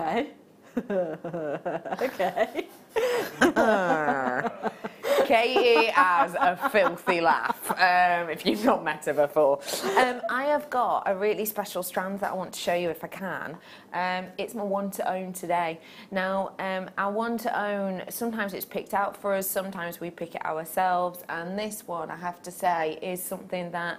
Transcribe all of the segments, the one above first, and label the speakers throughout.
Speaker 1: Okay. okay.
Speaker 2: Katie has a filthy laugh, um, if you've not met her before. Um, I have got a really special strand that I want to show you if I can. Um, it's my one to own today. Now, um, our one to own, sometimes it's picked out for us, sometimes we pick it ourselves, and this one, I have to say, is something that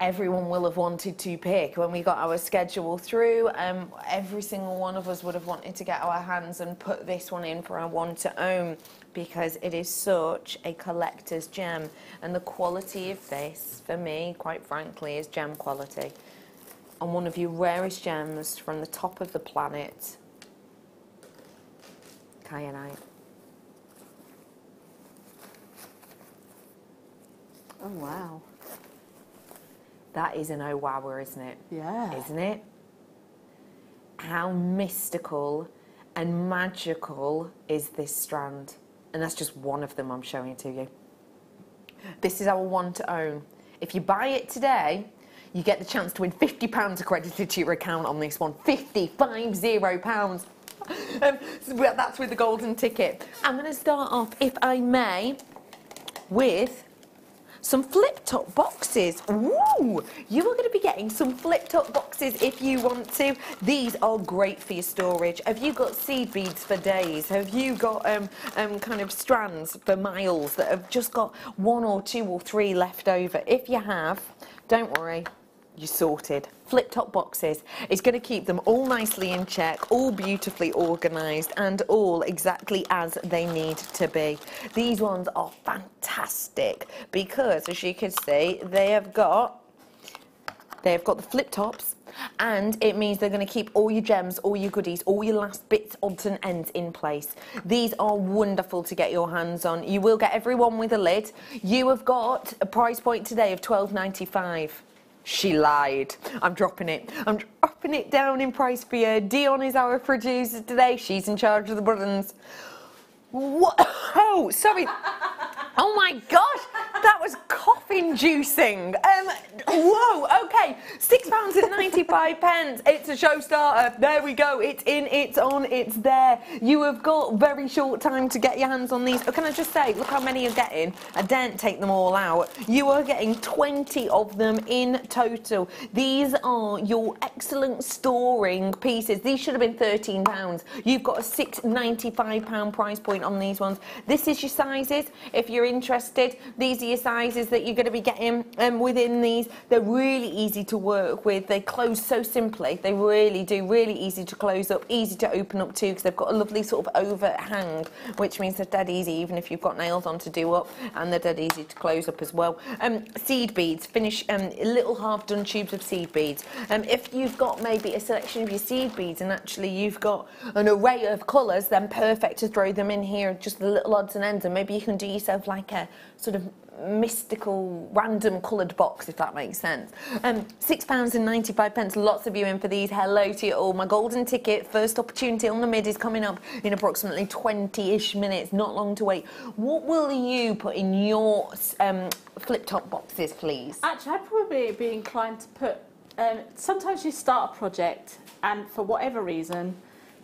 Speaker 2: everyone will have wanted to pick. When we got our schedule through um, every single one of us would have wanted to get our hands and put this one in for our one to own because it is such a collector's gem. And the quality of this for me quite frankly is gem quality. And one of your rarest gems from the top of the planet kyanite.
Speaker 1: Oh wow.
Speaker 2: That is an oh wower isn't it
Speaker 1: Yeah.
Speaker 2: isn't it? How mystical and magical is this strand? And that's just one of them I'm showing to you. This is our one to own. If you buy it today, you get the chance to win £50 accredited to your account on this one. 50, five zero pounds. Um, so that's with the golden ticket. I'm going to start off, if I may, with some flip top boxes. Ooh, you are going to be getting some flip top boxes if you want to. These are great for your storage. Have you got seed beads for days? Have you got um, um, kind of strands for miles that have just got one or two or three left over? If you have, don't worry, you're sorted. Flip top boxes. It's going to keep them all nicely in check, all beautifully organised, and all exactly as they need to be. These ones are fantastic because, as you can see, they have got They've got the flip tops, and it means they're going to keep all your gems, all your goodies, all your last bits, odds, and ends in place. These are wonderful to get your hands on. You will get every one with a lid. You have got a price point today of twelve ninety five. She lied. I'm dropping it. I'm dropping it down in price for you. Dion is our producer today. She's in charge of the buttons. Oh, sorry. Oh my gosh, that was cough inducing. Um, whoa, okay, six pounds and 95 pence. It's a show starter. There we go. It's in, it's on, it's there. You have got very short time to get your hands on these. Oh, can I just say, look how many you're getting. I daren't take them all out. You are getting 20 of them in total. These are your excellent storing pieces. These should have been 13 pounds. You've got a 6.95 pound price point on these ones. This is your sizes. If you're interested, these are your sizes that you're going to be getting um, within these. They're really easy to work with. They close so simply. They really do. Really easy to close up, easy to open up too, because they've got a lovely sort of overhang, which means they're dead easy, even if you've got nails on to do up, and they're dead easy to close up as well. Um, seed beads, finish um, little half-done tubes of seed beads. Um, if you've got maybe a selection of your seed beads, and actually you've got an array of colours, then perfect to throw them in here, just the little odds and ends, and maybe you can do yourself like a sort of mystical random coloured box if that makes sense. Um six pounds and 95 pence lots of you in for these. Hello to you all. My golden ticket first opportunity on the mid is coming up in approximately 20ish minutes not long to wait. What will you put in your um flip top boxes please?
Speaker 1: Actually, I'd probably be inclined to put. Um, sometimes you start a project, and for whatever reason,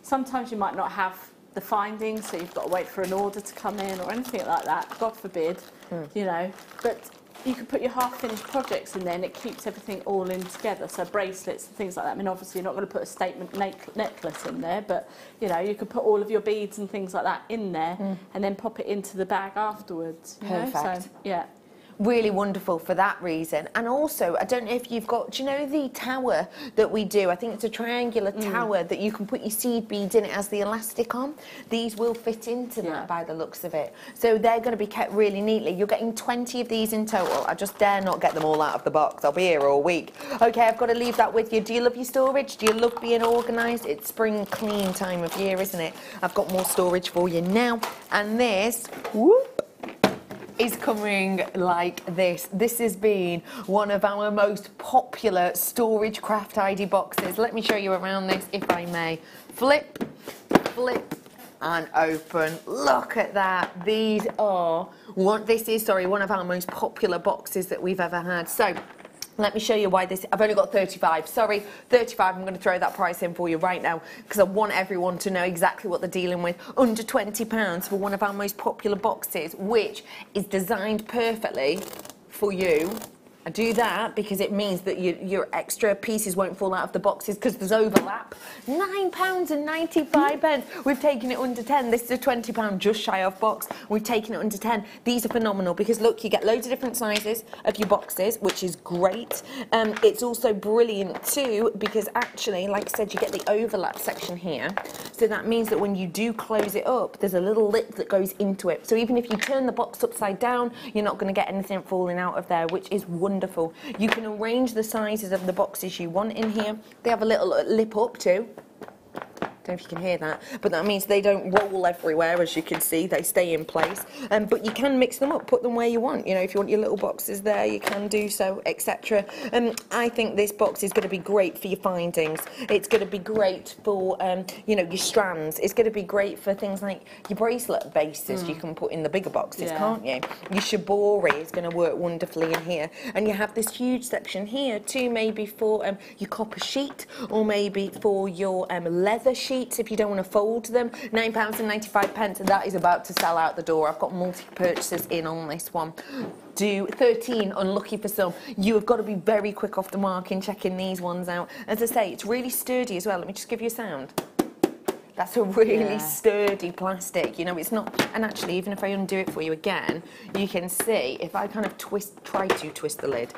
Speaker 1: sometimes you might not have the findings, so you've got to wait for an order to come in or anything like that. God forbid, hmm. you know. But you can put your half-finished projects in there, and it keeps everything all in together. So bracelets and things like that. I mean, obviously, you're not going to put a statement neck- necklace in there, but you know, you could put all of your beads and things like that in there, hmm. and then pop it into the bag afterwards. You Know?
Speaker 2: Perfect.
Speaker 1: So, yeah.
Speaker 2: Really wonderful for that reason. And also, I don't know if you've got, do you know the tower that we do? I think it's a triangular mm. tower that you can put your seed beads in it as the elastic on. These will fit into
Speaker 1: Yeah.
Speaker 2: that by the looks of it. So they're going to be kept really neatly. You're getting 20 of these in total. I just dare not get them all out of the box. I'll be here all week. Okay, I've got to leave that with you. Do you love your storage? Do you love being organised? It's spring clean time of year, isn't it? I've got more storage for you now. And this, whoop, is coming like this. This has been one of our most popular storage craft ID boxes. Let me show you around this if I may. Flip, flip, and open. Look at that. These are one this is sorry, one of our most popular boxes that we've ever had. So Let me show you why this. I've only got 35. Sorry, 35. I'm going to throw that price in for you right now because I want everyone to know exactly what they're dealing with. Under 20 pounds for one of our most popular boxes, which is designed perfectly for you. I do that because it means that you, your extra pieces won't fall out of the boxes because there's overlap. Nine pounds and 95 pence. We've taken it under 10. This is a 20 pound just shy of box. We've taken it under 10. These are phenomenal because look, you get loads of different sizes of your boxes, which is great. Um, it's also brilliant too because actually, like I said, you get the overlap section here. So that means that when you do close it up, there's a little lip that goes into it. So even if you turn the box upside down, you're not going to get anything falling out of there, which is wonderful. You can arrange the sizes of the boxes you want in here. They have a little lip up too. Don't know if you can hear that, but that means they don't roll everywhere, as you can see. They stay in place. Um, but you can mix them up, put them where you want. You know, if you want your little boxes there, you can do so, etc. Um, I think this box is going to be great for your findings. It's going to be great for, um, you know, your strands. It's going to be great for things like your bracelet bases you can put in the bigger boxes,
Speaker 1: Yeah.
Speaker 2: can't you? Your shibori is going to work wonderfully in here. And you have this huge section here too, maybe for um, your copper sheet or maybe for your um, leather sheets if you don't want to fold them. £9.95 pence, and that is about to sell out the door. I've got multi purchases in on this one. Do 13, unlucky for some. You have got to be very quick off the mark in checking these ones out. As I say, it's really sturdy as well. Let me just give you a sound. That's a really
Speaker 1: Yeah.
Speaker 2: sturdy plastic. You know, it's not. And actually, even if I undo it for you again, you can see if I kind of twist, try to twist the lid.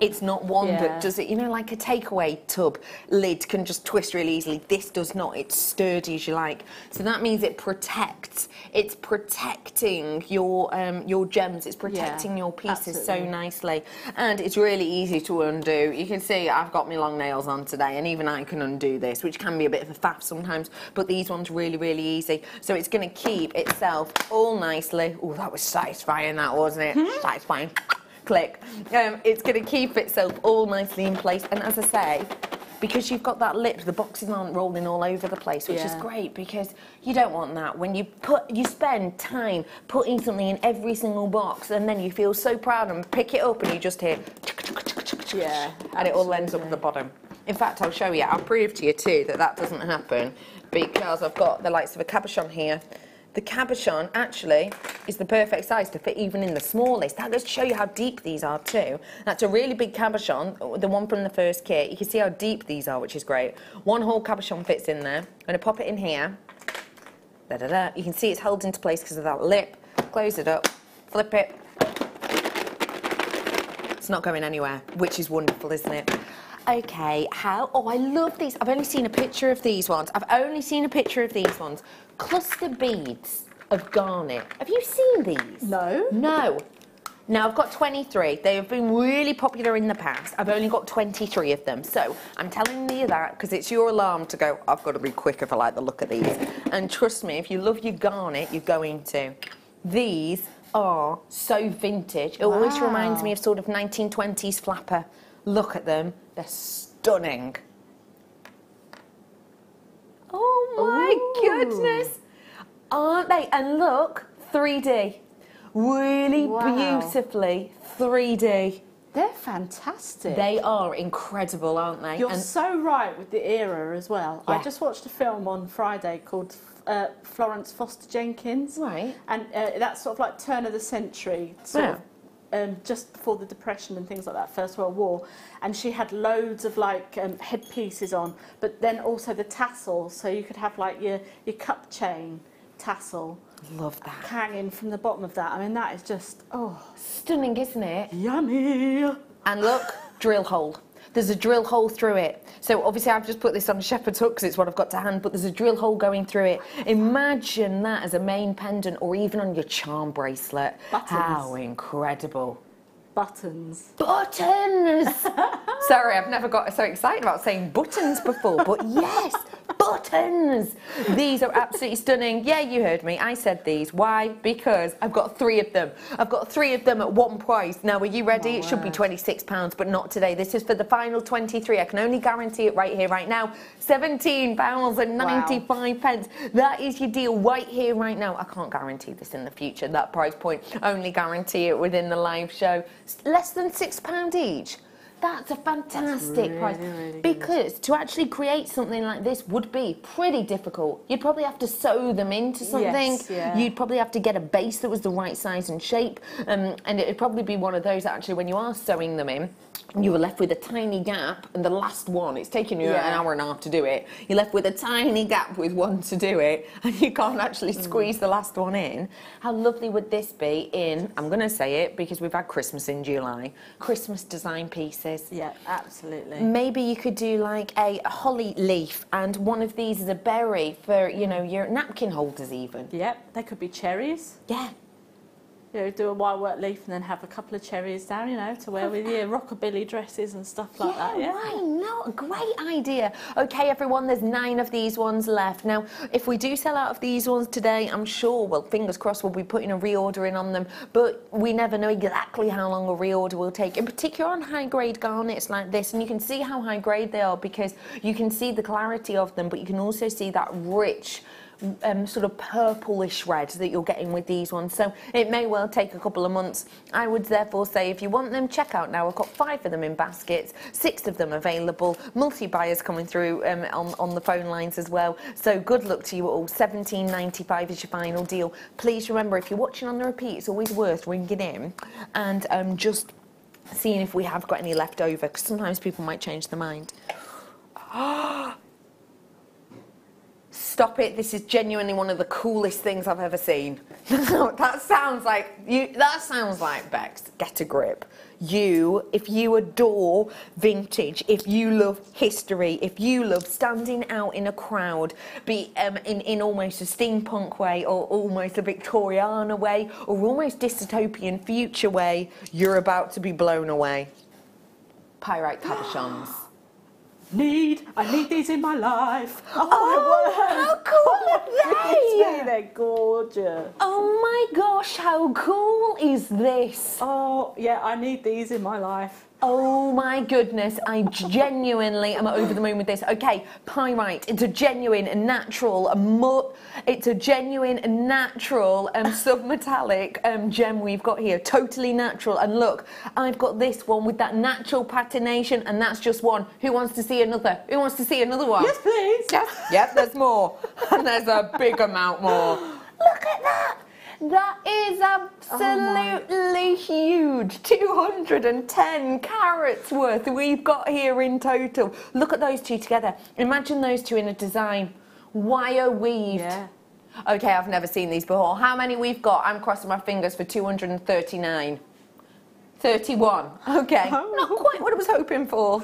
Speaker 2: It's not one
Speaker 1: Yeah.
Speaker 2: that does it. You know, like a takeaway tub lid can just twist really easily. This does not. It's sturdy as you like. So that means it protects. It's protecting your um, your gems. It's protecting your pieces so nicely, and it's really easy to undo. You can see I've got my long nails on today, and even I can undo this, which can be a bit of a faff sometimes. But these ones really, really easy. So it's going to keep itself all nicely. Oh, that was satisfying, that wasn't it? Satisfying. Click. Um, it's going to keep itself all nicely in place, and as I say. Because you've got that lip, the boxes aren't rolling all over the place, which is great because you don't want that. When you put, you spend time putting something in every single box, and then you feel so proud and pick it up, and you just hear,
Speaker 1: Yeah,
Speaker 2: and it all ends up at the bottom. In fact, I'll show you. I'll prove to you too that that doesn't happen because I've got the likes of a cabochon here. The cabochon actually is the perfect size to fit even in the smallest. That goes show you how deep these are too. That's a really big cabochon, the one from the first kit. You can see how deep these are, which is great. One whole cabochon fits in there. I'm going to pop it in here. Da, da, da. You can see it's held into place because of that lip. Close it up, flip it. It's not going anywhere, which is wonderful, isn't it? Okay, how? Oh, I love these. I've only seen a picture of these ones. I've only seen a picture of these ones. Cluster beads of garnet. Have you seen these?
Speaker 1: No.
Speaker 2: No. Now I've got 23. They have been really popular in the past. I've only got 23 of them. So I'm telling you that because it's your alarm to go, I've got to be quick if I like the look of these. And trust me, if you love your garnet, you're going to. These are so vintage. It always reminds me of sort of 1920s flapper. Look at them. They're stunning. Oh my
Speaker 1: Ooh.
Speaker 2: goodness. Aren't they? And look, 3D. Really
Speaker 1: Wow.
Speaker 2: beautifully 3D.
Speaker 1: They're fantastic.
Speaker 2: They are incredible, aren't they?
Speaker 1: You're
Speaker 2: And
Speaker 1: so right with the era as well. I just watched a film on Friday called uh, Florence Foster Jenkins.
Speaker 2: Right.
Speaker 1: And uh, that's sort of like turn of the century, sort
Speaker 2: Yeah.
Speaker 1: of um, just before the Depression and things like that, First World War. And she had loads of like um, headpieces on, but then also the tassels. So you could have like your, your cup chain tassel
Speaker 2: love that.
Speaker 1: hanging from the bottom of that. I mean, that is just, oh,
Speaker 2: Stunning, isn't it?
Speaker 1: yummy.
Speaker 2: And look, drill hole. There's a drill hole through it. So obviously I've just put this on a shepherd's hook because it's what I've got to hand, but there's a drill hole going through it. Imagine that as a main pendant or even on your charm bracelet.
Speaker 1: Buttons.
Speaker 2: How incredible.
Speaker 1: Buttons.
Speaker 2: Buttons! Sorry, I've never got so excited about saying buttons before, but yes, buttons! These are absolutely stunning. Yeah, you heard me. I said these. Why? Because I've got three of them. I've got three of them at one price. Now, are you ready?
Speaker 1: My
Speaker 2: it should be £26, but not today. This is for the final 23. I can only guarantee it right here, right now. £17.95. pence. That is your deal right here, right now. I can't guarantee this in the future, that price point. Only guarantee it within the live show. Less than £6 each. That's a fantastic
Speaker 1: really,
Speaker 2: prize.
Speaker 1: really
Speaker 2: because to actually create something like this would be pretty difficult. You'd probably have to sew them into something.
Speaker 1: Yes, yeah.
Speaker 2: You'd probably have to get a base that was the right size and shape. Um, and it'd probably be one of those that actually, when you are sewing them in, you were left with a tiny gap, and the last one, it's taken you
Speaker 1: Yeah.
Speaker 2: an hour and a half to do it. You're left with a tiny gap with one to do it, and you can't actually
Speaker 1: Mm.
Speaker 2: squeeze the last one in. How lovely would this be in, I'm going to say it because we've had Christmas in July, Christmas design pieces?
Speaker 1: Yeah, absolutely.
Speaker 2: Maybe you could do like a holly leaf and one of these is a berry for, you know, your napkin holders even.
Speaker 1: Yep, they could be cherries.
Speaker 2: Yeah.
Speaker 1: You know, do a white work leaf and then have a couple of cherries down, you know, to wear with your rockabilly dresses and stuff like that. Yeah.
Speaker 2: why not? Great idea. Okay, everyone, there's nine of these ones left. Now, if we do sell out of these ones today, I'm sure, well, fingers crossed, we'll be putting a reorder in on them, but we never know exactly how long a reorder will take, in particular on high grade garnets like this. And you can see how high grade they are because you can see the clarity of them, but you can also see that rich. Um, sort of purplish red that you're getting with these ones. So it may well take a couple of months. I would therefore say if you want them, check out now. I've got five of them in baskets, six of them available, multi buyers coming through um, on, on the phone lines as well. So good luck to you all. Seventeen ninety five is your final deal. Please remember if you're watching on the repeat, it's always worth ringing in and um, just seeing if we have got any left over because sometimes people might change their mind. Stop it! This is genuinely one of the coolest things I've ever seen. that sounds like you. That sounds like Bex. Get a grip. You, if you adore vintage, if you love history, if you love standing out in a crowd, be um, in in almost a steampunk way, or almost a Victoriana way, or almost dystopian future way, you're about to be blown away. Pyrite cabochons.
Speaker 1: Need, I need these in my life.
Speaker 2: Oh, how cool are they?
Speaker 1: they? They're gorgeous.
Speaker 2: Oh my gosh, how cool is this?
Speaker 1: Oh, yeah, I need these in my life.
Speaker 2: Oh my goodness, I genuinely am over the moon with this. Okay, pyrite, it's a genuine and natural, a it's a genuine and natural um, submetallic um, gem we've got here, totally natural. And look, I've got this one with that natural patination, and that's just one. Who wants to see another? Who wants to see another one?
Speaker 1: Yes, please.
Speaker 2: Yes, yep, there's more. And there's a big amount more. Look at that! That is oh absolutely huge. 210 carats worth we've got here in total. Look at those two together. Imagine those two in a design. Wire weaved.
Speaker 1: Yeah.
Speaker 2: Okay, I've never seen these before. How many we've got? I'm crossing my fingers for 239. 31. Okay. Oh. Not quite what I was hoping for.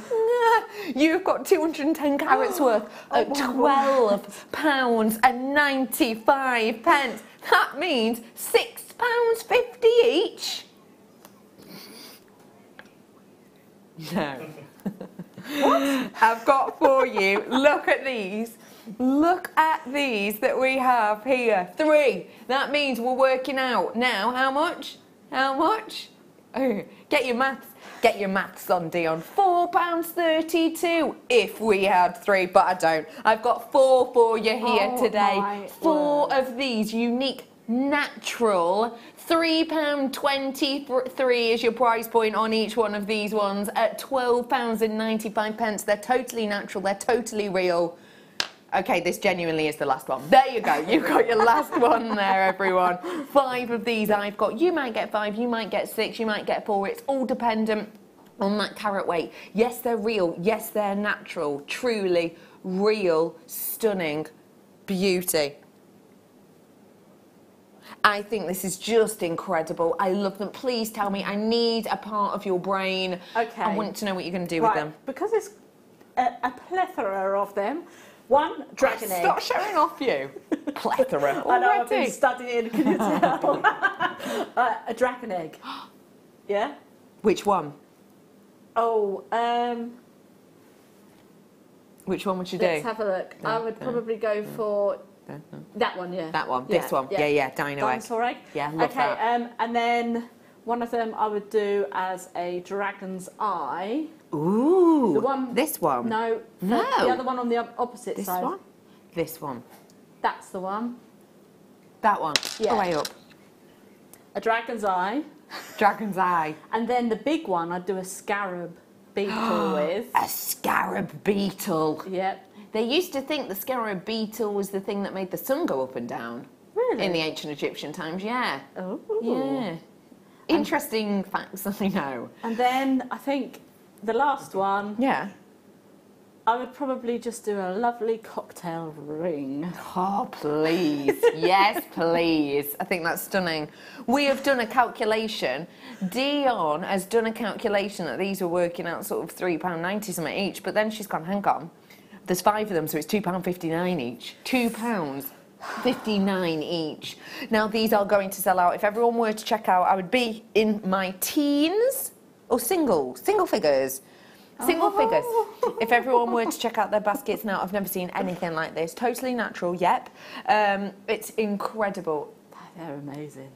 Speaker 2: You've got 210 carats oh. worth at 12 pounds and 95 pence. That means 6 pounds 50 each. No. What? I've got for you. Look at these. Look at these that we have here. Three. That means we're working out now. How much? How much? Oh, get your maths. Get your maths on, Dion. Four pounds thirty-two. If we had three, but I don't. I've got four for you here
Speaker 1: Oh,
Speaker 2: today. Four
Speaker 1: word.
Speaker 2: of these unique natural three pound twenty-three is your price point on each one of these ones at twelve pounds and ninety-five pence. They're totally natural. They're totally real. Okay, this genuinely is the last one. There you go. You've got your last one there, everyone. Five of these I've got. You might get five, you might get six, you might get four. It's all dependent on that carat weight. Yes, they're real. Yes, they're natural. Truly real, stunning beauty. I think this is just incredible. I love them. Please tell me. I need a part of your brain.
Speaker 1: Okay.
Speaker 2: I want to know what you're going to do
Speaker 1: Right,
Speaker 2: with them.
Speaker 1: because it's a, a plethora of them. One, dragon egg.
Speaker 2: Stop showing off you. Plethora.
Speaker 1: I know, I've been studying, can you tell? uh, a dragon egg. Yeah?
Speaker 2: Which one?
Speaker 1: Oh, um,
Speaker 2: Which one would you do?
Speaker 1: let's have a look. I would probably go for that one, yeah.
Speaker 2: That one. This one. Yeah, yeah. Dino egg.
Speaker 1: Dinosaur egg.
Speaker 2: Yeah, love
Speaker 1: okay,
Speaker 2: that.
Speaker 1: Um, and then one of them I would do as a dragon's eye.
Speaker 2: Ooh.
Speaker 1: The one-
Speaker 2: This one.
Speaker 1: No, the,
Speaker 2: No.
Speaker 1: the other one on the op- opposite
Speaker 2: This
Speaker 1: side.
Speaker 2: one. This one.
Speaker 1: That's the one.
Speaker 2: That one.
Speaker 1: Yeah.
Speaker 2: Go way up.
Speaker 1: A dragon's eye.
Speaker 2: Dragon's eye.
Speaker 1: And then the big one, I'd do a scarab. beetle with.
Speaker 2: A scarab beetle.
Speaker 1: Yep.
Speaker 2: They used to think the scarab beetle was the thing that made the sun go up and down.
Speaker 1: Really?
Speaker 2: In the ancient Egyptian times, yeah.
Speaker 1: Oh.
Speaker 2: Yeah. Interesting facts I know.
Speaker 1: And then I think the last one,
Speaker 2: Yeah.
Speaker 1: I would probably just do a lovely cocktail ring.
Speaker 2: Oh, please. yes, please. I think that's stunning. We have done a calculation. Dion has done a calculation that these were working out sort of £3.90 something each, but then she's gone, hang on. There's five of them, so it's £2.59 each. £2.59 each. Now, these are going to sell out. If everyone were to check out, I would be in my teens or single, single figures. Single figures. If everyone were to check out their baskets now, I've never seen anything like this. Totally natural, yep. Um, it's incredible.
Speaker 1: They're amazing.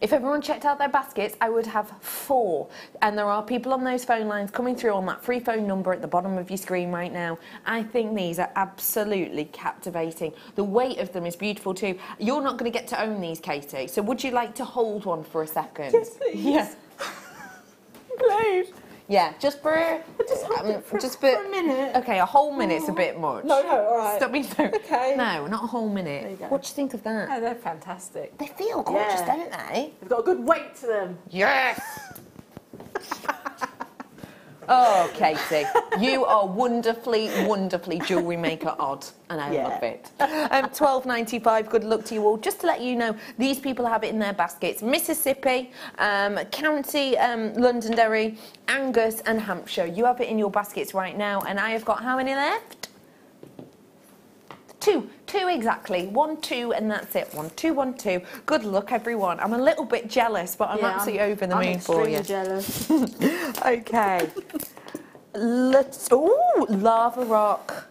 Speaker 2: If everyone checked out their baskets, I would have four. And there are people on those phone lines coming through on that free phone number at the bottom of your screen right now. I think these are absolutely captivating. The weight of them is beautiful too. You're not going to get to own these, Katie. So would you like to hold one for a second?
Speaker 1: Yes, please.
Speaker 2: Yes.
Speaker 1: Please.
Speaker 2: Yeah, just for
Speaker 1: Just
Speaker 2: um,
Speaker 1: for,
Speaker 2: just
Speaker 1: for
Speaker 2: for
Speaker 1: a minute.
Speaker 2: Okay, a whole minute's a bit much.
Speaker 1: No, no, all right.
Speaker 2: Stop being so.
Speaker 1: Okay.
Speaker 2: No, not a whole minute.
Speaker 1: There you go.
Speaker 2: What do you think of that?
Speaker 1: Oh, they're fantastic.
Speaker 2: They feel gorgeous,
Speaker 1: Yeah.
Speaker 2: don't they?
Speaker 1: They've got a good weight to them.
Speaker 2: Yes. oh, Katie, you are wonderfully, wonderfully jewellery maker odd, and I
Speaker 1: Yeah.
Speaker 2: love it. Um, Twelve ninety five. Good luck to you all. Just to let you know, these people have it in their baskets: Mississippi, um, County, um, Londonderry, Angus, and Hampshire. You have it in your baskets right now, and I have got how many left? Two, two exactly. One, two, and that's it. One, two, one, two. Good luck, everyone. I'm a little bit jealous, but I'm
Speaker 1: Yeah,
Speaker 2: absolutely over the
Speaker 1: I'm
Speaker 2: moon for you.
Speaker 1: jealous.
Speaker 2: Okay. Let's. Oh, lava rock.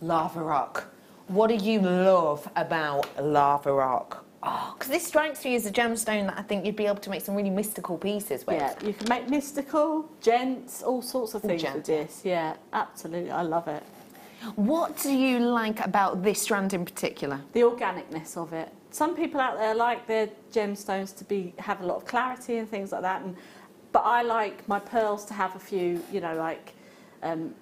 Speaker 2: Lava rock. What do you love about lava rock? Oh, because this strikes me as a gemstone that I think you'd be able to make some really mystical pieces with.
Speaker 1: yeah, you can make mystical, gents, all sorts of things with this. Yeah, absolutely. I love it.
Speaker 2: What do you like about this strand in particular?
Speaker 1: The organicness of it. Some people out there like their gemstones to be have a lot of clarity and things like that, and but I like my pearls to have a few, you know, like um,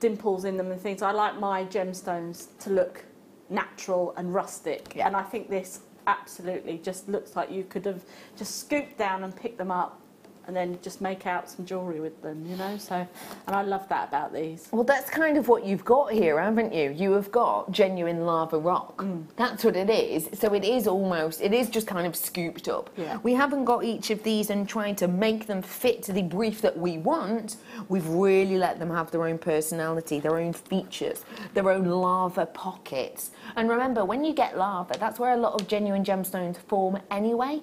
Speaker 1: dimples in them and things. I like my gemstones to look natural and rustic,
Speaker 2: Yeah.
Speaker 1: and I think this absolutely just looks like you could have just scooped down and picked them up and then just make out some jewellery with them, you know. So, and I love that about these.
Speaker 2: Well, that's kind of what you've got here, haven't you? You have got genuine lava rock. Mm. That's what it is. So it is almost, it is just kind of scooped up.
Speaker 1: Yeah.
Speaker 2: We haven't got each of these and trying to make them fit to the brief that we want. We've really let them have their own personality, their own features, their own lava pockets. And remember, when you get lava, that's where a lot of genuine gemstones form anyway.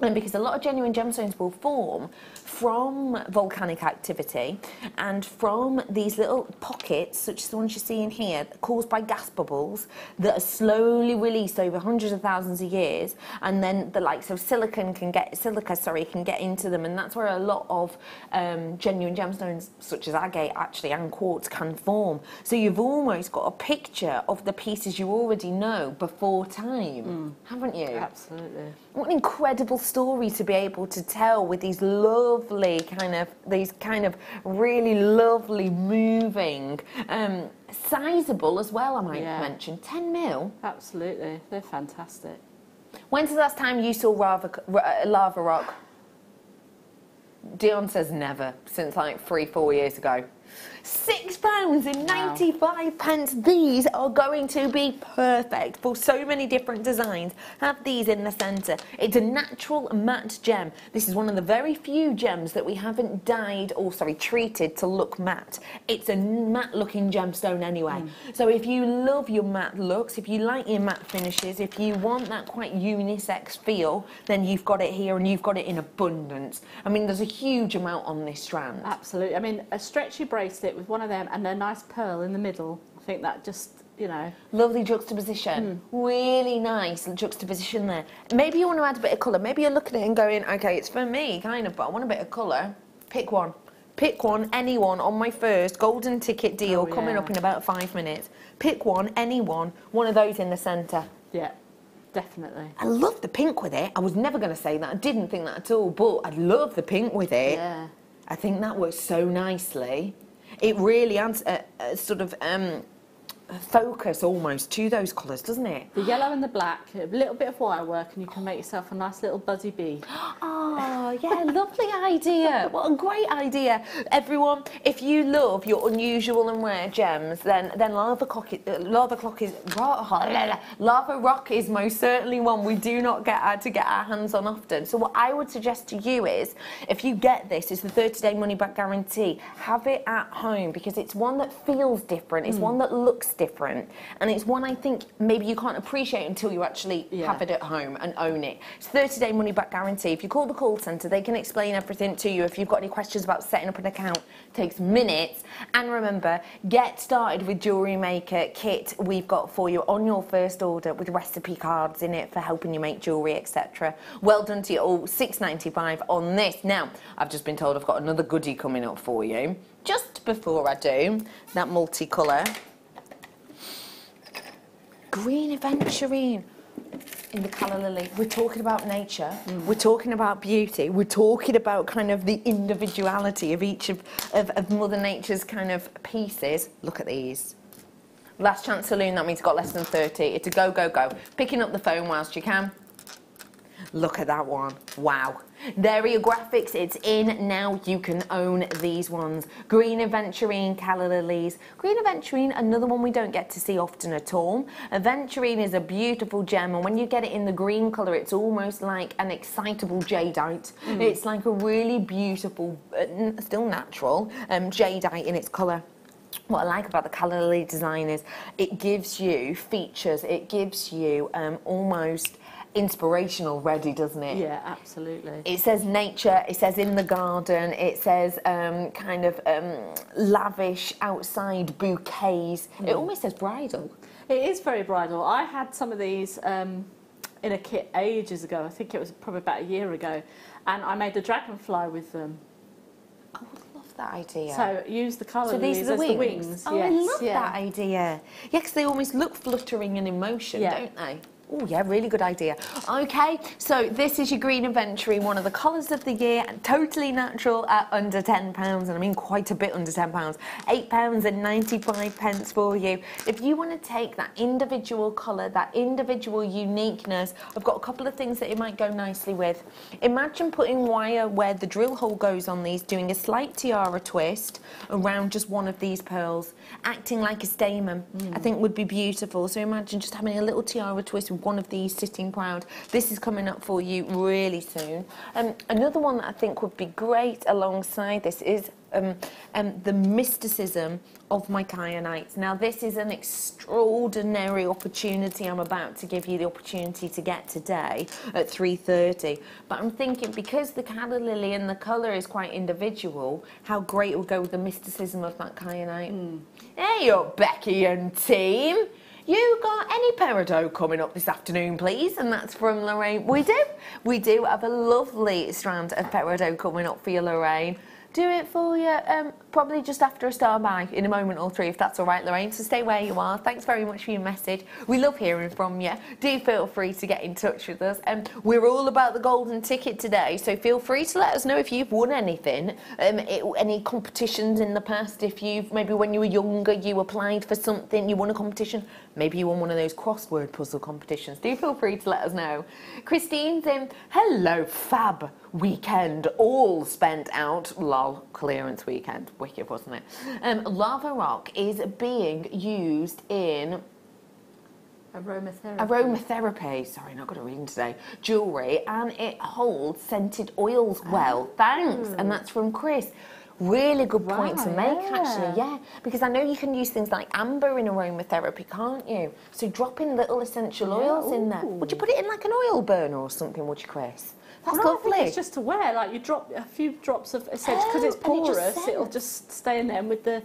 Speaker 2: And because a lot of genuine gemstones will form from volcanic activity and from these little pockets, such as the ones you see in here, caused by gas bubbles that are slowly released over hundreds of thousands of years, and then the likes of silicon can get silica, sorry, can get into them, and that's where a lot of um, genuine gemstones, such as agate, actually, and quartz, can form. So you've almost got a picture of the pieces you already know before time, haven't you?
Speaker 1: Absolutely.
Speaker 2: What an incredible story to be able to tell with these lovely kind of these kind of really lovely moving, um, sizable as well. I might
Speaker 1: Yeah.
Speaker 2: mention ten mil.
Speaker 1: Absolutely. They're fantastic.
Speaker 2: When's the last time you saw lava, lava rock? Dion says never since like three four years ago. Six pounds and
Speaker 1: Wow.
Speaker 2: 95 pence. These are going to be perfect for so many different designs. Have these in the centre. It's a natural matte gem. This is one of the very few gems that we haven't dyed or, sorry, treated to look matte. It's a matte looking gemstone anyway. Hmm. So if you love your matte looks, if you like your matte finishes, if you want that quite unisex feel, then you've got it here and you've got it in abundance. I mean, there's a huge amount on this strand.
Speaker 1: Absolutely. I mean, a stretchy bracelet with one of them and a nice pearl in the middle. I think that just, you know,
Speaker 2: Lovely juxtaposition. Hmm. Really nice juxtaposition there. Maybe you want to add a bit of colour. Maybe you're looking at it and going, okay, it's for me, kind of, but I want a bit of colour. Pick one. Pick one, anyone on my first golden ticket deal
Speaker 1: Oh,
Speaker 2: coming
Speaker 1: yeah.
Speaker 2: up in about five minutes. Pick one, anyone, one of those in the centre.
Speaker 1: yeah, definitely.
Speaker 2: I love the pink with it. I was never going to say that. I didn't think that at all, but I love the pink with it.
Speaker 1: Yeah.
Speaker 2: I think that works so nicely. It really adds a, a sort of um, focus almost to those colours, doesn't it?
Speaker 1: The yellow and the black, a little bit of wire work, and you can make yourself a nice little buzzy bee.
Speaker 2: Oh, yeah, lovely idea. What a great idea. Everyone, if you love your unusual and rare gems, then then Lava Clock is, uh, Lava Clock is Lava Rock is most certainly one we do not get uh, to get our hands on often. So what I would suggest to you is if you get this, it's the 30-day money back guarantee. Have it at home because it's one that feels different. It's one that looks different, and it's one I think maybe you can't appreciate until you actually
Speaker 1: Yeah.
Speaker 2: have it at home and own it. It's 30 day money back guarantee. If you call the call centre, they can explain everything to you. If you've got any questions about setting up an account, it takes minutes. And remember, get started with Jewellery Maker kit we've got for you on your first order with recipe cards in it for helping you make jewellery, etc. Well done to you all. 6.95 on this. Now, I've just been told I've got another goodie coming up for you. Just before I do, that multicolour green aventurine in the calla lily. We're talking about nature. Mm. We're talking about beauty. We're talking about kind of the individuality of each of, of, of Mother Nature's kind of pieces. Look at these. Last chance saloon, that means got less than 30. It's a go, go, go. Picking up the phone whilst you can. Look at that one. Wow. There are your graphics. It's in now. You can own these ones. Green Aventurine, Calla Lilies. Green Aventurine, another one we don't get to see often at all. Aventurine is a beautiful gem, and when you get it in the green colour, it's almost like an excitable jadeite. It's like a really beautiful, uh, still natural, um, jadeite in its colour what I like about the calla lily design is it gives you features, it gives you um, almost inspirational ready, doesn't it?
Speaker 1: Yeah, absolutely.
Speaker 2: It says nature, it says in the garden, it says um, kind of um, lavish outside bouquets. It almost says bridal.
Speaker 1: It is very bridal. I had some of these um, in a kit ages ago. I think it was probably about a year ago, and I made a dragonfly with them.
Speaker 2: I would love that idea.
Speaker 1: So use the colour
Speaker 2: So these are the wings.
Speaker 1: as the wings.
Speaker 2: Oh,
Speaker 1: yes,
Speaker 2: I love
Speaker 1: yeah.
Speaker 2: that idea. Yeah, because they almost look fluttering and in motion,
Speaker 1: Yeah.
Speaker 2: don't they? Oh yeah, really good idea. Okay, so this is your green aventurine, one of the colours of the year, and totally natural at under ten pounds, and I mean quite a bit under ten pounds. Eight pounds and ninety-five pence for you. If you want to take that individual colour, that individual uniqueness, I've got a couple of things that it might go nicely with. Imagine putting wire where the drill hole goes on these, doing a slight tiara twist around just one of these pearls, acting like a stamen. I hmm. think would be beautiful. So imagine just having a little tiara twist with one of these sitting proud. This is coming up for you really soon. Um, another one that I think would be great alongside this is um, um, the mysticism of my kyanites. Now, this is an extraordinary opportunity I'm about to give you the opportunity to get today at 3.30. But I'm thinking, because the calla lily and the colour is quite individual, how great it would go with the mysticism of that kyanite. Hey up, Becky and team. You got any peridot coming up this afternoon, please? And that's from Lorraine. We do. We do have a lovely strand of peridot coming up for you, Lorraine. Do it for you, um, probably just after a star by in a moment or three, if that's all right, Lorraine. So stay where you are. Thanks very much for your message. We love hearing from you. Do feel free to get in touch with us. Um, we're all about the golden ticket today, so feel free to let us know if you've won anything, um, it, any competitions in the past. If you've maybe when you were younger, you applied for something, you won a competition. Maybe you won one of those crossword puzzle competitions. Do feel free to let us know. Christine's in. Hello, fab weekend, all spent out. Lol, clearance weekend. Wicked, wasn't it? Um, lava rock is being used in
Speaker 1: Aromatherapy.
Speaker 2: aromatherapy. Sorry, not got a reading today. Jewelry, and it holds scented oils well. Thanks, and that's from Chris. Really good point to make,
Speaker 1: yeah.
Speaker 2: actually. Yeah, because I know you can use things like amber in aromatherapy, can't you? So drop in little essential
Speaker 1: Yeah,
Speaker 2: oils in there. Would you put it in like an oil burner or something? Would you, Chris? That's
Speaker 1: I
Speaker 2: lovely.
Speaker 1: think it's just to wear. Like you drop a few drops of essential because
Speaker 2: Oh,
Speaker 1: it's
Speaker 2: it just
Speaker 1: porous. It'll just stay in there and with the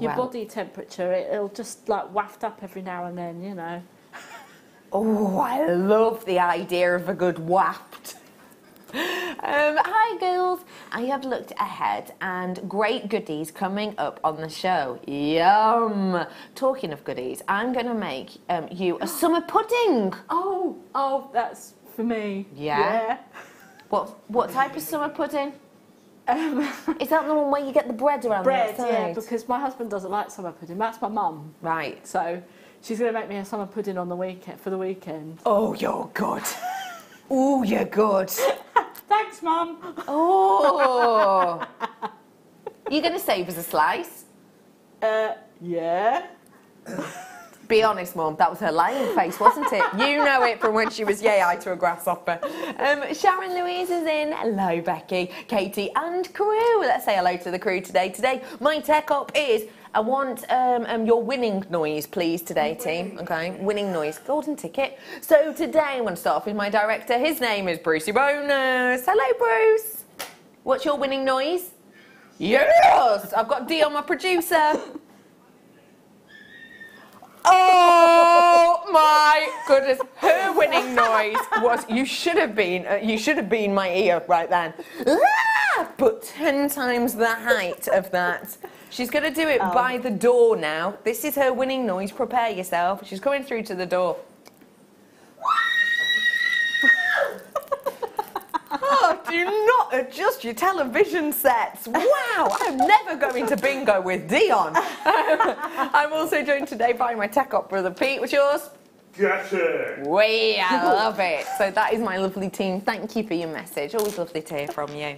Speaker 1: your body temperature. It, it'll just like waft up every now and then. You know.
Speaker 2: Oh, I love the idea of a good waft. Um, hi, girls. I have looked ahead and great goodies coming up on the show. Yum. Talking of goodies, I'm going to make um, you a summer pudding.
Speaker 1: Oh, oh, that's for me.
Speaker 2: Yeah? What, what type of summer pudding? Is that the one where you get the bread around
Speaker 1: bread,
Speaker 2: the
Speaker 1: yeah, because my husband doesn't like summer pudding. That's my mum.
Speaker 2: Right.
Speaker 1: So she's going to make me a summer pudding on the weekend for the weekend.
Speaker 2: Oh, you're good. oh, you're good.
Speaker 1: Thanks, mum.
Speaker 2: Oh. you're going to save us a slice?
Speaker 1: Uh, yeah.
Speaker 2: Be honest, Mum, that was her lying face, wasn't it? you know it from when she was yay eye to a grasshopper. Um, Sharon Louise is in. Hello, Becky, Katie, and crew. Let's say hello to the crew today. Today, my tech op is. I want um, um, your winning noise, please, today, team. Okay, winning noise, golden ticket. So today, I'm going to start off with my director. His name is Brucey Bonus. Hello, Bruce. What's your winning noise? Yes, I've got Dion my producer. Oh my goodness! Her winning noise was you should have been uh, you should have been my ear right then, Ah! but ten times the height of that. She's going to do it by the door now. This is her winning noise. Prepare yourself. She's coming through to the door. Oh, do not adjust your television sets. Wow, I'm never going to bingo with Dion. I'm also joined today by my tech op brother Pete. What's yours?
Speaker 3: Gotcha.
Speaker 2: We, I love it. So that is my lovely team. Thank you for your message. Always lovely to hear from you.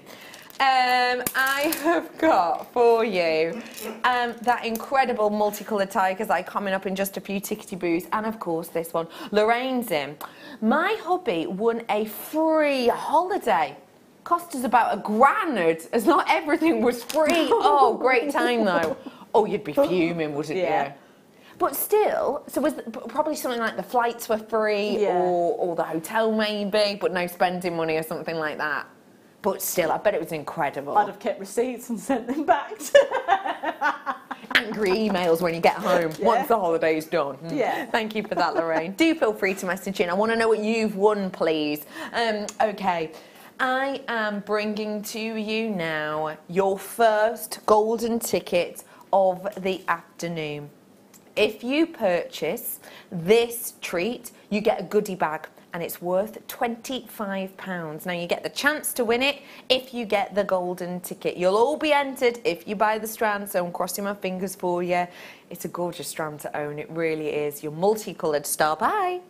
Speaker 2: Um, I have got for you um, that incredible multicoloured tiger's eye coming up in just a few tickety boos, and of course this one, Lorraine's in. My hubby won a free holiday. Cost us about a grand, as not everything was free. Oh, great time though. Oh, you'd be fuming, wouldn't
Speaker 1: Yeah.
Speaker 2: you? But still, so was the, probably something like the flights were free
Speaker 1: Yeah.
Speaker 2: or, or the hotel maybe, but no spending money or something like that. But still, I bet it was incredible.
Speaker 1: I'd have kept receipts and sent them back.
Speaker 2: Angry emails when you get home
Speaker 1: Yeah.
Speaker 2: once the holiday's done. Mm.
Speaker 1: Yeah.
Speaker 2: Thank you for that, Lorraine. Do feel free to message in. I want to know what you've won, please. Um, okay. I am bringing to you now your first golden ticket of the afternoon. If you purchase this treat, you get a goodie bag and it's worth £25. Now, you get the chance to win it if you get the golden ticket. You'll all be entered if you buy the strand, so I'm crossing my fingers for you. It's a gorgeous strand to own, it really is. Your multicoloured star. Bye.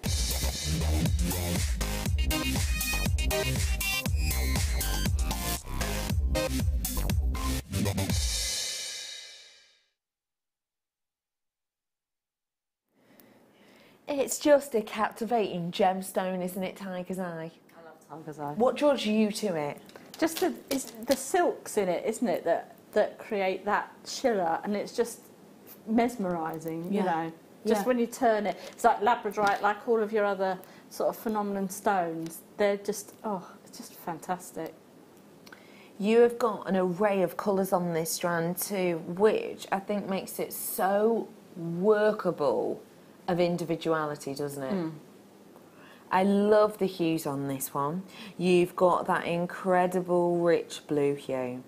Speaker 2: Just a captivating gemstone, isn't it, Tiger's Eye?
Speaker 1: I love tiger's eye.
Speaker 2: What draws you to it?
Speaker 1: Just the, it's the silks in it, isn't it, that, that create that shimmer, and it's just mesmerising, you
Speaker 2: Yeah.
Speaker 1: know. Just
Speaker 2: Yeah.
Speaker 1: when you turn it, it's like labradorite, like all of your other sort of phenomenon stones. They're just, oh, it's just fantastic.
Speaker 2: You have got an array of colours on this strand too, which I think makes it so workable of individuality, doesn't it? Hmm. I love the hues on this one. You've got that incredible rich blue hue.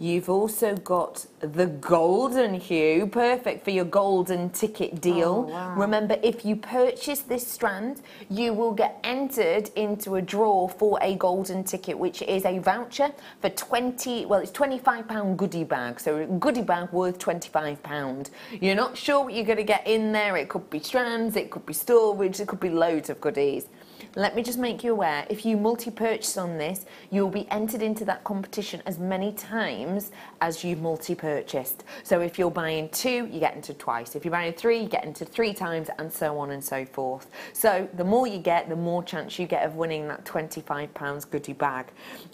Speaker 2: You've also got the golden hue, perfect for your golden ticket deal.
Speaker 1: Oh, wow.
Speaker 2: Remember, if you purchase this strand, you will get entered into a draw for a golden ticket, which is a voucher for 20, well, it's £25 goodie bag. So a goodie bag worth £25. You're not sure what you're going to get in there. It could be strands, it could be storage, it could be loads of goodies. Let me just make you aware if you multi purchase on this, you will be entered into that competition as many times as you've multi purchased. So if you're buying two, you get entered twice. If you're buying three, you get entered three times, and so on and so forth. So the more you get, the more chance you get of winning that £25 goodie bag.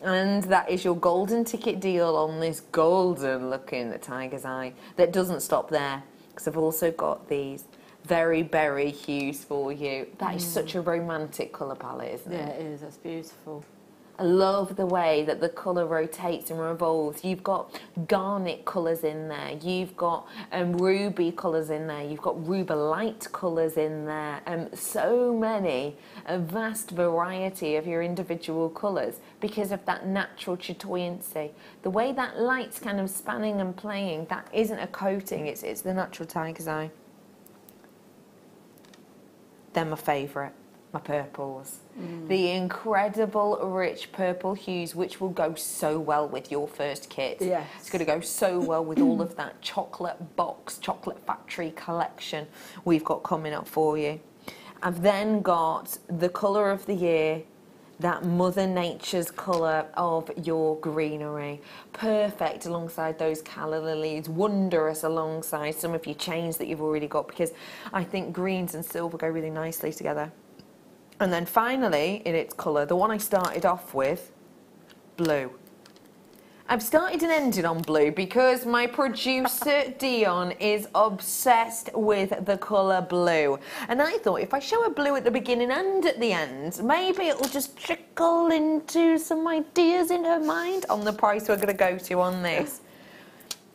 Speaker 2: And that is your golden ticket deal on this golden looking the Tiger's Eye that doesn't stop there because I've also got these very berry hues for you. That is such a romantic colour palette, isn't
Speaker 1: Yeah,
Speaker 2: it?
Speaker 1: Yeah, it is. That's beautiful.
Speaker 2: I love the way that the colour rotates and revolves. You've got garnet colours in there. You've got um, ruby colours in there. You've got rubellite colours in there. Um, so many, a vast variety of your individual colours because of that natural chatoyancy. The way that light's kind of spanning and playing, that isn't a coating. It's it's the natural tiger's eye. They're my favourite. my purples. Mm. The incredible rich purple hues, which will go so well with your first kit.
Speaker 1: Yes.
Speaker 2: It's going to go so well with all of that chocolate box, chocolate factory collection we've got coming up for you. I've then got the colour of the year, that Mother Nature's colour of your greenery. Perfect alongside those calla lilies, wondrous alongside some of your chains that you've already got because I think greens and silver go really nicely together. And then finally, in its colour, the one I started off with, blue. I've started and ended on blue because my producer Dion is obsessed with the colour blue. And I thought if I show a blue at the beginning and at the end, maybe it'll just trickle into some ideas in her mind on the price we're going to go to on this.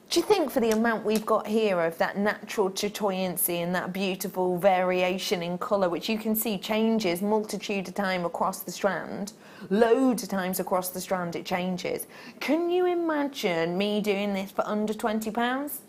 Speaker 2: Do you think for the amount we've got here of that natural chatoyancy and that beautiful variation in colour, which you can see changes multitude of time across the strand, loads of times across the strand it changes. Can you imagine me doing this for under £20?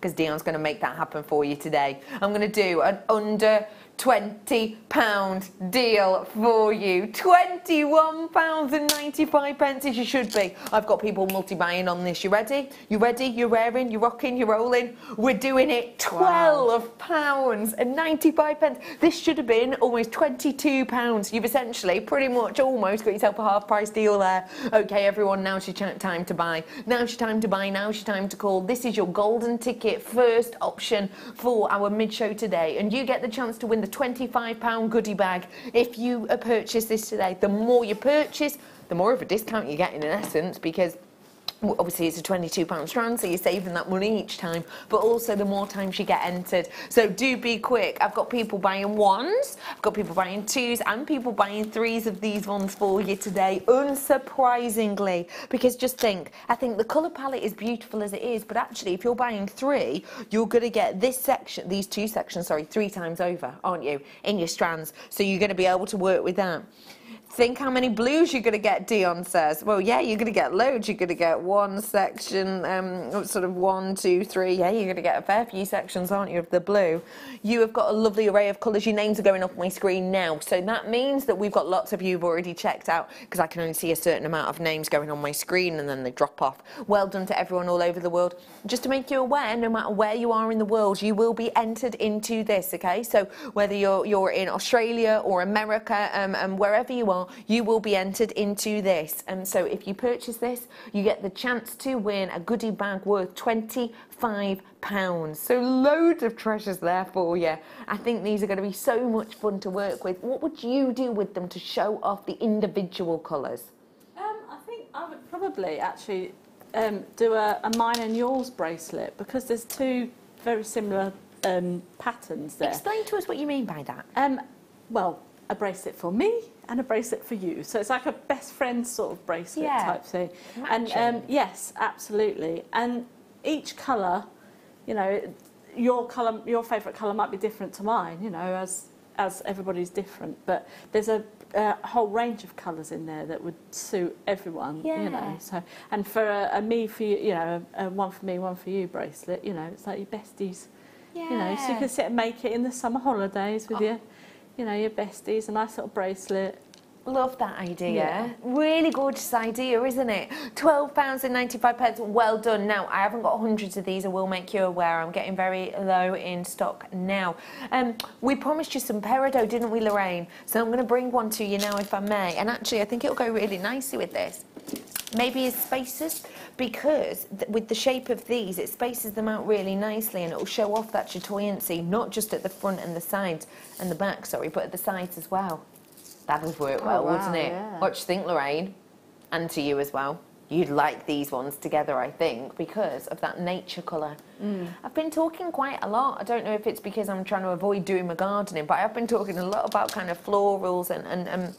Speaker 2: Because Dion's going to make that happen for you today. I'm going to do an under £20 deal for you. £21.95 pence as you should be. I've got people multi-buying on this. You ready? You ready? You're wearing, you're rocking, you're rolling. We're doing it £12 and 95 pence. This should have been almost £22. You've essentially pretty much almost got yourself a half price deal there. Okay, everyone, now's your time to buy. Now's your time to buy. Now's your time to call. This is your golden ticket first option for our mid-show today. And you get the chance to win the £25 goodie bag if you purchase this today. The more you purchase, the more of a discount you get in essence because obviously it's a 22 pound strand so you're saving that money each time but also the more times you get entered. So do be quick. I've got people buying ones i've got people buying twos and people buying threes of these ones for you today unsurprisingly. Because just think i think the color palette is beautiful as it is but actually if you're buying three you're going to get this section these two sections sorry three times over aren't you in your strands. So you're going to be able to work with that Think how many blues you're going to get, Dion says. Well, yeah, you're going to get loads. You're going to get one section, um, sort of one, two, three. Yeah, you're going to get a fair few sections, aren't you, of the blue? You have got a lovely array of colours. Your names are going up my screen now. So that means that we've got lots of you who've already checked out because I can only see a certain amount of names going on my screen and then they drop off. Well done to everyone all over the world. Just to make you aware, no matter where you are in the world, you will be entered into this, okay? So whether you're, you're in Australia or America um, and wherever you are, you will be entered into this. And so if you purchase this, you get the chance to win a goodie bag worth 25 pounds. So loads of treasures there for you. I think these are going to be so much fun to work with. What would you do with them to show off the individual colours?
Speaker 1: Um, I think I would probably actually um, do a, a mine and yours bracelet because there's two very similar um, patterns there.
Speaker 2: Explain to us what you mean by that.
Speaker 1: Um, well, a bracelet for me and a bracelet for you. So it's like a best friend sort of bracelet
Speaker 2: Yeah.
Speaker 1: type thing.
Speaker 2: Matching.
Speaker 1: And um, yes, absolutely. And each colour, you know, your colour, your favourite colour might be different to mine. You know, as as everybody's different. But there's a, a whole range of colours in there that would suit everyone. You know. So and for a, a me for you, you know, a, a one for me, one for you bracelet. You know, it's like your besties.
Speaker 2: Yeah.
Speaker 1: You know, so you can sit and make it in the summer holidays with
Speaker 2: Oh.
Speaker 1: your, you know, your besties, a nice little bracelet.
Speaker 2: Love that idea.
Speaker 1: Yeah.
Speaker 2: Really gorgeous idea, isn't it? £12.95. pence. Well done. Now, I haven't got hundreds of these. I will make you aware. I'm getting very low in stock now. Um, we promised you some peridot, didn't we, Lorraine? So I'm going to bring one to you now, if I may. And actually, I think it'll go really nicely with this. Maybe as spaces, because th- with the shape of these, it spaces them out really nicely and it'll show off that chatoyancy, not just at the front and the sides, and the back, sorry, but at the sides as well. That would work
Speaker 1: Oh,
Speaker 2: well,
Speaker 1: wow,
Speaker 2: wouldn't it?
Speaker 1: yeah.
Speaker 2: What do you think, Lorraine? And to you as well. You'd like these ones together, I think, because of that nature colour.
Speaker 1: Mm.
Speaker 2: I've been talking quite a lot. I don't know if it's because I'm trying to avoid doing my gardening, but I've been talking a lot about kind of florals and, and, and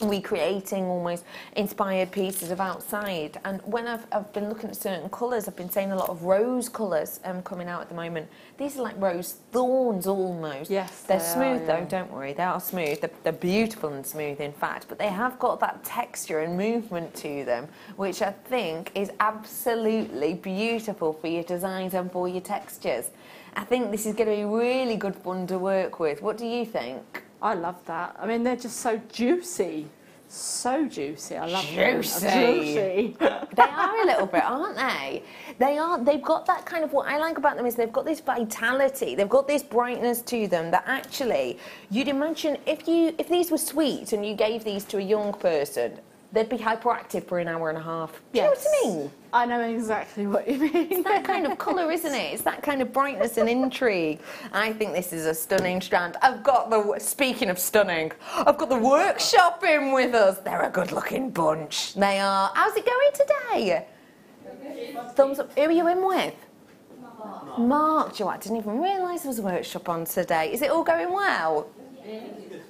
Speaker 2: recreating almost inspired pieces of outside. And when I've, I've been looking at certain colours, I've been seeing a lot of rose colours um, coming out at the moment. These are like rose thorns almost.
Speaker 1: Yes,
Speaker 2: They're
Speaker 1: they are,
Speaker 2: smooth though, don't worry. They are smooth. They're, they're beautiful and smooth, in fact, but they have got that texture and movement to them, which I think is absolutely beautiful for your designs and for your textures. I think this is going to be really good fun to work with. What do you think?
Speaker 1: I love that. I mean, they're just so juicy. So juicy. I love
Speaker 2: Juicy.
Speaker 1: them. Juicy.
Speaker 2: they are a little bit, aren't they? They are. They've got that kind of what I like about them is they've got this vitality. They've got this brightness to them that actually you'd imagine if you if these were sweet and you gave these to a young person, they'd be hyperactive for an hour and a half. Do you know what I mean?
Speaker 1: I know exactly what you mean.
Speaker 2: It's that kind of colour, isn't it? It's that kind of brightness and intrigue. I think this is a stunning strand. I've got the, speaking of stunning, I've got the workshop in with us. They're a good looking bunch. They are. How's it going today? Thumbs up. Who are you in with? Mark. Mark, Joe, I didn't even realise there was a workshop on today. Is it all going well?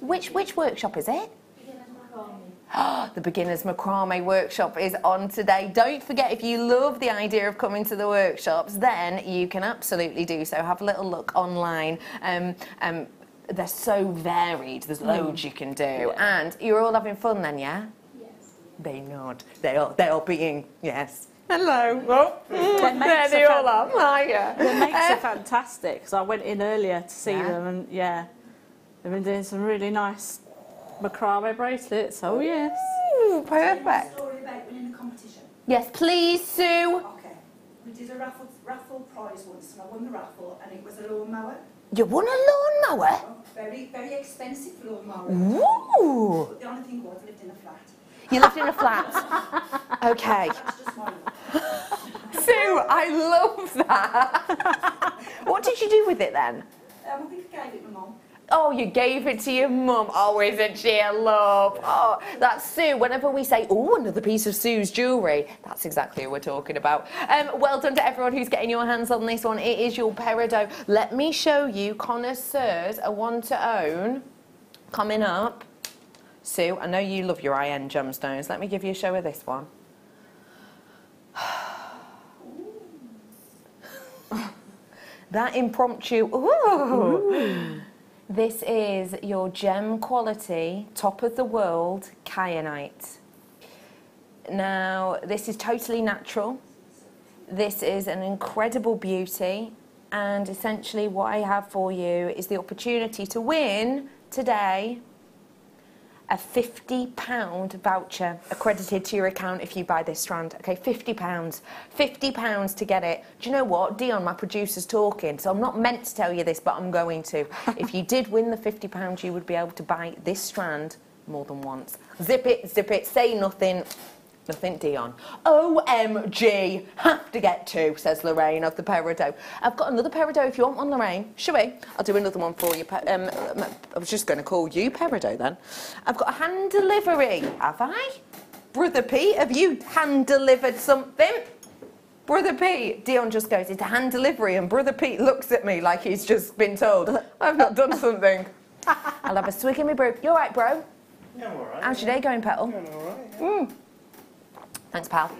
Speaker 2: Which, which workshop is it? the Beginners Macrame Workshop is on today. Don't forget, if you love the idea of coming to the workshops, then you can absolutely do so. Have a little look online. Um, um, they're so varied. There's loads you can do.
Speaker 1: Yeah.
Speaker 2: And you're all having fun then, yeah?
Speaker 3: Yes.
Speaker 2: They nod. They are, they are being, yes. Hello. Oh,
Speaker 1: Their
Speaker 2: there
Speaker 1: mates
Speaker 2: they
Speaker 1: are
Speaker 2: all are. Hiya.
Speaker 1: Their makes
Speaker 2: Uh,
Speaker 1: are fantastic because I went in earlier to see
Speaker 2: Yeah.
Speaker 1: them and yeah, they've been doing some really nice macrame bracelets. Oh yes.
Speaker 2: Ooh, perfect.
Speaker 3: Story about winning a competition.
Speaker 2: Yes, please, Sue.
Speaker 3: Okay. We did a raffle raffle prize once, and I won the raffle, and it was a lawnmower.
Speaker 2: You won a lawnmower?
Speaker 3: A very very expensive lawnmower.
Speaker 2: Ooh.
Speaker 3: But the only thing was, I lived in a flat.
Speaker 2: You lived in a flat. Okay.
Speaker 3: That's just mine.
Speaker 2: Sue, I love that. what did you do with it then?
Speaker 3: Um, I think I gave it my mum.
Speaker 2: Oh, you gave it to your mum. Oh, isn't she a love? Oh, that's Sue. Whenever we say, oh, another piece of Sue's jewellery, that's exactly what we're talking about. Um, well done to everyone who's getting your hands on this one. It is your peridot. Let me show you connoisseurs, a one to own, coming up. Sue, I know you love your IN gemstones. Let me give you a show of this one. that impromptu. Ooh. This is your gem quality, top of the world kyanite. Now, this is totally natural. This is an incredible beauty, and essentially, what I have for you is the opportunity to win today a £50 voucher accredited to your account if you buy this strand. Okay, £50. £50 to get it. Do you know what? Dion, my producer's talking, so I'm not meant to tell you this, but I'm going to. if you did win the £50, you would be able to buy this strand more than once. Zip it, zip it, say nothing. Nothing, Dion. OMG, have to get two, says Lorraine of the peridot. I've got another peridot if you want one, Lorraine. Shall we? I'll do another one for you. Um, I was just going to call you peridot then. I've got a hand delivery, have I? Brother Pete, have you hand delivered something? Brother Pete, Dion just goes, into hand delivery, and Brother Pete looks at me like he's just been told, I've not done something. I'll have a swig in my brew. You alright, bro?
Speaker 4: Yeah, I'm alright.
Speaker 2: How's your day going, Petal?
Speaker 4: Going alright.
Speaker 2: Thanks, pal.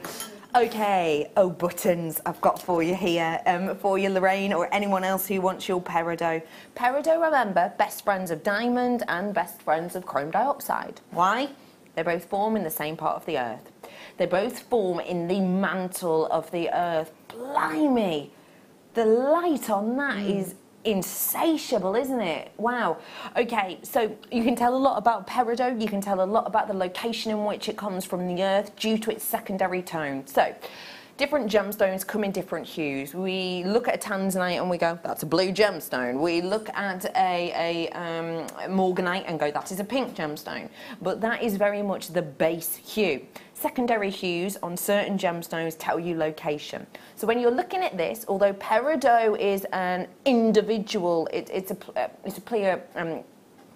Speaker 2: Okay, oh buttons I've got for you here, um, for you Lorraine or anyone else who wants your peridot. Peridot, remember, best friends of diamond and best friends of chrome diopside. Why? They both form in the same part of the earth. They both form in the mantle of the earth. Blimey, the light on that is insatiable, isn't it? Wow. Okay, so you can tell a lot about peridot. You can tell a lot about the location in which it comes from the earth due to its secondary tone. So, different gemstones come in different hues. We look at a tanzanite and we go, that's a blue gemstone. We look at a, a um, morganite and go, that is a pink gemstone. But that is very much the base hue. Secondary hues on certain gemstones tell you location. So when you're looking at this, although peridot is an individual, it, it's a uh, it's a clear um,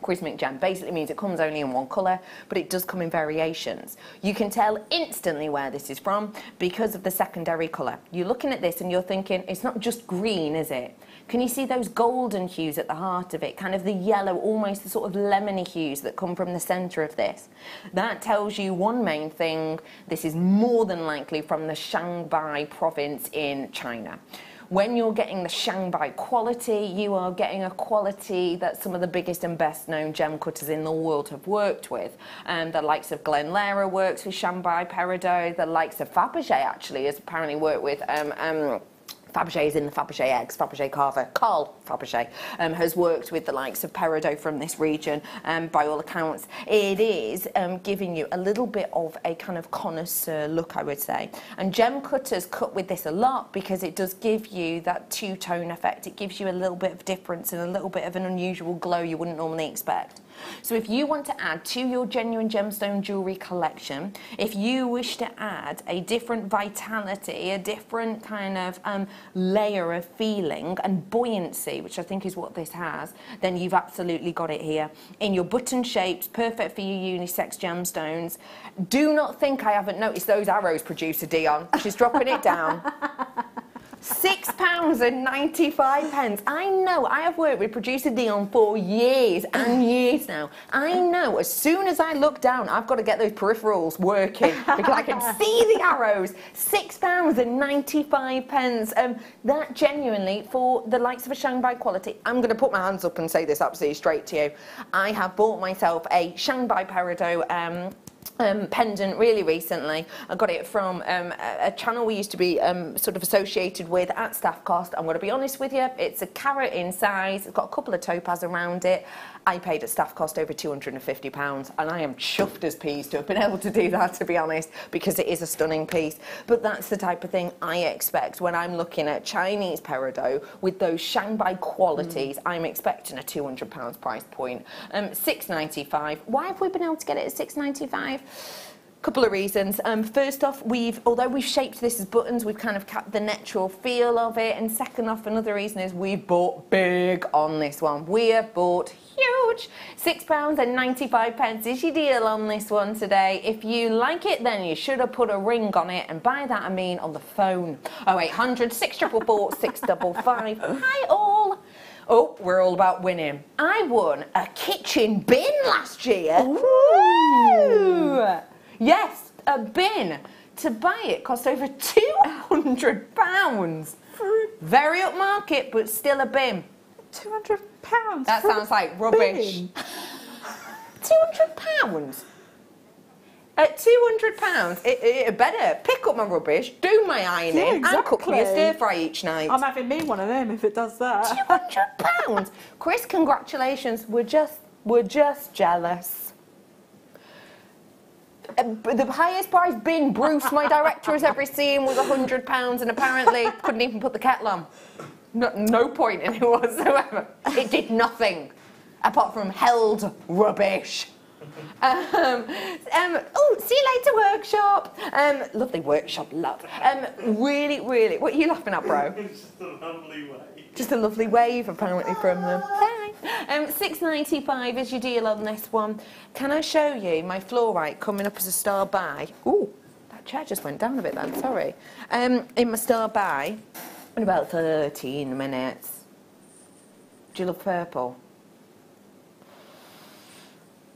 Speaker 2: Chrismic gem basically means it comes only in one colour, but it does come in variations. You can tell instantly where this is from because of the secondary colour. You're looking at this and you're thinking, it's not just green, is it? Can you see those golden hues at the heart of it? Kind of the yellow, almost the sort of lemony hues that come from the centre of this. That tells you one main thing this is more than likely from the Shanghai province in China. When you're getting the Shanghai quality, you are getting a quality that some of the biggest and best known gem cutters in the world have worked with. Um, the likes of Glenn Lehrer works with Shanghai Peridot, the likes of Fabergé actually has apparently worked with um, um, Fabergé is in the Fabergé eggs, Fabergé carver. Carl Fabergé um, has worked with the likes of Peridot from this region, um, by all accounts. It is um, giving you a little bit of a kind of connoisseur look, I would say. And gem cutters cut with this a lot because it does give you that two-tone effect. It gives you a little bit of difference and a little bit of an unusual glow you wouldn't normally expect. So if you want to add to your genuine gemstone jewellery collection, if you wish to add a different vitality, a different kind of um, layer of feeling and buoyancy, which I think is what this has, then you've absolutely got it here. In your button shapes, perfect for your unisex gemstones. Do not think I haven't noticed those arrows, producer Dion. She's dropping it down. Six pounds and 95 pence. I know, I have worked with producer Dion for years and years now. I know, as soon as I look down, I've got to get those peripherals working because I can see the arrows. Six pounds and 95 pence. Um, that genuinely, for the likes of a Shanghai quality, I'm going to put my hands up and say this absolutely straight to you. I have bought myself a Shanghai Peridot um, um, pendant really recently. I got it from um, a, a channel we used to be um, sort of associated with at staff cost. I'm going to be honest with you, it's a carat in size. It's got a couple of topaz around it. I paid at staff cost over £250 and I am chuffed as peas to have been able to do that, to be honest, because it is a stunning piece. But that's the type of thing I expect when I'm looking at Chinese peridot with those Shanghai qualities. I'm expecting a £200 price point. Um, 6.95. Why have we been able to get it at 6.95? couple of reasons. Um, first off, we've although we've shaped this as buttons, we've kind of kept the natural feel of it. And second off, another reason is we've bought big on this one. We have bought huge. Six pounds and 95 pence is your deal on this one today. If you like it, then you should have put a ring on it. And by that I mean on the phone. 0800 644 655. Hi all. Oh, we're all about winning. I won a kitchen bin last year. Ooh. Yes, a bin. To buy it cost over £200. Very upmarket, but still a bin.
Speaker 1: £200
Speaker 2: That sounds like rubbish. £200? At £200, it, it better pick up my rubbish, do my ironing,
Speaker 1: Yeah,
Speaker 2: and cook me a
Speaker 1: exactly.
Speaker 2: stir fry each night.
Speaker 1: I'm having me one of them if it does that.
Speaker 2: £200? Chris, congratulations. We're just, we're just jealous. Uh, The highest price bin Bruce, my director, has ever seen was £100 and apparently couldn't even put the kettle on. No, no point in it whatsoever. It did nothing apart from held rubbish. Um, um, oh, see you later, workshop. Um, lovely workshop, love. Um, really, really. What are you laughing at, bro?
Speaker 4: It's just a lovely way.
Speaker 2: Just a lovely wave apparently from them. Hi. Um, six ninety five is your deal on this one. Can I show you my fluorite coming up as a star buy? Ooh, that chair just went down a bit then. Sorry. Um, in my star buy in about thirteen minutes. Do you love purple?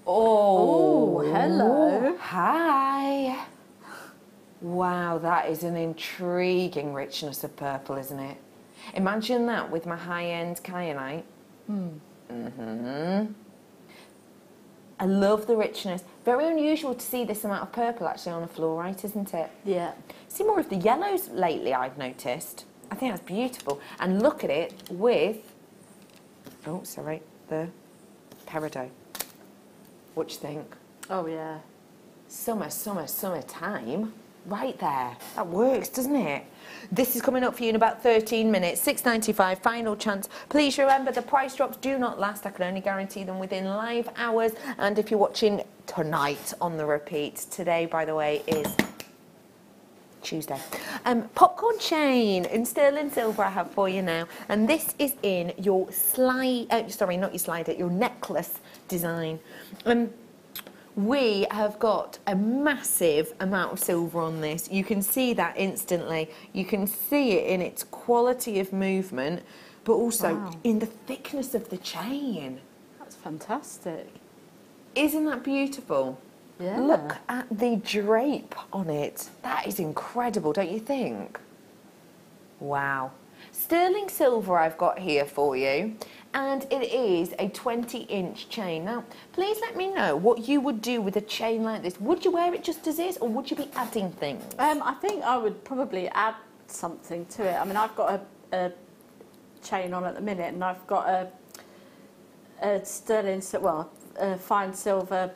Speaker 2: Oh,
Speaker 1: hello.
Speaker 2: Hi. Wow, that is an intriguing richness of purple, isn't it? Imagine that with my high-end kyanite. Mm-hmm. I love the richness. Very unusual to see this amount of purple actually on a fluorite, isn't it?
Speaker 1: Yeah.
Speaker 2: See more of the yellows lately, I've noticed. I think that's beautiful. And look at it with, oh, sorry, the peridot. What do you think?
Speaker 1: Oh, yeah.
Speaker 2: Summer, summer, summer time. Right there. That works, doesn't it? This is coming up for you in about 13 minutes. 6.95, final chance. Please remember the price drops do not last. I can only guarantee them within live hours. And if you're watching tonight on the repeat, today, by the way, is Tuesday. Um, popcorn chain in sterling silver I have for you now, and this is in your slide. Uh, sorry, not your slider, your necklace design. Um, we have got a massive amount of silver on this. You can see that instantly. You can see it in its quality of movement, but also
Speaker 1: Wow.
Speaker 2: in the thickness of the chain.
Speaker 1: That's fantastic.
Speaker 2: Isn't that beautiful?
Speaker 1: Yeah.
Speaker 2: Look at the drape on it. That is incredible, don't you think? Wow. Sterling silver I've got here for you, and it is a 20 inch chain. Now, please let me know what you would do with a chain like this. Would you wear it just as is, or would you be adding things?
Speaker 1: Um, I think I would probably add something to it. I mean, I've got a, a chain on at the minute, and I've got a, a sterling, well, a fine silver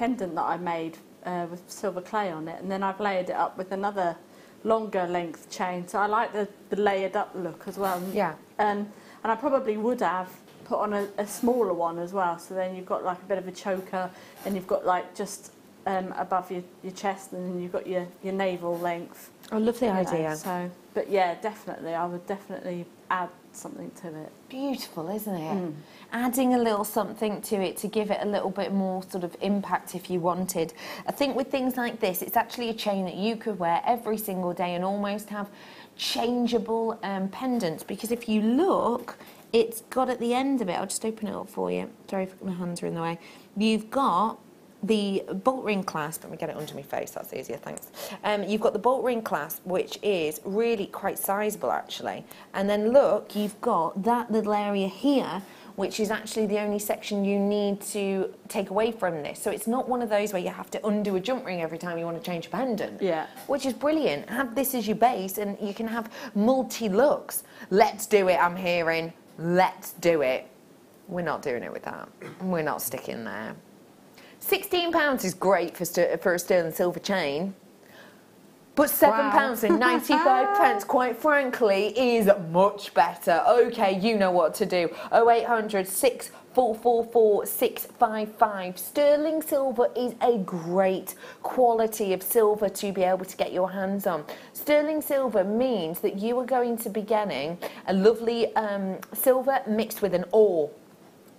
Speaker 1: pendant that I made uh, with silver clay on it, and then I've layered it up with another longer length chain. So I like the, the layered up look as well.
Speaker 2: Yeah.
Speaker 1: And and I probably would have put on a, a smaller one as well. So then you've got like a bit of a choker, and you've got like just um, above your, your chest, and then you've got your, your navel length.
Speaker 2: I love the
Speaker 1: you know,
Speaker 2: idea.
Speaker 1: So, but yeah, definitely, I would definitely add something to it.
Speaker 2: Beautiful, isn't it?
Speaker 1: Mm.
Speaker 2: Adding a little something to it to give it a little bit more sort of impact if you wanted. I think with things like this, it's actually a chain that you could wear every single day and almost have changeable um, pendants because if you look, it's got at the end of it, I'll just open it up for you. Sorry if my hands are in the way. You've got the bolt ring clasp, let me get it under my face, that's easier, thanks. Um, you've got the bolt ring clasp, which is really quite sizable actually. And then look, you've got that little area here, which is actually the only section you need to take away from this. So it's not one of those where you have to undo a jump ring every time you want to change a pendant.
Speaker 1: Yeah.
Speaker 2: Which is brilliant. Have this as your base and you can have multi looks. Let's do it, I'm hearing. Let's do it. We're not doing it with that. We're not sticking there. £16 is great for, st- for a sterling silver chain. But seven
Speaker 1: Wow.
Speaker 2: pounds and ninety-five pence, quite frankly, is much better. Okay, you know what to do. 0800 6444 655. Sterling silver is a great quality of silver to be able to get your hands on. Sterling silver means that you are going to be getting a lovely um, silver mixed with an ore.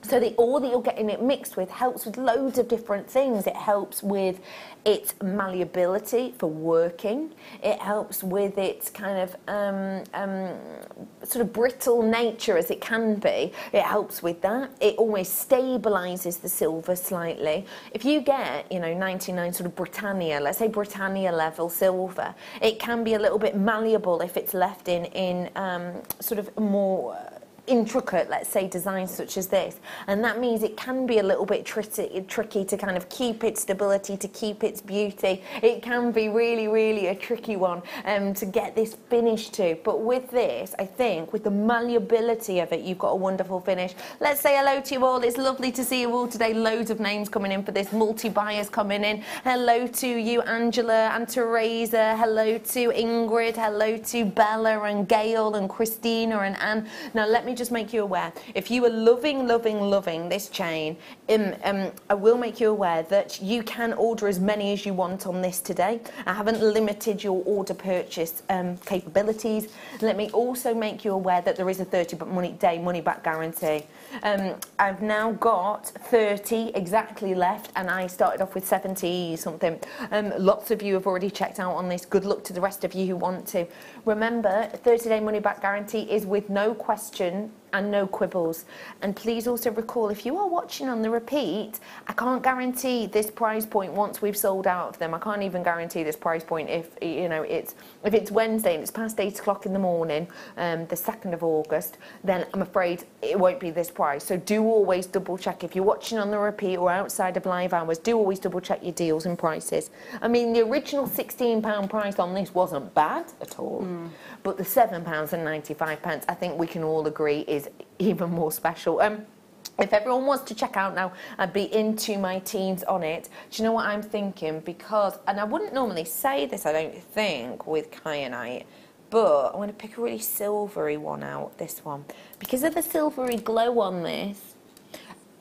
Speaker 2: So the ore that you're getting it mixed with helps with loads of different things. It helps with its malleability for working. It helps with its kind of um, um, sort of brittle nature as it can be. It helps with that. It almost stabilises the silver slightly. If you get, you know, 99 sort of Britannia, let's say Britannia level silver, it can be a little bit malleable if it's left in in um, sort of more intricate, let's say, designs such as this. And that means it can be a little bit tricky, tricky to kind of keep its stability, to keep its beauty. It can be really, really a tricky one um, to get this finish to. But with this, I think, with the malleability of it, you've got a wonderful finish. Let's say hello to you all. It's lovely to see you all today. Loads of names coming in for this. Multi-buyers coming in. Hello to you, Angela and Teresa. Hello to Ingrid. Hello to Bella and Gail and Christina and Anne. Now, let me just make you aware if you are loving, loving, loving this chain, um, um, I will make you aware that you can order as many as you want on this today. I haven't limited your order purchase um, capabilities. Let me also make you aware that there is a 30 money day money back guarantee. Um, I've now got 30 exactly left, and I started off with 70 something. Um, lots of you have already checked out on this. Good luck to the rest of you who want to. Remember, 30 day money back guarantee is with no question and no quibbles. And please also recall if you are watching on the repeat, I can't guarantee this price point once we've sold out of them. I can't even guarantee this price point if you know it's if it's Wednesday and it's past eight o'clock in the morning, um, the second of August, then I'm afraid it won't be this price. So do always double check if you're watching on the repeat or outside of live hours. Do always double check your deals and prices. I mean, the original sixteen pound price on this wasn't bad at all, but the seven pounds and ninety five pence, I think we can all agree is even more special. Um, if everyone wants to check out now and be into my teens on it, do you know what I'm thinking? Because, and I wouldn't normally say this, I don't think, with kyanite, but I'm going to pick a really silvery one out, this one. Because of the silvery glow on this,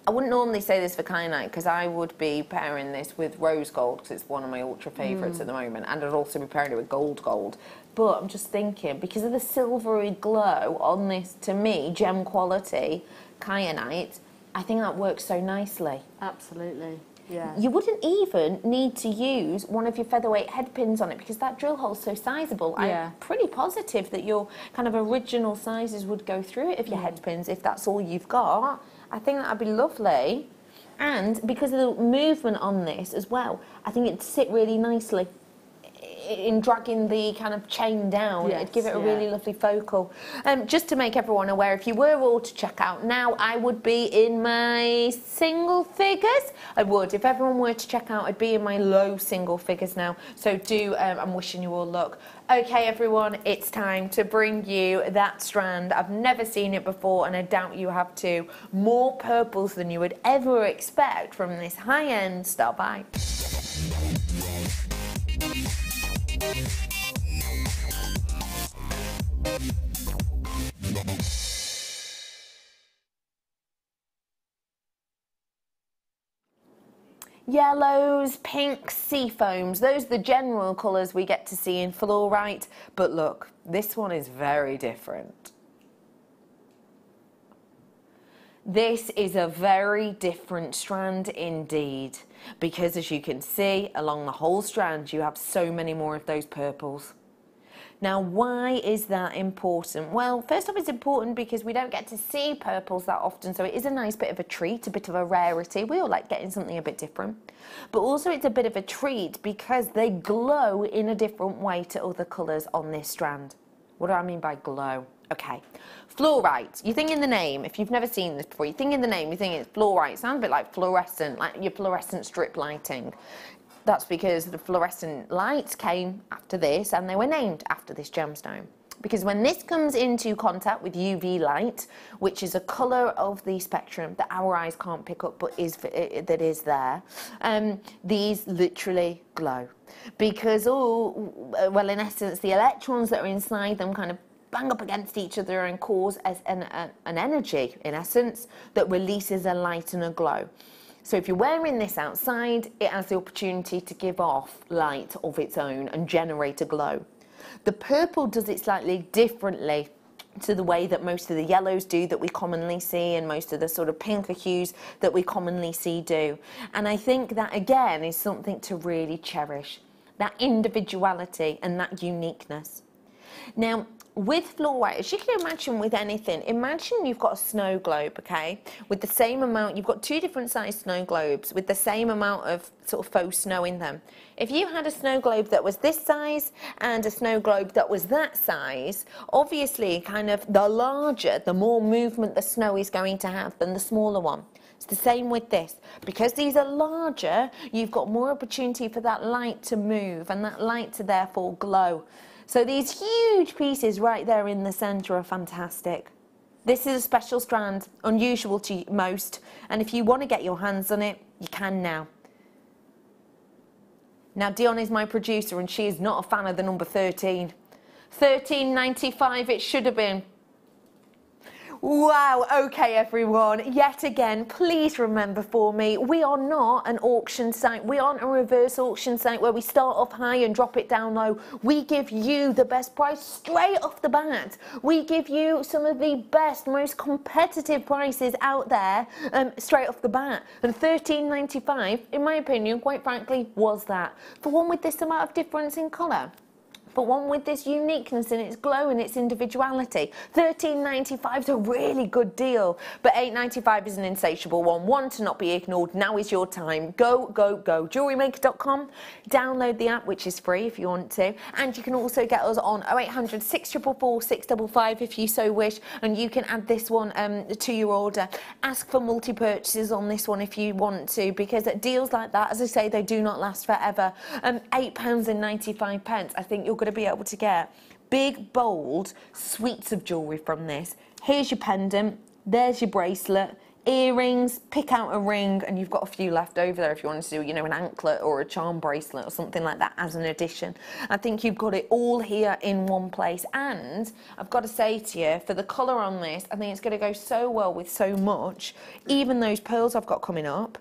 Speaker 2: I wouldn't normally say this for kyanite because I would be pairing this with rose gold because it's one of my ultra favourites at the moment, and I'd also be pairing it with gold gold. But I'm just thinking because of the silvery glow on this, to me, gem quality kyanite, I think that works so nicely.
Speaker 1: Absolutely. Yeah.
Speaker 2: You wouldn't even need to use one of your featherweight head pins on it because that drill hole's so sizable.
Speaker 1: Yeah.
Speaker 2: I'm pretty positive that your kind of original sizes would go through it if your mm. head pins, if that's all you've got. I think that'd be lovely. And because of the movement on this as well, I think it'd sit really nicely. In dragging the kind of chain down.
Speaker 1: Yes,
Speaker 2: It'd give it a
Speaker 1: yeah.
Speaker 2: really lovely focal. Um, just to make everyone aware, if you were all to check out now, I would be in my single figures. I would. If everyone were to check out, I'd be in my low single figures now. So do, um, I'm wishing you all luck. Okay, everyone, it's time to bring you that strand. I've never seen it before, and I doubt you have too. More purples than you would ever expect from this high-end Star buy. Yellows, pinks, sea foams, those are the general colours we get to see in fluorite. But look, this one is very different. This is a very different strand indeed, because as you can see, along the whole strand, you have so many more of those purples. Now, why is that important? Well, first off, it's important because we don't get to see purples that often, so it is a nice bit of a treat, a bit of a rarity. We all like getting something a bit different. But also, it's a bit of a treat because they glow in a different way to other colours on this strand. What do I mean by glow? Okay, fluorite. You think in the name, if you've never seen this before, you think in the name, you think it's fluorite. Sounds a bit like fluorescent, like your fluorescent strip lighting. That's because the fluorescent lights came after this and they were named after this gemstone. Because when this comes into contact with UV light, which is a colour of the spectrum that our eyes can't pick up but is that is there, um, these literally glow. Because, all, well, in essence, the electrons that are inside them kind of bang up against each other and cause as an, an, an energy, in essence, that releases a light and a glow. So if you're wearing this outside, it has the opportunity to give off light of its own and generate a glow. The purple does it slightly differently to the way that most of the yellows do that we commonly see and most of the sort of pinker hues that we commonly see do. And I think that again is something to really cherish, that individuality and that uniqueness. Now, with fluorite, as you can imagine with anything, imagine you've got a snow globe, okay, with the same amount, you've got two different sized snow globes with the same amount of sort of faux snow in them. If you had a snow globe that was this size and a snow globe that was that size, obviously kind of the larger, the more movement the snow is going to have than the smaller one. It's the same with this. Because these are larger, you've got more opportunity for that light to move and that light to therefore glow. So these huge pieces right there in the centre are fantastic. This is a special strand, unusual to most, and if you want to get your hands on it, you can now. Now Dion is my producer and she is not a fan of the number 13. 13.95 it should have been. Wow, okay everyone, yet again, please remember for me, we are not an auction site. We aren't a reverse auction site where we start off high and drop it down low. We give you the best price straight off the bat. We give you some of the best, most competitive prices out there um, straight off the bat. And 13.95, in my opinion, quite frankly, was that. For one with this amount of difference in colour but one with this uniqueness and its glow and its individuality. $13.95 is a really good deal, but $8.95 is an insatiable one. One to not be ignored. Now is your time. Go, go, go. Jewelrymaker.com. Download the app, which is free if you want to, and you can also get us on 0800 644 655 if you so wish, and you can add this one um, to your order. Ask for multi purchases on this one if you want to, because at deals like that, as I say, they do not last forever. Um, £8.95. pence. I think you're going to be able to get big, bold suites of jewellery from this. Here's your pendant, there's your bracelet, earrings, pick out a ring, and you've got a few left over there if you want to do, you know, an anklet or a charm bracelet or something like that as an addition. I think you've got it all here in one place. And I've got to say to you, for the colour on this, I think it's going to go so well with so much. Even those pearls I've got coming up,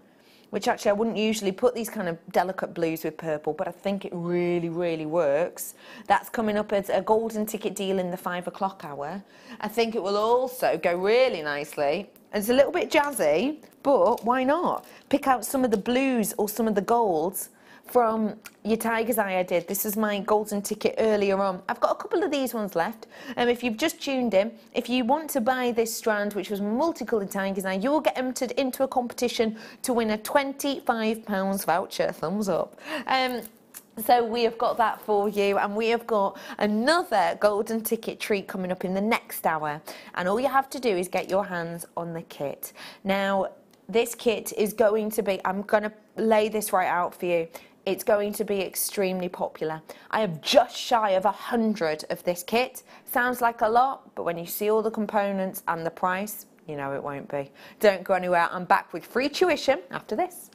Speaker 2: which actually I wouldn't usually put these kind of delicate blues with purple, but I think it really, really works. That's coming up as a golden ticket deal in the five o'clock hour. I think it will also go really nicely. It's a little bit jazzy, but why not? Pick out some of the blues or some of the golds from your Tiger's Eye I did. This is my golden ticket earlier on. I've got a couple of these ones left. Um, if you've just tuned in, if you want to buy this strand, which was multicoloured Tiger's Eye, you will get entered into a competition to win a £25 voucher. Thumbs up. Um, So we have got that for you, and we have got another golden ticket treat coming up in the next hour. And all you have to do is get your hands on the kit. Now, this kit is going to be, I'm going to lay this right out for you. It's going to be extremely popular. I have just shy of a hundred of this kit. Sounds like a lot, but when you see all the components and the price, you know it won't be. Don't go anywhere. I'm back with free tuition after this.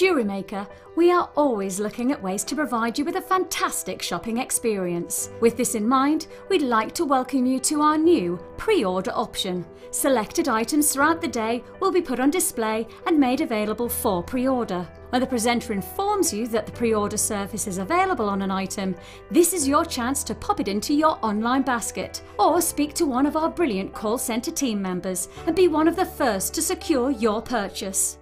Speaker 5: At Jewelry Maker, we are always looking at ways to provide you with a fantastic shopping experience. With this in mind, we'd like to welcome you to our new pre order option. Selected items throughout the day will be put on display and made available for pre order. When the presenter informs you that the pre order service is available on an item, this is your chance to pop it into your online basket or speak to one of our brilliant call centre team members and be one of the first to secure your purchase.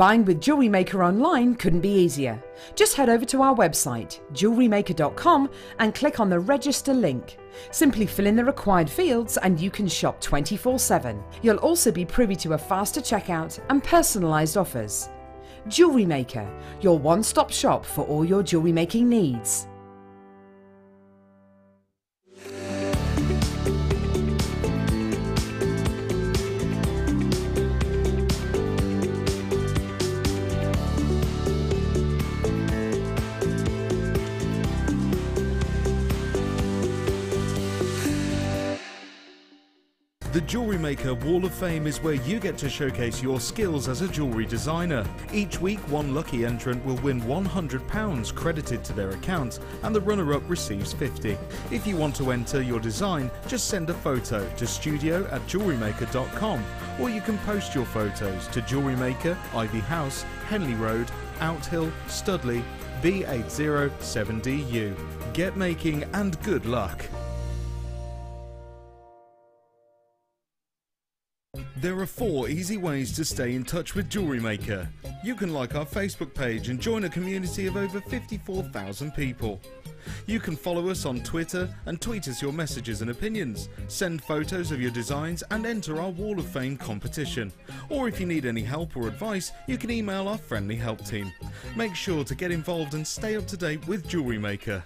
Speaker 6: Buying with Jewelry Maker online couldn't be easier. Just head over to our website, jewelrymaker.com, and click on the register link. Simply fill in the required fields and you can shop 24 7. You'll also be privy to a faster checkout and personalised offers. Jewelry Maker, your one stop shop for all your jewelry making needs.
Speaker 7: The Jewelry Maker Wall of Fame is where you get to showcase your skills as a jewelry designer. Each week, one lucky entrant will win £100 credited to their account, and the runner up receives 50 If you want to enter your design, just send a photo to studio at jewelrymaker.com, or you can post your photos to Jewelry Maker, Ivy House, Henley Road, Outhill, Studley, B807DU. Get making and good luck. There are four easy ways to stay in touch with Jewelry Maker. You can like our Facebook page and join a community of over 54,000 people. You can follow us on Twitter and tweet us your messages and opinions, send photos of your designs and enter our Wall of Fame competition. Or if you need any help or advice, you can email our friendly help team. Make sure to get involved and stay up to date with Jewelry Maker.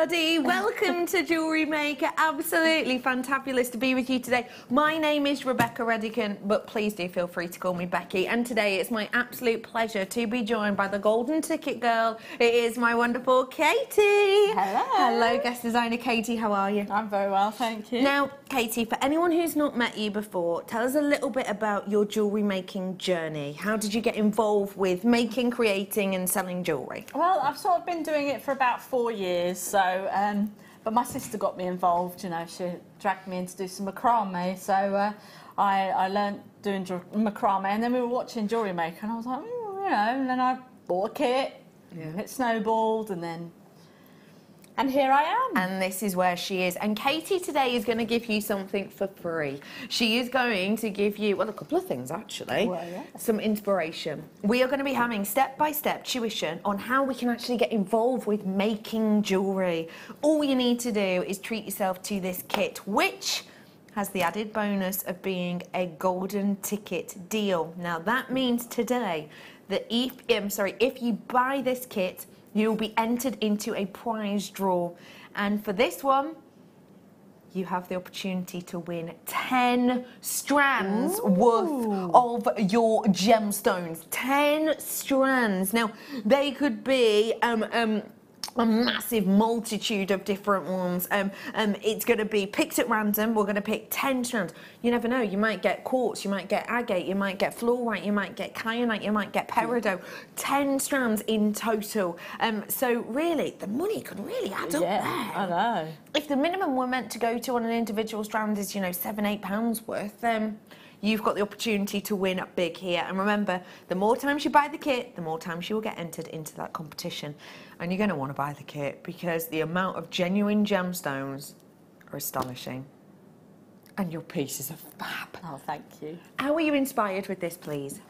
Speaker 2: Everybody. Welcome to Jewelry Maker. Absolutely fantabulous to be with you today. My name is Rebecca Redican, but please do feel free to call me Becky. And today it's my absolute pleasure to be joined by the Golden Ticket Girl. It is my wonderful Katie.
Speaker 1: Hello.
Speaker 2: Hello, guest designer Katie. How are you?
Speaker 1: I'm very well, thank you.
Speaker 2: Now, Katie, for anyone who's not met you before, tell us a little bit about your jewellery making journey. How did you get involved with making, creating, and selling jewellery?
Speaker 1: Well, I've sort of been doing it for about four years, so. Um, but my sister got me involved. You know, she dragged me in to do some macrame. So uh, I, I learnt doing macrame, and then we were watching Jewelry Maker, and I was like, mm, you know. And then I bought a kit.
Speaker 2: Yeah.
Speaker 1: It snowballed, and then And here I am.
Speaker 2: And this is where she is. And Katie today is going to give you something for free. She is going to give you, well, a couple of things actually.
Speaker 1: Well, yeah.
Speaker 2: Some inspiration. We are going to be having step by step tuition on how we can actually get involved with making jewellery. All you need to do is treat yourself to this kit, which has the added bonus of being a golden ticket deal. Now that means today that if I'm sorry, if you buy this kit, you'll be entered into a prize draw. And for this one, you have the opportunity to win 10 strands worth of your gemstones. 10 strands. Now, they could be um, um, a massive multitude of different ones. Um, um, it's going to be picked at random. We're going to pick 10 strands. You never know. You might get quartz, you might get agate, you might get fluorite, you might get kyanite, you might get peridot. 10 strands in total. Um, so, really, the money could really add up
Speaker 1: yeah,
Speaker 2: there
Speaker 1: I know.
Speaker 2: if the minimum we're meant to go to on an individual strand is, you know, seven, eight pounds worth, then you've got the opportunity to win big here. And remember, the more times you buy the kit, the more times you will get entered into that competition. And you're going to want to buy the kit because the amount of genuine gemstones are astonishing. And your pieces are fab.
Speaker 1: Oh, thank you.
Speaker 2: How were you inspired with this, please?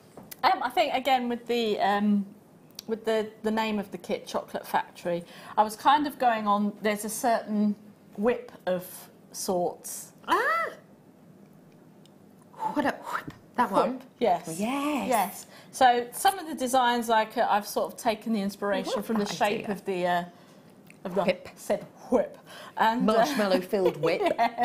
Speaker 1: Um, I think again with the um, with the the name of the kit, Chocolate Factory, I was kind of going on. There's a certain whip of sorts.
Speaker 2: Ah! What a whip. That one.
Speaker 1: Yes.
Speaker 2: Yes.
Speaker 1: Yes. So some of the designs, like uh, I've sort of taken the inspiration from the shape
Speaker 2: idea.
Speaker 1: of the uh, of the
Speaker 2: Whip.
Speaker 1: said whip and uh,
Speaker 2: Marshmallow filled whip.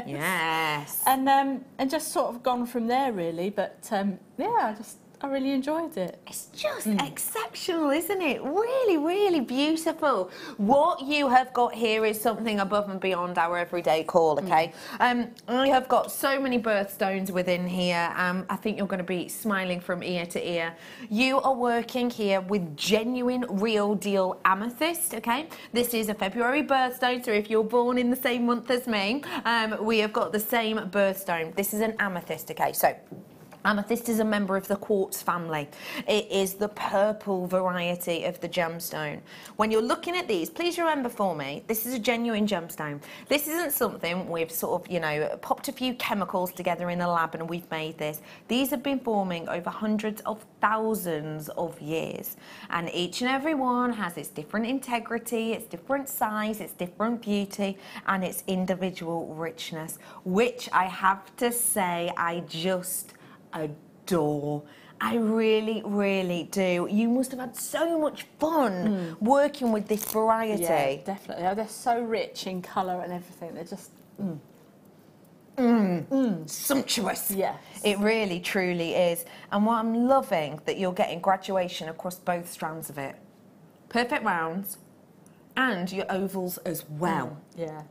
Speaker 2: yes.
Speaker 1: and um, and just sort of gone from there really. But um, yeah, I just I really enjoyed it.
Speaker 2: It's just exceptional, isn't it? Really, really beautiful. What you have got here is something above and beyond our everyday call, okay? Um, I have got so many birthstones within here. Um, I think you're going to be smiling from ear to ear. You are working here with genuine, real deal amethyst, okay? This is a February birthstone, so if you're born in the same month as me, um, we have got the same birthstone. This is an amethyst, okay? So Amethyst is a member of the quartz family. It is the purple variety of the gemstone. When you're looking at these, please remember for me, this is a genuine gemstone. This isn't something we've sort of, you know, popped a few chemicals together in a lab and we've made this. These have been forming over hundreds of thousands of years. And each and every one has its different integrity, its different size, its different beauty, and its individual richness, which I have to say, I just adore. I really, really do. You must have had so much fun hmm. working with this variety.
Speaker 1: Yeah, definitely. Oh, they're so rich in colour and everything. They're just hmm. Mm. Hmm.
Speaker 2: Sumptuous.
Speaker 1: Yes.
Speaker 2: It really, truly is. And what I'm loving that you're getting graduation across both strands of it. Perfect rounds and your ovals as well.
Speaker 1: yeah.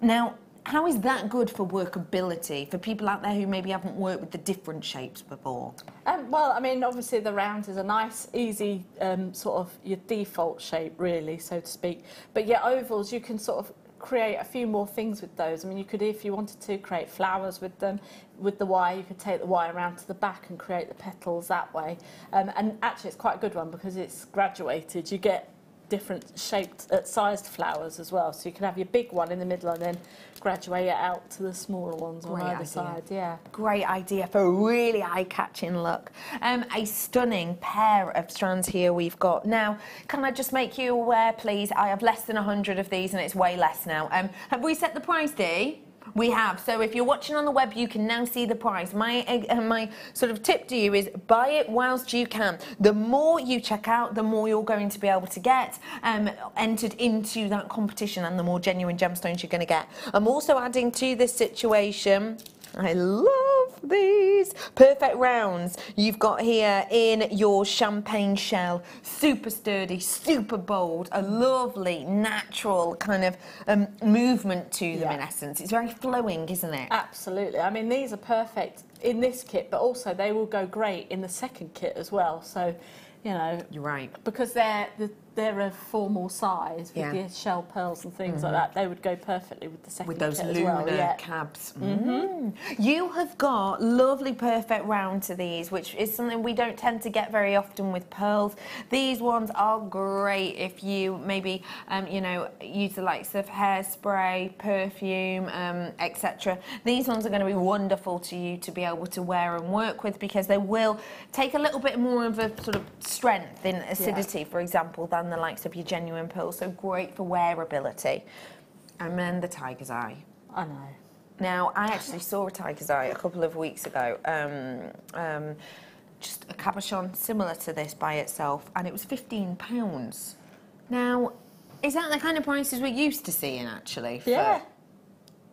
Speaker 2: Now, how is that good for workability for people out there who maybe haven't worked with the different shapes before?
Speaker 1: Um, well, I mean, obviously the round is a nice, easy um, sort of your default shape, really, so to speak. But your ovals, you can sort of create a few more things with those. I mean, you could, if you wanted to, create flowers with them. With the wire, you could take the wire around to the back and create the petals that way. Um, and actually, it's quite a good one because it's graduated. You get different shaped, uh, sized flowers as well. So you can have your big one in the middle and then graduate it out to the smaller ones
Speaker 2: Great
Speaker 1: on either
Speaker 2: idea.
Speaker 1: side. Yeah.
Speaker 2: Great idea for a really eye-catching look. Um, a stunning pair of strands here we've got. Now, can I just make you aware, please? I have less than 100 of these and it's way less now. Um, have we set the price, Dee? We have. So if you're watching on the web, you can now see the price. My uh, my sort of tip to you is buy it whilst you can. The more you check out, the more you're going to be able to get um, entered into that competition, and the more genuine gemstones you're going to get. I'm also adding to this situation. I love these perfect rounds you've got here in your champagne shell. Super sturdy, super bold, a lovely natural kind of um, movement to them
Speaker 1: Yeah.
Speaker 2: in essence. It's very flowing, isn't it?
Speaker 1: Absolutely. I mean, these are perfect in this kit, but also they will go great in the second kit as well. So, you know,
Speaker 2: You're right.
Speaker 1: because they're the, they're a formal size with
Speaker 2: Yeah.
Speaker 1: the shell pearls and things like that. They would go perfectly with the second
Speaker 2: with those
Speaker 1: kit well. Yeah.
Speaker 2: cabs. Mm. You have got lovely perfect round to these, which is something we don't tend to get very often with pearls. These ones are great if you maybe, um, you know, use the likes of hairspray, perfume, um, etc. These ones are going to be wonderful to you to be able to wear and work with because they will take a little bit more of a sort of strength in acidity, for example, than the likes of your genuine pearls. So great for wearability. And then the tiger's eye.
Speaker 1: I know.
Speaker 2: Now, I actually saw a tiger's eye a couple of weeks ago. Um, um, just a cabochon similar to this by itself, and it was fifteen pounds. Now, is that the kind of prices we're used to seeing actually? for-
Speaker 1: Yeah.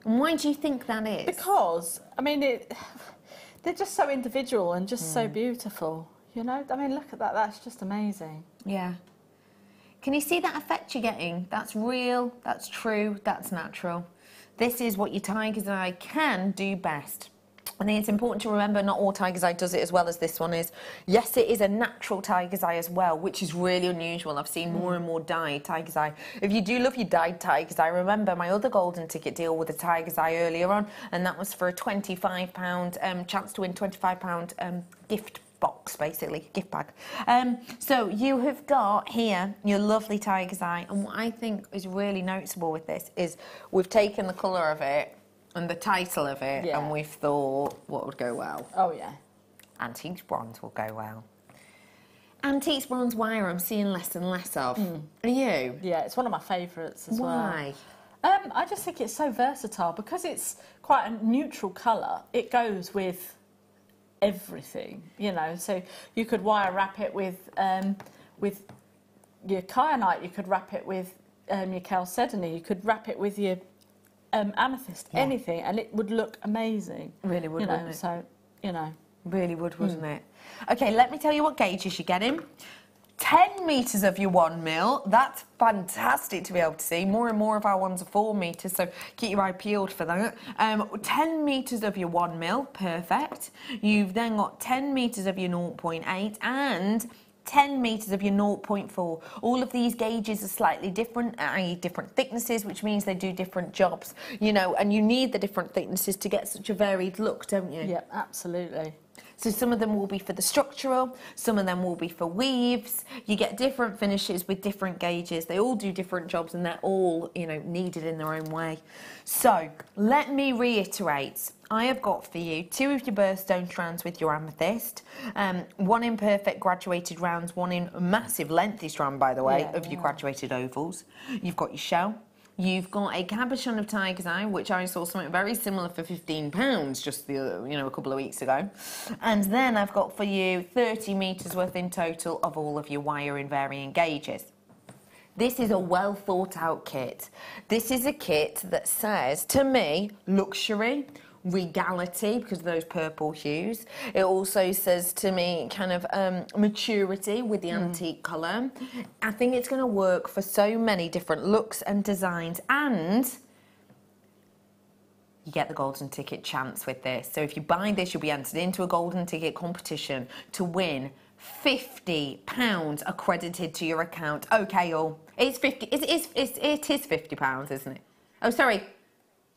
Speaker 2: And why do you think that is?
Speaker 1: Because I mean, it, they're just so individual and just
Speaker 2: Hmm.
Speaker 1: so beautiful. You know, I mean, look at that. That's just amazing.
Speaker 2: Yeah. Can you see that effect you're getting? That's real, that's true, that's natural. This is what your tiger's eye can do best. I think it's important to remember not all tiger's eye does it as well as this one is. Yes, it is a natural tiger's eye as well, which is really unusual. I've seen more and more dyed tiger's eye. If you do love your dyed tiger's eye, remember my other golden ticket deal with a tiger's eye earlier on, and that was for a £25 um, chance to win £25 um, gift box, basically, gift bag. Um, so you have got here your lovely tiger's eye, and what I think is really noticeable with this is we've taken the colour of it and the title of it,
Speaker 1: Yeah.
Speaker 2: and we've thought what would go well.
Speaker 1: Oh yeah.
Speaker 2: Antiques bronze will go well. Antiques bronze wire, I'm seeing less and less of. Are you?
Speaker 1: Yeah, it's one of my favourites as well.
Speaker 2: Why?
Speaker 1: Um, I just think it's so versatile because it's quite a neutral colour. It goes with everything, you know. So you could wire wrap it with um, with your kyanite. You could wrap it with um, your chalcedony. You could wrap it with your um, amethyst.
Speaker 2: Yeah.
Speaker 1: Anything, and it would look amazing.
Speaker 2: Really would,
Speaker 1: you know.
Speaker 2: wouldn't it?
Speaker 1: So you know.
Speaker 2: Really would, wouldn't it? Okay, let me tell you what gauges you're getting. 10 metres of your one mil. That's fantastic to be able to see. More and more of our ones are four metres, so keep your eye peeled for that. Um, 10 metres of your one mil, perfect. You've then got 10 metres of your 0.8 and 10 metres of your 0.4. All of these gauges are slightly different, i.e. different thicknesses, which means they do different jobs, you know, and you need the different thicknesses to get such a varied look, don't you?
Speaker 1: Yeah, absolutely.
Speaker 2: So some of them will be for the structural, some of them will be for weaves. You get different finishes with different gauges. They all do different jobs and they're all, you know, needed in their own way. So let me reiterate. I have got for you two of your birthstone strands with your amethyst, um, one in perfect graduated rounds, one in massive lengthy strand, by the way,
Speaker 1: Yeah,
Speaker 2: of your
Speaker 1: yeah.
Speaker 2: graduated ovals. You've got your shell, You've got a cabochon of tiger's eye, which I saw something very similar for fifteen pounds just the you know a couple of weeks ago, and then I've got for you thirty meters worth in total of all of your wire in varying gauges. This is a well thought out kit. This is a kit that says to me luxury, regality because of those purple hues. It also says to me kind of um, maturity with the antique colour. I think it's going to work for so many different looks and designs and you get the golden ticket chance with this. So if you buy this, you'll be entered into a golden ticket competition to win fifty pounds accredited to your account. Okay, all it's fifty. It's, it's, it's, it is fifty pounds, isn't it? Oh, sorry.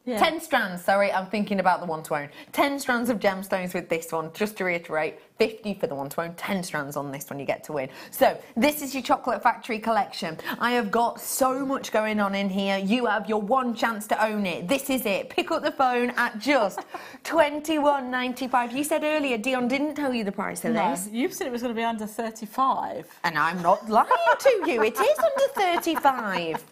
Speaker 1: Yeah.
Speaker 2: 10 strands, sorry, I'm thinking about the one to own. 10 strands of gemstones with this one, just to reiterate, 50 for the one to own, 10 strands on this one you get to win. So, this is your Chocolate Factory collection. I have got so much going on in here. You have your one chance to own it. This is it. Pick up the phone at just 21.95. You said earlier Dion didn't tell you the price of
Speaker 1: No,
Speaker 2: this.
Speaker 1: you said it was going to be under 35.
Speaker 2: And I'm not lying to you. It is under 35.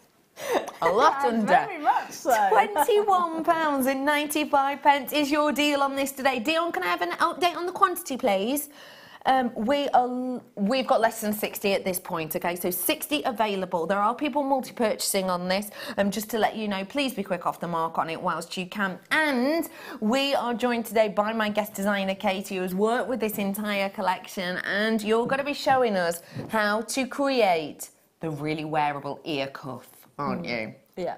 Speaker 2: A lot under.
Speaker 1: Very much so.
Speaker 2: Twenty-one pounds and ninety-five pence is your deal on this today. Dion, can I have an update on the quantity, please? Um, we are, we've got less than 60 at this point, okay? So 60 available. There are people multi-purchasing on this. Um, just to let you know, please be quick off the mark on it whilst you can. And we are joined today by my guest designer, Katie, who has worked with this entire collection. And you're going to be showing us how to create the really wearable ear cuff, aren't you?
Speaker 1: Yeah.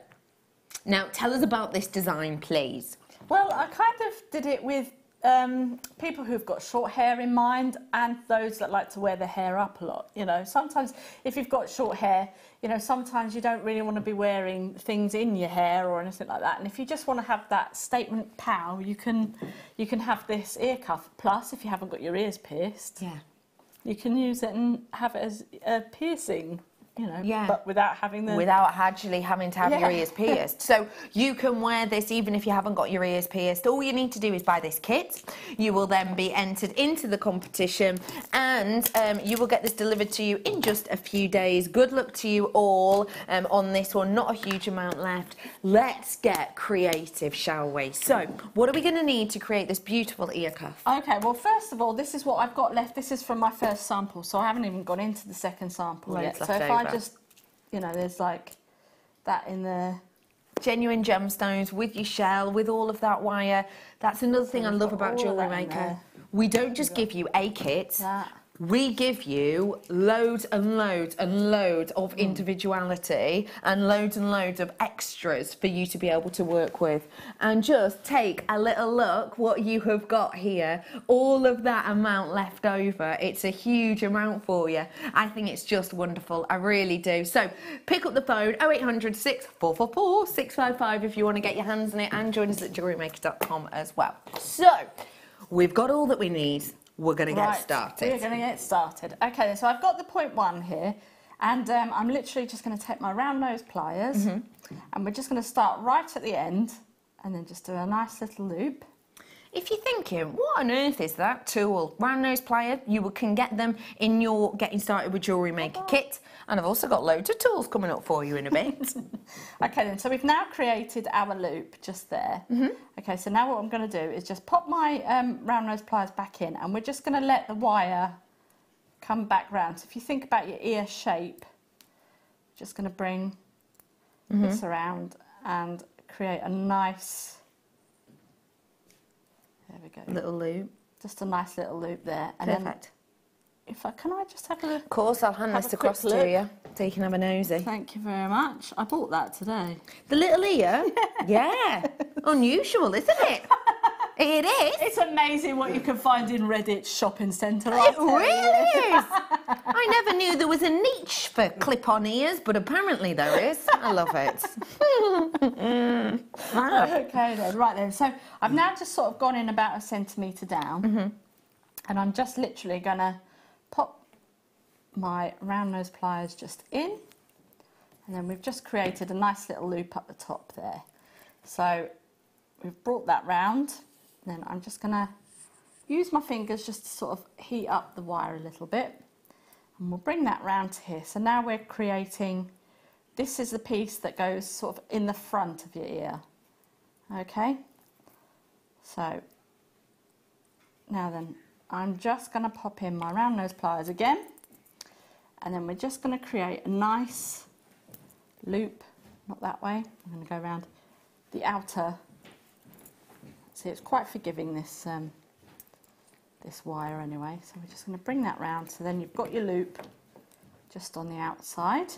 Speaker 2: Now, tell us about this design, please.
Speaker 1: Well, I kind of did it with um, people who've got short hair in mind and those that like to wear their hair up a lot. You know, sometimes if you've got short hair, you know, sometimes you don't really want to be wearing things in your hair or anything like that. And if you just want to have that statement pow, you can you can have this ear cuff. Plus, if you haven't got your ears pierced,
Speaker 2: Yeah.
Speaker 1: you can use it and have it as a piercing. You know,
Speaker 2: Yeah.
Speaker 1: but without having the
Speaker 2: without actually having to have your ears pierced. So you can wear this even if you haven't got your ears pierced. All you need to do is buy this kit. You will then be entered into the competition and um, you will get this delivered to you in just a few days. Good luck to you all um, on this one. Not a huge amount left. Let's get creative, shall we? So, what are we going to need to create this beautiful ear cuff?
Speaker 1: Okay, well, first of all, this is what I've got left. This is from my first sample, so I haven't even gone into the second sample yet. So if I
Speaker 2: over.
Speaker 1: just, you know, there's like that in there.
Speaker 2: Genuine gemstones with your shell, with all of that wire. That's another thing I love about Jewellery Maker. We don't just give you a kit.
Speaker 1: That.
Speaker 2: We give you loads and loads and loads of hmm. individuality and loads and loads of extras for you to be able to work with. And just take a little look what you have got here. All of that amount left over. It's a huge amount for you. I think it's just wonderful. I really do. So pick up the phone 0800 6444 655 if you want to get your hands on it and join us at jewellerymaker.com as well. So we've got all that we need. We're going to get started.
Speaker 1: We're going to get started. Okay, so I've got the point one here, and um, I'm literally just going to take my round nose pliers,
Speaker 2: Mm-hmm.
Speaker 1: and we're just going to start right at the end, and then just do a nice little loop.
Speaker 2: If you're thinking, what on earth is that tool? Round nose plier, you can get them in your Getting Started with Jewellery Maker kit. And I've also got loads of tools coming up for you in a bit.
Speaker 1: Okay, then, so we've now created our loop just there.
Speaker 2: Mm-hmm.
Speaker 1: Okay, so now what I'm going to do is just pop my um, round nose pliers back in, and we're just going to let the wire come back round. So if you think about your ear shape, just going to bring
Speaker 2: Mm-hmm.
Speaker 1: this around and create a nice. There we go.
Speaker 2: Little loop.
Speaker 1: Just a nice little loop there, and then
Speaker 2: Perfect.
Speaker 1: If I can, I just have a
Speaker 2: Of course, I'll hand this across to you so you can have a nosy.
Speaker 1: Thank you very much. I bought that today.
Speaker 2: The little ear? yeah. Unusual, isn't it? it is.
Speaker 1: It's amazing what you can find in Redditch shopping centre.
Speaker 2: It really is. I never knew there was a niche for clip-on ears, but apparently there is. I love it.
Speaker 1: Okay then, right then. So I've now just sort of gone in about a centimetre down, mm-hmm. and I'm just literally gonna my round nose pliers just in, and then we've just created a nice little loop at the top there. So we've brought that round, then I'm just gonna use my fingers just to sort of heat up the wire a little bit, and we'll bring that round to here. So now we're creating. This is the piece that goes sort of in the front of your ear. Okay, so now then I'm just going to pop in my round nose pliers again and then we're just going to create a nice loop, not that way, I'm going to go around the outer, see it's quite forgiving this, um, this wire anyway, so we're just going to bring that round. So then you've got your loop just on the outside.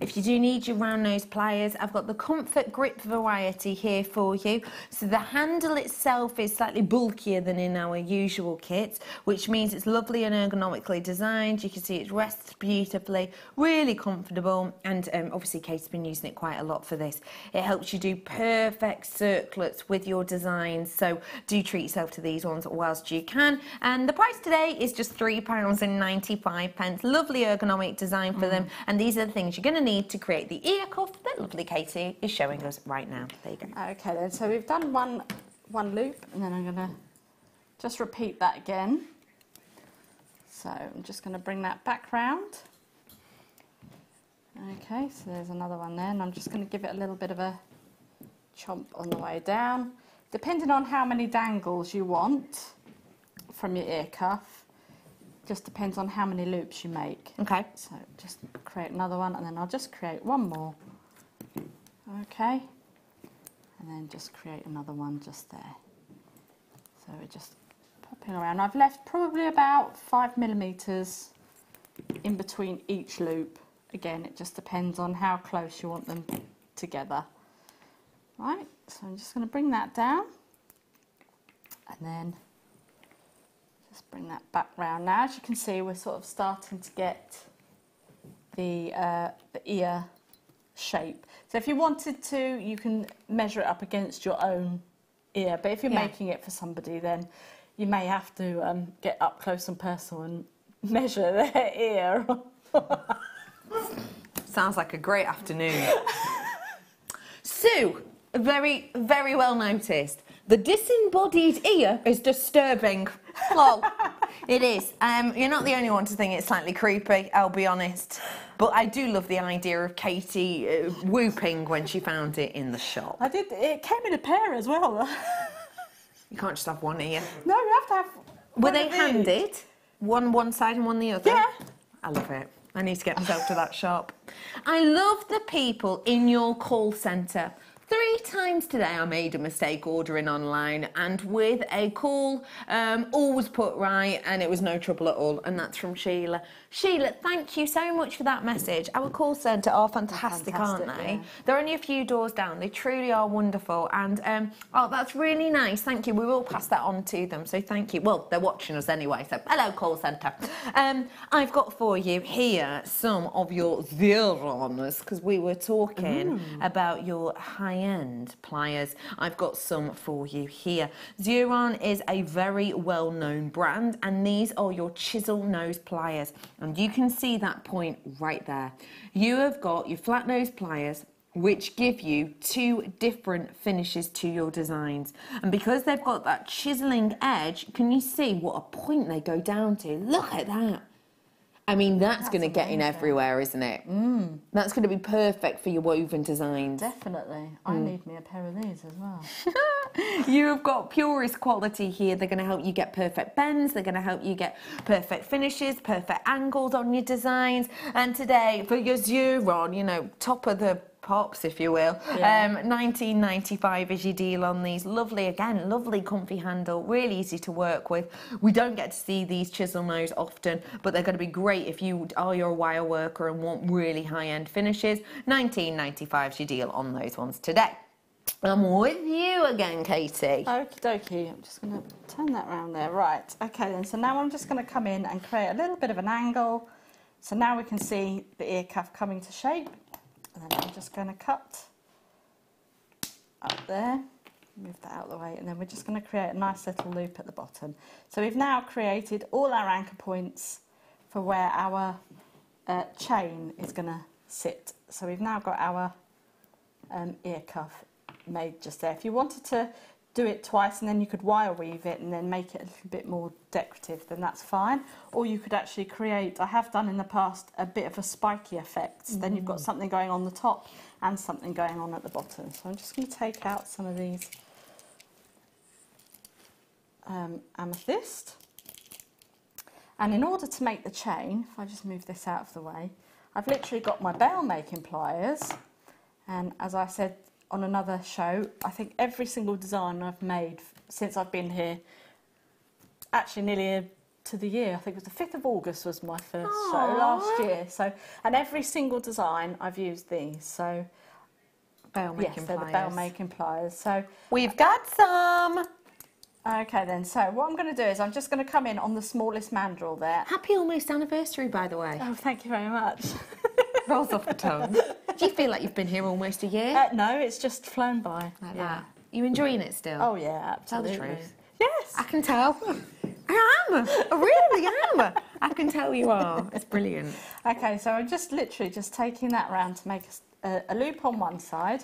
Speaker 2: If you do need your round nose pliers, I've got the Comfort Grip variety here for you. So the handle itself is slightly bulkier than in our usual kits, which means it's lovely and ergonomically designed. You can see it rests beautifully, really comfortable, and um, obviously Kate's been using it quite a lot for this. It helps you do perfect circlets with your designs, so do treat yourself to these ones whilst you can. And the price today is just £3.95. Lovely ergonomic design for them, and these are the things you're going to need to create the ear cuff that lovely Katie is showing us right now. There you go.
Speaker 1: Okay then, so we've done one, one loop and then I'm going to just repeat that again. So I'm just going to bring that back round. Okay, so there's another one there and I'm just going to give it a little bit of a chomp on the way down. Depending on how many dangles you want from your ear cuff, just depends on how many loops you make.
Speaker 2: Okay.
Speaker 1: So just create another one and then I'll just create one more. Okay. And then just create another one just there. So we're just popping around. I've left probably about five millimeters in between each loop. Again, it just depends on how close you want them together. Right, so I'm just going to bring that down and then Just bring that back round. Now, as you can see, we're sort of starting to get the, uh, the ear shape. So if you wanted to, you can measure it up against your own ear. But if you're
Speaker 2: Yeah.
Speaker 1: making it for somebody, then you may have to um, get up close and personal and measure their ear.
Speaker 2: Sounds like a great afternoon. Sue, very, very well noticed. The disembodied ear is disturbing. Lol. it is. Um, you're not the only one to think it's slightly creepy, I'll be honest. But I do love the idea of Katie uh, whooping when she found it in the shop.
Speaker 1: I did. It came in a pair as well.
Speaker 2: You can't just have one ear.
Speaker 1: no, you have to have.
Speaker 2: Were they handed? One one side and one the other?
Speaker 1: Yeah.
Speaker 2: I love it. I need to get myself to that shop. I love the people in your call centre. Three times today I made a mistake ordering online and with a call, um, all was put right and it was no trouble at all. And that's from Sheila. Sheila, thank you so much for that message. Our call centre are fantastic, aren't they?
Speaker 1: yeah.
Speaker 2: They're only a few doors down. They truly are wonderful. And um, oh, that's really nice. Thank you. We will pass that on to them. So thank you. Well, they're watching us anyway. So hello, call centre. Um, I've got for you here some of your Xurons because we were talking about your high-end pliers. I've got some for you here. Xuron is a very well-known brand, and these are your chisel nose pliers. And you can see that point right there. You have got your flat nose pliers, which give you two different finishes to your designs. And because they've got that chiseling edge, can you see what a point they go down to? Look at that. I mean, that's, going to get in everywhere, isn't it? Mm. That's going to be perfect for your woven designs.
Speaker 1: Definitely. I need me a pair of these as well.
Speaker 2: you have got purist quality here. They're going to help you get perfect bends. They're going to help you get perfect finishes, perfect angles on your designs. And today, for your Xuron, you know, top of the pops, if you will.
Speaker 1: Yeah.
Speaker 2: Um, 1995 is your deal on these. Lovely, again, lovely comfy handle, really easy to work with. We don't get to see these chisel nose often, but they're going to be great if you are your wire worker and want really high-end finishes. 1995 is your deal on those ones today. I'm with you again, Katie.
Speaker 1: Okie dokie. I'm just going to turn that round there. Right. Okay then. So now I'm just going to come in and create a little bit of an angle. So now we can see the ear cuff coming to shape. And then I'm just going to cut up there. Move that out of the way. And then we're just going to create a nice little loop at the bottom. So we've now created all our anchor points for where our uh, chain is going to sit. So we've now got our um, ear cuff made just there. If you wanted to do it twice and then you could wire weave it and then make it a little bit more decorative, then that's fine. Or you could actually create, I have done in the past, a bit of a spiky effect. Then you've got something going on the top and something going on at the bottom. So I'm just going to take out some of these um, amethyst. And in order to make the chain, if I just move this out of the way, I've literally got my bail making pliers. And as I said on another show, I think every single design I've made since I've been here, actually nearly a, to the year, I think it was the 5th of August was my first show last year. So, and every single design I've used these. So,
Speaker 2: Bail
Speaker 1: yes, they're the bail making pliers. So,
Speaker 2: We've got some.
Speaker 1: okay then. So what I'm going to do is I'm just going to come in on the smallest mandrel there.
Speaker 2: Happy almost anniversary, by the way.
Speaker 1: Oh, thank you very much.
Speaker 2: Rolls off the tongue. Do you feel like you've been here almost a year?
Speaker 1: Uh, no, it's just flown by.
Speaker 2: like
Speaker 1: yeah.
Speaker 2: that. You enjoying it still?
Speaker 1: Oh yeah,
Speaker 2: Tell the truth.
Speaker 1: Yes.
Speaker 2: I can tell. I am. I really am. I can tell you are. It's brilliant.
Speaker 1: Okay, so I'm just literally just taking that round to make a loop on one side,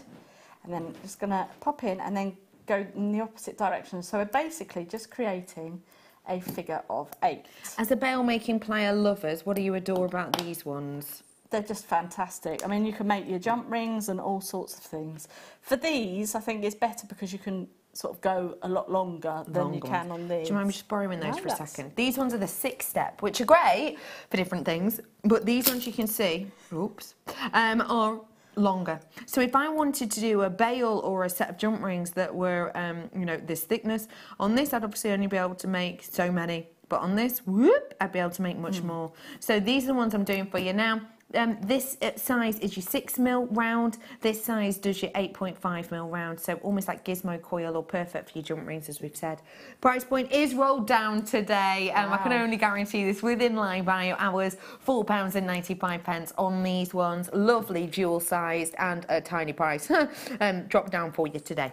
Speaker 1: and then just going to pop in and then go in the opposite direction. So we're basically just creating a figure of eight.
Speaker 2: As a bail making player lovers, what do you adore about these ones?
Speaker 1: They're just fantastic. I mean, you can make your jump rings and all sorts of things. For these, I think it's better because you can sort of go a lot longer than you
Speaker 2: Longer
Speaker 1: can on these.
Speaker 2: Do you mind me just borrowing those
Speaker 1: No,
Speaker 2: for a second? These ones are the six step, which are great for different things, but these ones you can see, oops, um, are longer. So if I wanted to do a bail or a set of jump rings that were, um, you know, this thickness, on this I'd obviously only be able to make so many. But on this, whoop, I'd be able to make much more. So these are the ones I'm doing for you now. Um, this uh, size is your 6 mil round. This size does your 8.5 mil round. So almost like gizmo coil or perfect for your jump rings, as we've said. Price point is rolled down today. Um, I can only guarantee this within live bio hours. £4.95 pence on these ones. Lovely dual sized and a tiny price. um, drop down for you today.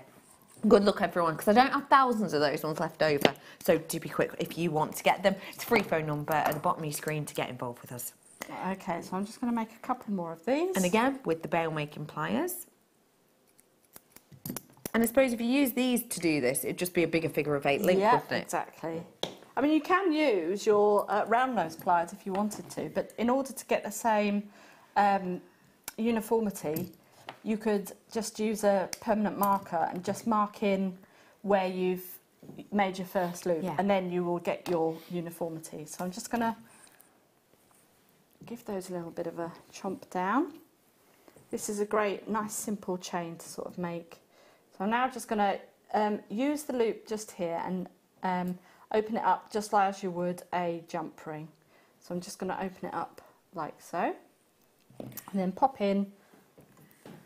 Speaker 2: Good luck, everyone, because I don't have thousands of those ones left over. So do be quick if you want to get them. It's a free phone number at the bottom of your screen to get involved with us.
Speaker 1: Okay, so I'm just going to make a couple more of these.
Speaker 2: And again, with the bail making pliers. And I suppose if you use these to do this, it'd just be a bigger figure of eight link,
Speaker 1: yeah,
Speaker 2: wouldn't it?
Speaker 1: exactly. I mean, you can use your uh, round nose pliers if you wanted to, but in order to get the same um, uniformity, you could just use a permanent marker and just mark in where you've made your first loop,
Speaker 2: Yeah.
Speaker 1: and then you will get your uniformity. So I'm just going to give those a little bit of a chomp down. This is a great, nice, simple chain to sort of make. So I'm now just going to um, use the loop just here and um, open it up just like as you would a jump ring. So I'm just going to open it up like so. And then pop in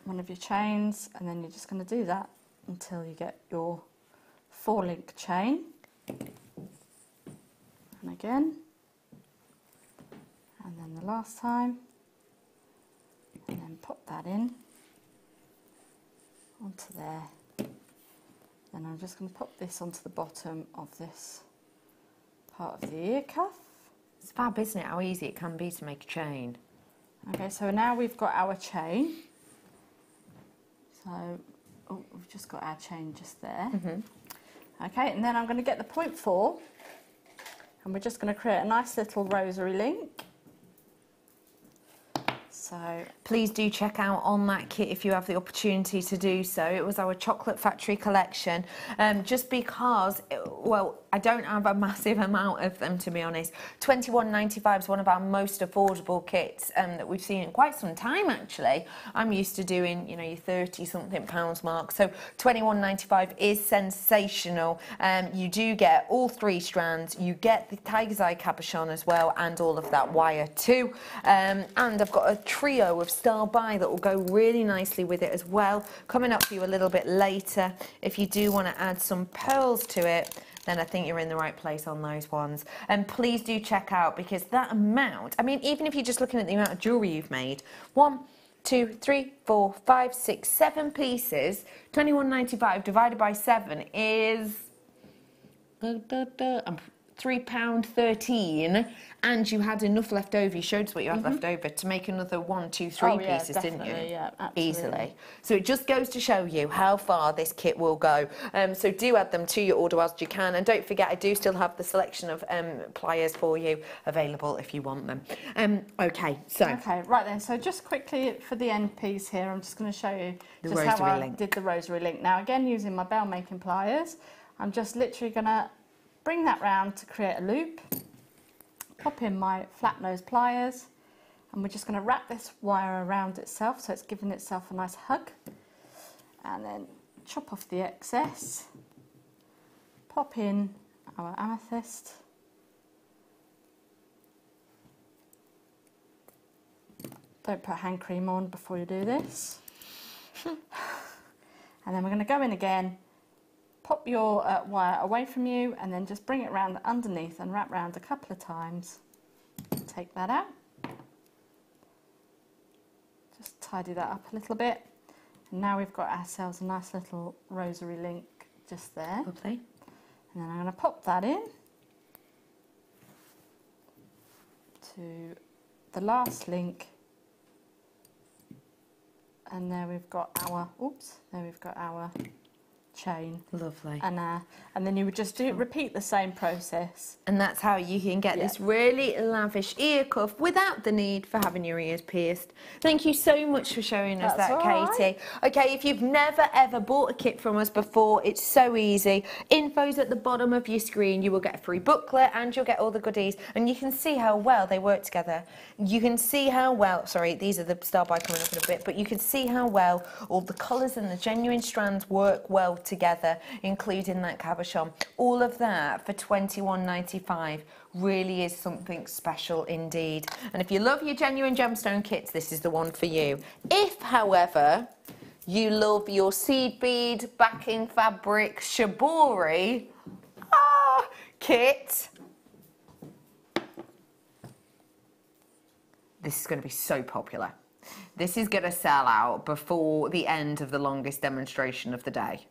Speaker 1: one of your chains and then you're just going to do that until you get your four link chain. And again. And then the last time. And then pop that in onto there. Then I'm just going to pop this onto the bottom of this part of the ear cuff.
Speaker 2: It's fab, isn't it? How easy it can be to make a chain.
Speaker 1: Okay, so now we've got our chain. So, oh, we've just got our chain just there. Mhm. Okay, and then I'm going to get the point four, and we're just going to create a nice little rosary link. So,
Speaker 2: Please do check out on that kit if you have the opportunity to do so. It was our Chocolate Factory collection. Um, just because, well, I don't have a massive amount of them to be honest. Twenty one ninety five is one of our most affordable kits um, that we've seen in quite some time actually. I'm used to doing, you know, your thirty something pounds mark. So twenty one ninety five is sensational. Um, you do get all three strands. You get the tiger's eye cabochon as well, and all of that wire too. Um, and I've got a trio of Star Buy that will go really nicely with it as well. Coming up for you a little bit later. If you do want to add some pearls to it, then I think you're in the right place on those ones. And please do check out because that amount, I mean, even if you're just looking at the amount of jewellery you've made, one, two, three, four, five, six, seven pieces, 21.95 divided by seven is, I'm £3.13 and you had enough left over, you showed us what you had mm -hmm. left over, to make another one, two, oh, three
Speaker 1: oh,
Speaker 2: pieces, yeah, didn't you?
Speaker 1: Yeah, absolutely.
Speaker 2: Easily. So it just goes to show you how far this kit will go. Um, so do add them to your order whilst you can. And don't forget, I do still have the selection of um, pliers for you available if you want them. Um, okay, so.
Speaker 1: Okay, right then. So just quickly for the end piece here, I'm just going to show you
Speaker 2: the
Speaker 1: just how I
Speaker 2: link.
Speaker 1: did the rosary link. Now, again, using my bail making pliers, I'm just literally going to bring that round to create a loop, pop in my flat nose pliers, and we're just going to wrap this wire around itself so it's giving itself a nice hug, and then chop off the excess, pop in our amethyst. Don't put hand cream on before you do this. and then we're going to go in again, pop your uh, wire away from you, and then just bring it round underneath and wrap round a couple of times. Take that out. Just tidy that up a little bit. And now we've got ourselves a nice little rosary link just there.
Speaker 2: lovely.
Speaker 1: And then I'm going to pop that in to the last link. And there we've got our, oops, there we've got our chain.
Speaker 2: Lovely.
Speaker 1: And, uh, and then you would just do repeat the same process.
Speaker 2: And that's how you can get
Speaker 1: Yeah.
Speaker 2: this really lavish ear cuff without the need for having your ears pierced. Thank you so much for showing us
Speaker 1: That's
Speaker 2: that,
Speaker 1: all right.
Speaker 2: Katie. Okay, if you've never ever bought a kit from us before, it's so easy. Info's at the bottom of your screen. You will get a free booklet and you'll get all the goodies. And you can see how well they work together. You can see how well, sorry, these are the star buy coming up in a bit, but you can see how well all the colours and the genuine strands work well together, including that cabochon. All of that for twenty one ninety five. really is something special indeed. And if you love your genuine gemstone kits, this is the one for you. If, however, you love your seed bead backing fabric shibori ah, kit, this is going to be so popular. This is going to sell out before the end of the longest demonstration of the day.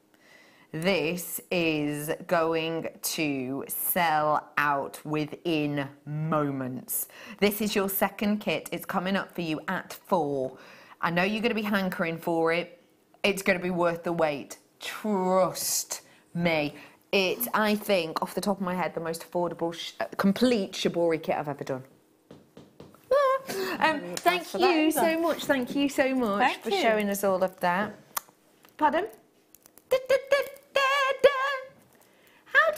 Speaker 2: This is going to sell out within moments. This is your second kit. It's coming up for you at four. I know you're going to be hankering for it. It's going to be worth the wait. Trust me. It's, I think, off the top of my head, the most affordable, sh- uh, complete Shibori kit I've ever done. Um, thank you so much. Thank you so much
Speaker 1: Thank
Speaker 2: for
Speaker 1: you.
Speaker 2: showing us all of that. Pardon?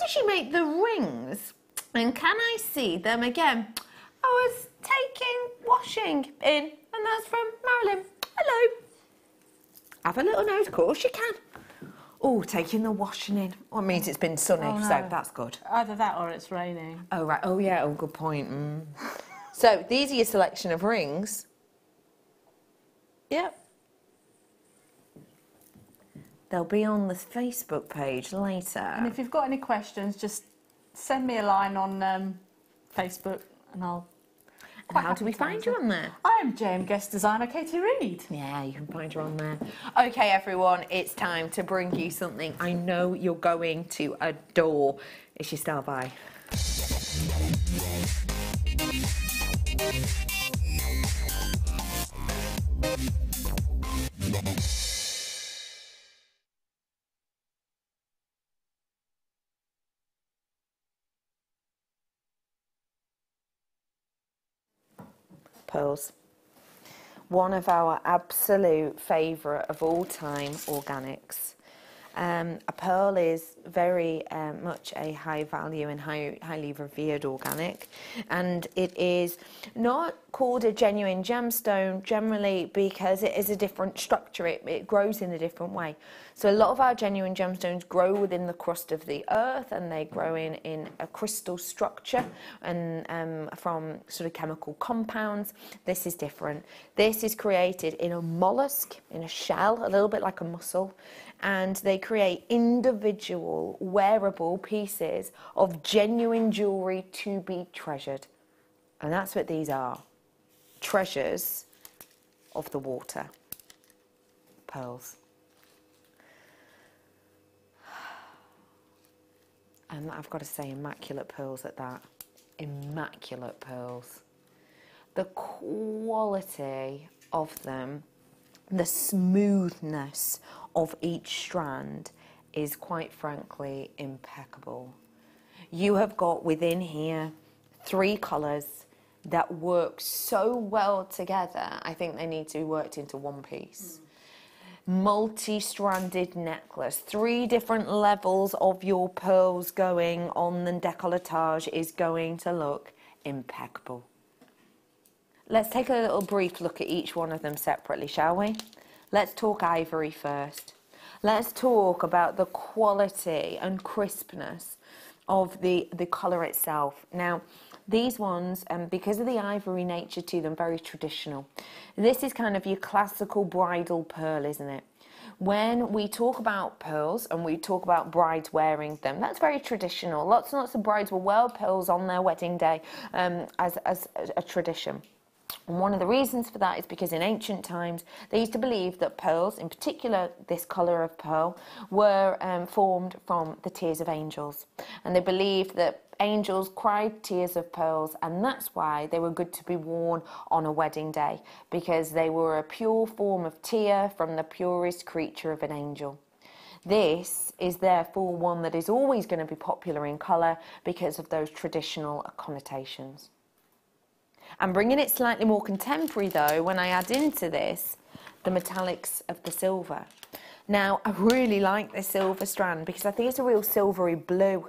Speaker 2: She make the rings? And can I see them again? I was taking washing in, and that's from Marilyn. Hello. Have a little nose, of course you can. Oh, taking the washing in. Well, it means it's been sunny,
Speaker 1: Oh,
Speaker 2: so that's good.
Speaker 1: Either that or it's raining.
Speaker 2: Oh, right. Oh, yeah. Oh, good point. Mm. So, these are your selection of rings.
Speaker 1: Yep.
Speaker 2: They'll be on the Facebook page later.
Speaker 1: And if you've got any questions, just send me a line on um, Facebook and I'll.
Speaker 2: And how do we find you on there?
Speaker 1: I'm JM guest designer Katie Reid.
Speaker 2: Yeah, you can find her on there. Okay, everyone, it's time to bring you something I know you're going to adore. It's your style by. Pearls. one of our absolute favourite of all time organics. Um, a pearl is very um, much a high value and high, highly revered organic, and it is not called a genuine gemstone generally because it is a different structure, it, it grows in a different way. So, a lot of our genuine gemstones grow within the crust of the earth and they grow in, in a crystal structure and um, from sort of chemical compounds. This is different. This is created in a mollusk, in a shell, a little bit like a mussel, and they create individual wearable pieces of genuine jewellery to be treasured. And that's what these are treasures of the water. Pearls. And I've got to say, immaculate pearls at that. Immaculate pearls. The quality of them, the smoothness of each strand is quite frankly impeccable. You have got within here three colours that work so well together. I think they need to be worked into one piece multi-stranded necklace three different levels of your pearls going on the decolletage is going to look impeccable let's take a little brief look at each one of them separately shall we let's talk ivory first let's talk about the quality and crispness of the the color itself now these ones, um, because of the ivory nature to them, very traditional. This is kind of your classical bridal pearl, isn't it? When we talk about pearls and we talk about brides wearing them, that's very traditional. Lots and lots of brides will wear pearls on their wedding day um, as, as a tradition. And one of the reasons for that is because in ancient times they used to believe that pearls, in particular this colour of pearl, were um, formed from the tears of angels. And they believed that angels cried tears of pearls, and that's why they were good to be worn on a wedding day, because they were a pure form of tear from the purest creature of an angel. This is therefore one that is always going to be popular in colour because of those traditional connotations. I'm bringing it slightly more contemporary though when I add into this the metallics of the silver. Now, I really like this silver strand because I think it's a real silvery blue.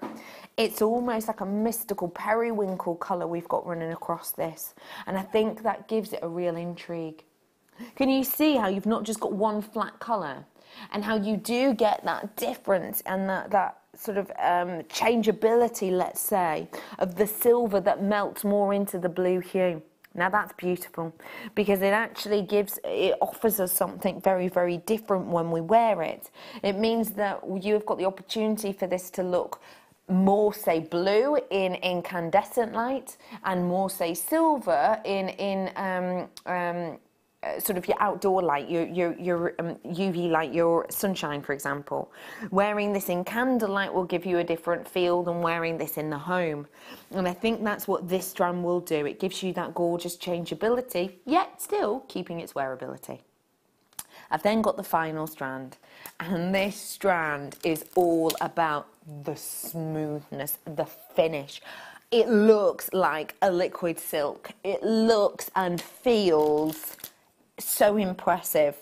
Speaker 2: It's almost like a mystical periwinkle colour we've got running across this. And I think that gives it a real intrigue. Can you see how you've not just got one flat colour and how you do get that difference and that, that sort of um, changeability, let's say, of the silver that melts more into the blue hue? Now that's beautiful because it actually gives, it offers us something very, very different when we wear it. It means that you've got the opportunity for this to look more say blue in incandescent light and more say silver in in um, um, uh, sort of your outdoor light, your your your um, UV light, your sunshine, for example. Wearing this in candlelight will give you a different feel than wearing this in the home, and I think that's what this strand will do. It gives you that gorgeous changeability, yet still keeping its wearability. I've then got the final strand, and this strand is all about the smoothness, the finish. It looks like a liquid silk. It looks and feels so impressive.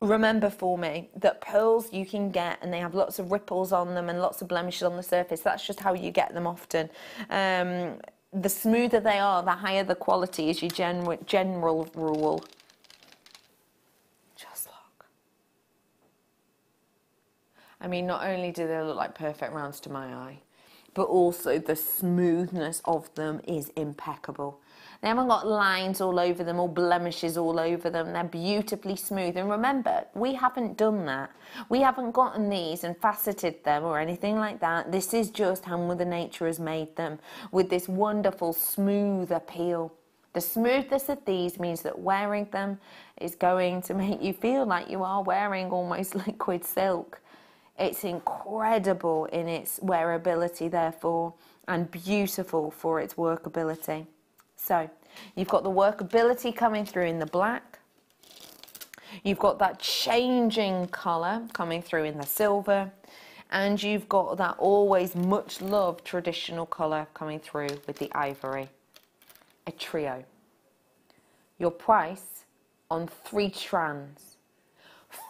Speaker 2: Remember for me that pearls you can get and they have lots of ripples on them and lots of blemishes on the surface. That's just how you get them often. Um, the smoother they are, the higher the quality is your gen- general rule. Just look. I mean, not only do they look like perfect rounds to my eye, but also the smoothness of them is impeccable. They haven't got lines all over them or blemishes all over them. They're beautifully smooth. And remember, we haven't done that. We haven't gotten these and faceted them or anything like that. This is just how Mother Nature has made them with this wonderful smooth appeal. The smoothness of these means that wearing them is going to make you feel like you are wearing almost liquid silk. It's incredible in its wearability, therefore, and beautiful for its workability. So you've got the workability coming through in the black. You've got that changing colour coming through in the silver. And you've got that always much loved traditional colour coming through with the ivory. A trio. Your price on three strands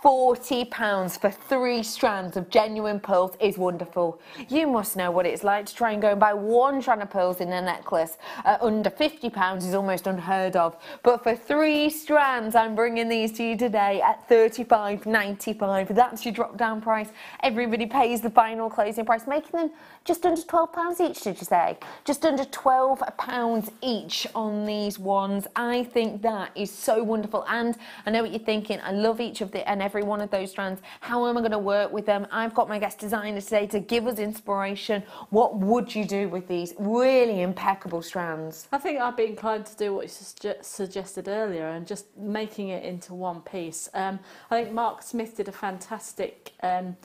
Speaker 2: £40 for three strands of genuine pearls is wonderful. You must know what it's like to try and go and buy one strand of pearls in a necklace at under £50 is almost unheard of. But for three strands, I'm bringing these to you today at $35.95. That's your drop down price. Everybody pays the final closing price, making them just under £12 each, did you say? Just under £12 each on these ones. I think that is so wonderful. And I know what you're thinking. I love each of the and every one of those strands. How am I going to work with them? I've got my guest designer today to give us inspiration. What would you do with these really impeccable strands?
Speaker 1: I think I'd be inclined to do what you suggested earlier and just making it into one piece. Um, I think Mark Smith did a fantastic um,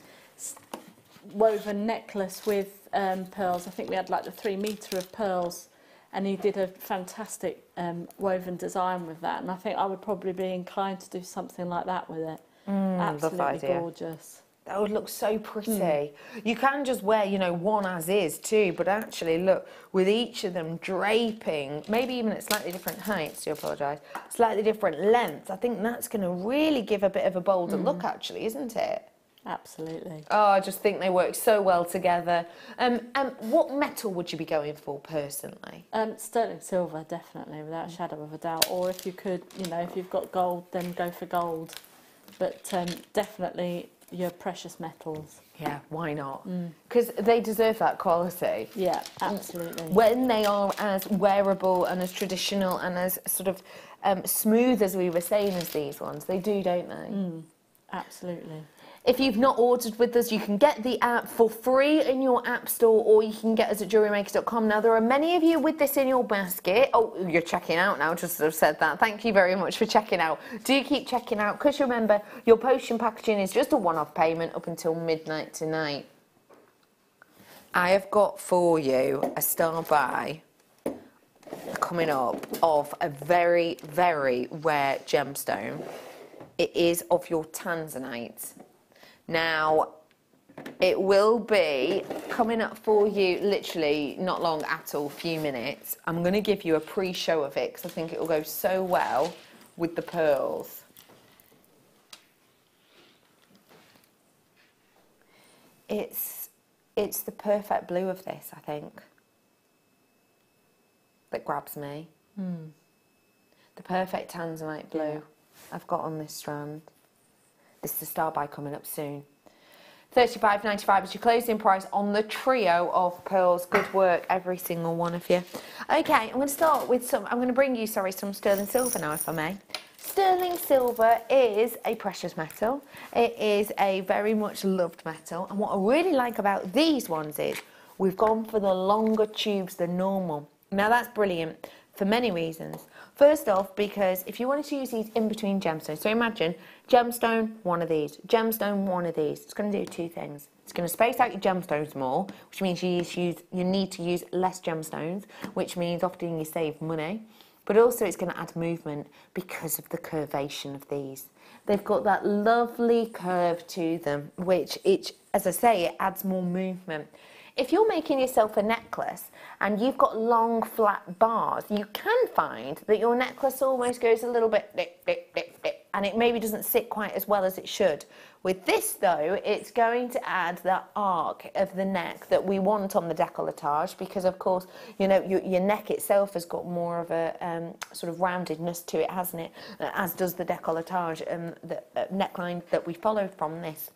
Speaker 1: woven necklace with um, pearls. I think we had like the three metre of pearls and he did a fantastic um, woven design with that. And I think I would probably be inclined to do something like that with it.
Speaker 2: Mm,
Speaker 1: Absolutely gorgeous.
Speaker 2: That would look so pretty. You can just wear, you know, one as is too, but actually look, with each of them draping, maybe even at slightly different heights, do apologise, slightly different lengths, I think that's going to really give a bit of a bolder look actually, isn't it?
Speaker 1: Absolutely.
Speaker 2: Oh, I just think they work so well together. Um, um, what metal would you be going for personally?
Speaker 1: Um, sterling silver, definitely, without a shadow of a doubt. Or if you could, you know, if you've got gold, then go for gold. But um, definitely your precious metals.
Speaker 2: Yeah, why not? Because they deserve that quality.
Speaker 1: Yeah, absolutely.
Speaker 2: when they are as wearable and as traditional and as sort of um, smooth as we were saying as these ones, they do, don't they?
Speaker 1: Absolutely.
Speaker 2: If you've not ordered with us, you can get the app for free in your app store or you can get us at jewellerymaker.com. Now, there are many of you with this in your basket. Oh, you're checking out now, just as I've said that. Thank you very much for checking out. Do keep checking out because remember, your potion packaging is just a one off payment up until midnight tonight. I have got for you a star buy coming up of a very, very rare gemstone. It is of your tanzanite. Now, it will be coming up for you literally not long at all, few minutes. I'm going to give you a pre show of it because I think it will go so well with the pearls. It's, it's the perfect blue of this, I think, that grabs me. Hmm. The perfect tanzanite blue I've got on this strand. This is the star buy coming up soon. Thirty-five ninety-five is your closing price on the trio of pearls. Good work, every single one of you. Okay, I'm going to start with some. I'm going to bring you, sorry, some sterling silver now, if I may. Sterling silver is a precious metal. It is a very much loved metal, and what I really like about these ones is we've gone for the longer tubes than normal. Now that's brilliant for many reasons. First off, because if you wanted to use these in between gemstones, so imagine gemstone, one of these, gemstone, one of these. It's going to do two things. It's going to space out your gemstones more, which means you, use, you need to use less gemstones, which means often you save money. But also it's going to add movement because of the curvation of these. They've got that lovely curve to them, which, it, as I say, it adds more movement. If you're making yourself a necklace and you've got long flat bars, you can find that your necklace almost goes a little bit dip, dip, dip, and it maybe doesn't sit quite as well as it should. With this though, it's going to add that arc of the neck that we want on the decolletage because of course, you know, your, your neck itself has got more of a um, sort of roundedness to it, hasn't it? As does the decolletage and the uh, neckline that we followed from this.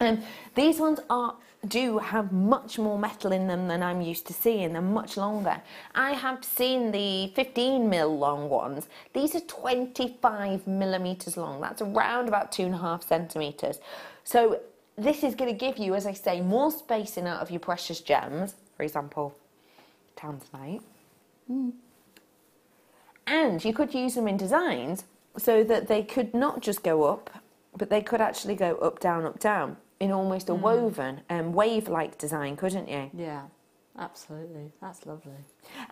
Speaker 2: Um, these ones are do have much more metal in them than I'm used to seeing. They're much longer. I have seen the 15 mil long ones. These are 25 millimeters long. That's around about two and a half centimeters. So this is going to give you, as I say, more spacing out of your precious gems. For example, tanzanite. Mm. And you could use them in designs so that they could not just go up, but they could actually go up, down, up, down in almost a mm. woven um, wave-like design, couldn't you?
Speaker 1: Yeah, absolutely. That's lovely.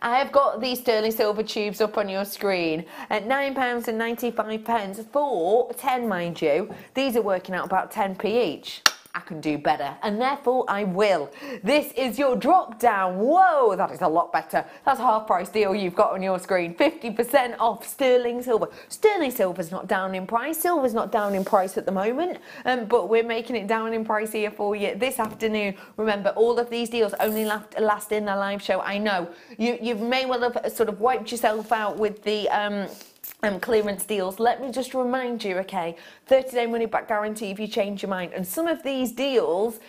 Speaker 2: I have got these sterling silver tubes up on your screen at £9.95 pence for 10 mind you. These are working out about 10p each. I can do better, and therefore I will. This is your drop down. Whoa, that is a lot better. That's half price deal you've got on your screen. 50% off sterling silver. Sterling silver's not down in price. Silver's not down in price at the moment, um, but we're making it down in price here for you this afternoon. Remember, all of these deals only last, last in the live show. I know you, you may well have sort of wiped yourself out with the. Um, um, clearance deals. Let me just remind you, okay, 30 day money back guarantee if you change your mind. And some of these deals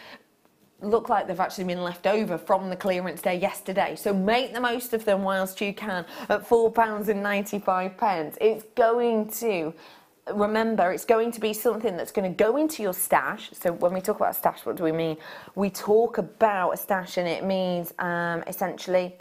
Speaker 2: look like they've actually been left over from the clearance day yesterday. So make the most of them whilst you can at £4.95. It's going to remember it's going to be something that's going to go into your stash so when we talk about a stash what do we mean we talk about a stash and it means um, essentially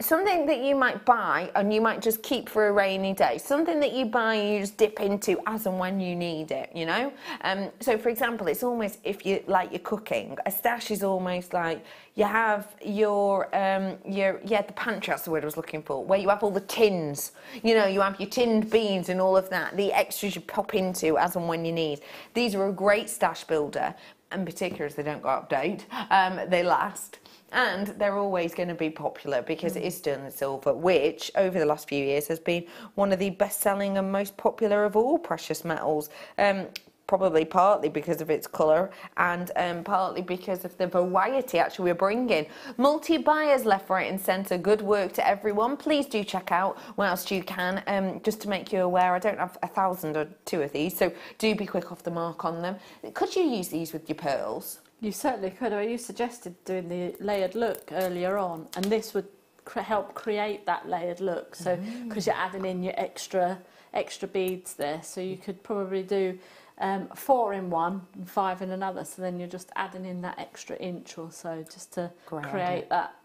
Speaker 2: something that you might buy and you might just keep for a rainy day. Something that you buy you just dip into as and when you need it you know? Um, so for example it's almost if you like you're cooking a stash is almost like you have your um, your yeah the pantry that's the word I was looking for where you have all the tins. You know you have your tinned beans and all of that the extras you pop into as and when you need. These are a great stash builder in particular as they don't go out of date um, they last and they're always going to be popular because mm. it is sterling silver, which over the last few years has been one of the best selling and most popular of all precious metals. Um, probably partly because of its colour and um, partly because of the variety actually we're bringing. Multi buyers left, right, and centre. Good work to everyone. Please do check out whilst you can. Um, just to make you aware, I don't have a thousand or two of these, so do be quick off the mark on them. Could you use these with your pearls?
Speaker 1: You certainly could. I mean, you suggested doing the layered look earlier on, and this would cr- help create that layered look. So, because mm. you're adding in your extra extra beads there, so you could probably do um, four in one and five in another. So then you're just adding in that extra inch or so just to Great create idea. that.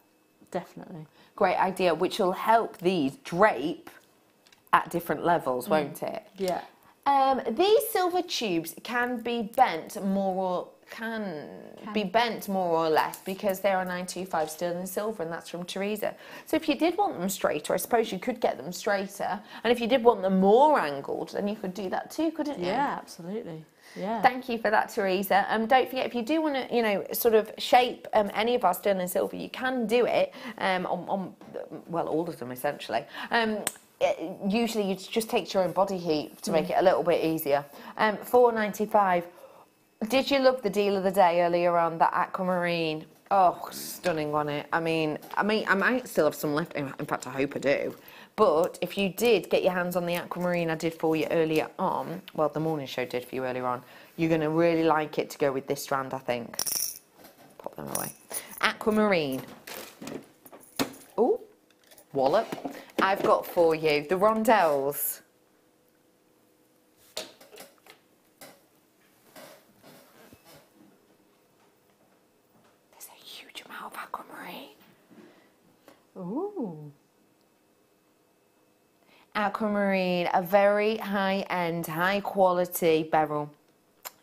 Speaker 1: Definitely.
Speaker 2: Great idea, which will help these drape at different levels, mm. won't it?
Speaker 1: Yeah.
Speaker 2: Um, these silver tubes can be bent more or can, can, be bent more or less because they are 925 sterling silver and that's from Teresa. So if you did want them straighter, I suppose you could get them straighter. And if you did want them more angled, then you could do that too, couldn't you?
Speaker 1: Yeah, absolutely. Yeah.
Speaker 2: Thank you for that, Teresa. Um, don't forget, if you do want to, you know, sort of shape um, any of our sterling silver, you can do it um, on, on, well, all of them essentially. Um, it, usually, you just take your own body heat to make mm. it a little bit easier. Um, Four ninety five. Did you love the deal of the day earlier on, that aquamarine? Oh, stunning on it. I mean, I mean, I might still have some left. In in fact, I hope I do. But if you did get your hands on the aquamarine I did for you earlier on, well, the morning show did for you earlier on, you're going to really like it to go with this strand, I think. Pop them away. Aquamarine. Oh, wallop. I've got for you the rondelles. There's a huge amount of aquamarine.
Speaker 1: Ooh.
Speaker 2: Aquamarine, a very high end, high quality beryl.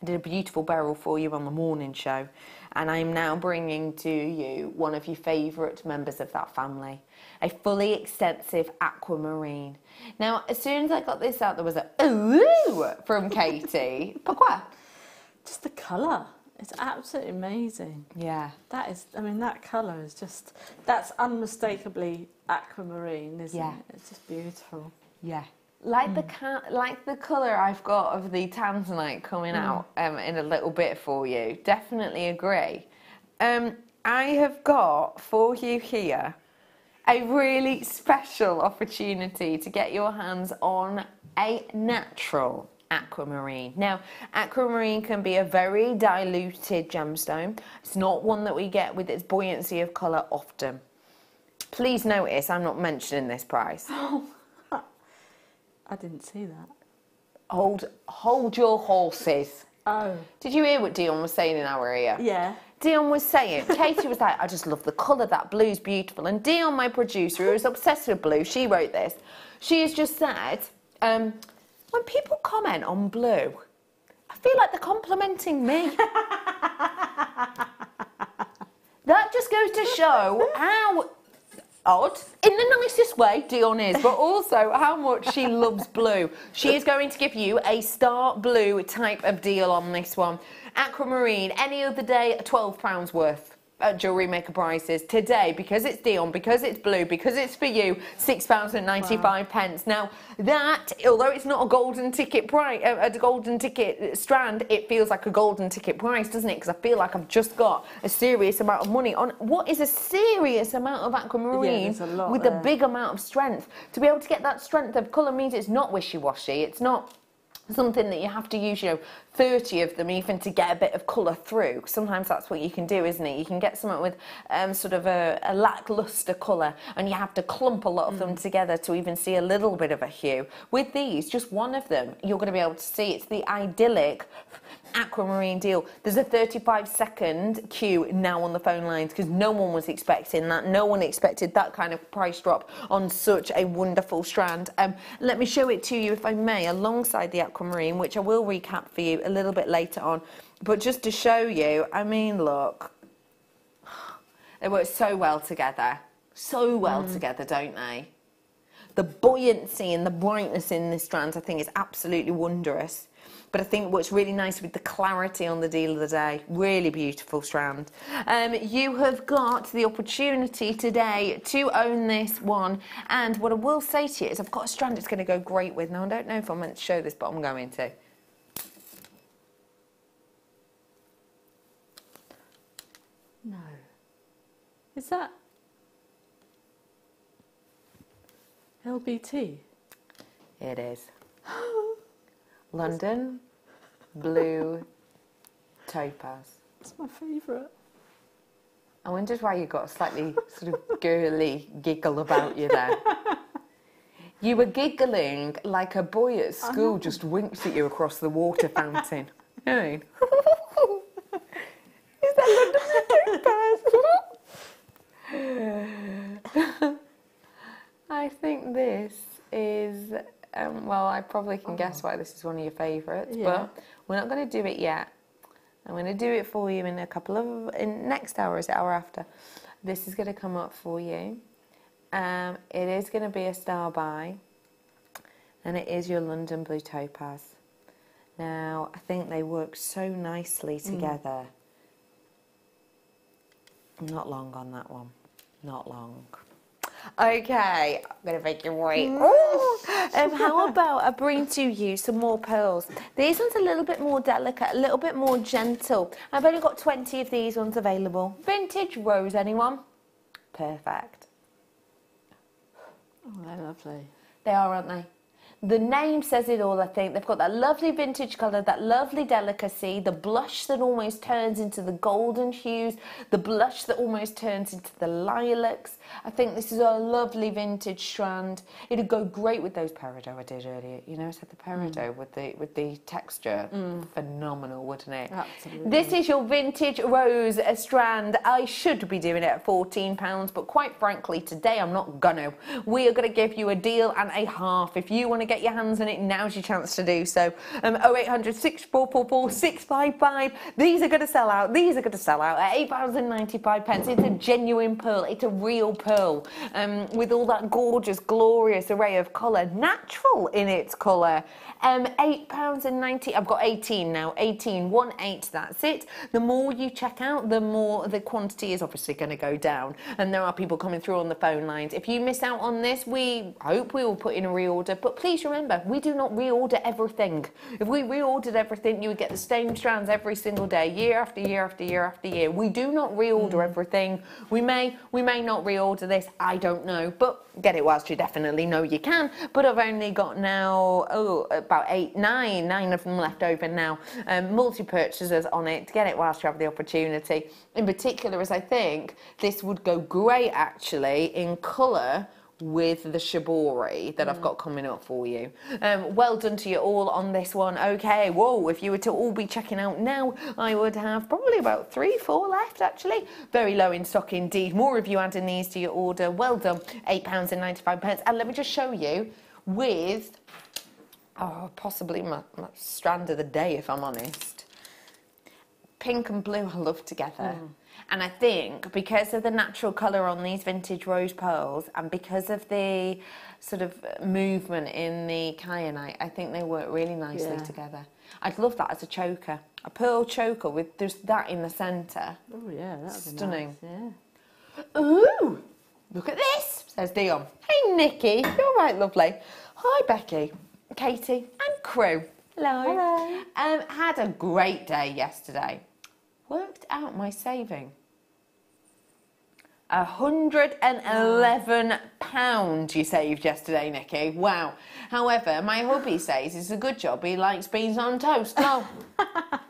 Speaker 2: I did a beautiful beryl for you on the morning show, and I'm now bringing to you one of your favourite members of that family a fully extensive aquamarine. Now, as soon as I got this out, there was a ooh from Katie. Pourquoi?
Speaker 1: Just the colour. It's absolutely amazing.
Speaker 2: Yeah.
Speaker 1: That is, I mean, that colour is just, that's unmistakably aquamarine, isn't
Speaker 2: Yeah.
Speaker 1: it? It's just beautiful.
Speaker 2: Yeah. Like the ca- like the colour I've got of the tanzanite coming out um, in a little bit for you. Definitely agree. Um, I have got for you here a really special opportunity to get your hands on a natural aquamarine. Now, aquamarine can be a very diluted gemstone. It's not one that we get with its buoyancy of colour often. Please notice I'm not mentioning this price.
Speaker 1: Oh, I didn't see that.
Speaker 2: Hold, hold your horses.
Speaker 1: Oh.
Speaker 2: Did you hear what Dion was saying in our ear?
Speaker 1: Yeah.
Speaker 2: Dion was saying, Katie was like, I just love the colour, that blue's beautiful. And Dion, my producer, who is obsessed with blue, she wrote this. She has just said, um, when people comment on blue, I feel like they're complimenting me. that just goes to show how odd, in the nicest way, Dion is, but also how much she loves blue. She is going to give you a star blue type of deal on this one. Aquamarine, any other day, £12 worth at jewellery maker prices today because it's Dion, because it's blue, because it's for you, six pounds and ninety-five pence. Now that, although it's not a golden ticket price, a, uh, a golden ticket strand, it feels like a golden ticket price, doesn't it? Because I feel like I've just got a serious amount of money on what is a serious amount of aquamarine
Speaker 1: there's a
Speaker 2: with
Speaker 1: there.
Speaker 2: a big amount of strength. To be able to get that strength of colour means it's not wishy-washy. It's not something that you have to use, you know, 30 of them even to get a bit of colour through. Sometimes that's what you can do, isn't it? You can get something with um, sort of a, a lackluster colour and you have to clump a lot of them together to even see a little bit of a hue. With these, just one of them, you're going to be able to see. It's the idyllic aquamarine deal. There's a 35 second queue now on the phone lines because no one was expecting that. No one expected that kind of price drop on such a wonderful strand. Um, let me show it to you, if I may, alongside the aquamarine, which I will recap for you a little bit later on. But just to show you, I mean, look, they work so well together. So well together, don't they? The buoyancy and the brightness in this strand, I think, is absolutely wondrous. But I think what's really nice with the clarity on the deal of the day, really beautiful strand. Um, you have got the opportunity today to own this one. And what I will say to you is I've got a strand it's going to go great with. Now, I don't know if I'm meant to show this, but I'm going to.
Speaker 1: No. Is that LBT?
Speaker 2: It is. London Blue Topaz.
Speaker 1: It's my favourite.
Speaker 2: I wondered why you got a slightly sort of girly giggle about you there. You were giggling like a boy at school just winks at you across the water fountain. You know? Is that London Topaz? I think this is, um, well, I probably can guess why this is one of your favourites,
Speaker 1: Yeah.
Speaker 2: but we're not going to do it yet. I'm going to do it for you in a couple of, in next hour, is it hour after? This is going to come up for you. Um, it is going to be a star buy, and it is your London Blue Topaz. Now, I think they work so nicely together. Not long on that one. Not long. Okay, I'm gonna make you wait. Ooh. Um, how about I bring to you some more pearls? These ones are a little bit more delicate, a little bit more gentle. I've only got 20 of these ones available. Vintage rose, anyone? Perfect.
Speaker 1: Oh, they're lovely.
Speaker 2: They are, aren't they? The name says it all, I think. They've got that lovely vintage colour, that lovely delicacy, the blush that almost turns into the golden hues, the blush that almost turns into the lilacs. I think this is a lovely vintage strand. It'd go great with those peridot I did earlier. You know, I said the peridot with the with the texture. Phenomenal, wouldn't it?
Speaker 1: Absolutely.
Speaker 2: This is your vintage rose strand. I should be doing it at £14, but quite frankly, today I'm not gonna. We are gonna give you a deal and a half. If you want to get your hands on it, now's your chance to do so. Um, 0800 6444 655. These are gonna sell out. These are gonna sell out at eight pounds and ninety five pence. It's a genuine pearl. It's a real pearl um, with all that gorgeous, glorious array of colour, natural in its colour. Um, £8.90. I've got 18 now. 18, 1 8, that's it. The more you check out, the more the quantity is obviously going to go down. And there are people coming through on the phone lines. If you miss out on this, we hope we will put in a reorder. But please remember, we do not reorder everything. If we reordered everything, you would get the same strands every single day, year after year after year after year. We do not reorder everything. We may, we may not reorder this. I don't know. But get it whilst you definitely know you can. But I've only got now, oh, about eight, nine, nine of them left over now. Um, multi purchasers on it. To get it whilst you have the opportunity. In particular, as I think this would go great actually in colour with the shibori that I've got coming up for you. Um, well done to you all on this one. Okay, whoa, if you were to all be checking out now, I would have probably about three, four left actually. Very low in stock indeed. More of you adding these to your order. Well done. £8.95. pence. And let me just show you with, oh, possibly my, my strand of the day if I'm honest pink and blue I love together. Hmm. And I think because of the natural colour on these vintage rose pearls and because of the sort of movement in the kyanite, I think they work really nicely
Speaker 1: Yeah.
Speaker 2: together. I'd love that as a choker. A pearl choker with just that in the centre.
Speaker 1: Oh, yeah, that would be
Speaker 2: Stunning.
Speaker 1: Nice. Yeah.
Speaker 2: Ooh, look at this, says Dion. Hey, Nikki. You're right, lovely. Hi, Becky, Katie, and crew. Hello.
Speaker 1: Hello.
Speaker 2: Um, had a great day yesterday. Worked out my saving. A hundred and eleven pound you saved yesterday, Nikki. Wow. However, my hubby says it's a good job. He likes beans on toast. No.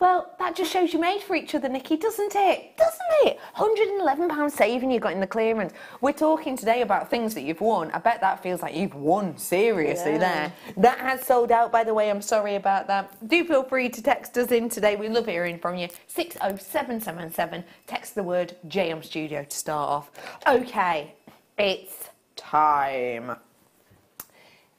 Speaker 2: Well, that just shows you made for each other, Nikki, doesn't it? Doesn't it? £111 saving you got in the clearance. We're talking today about things that you've won. I bet that feels like you've won seriously
Speaker 1: Yeah.
Speaker 2: there. That has sold out, by the way. I'm sorry about that. Do feel free to text us in today. We love hearing from you. 60777. Text the word JM Studio to start off. Okay, it's time.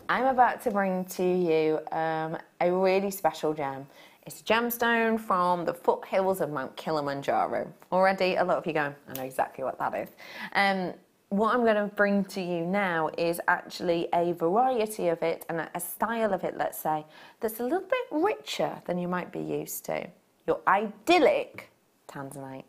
Speaker 2: I'm about to bring to you um, a really special gem. It's a gemstone from the foothills of Mount Kilimanjaro. Already, a lot of you go, I know exactly what that is. Um, what I'm going to bring to you now is actually a variety of it and a, a style of it, let's say, that's a little bit richer than you might be used to. Your idyllic Tanzanite.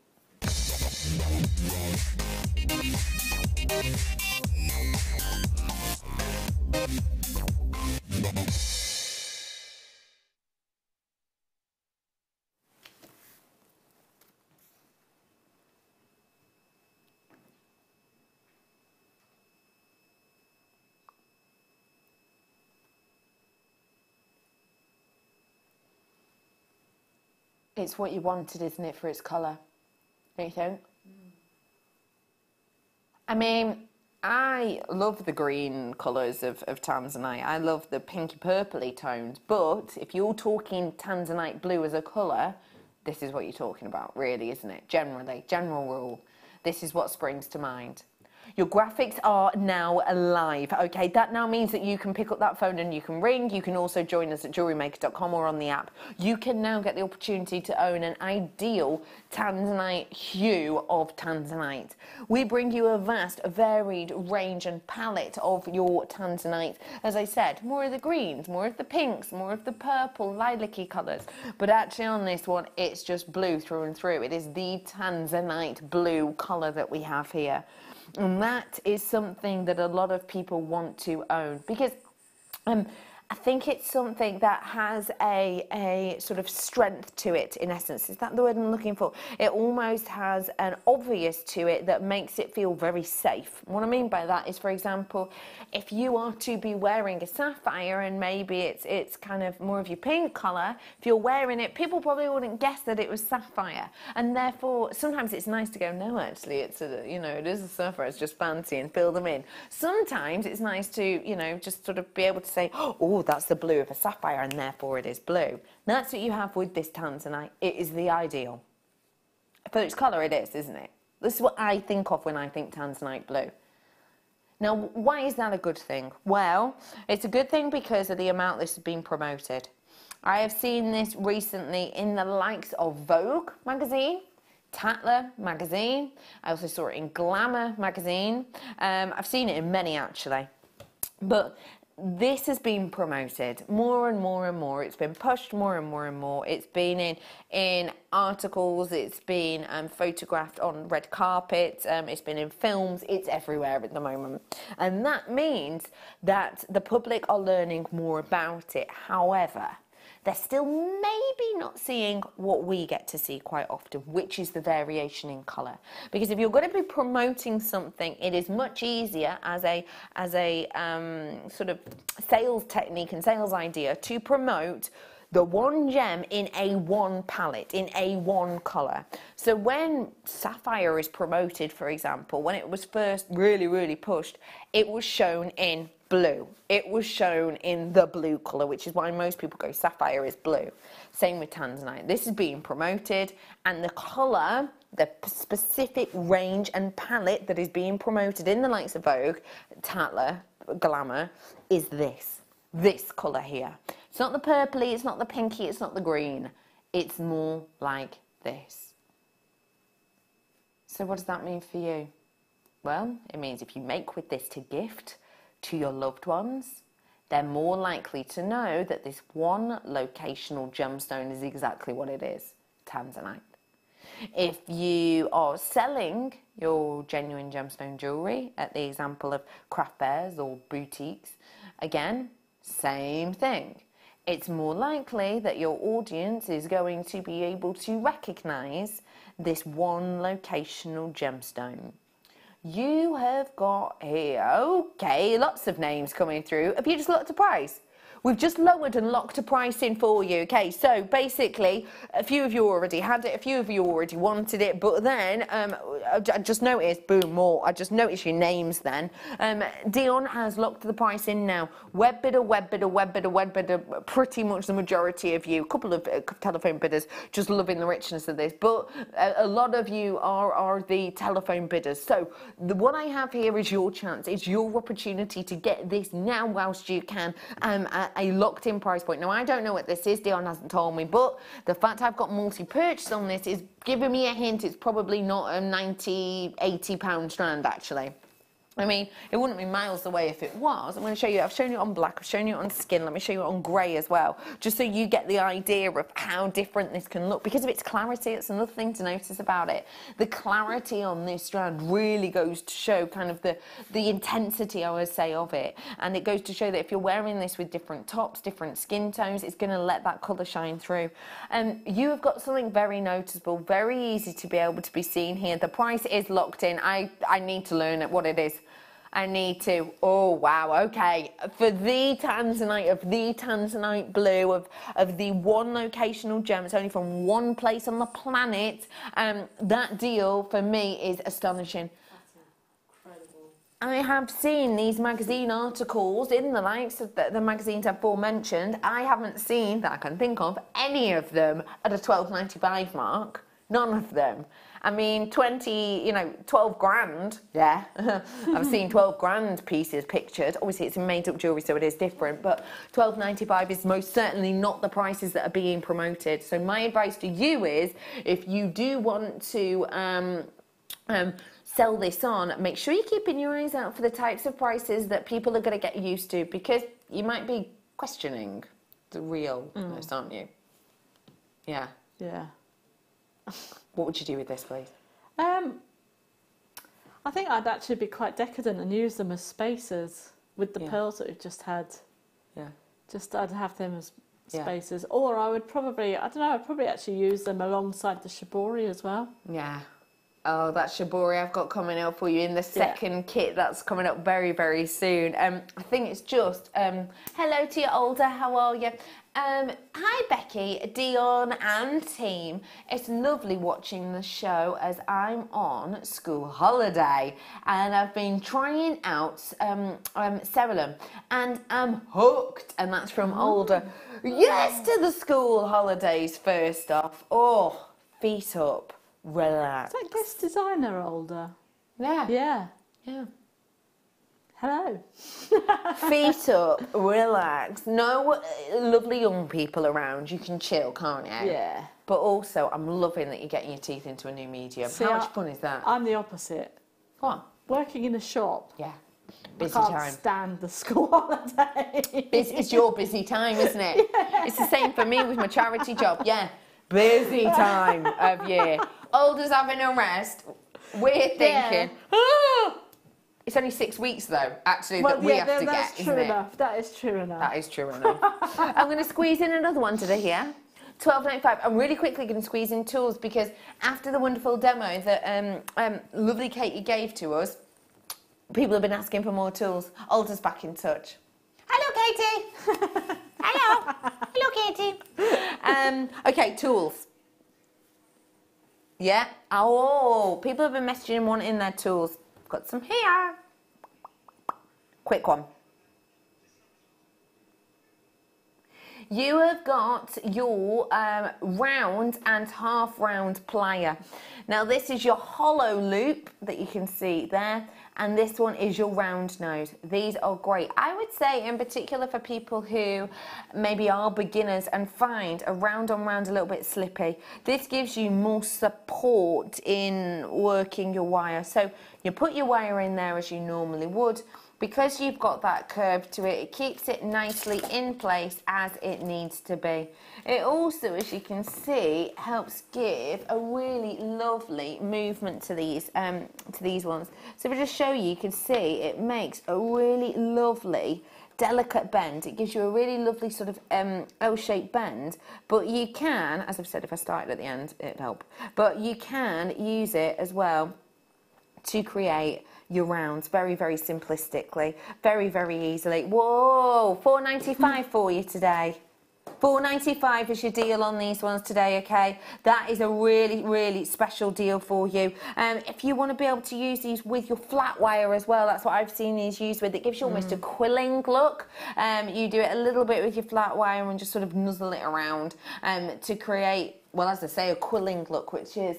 Speaker 2: It's what you wanted, isn't it, for its colour? Don't you think? I mean, I love the green colours of, of Tanzanite. I love the pinky purpley tones. But if you're talking Tanzanite blue as a colour, this is what you're talking about, really, isn't it? Generally, general rule. This is what springs to mind. Your graphics are now live. Okay, that now means that you can pick up that phone and you can ring. You can also join us at jewellerymaker.com or on the app. You can now get the opportunity to own an ideal Tanzanite hue of Tanzanite. We bring you a vast, varied range and palette of your Tanzanite. As I said, more of the greens, more of the pinks, more of the purple, lilac-y colours. But actually on this one, it's just blue through and through. It is the Tanzanite blue colour that we have here. And that is something that a lot of people want to own because um, I think it's something that has a, a sort of strength to it, in essence. Is that the word I'm looking for? It almost has an obvious to it that makes it feel very safe. What I mean by that is, for example, if you are to be wearing a sapphire and maybe it's, it's kind of more of your pink colour, if you're wearing it, people probably wouldn't guess that it was sapphire. And therefore, sometimes it's nice to go, no, actually, it's a, you know, it is a sapphire, it's just fancy and fill them in. Sometimes it's nice to, you know, just sort of be able to say, oh, that's the blue of a sapphire and therefore it is blue. That's what you have with this tanzanite. It is the ideal. For its colour, it is, isn't it? This is what I think of when I think tanzanite blue. Now, why is that a good thing? Well, it's a good thing because of the amount this has been promoted. I have seen this recently in the likes of Vogue magazine, Tatler magazine. I also saw it in Glamour magazine. Um, I've seen it in many actually. But this has been promoted more and more and more. It's been pushed more and more and more. It's been in in articles. It's been um, photographed on red carpet. Um, it's been in films. It's everywhere at the moment, and that means that the public are learning more about it. However, they're still maybe not seeing what we get to see quite often, which is the variation in colour. Because if you're going to be promoting something, it is much easier as a as a um, sort of sales technique and sales idea to promote the one gem in A1 palette, in A1 colour. So when Sapphire is promoted, for example, when it was first really, really pushed, it was shown in blue. It was shown in the blue colour, which is why most people go Sapphire is blue. Same with Tanzanite. This is being promoted, and the colour, the specific range and palette that is being promoted in the likes of Vogue, Tatler, Glamour, is this. This colour here. It's not the purpley, it's not the pinky, it's not the green. It's more like this. So what does that mean for you? Well, it means if you make with this to gift to your loved ones, they're more likely to know that this one locational gemstone is exactly what it is, Tanzanite. If you are selling your genuine gemstone jewellery, at the example of craft fairs or boutiques, again, same thing it's more likely that your audience is going to be able to recognize this one locational gemstone. You have got here, okay, lots of names coming through. Have you just looked at price? We've just lowered and locked a price in for you. Okay, so basically, a few of you already had it, a few of you already wanted it, but then um, I just noticed, boom, more. I just noticed your names then. Um, Dion has locked the price in now. Web bidder, web bidder, web bidder, web bidder, pretty much the majority of you. A couple of uh, telephone bidders just loving the richness of this, but a, a lot of you are, are the telephone bidders. So the, what I have here is your chance. It's your opportunity to get this now whilst you can um, at a locked in price point. Now, I don't know what this is, Dion hasn't told me, but the fact I've got multi purchase on this is giving me a hint it's probably not a 90, 80 pound strand actually. I mean, it wouldn't be miles away if it was. I'm going to show you, I've shown you on black, I've shown you on skin, let me show you on grey as well, just so you get the idea of how different this can look. Because of its clarity, it's another thing to notice about it. The clarity on this strand really goes to show kind of the, the intensity, I would say, of it. And it goes to show that if you're wearing this with different tops, different skin tones, it's going to let that colour shine through. And um, you have got something very noticeable, very easy to be able to be seen here. The price is locked in. I, I need to learn what it is. I need to, oh wow, okay. For the Tanzanite, of the Tanzanite blue, of, of the one locational gem, it's only from one place on the planet, um, that deal for me is astonishing. Incredible I have seen these magazine articles in the likes of the, the magazines I've mentioned. I haven't seen that I can think of any of them at a 12.95 mark. None of them. I mean, 20, you know, 12 grand, yeah. I've seen 12 grand pieces pictured. Obviously, it's in made up jewellery, so it is different, but 12.95 is most certainly not the prices that are being promoted. So, my advice to you is if you do want to, um, um, sell this on, make sure you're keeping your eyes out for the types of prices that people are going to get used to because you might be questioning the realness, mm. aren't you? Yeah.
Speaker 1: Yeah.
Speaker 2: What would you do with this, please?
Speaker 1: Um, I think I'd actually be quite decadent and use them as spacers with the
Speaker 2: Yeah.
Speaker 1: pearls that we've just had.
Speaker 2: Yeah.
Speaker 1: Just I'd have them as
Speaker 2: Yeah.
Speaker 1: spacers, or I would probably I don't know I'd probably actually use them alongside the shibori as well.
Speaker 2: Yeah. Oh, that shibori I've got coming up for you in the second kit that's coming up very, very soon. Um, I think it's just um, hello to you, older. How are you? Um, hi, Becky, Dion, and team. It's lovely watching the show as I'm on school holiday and I've been trying out um, um, Cerulean and I'm hooked. And that's from older. Yes, to the school holidays first off. Oh, feet up relax.
Speaker 1: Is that guest designer older?
Speaker 2: Yeah.
Speaker 1: Yeah.
Speaker 2: Yeah.
Speaker 1: Hello.
Speaker 2: Feet up, relax. No uh, lovely young people around. You can chill, can't you?
Speaker 1: Yeah.
Speaker 2: But also, I'm loving that you're getting your teeth into a new medium.
Speaker 1: See,
Speaker 2: How much
Speaker 1: I-
Speaker 2: fun is that?
Speaker 1: I'm the opposite.
Speaker 2: On.
Speaker 1: Working in a shop,
Speaker 2: Yeah. Busy I
Speaker 1: can't
Speaker 2: time.
Speaker 1: stand the school holiday.
Speaker 2: It's, it's your busy time, isn't it? It's the same for me with my charity job. Yeah. Busy time of year. Olders having a rest. We're
Speaker 1: Yeah.
Speaker 2: thinking, "Ah." It's only six weeks though, actually,
Speaker 1: well,
Speaker 2: that we
Speaker 1: yeah,
Speaker 2: have to
Speaker 1: that's
Speaker 2: get,
Speaker 1: true
Speaker 2: isn't it?
Speaker 1: enough. That is true enough.
Speaker 2: That is true enough. I'm going to squeeze in another one today here. 12.95. I'm really quickly going to squeeze in tools because after the wonderful demo that um, um, lovely Katie gave to us, people have been asking for more tools. Alder's back in touch. Hello, Katie. Hello. Hello, Katie. Um, okay, tools. Yeah. Oh, people have been messaging and wanting their tools. Got some here. Quick one. You have got your um, round and half round plier. Now this is your hollow loop that you can see there and this one is your round nose. These are great. I would say in particular for people who maybe are beginners and find a round on round a little bit slippy. This gives you more support in working your wire. So you put your wire in there as you normally would because you've got that curve to it, it keeps it nicely in place as it needs to be. It also, as you can see, helps give a really lovely movement to these um, to these ones. So if I just show you, you can see it makes a really lovely delicate bend. It gives you a really lovely sort of um, L-shaped bend, but you can, as I've said, if I started at the end, it'd help. But you can use it as well to create your rounds very, very simplistically, very, very easily. Whoa, 4.95 for you today. 4.95 is your deal on these ones today, okay? That is a really, really special deal for you. Um, if you want to be able to use these with your flat wire as well, that's what I've seen these used with. It gives you almost a quilling look. Um, you do it a little bit with your flat wire and just sort of nuzzle it around um, to create, well, as I say, a quilling look, which is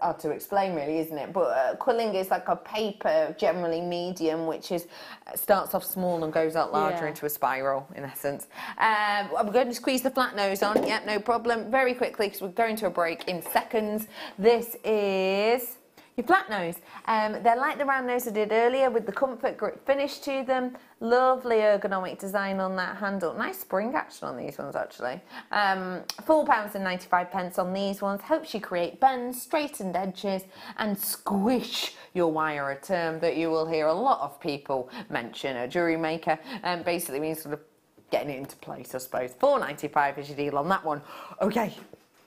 Speaker 2: hard to explain really isn't it? But uh, quilling is like a paper generally medium which is uh, starts off small and goes out larger
Speaker 1: Yeah.
Speaker 2: into a spiral in essence. Um, i'm going to squeeze the flat nose on. Yep no problem. Very quickly because we're going to a break in seconds. This is your flat nose. Um, they're like the round nose I did earlier with the comfort grip finish to them. Lovely ergonomic design on that handle. Nice spring action on these ones actually. Um, Four pounds and ninety-five pence on these ones. Helps you create bends, straightened edges and squish your wire, a term that you will hear a lot of people mention. A jewellery maker um, basically means sort of getting it into place I suppose. £4.95 is your deal on that one. Okay,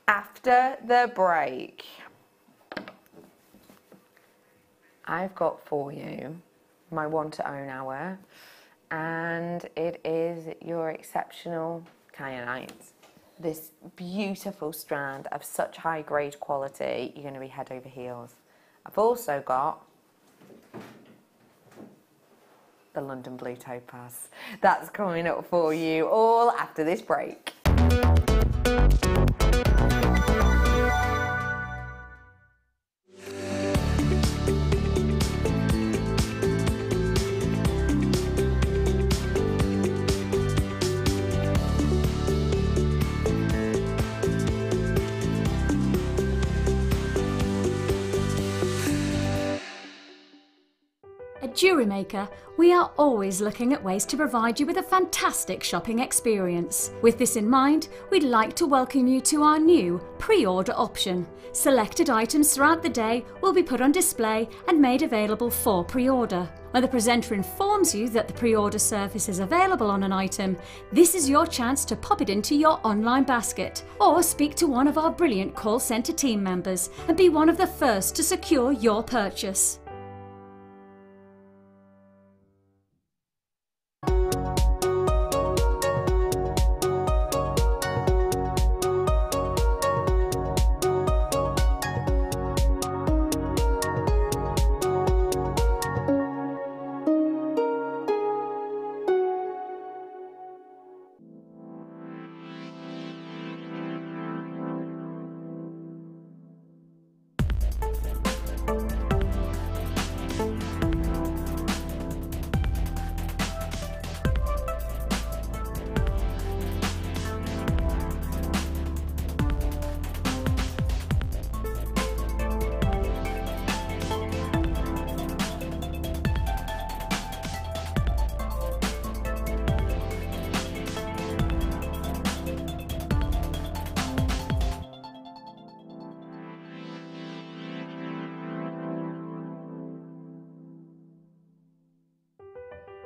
Speaker 2: after the break. I've got for you my one to own hour, and it is your exceptional kyanite. This beautiful strand of such high grade quality, you're going to be head over heels. I've also got the London Blue Topaz. That's coming up for you all after this break.
Speaker 5: At we are always looking at ways to provide you with a fantastic shopping experience. With this in mind, we'd like to welcome you to our new pre order option. Selected items throughout the day will be put on display and made available for pre order. When the presenter informs you that the pre order service is available on an item, this is your chance to pop it into your online basket or speak to one of our brilliant call centre team members and be one of the first to secure your purchase.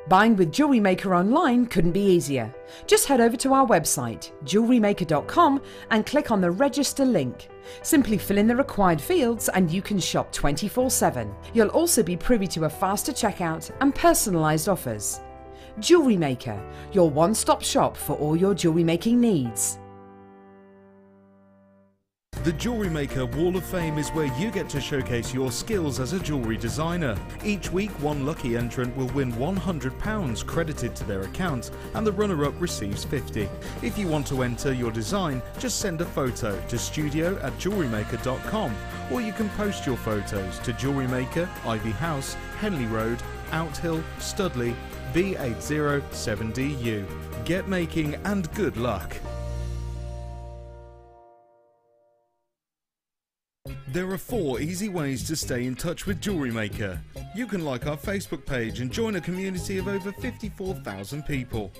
Speaker 6: Buying with Jewellery Maker online couldn't be easier. Just head over to our website, jewellerymaker.com, and click on the register link. Simply fill in the required fields and you can shop 24 7. You'll also be privy to a faster checkout and personalised offers. Jewellery Maker, your one stop shop for all your jewelry making needs.
Speaker 7: The Jewellery Maker Wall of Fame is where you get to showcase your skills as a jewellery designer. Each week, one lucky entrant will win £100 credited to their account, and the runner up receives 50 If you want to enter your design, just send a photo to studio at jewellerymaker.com, or you can post your photos to Jewellery Maker, Ivy House, Henley Road, Outhill, Studley, B807DU. Get making and good luck. There are four easy ways to stay in touch with Jewellery Maker. You can like our Facebook page and join a community of over 54,000 people.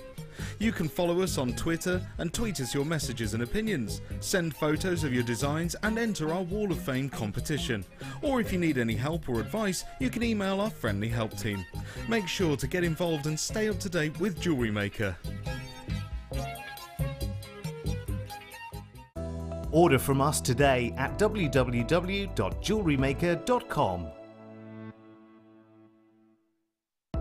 Speaker 7: You can follow us on Twitter and tweet us your messages and opinions, send photos of your designs and enter our Wall of Fame competition. Or if you need any help or advice, you can email our friendly help team. Make sure to get involved and stay up to date with Jewellery Maker.
Speaker 8: Order from us today at www.jewellerymaker.com.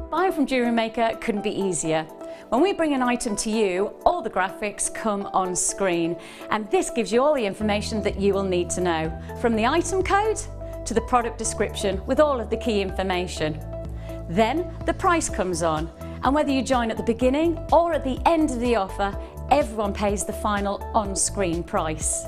Speaker 9: Buying from Jewellery Maker couldn't be easier. When we bring an item to you, all the graphics come on screen and this gives you all the information that you will need to know, from the item code to the product description with all of the key information. Then the price comes on and whether you join at the beginning or at the end of the offer, everyone pays the final on-screen price.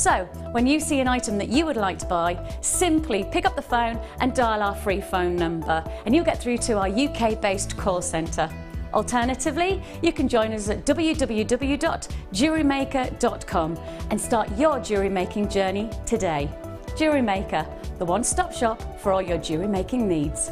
Speaker 9: So, when you see an item that you would like to buy, simply pick up the phone and dial our free phone number and you'll get through to our UK-based call centre. Alternatively, you can join us at www.jewellerymaker.com and start your jewellery making journey today. Jewellery Maker, the one-stop shop for all your jewellery making needs.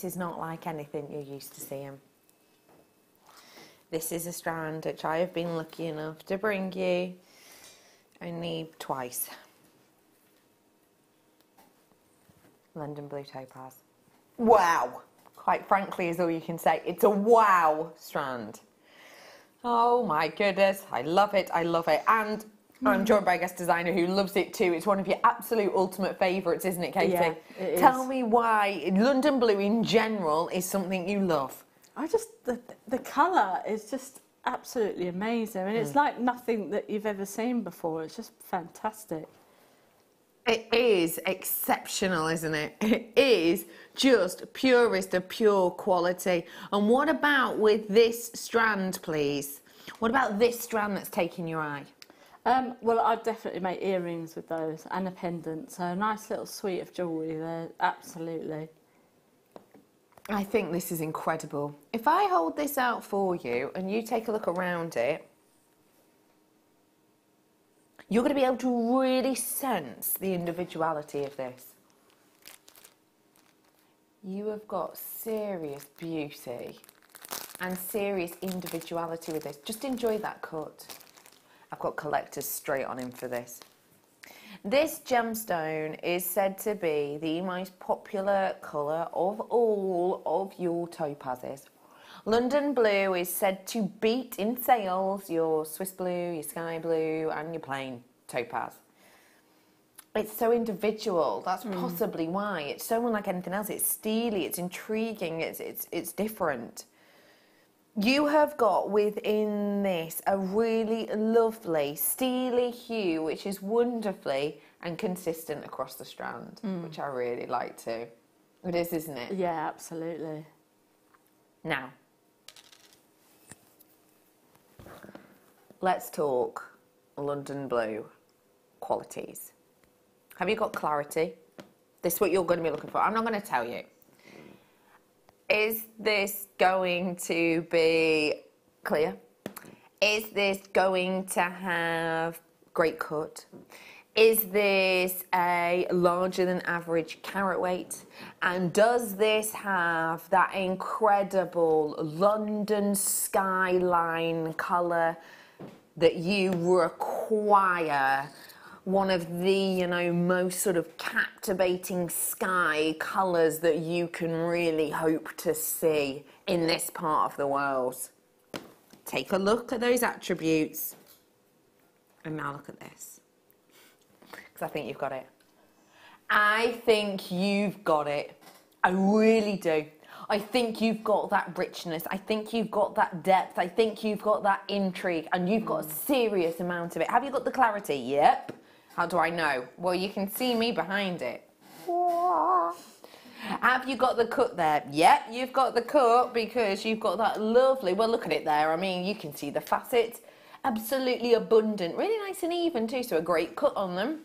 Speaker 2: This is not like anything you're used to seeing. This is a strand which I have been lucky enough to bring you only twice. London Blue Topaz. Wow! Quite frankly, is all you can say. It's a wow strand. Oh my goodness, I love it, I love it. And I'm mm. joined by a guest designer who loves it too. It's one of your absolute ultimate favourites, isn't it, Katie?
Speaker 1: Yeah, it
Speaker 2: Tell me why London Blue in general is something you love.
Speaker 1: I just the the colour is just absolutely amazing. I mean, it's mm. like nothing that you've ever seen before. It's just fantastic.
Speaker 2: It is exceptional, isn't it? It is just purest of pure quality. And what about with this strand, please? What about this strand that's taking your eye?
Speaker 1: Um, well, I'd definitely make earrings with those and a pendant. So a nice little suite of jewellery there, absolutely.
Speaker 2: I think this is incredible. If I hold this out for you and you take a look around it, you're going to be able to really sense the individuality of this. You have got serious beauty and serious individuality with this. Just enjoy that cut. I've got collectors straight on him for this. This gemstone is said to be the most popular colour of all of your topazes. London blue is said to beat in sales your Swiss blue, your sky blue, and your plain topaz. It's so individual. That's hmm. possibly why. It's so unlike anything else. It's steely, it's intriguing, it's, it's, it's different. You have got within this a really lovely steely hue, which is wonderfully and consistent across the strand, mm. which I really like too. It is, isn't it?
Speaker 1: Yeah, absolutely.
Speaker 2: Now, let's talk London Blue qualities. Have you got clarity? This is what you're going to be looking for. I'm not going to tell you. Is this going to be clear? Is this going to have great cut? Is this a larger than average carat weight? And does this have that incredible London skyline colour that you require? One of the, you know, most sort of captivating sky colours that you can really hope to see in this part of the world. Take a look at those attributes and now look at this because I think you've got it. I think you've got it. I really do. I think you've got that richness. I think you've got that depth. I think you've got that intrigue and you've got a serious amount of it. Have you got the clarity? Yep. How do I know? Well, you can see me behind it. Have you got the cut there? Yep, you've got the cut because you've got that lovely. Well, look at it there. I mean, you can see the facets. Absolutely abundant. Really nice and even too. So a great cut on them.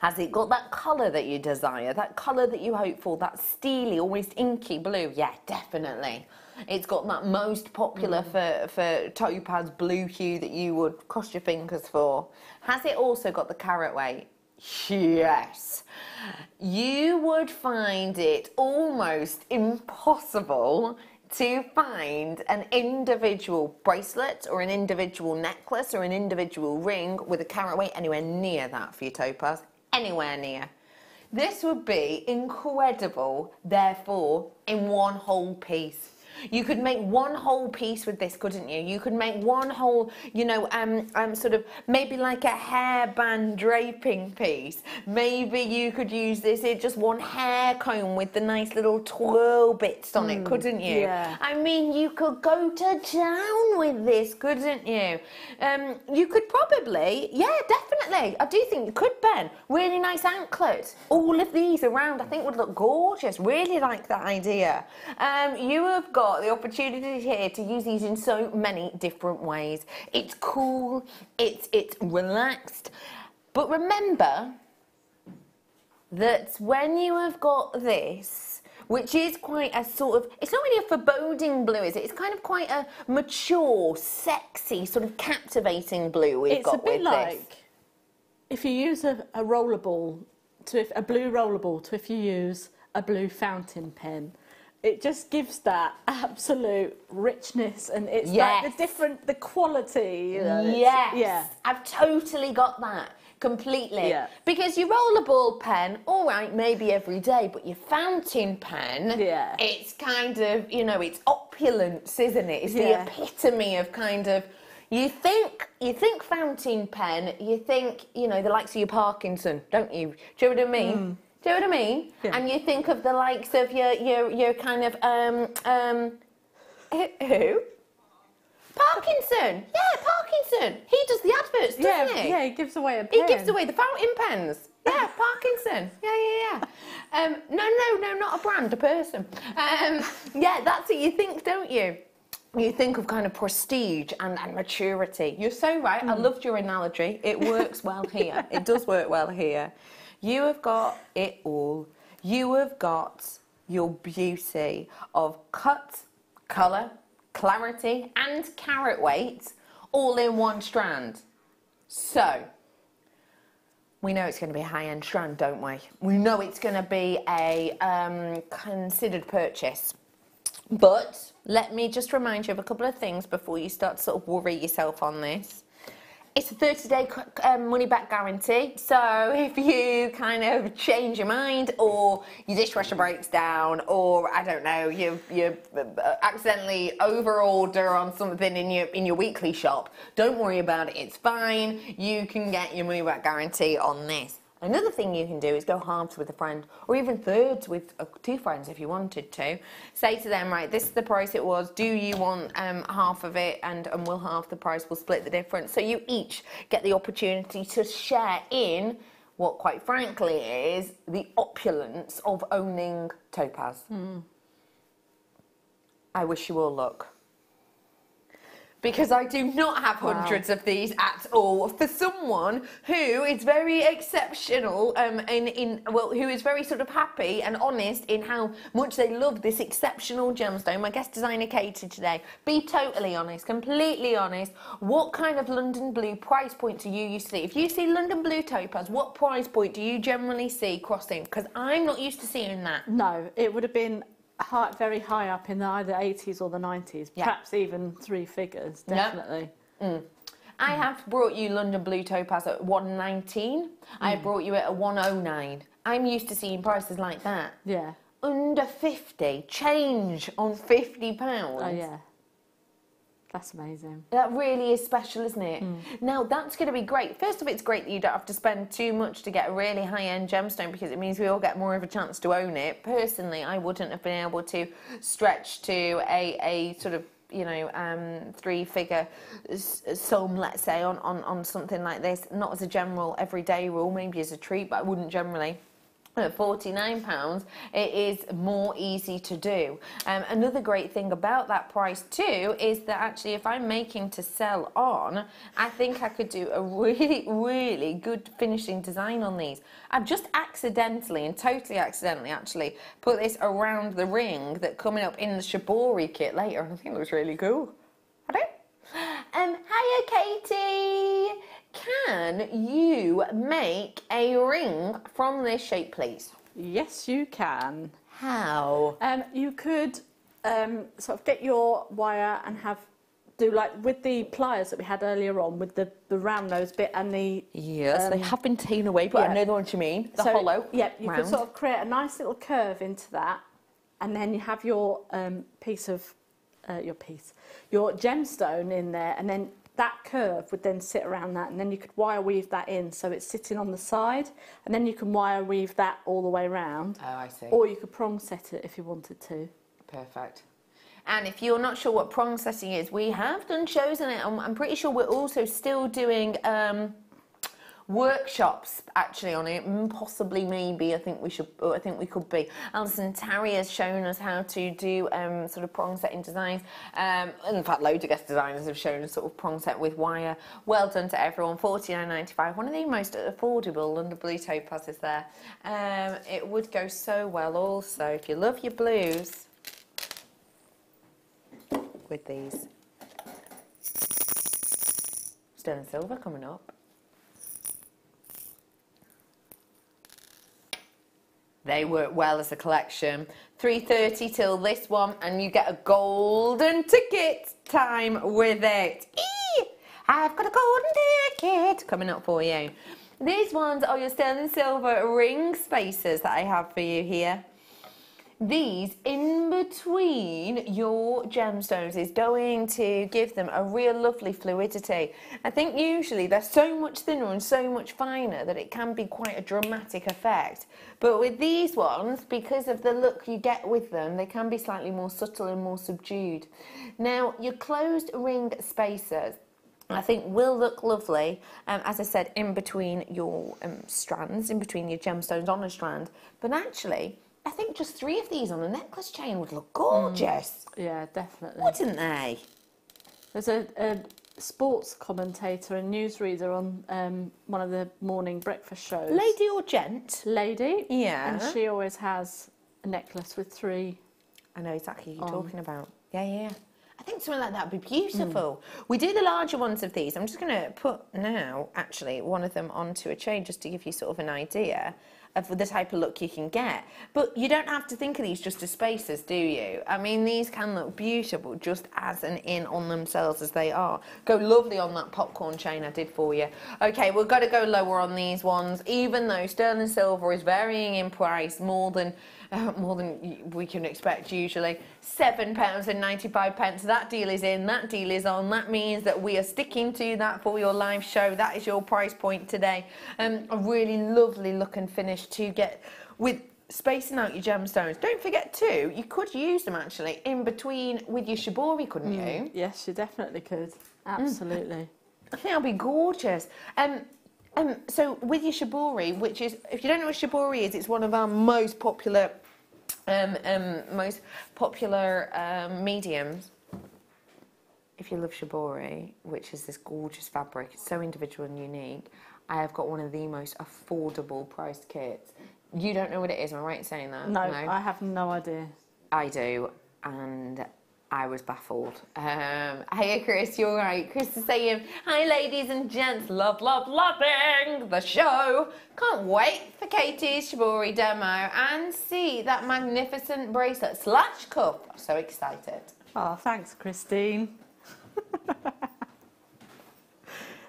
Speaker 2: Has it got that colour that you desire? That colour that you hope for? That steely, almost inky blue? Yeah, definitely. It's got that most popular mm. for, for topaz blue hue that you would cross your fingers for. Has it also got the carat weight? Yes. You would find it almost impossible to find an individual bracelet or an individual necklace or an individual ring with a carat weight anywhere near that for your topaz. Anywhere near. This would be incredible, therefore, in one whole piece. You could make one whole piece with this, couldn't you? You could make one whole, you know, um, um, sort of maybe like a hairband draping piece. Maybe you could use this in just one hair comb with the nice little twirl bits on it, couldn't you?
Speaker 1: yeah.
Speaker 2: I mean, you could go to town with this, couldn't you? Um, you could probably, yeah, definitely. I do think you could, Ben. Really nice anklet. All of these around, I think, would look gorgeous. Really like that idea. Um, you have got the opportunity here to use these in so many different ways. It's cool. It's it's relaxed. But remember, that when you have got this, which is quite a sort of, it's not really a foreboding blue, is it? It's kind of quite a mature, sexy, sort of captivating blue we've
Speaker 1: it's
Speaker 2: got
Speaker 1: a bit like if you use a, a rollerball to if, a blue rollerball to if you use a blue fountain pen. It just gives that absolute richness and it's
Speaker 2: Yes.
Speaker 1: like the different the quality you know,
Speaker 2: Yes.
Speaker 1: yeah
Speaker 2: I've totally got that completely.
Speaker 1: Yeah.
Speaker 2: Because you roll a ball pen, all right, maybe every day, but your fountain pen,
Speaker 1: Yeah.
Speaker 2: it's kind of, you know, it's opulence, isn't it? It's
Speaker 1: Yeah.
Speaker 2: the epitome of kind of. You think you think fountain pen, you think you know the likes of your Parkinson, don't you? Do you know what I mean? Mm. Do you know what I mean?
Speaker 1: Yeah.
Speaker 2: And you think of the likes of your your your kind of um um who? Parkinson. Yeah, Parkinson. He does the adverts, doesn't
Speaker 1: yeah
Speaker 2: he?
Speaker 1: yeah he gives away a
Speaker 2: He gives away the fountain pens. Yeah, Parkinson. Yeah, yeah, yeah. Um, no, no, no, not a brand, a person. Um, yeah, that's what you think, don't you? You think of kind of prestige and, and maturity. You're so right. I loved your analogy. It works well here. It does work well here. You have got it all. You have got your beauty of cut, colour, clarity, and carat weight all in one strand. So, we know it's going to be a high-end strand, don't we? We know it's going to be a um, considered purchase. But let me just remind you of a couple of things before you start to sort of worry yourself on this. It's a 30 day um, money back guarantee. So if you kind of change your mind or your dishwasher breaks down or I don't know, you you uh, accidentally over order on something in your in your weekly shop, don't worry about it. It's fine. You can get your money back guarantee on this. Another thing you can do is go halves with a friend, or even thirds with uh, two friends if you wanted to. Say to them, right, this is the price it was. Do you want um, half of it, and and we'll half the price. We'll split the difference. So you each get the opportunity to share in what, quite frankly, is the opulence of owning Topaz. I wish you all luck because I do not have hundreds of these at all. For someone who is very exceptional, um, in, in well, who is very sort of happy and honest in how much they love this exceptional gemstone. My guest designer Katie today. Be totally honest, completely honest. What kind of London blue price point do you used to see? If you see London blue topaz, what price point do you generally see crossing? Because I'm not used to seeing that.
Speaker 1: no it would have been high, very high up in the either 80s or the 90s
Speaker 2: Yeah.
Speaker 1: perhaps even three figures definitely mm.
Speaker 2: I have brought you London Blue Topaz at 119. I have brought you it at 109. I'm used to seeing prices like that.
Speaker 1: yeah
Speaker 2: Under 50, change on 50 pounds.
Speaker 1: oh yeah that's amazing
Speaker 2: That really is special, isn't it?
Speaker 1: Hmm.
Speaker 2: Now, that's going to be great. First of all, it's great that you don't have to spend too much to get a really high end gemstone because it means we all get more of a chance to own it. Personally, I wouldn't have been able to stretch to a, a sort of you know, um, three figure sum, let's say, on, on, on something like this. Not as a general everyday rule, maybe as a treat, but I wouldn't generally. At £49, it is more easy to do. Um, another great thing about that price too is that actually, if I'm making to sell on, I think I could do a really, really good finishing design on these. I've just accidentally and totally accidentally actually put this around the ring that coming up in the Shibori kit later, I think it looks really cool. I do. Um, hiya, Katie. Can you make a ring from this shape, please?
Speaker 1: yes you can
Speaker 2: How?
Speaker 1: Um, you could um, sort of get your wire and have do like with the pliers that we had earlier on with the, the round nose bit and the
Speaker 2: Yes, they
Speaker 1: um,
Speaker 2: have been taken away, but I know the ones you mean. The
Speaker 1: so,
Speaker 2: hollow.
Speaker 1: Yeah, you
Speaker 2: round.
Speaker 1: could sort of create a nice little curve into that, and then you have your um, piece of uh, your piece, your gemstone in there, and then that curve would then sit around that, and then you could wire weave that in so it's sitting on the side, and then you can wire weave that all the way around,
Speaker 2: Oh, I see.
Speaker 1: or you could prong set it if you wanted to.
Speaker 2: Perfect. And if you're not sure what prong setting is, we have done shows on it. and I'm pretty sure we're also still doing um, workshops actually on it. Mm, Possibly, maybe. I think we should. I think we could be. Alison Tarry has shown us how to do um, sort of prong setting designs. Um, in fact, loads of guest designers have shown us sort of prong set with wire. Well done to everyone. Forty nine ninety five. One of the most affordable under blue topazes there. Um, it would go so well. Also, if you love your blues with these. Sterling silver coming up. They work well as a collection. 3.30 till this one and you get a golden ticket time with it. Eee! I've got a golden ticket coming up for you. These ones are your sterling silver ring spacers that I have for you here. These in between your gemstones is going to give them a real lovely fluidity. I think usually they're so much thinner and so much finer that it can be quite a dramatic effect. But with these ones, because of the look you get with them, they can be slightly more subtle and more subdued. Now, your closed ring spacers, I think will look lovely, um, as I said, in between your um, strands, in between your gemstones on a strand. But actually, I think just three of these on a necklace chain would look gorgeous,
Speaker 1: Yeah, definitely.
Speaker 2: wouldn't they?
Speaker 1: There's a, a sports commentator and newsreader on um, one of the morning breakfast shows.
Speaker 2: Lady or gent?
Speaker 1: Lady.
Speaker 2: Yeah.
Speaker 1: And she always has a necklace with three.
Speaker 2: I know exactly who you're talking about. Yeah, yeah. yeah. I think something like that would be beautiful. We do the larger ones of these. I'm just going to put now, actually, one of them onto a chain just to give you sort of an idea of the type of look you can get. But you don't have to think of these just as spacers, do you? I mean, these can look beautiful just as an in on themselves as they are. Go lovely on that popcorn chain I did for you. Okay, we've got to go lower on these ones, even though sterling silver is varying in price more than uh, more than we can expect usually. Seven pounds and ninety-five pence. That deal is in. That deal is on. That means that we are sticking to that for your live show. That is your price point today. Um, a really lovely look and finish to get with spacing out your gemstones. Don't forget too, you could use them actually in between with your shibori, couldn't you?
Speaker 1: Yes, you definitely could. Absolutely.
Speaker 2: I think that'll be gorgeous. Um, um, so with your shibori, which is, if you don't know what shibori is, it's one of our most popular, um, um, most popular um, mediums. If you love shibori, which is this gorgeous fabric, it's so individual and unique. I have got one of the most affordable priced kits. You don't know what it is, am I right in saying that?
Speaker 1: No, I have no idea.
Speaker 2: I do, and I was baffled. Um, hey, Chris, you're right. Chris is saying, Hi, ladies and gents, love, love, loving the show. Can't wait for Katie's Shibori demo and see that magnificent bracelet slash cuff. I'm so excited.
Speaker 1: Oh, thanks, Christine.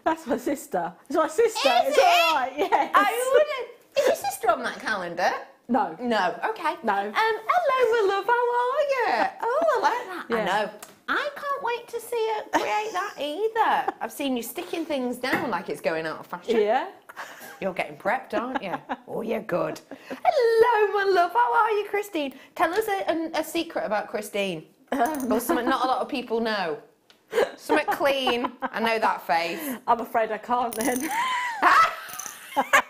Speaker 1: That's my sister. It's my sister.
Speaker 2: Is
Speaker 1: it's
Speaker 2: it?
Speaker 1: all right. Yes.
Speaker 2: I wouldn't. Is your sister on that calendar?
Speaker 1: No.
Speaker 2: No. Okay.
Speaker 1: No.
Speaker 2: Um, hello, my love. How are you? Oh, I like that. I know. I can't wait to see her create that either. I've seen you sticking things down like it's going out of fashion.
Speaker 1: Yeah.
Speaker 2: You're getting prepped, aren't you? oh, you're good. Hello, my love. How are you, Christine? Tell us a, a, a secret about Christine. or something not a lot of people know. Something clean. I know that face.
Speaker 1: I'm afraid I can't then.
Speaker 2: Tried.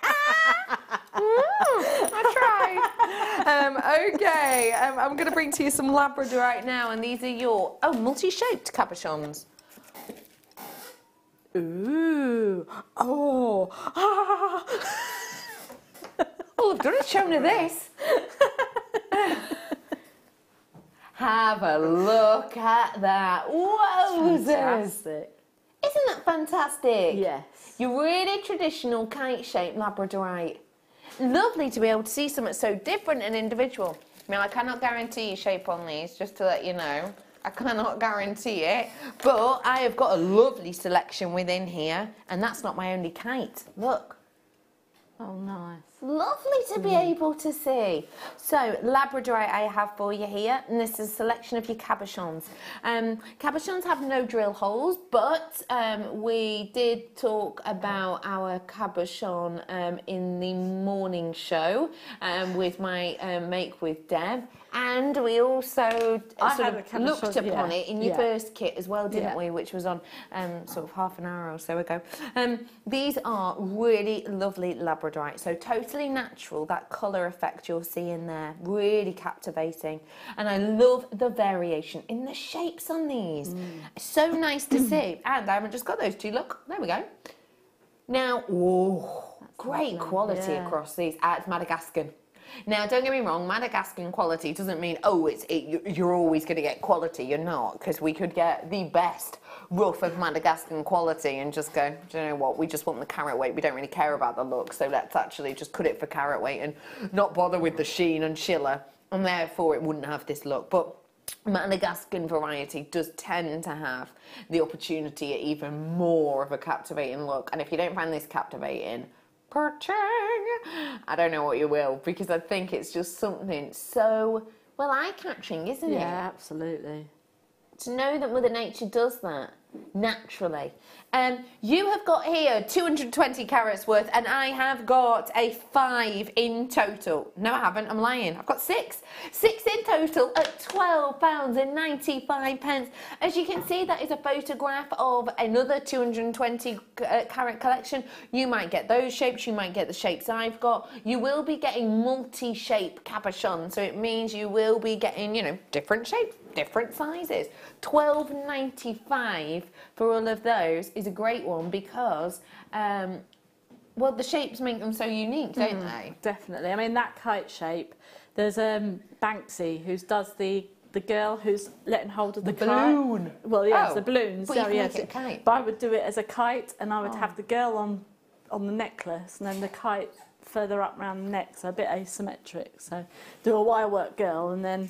Speaker 2: Um, okay, um, I'm going to bring to you some Labradorite now, and these are your oh multi-shaped cabochons.
Speaker 1: Ooh. Oh. Ah.
Speaker 2: All I've done is shown her this. Have a look at that. Wowzers!
Speaker 1: Fantastic.
Speaker 2: Isn't that fantastic?
Speaker 1: Yes.
Speaker 2: Your really traditional kite-shaped Labradorite. Lovely to be able to see something so different and individual. I mean, I cannot guarantee shape on these, just to let you know. I cannot guarantee it, but I have got a lovely selection within here, and that's not my only kite. Look.
Speaker 1: Oh, nice.
Speaker 2: Lovely to be able to see. So, Labradorite I have for you here, and this is a selection of your cabochons. Um, cabochons have no drill holes, but um, we did talk about our cabochon um, in the morning show um, with my um, Make with Deb, and we also
Speaker 1: I
Speaker 2: sort of looked upon
Speaker 1: yeah,
Speaker 2: it in your
Speaker 1: yeah.
Speaker 2: first kit as well, didn't
Speaker 1: Yeah.
Speaker 2: we? Which was on um, sort of half an hour or so ago. Um, these are really lovely Labradorite, so totally natural. That colour effect you're seeing there, really captivating, and I love the variation in the shapes on these.
Speaker 1: Mm.
Speaker 2: So nice to see. And I haven't just got those two. Look, there we go. Now, whoa, great
Speaker 1: lovely,
Speaker 2: quality across these. It's Madagascan. Now, don't get me wrong, Madagascan quality doesn't mean, oh, it's it, you- you're always going to get quality. You're not, because we could get the best rough of Madagascan quality and just go, do you know what, we just want the carat weight. We don't really care about the look, so let's actually just cut it for carat weight and not bother with the sheen and schiller, and therefore it wouldn't have this look. But Madagascan variety does tend to have the opportunity at even more of a captivating look. And if you don't find this captivating, Perching. I don't know what you will because I think it's just something so well eye catching, isn't
Speaker 1: Yeah,
Speaker 2: it?
Speaker 1: Yeah, absolutely.
Speaker 2: To know that Mother Nature does that naturally. Um, you have got here 220 carats worth, and I have got a five in total. No, I haven't. I'm lying. I've got six. Six in total at 12 pounds and 95 pence. As you can see, that is a photograph of another 220 uh, carat collection. You might get those shapes. You might get the shapes I've got. You will be getting multi-shape cabochon, so it means you will be getting, you know, different shapes, different sizes. 12.95 for all of those is a great one because, um, well, the shapes make them so unique, don't they?
Speaker 1: Definitely. I mean, that kite shape, there's um, Banksy who does the the girl who's letting hold of the,
Speaker 2: The
Speaker 1: kite.
Speaker 2: balloon.
Speaker 1: Well, yes,
Speaker 2: Oh,
Speaker 1: the balloons.
Speaker 2: but you
Speaker 1: oh,
Speaker 2: can
Speaker 1: yes.
Speaker 2: make it a kite.
Speaker 1: But I would do it as a kite, and I would
Speaker 2: Oh.
Speaker 1: have the girl on on the necklace, and then the kite further up round the neck, so a bit asymmetric. So do a wire work girl, and then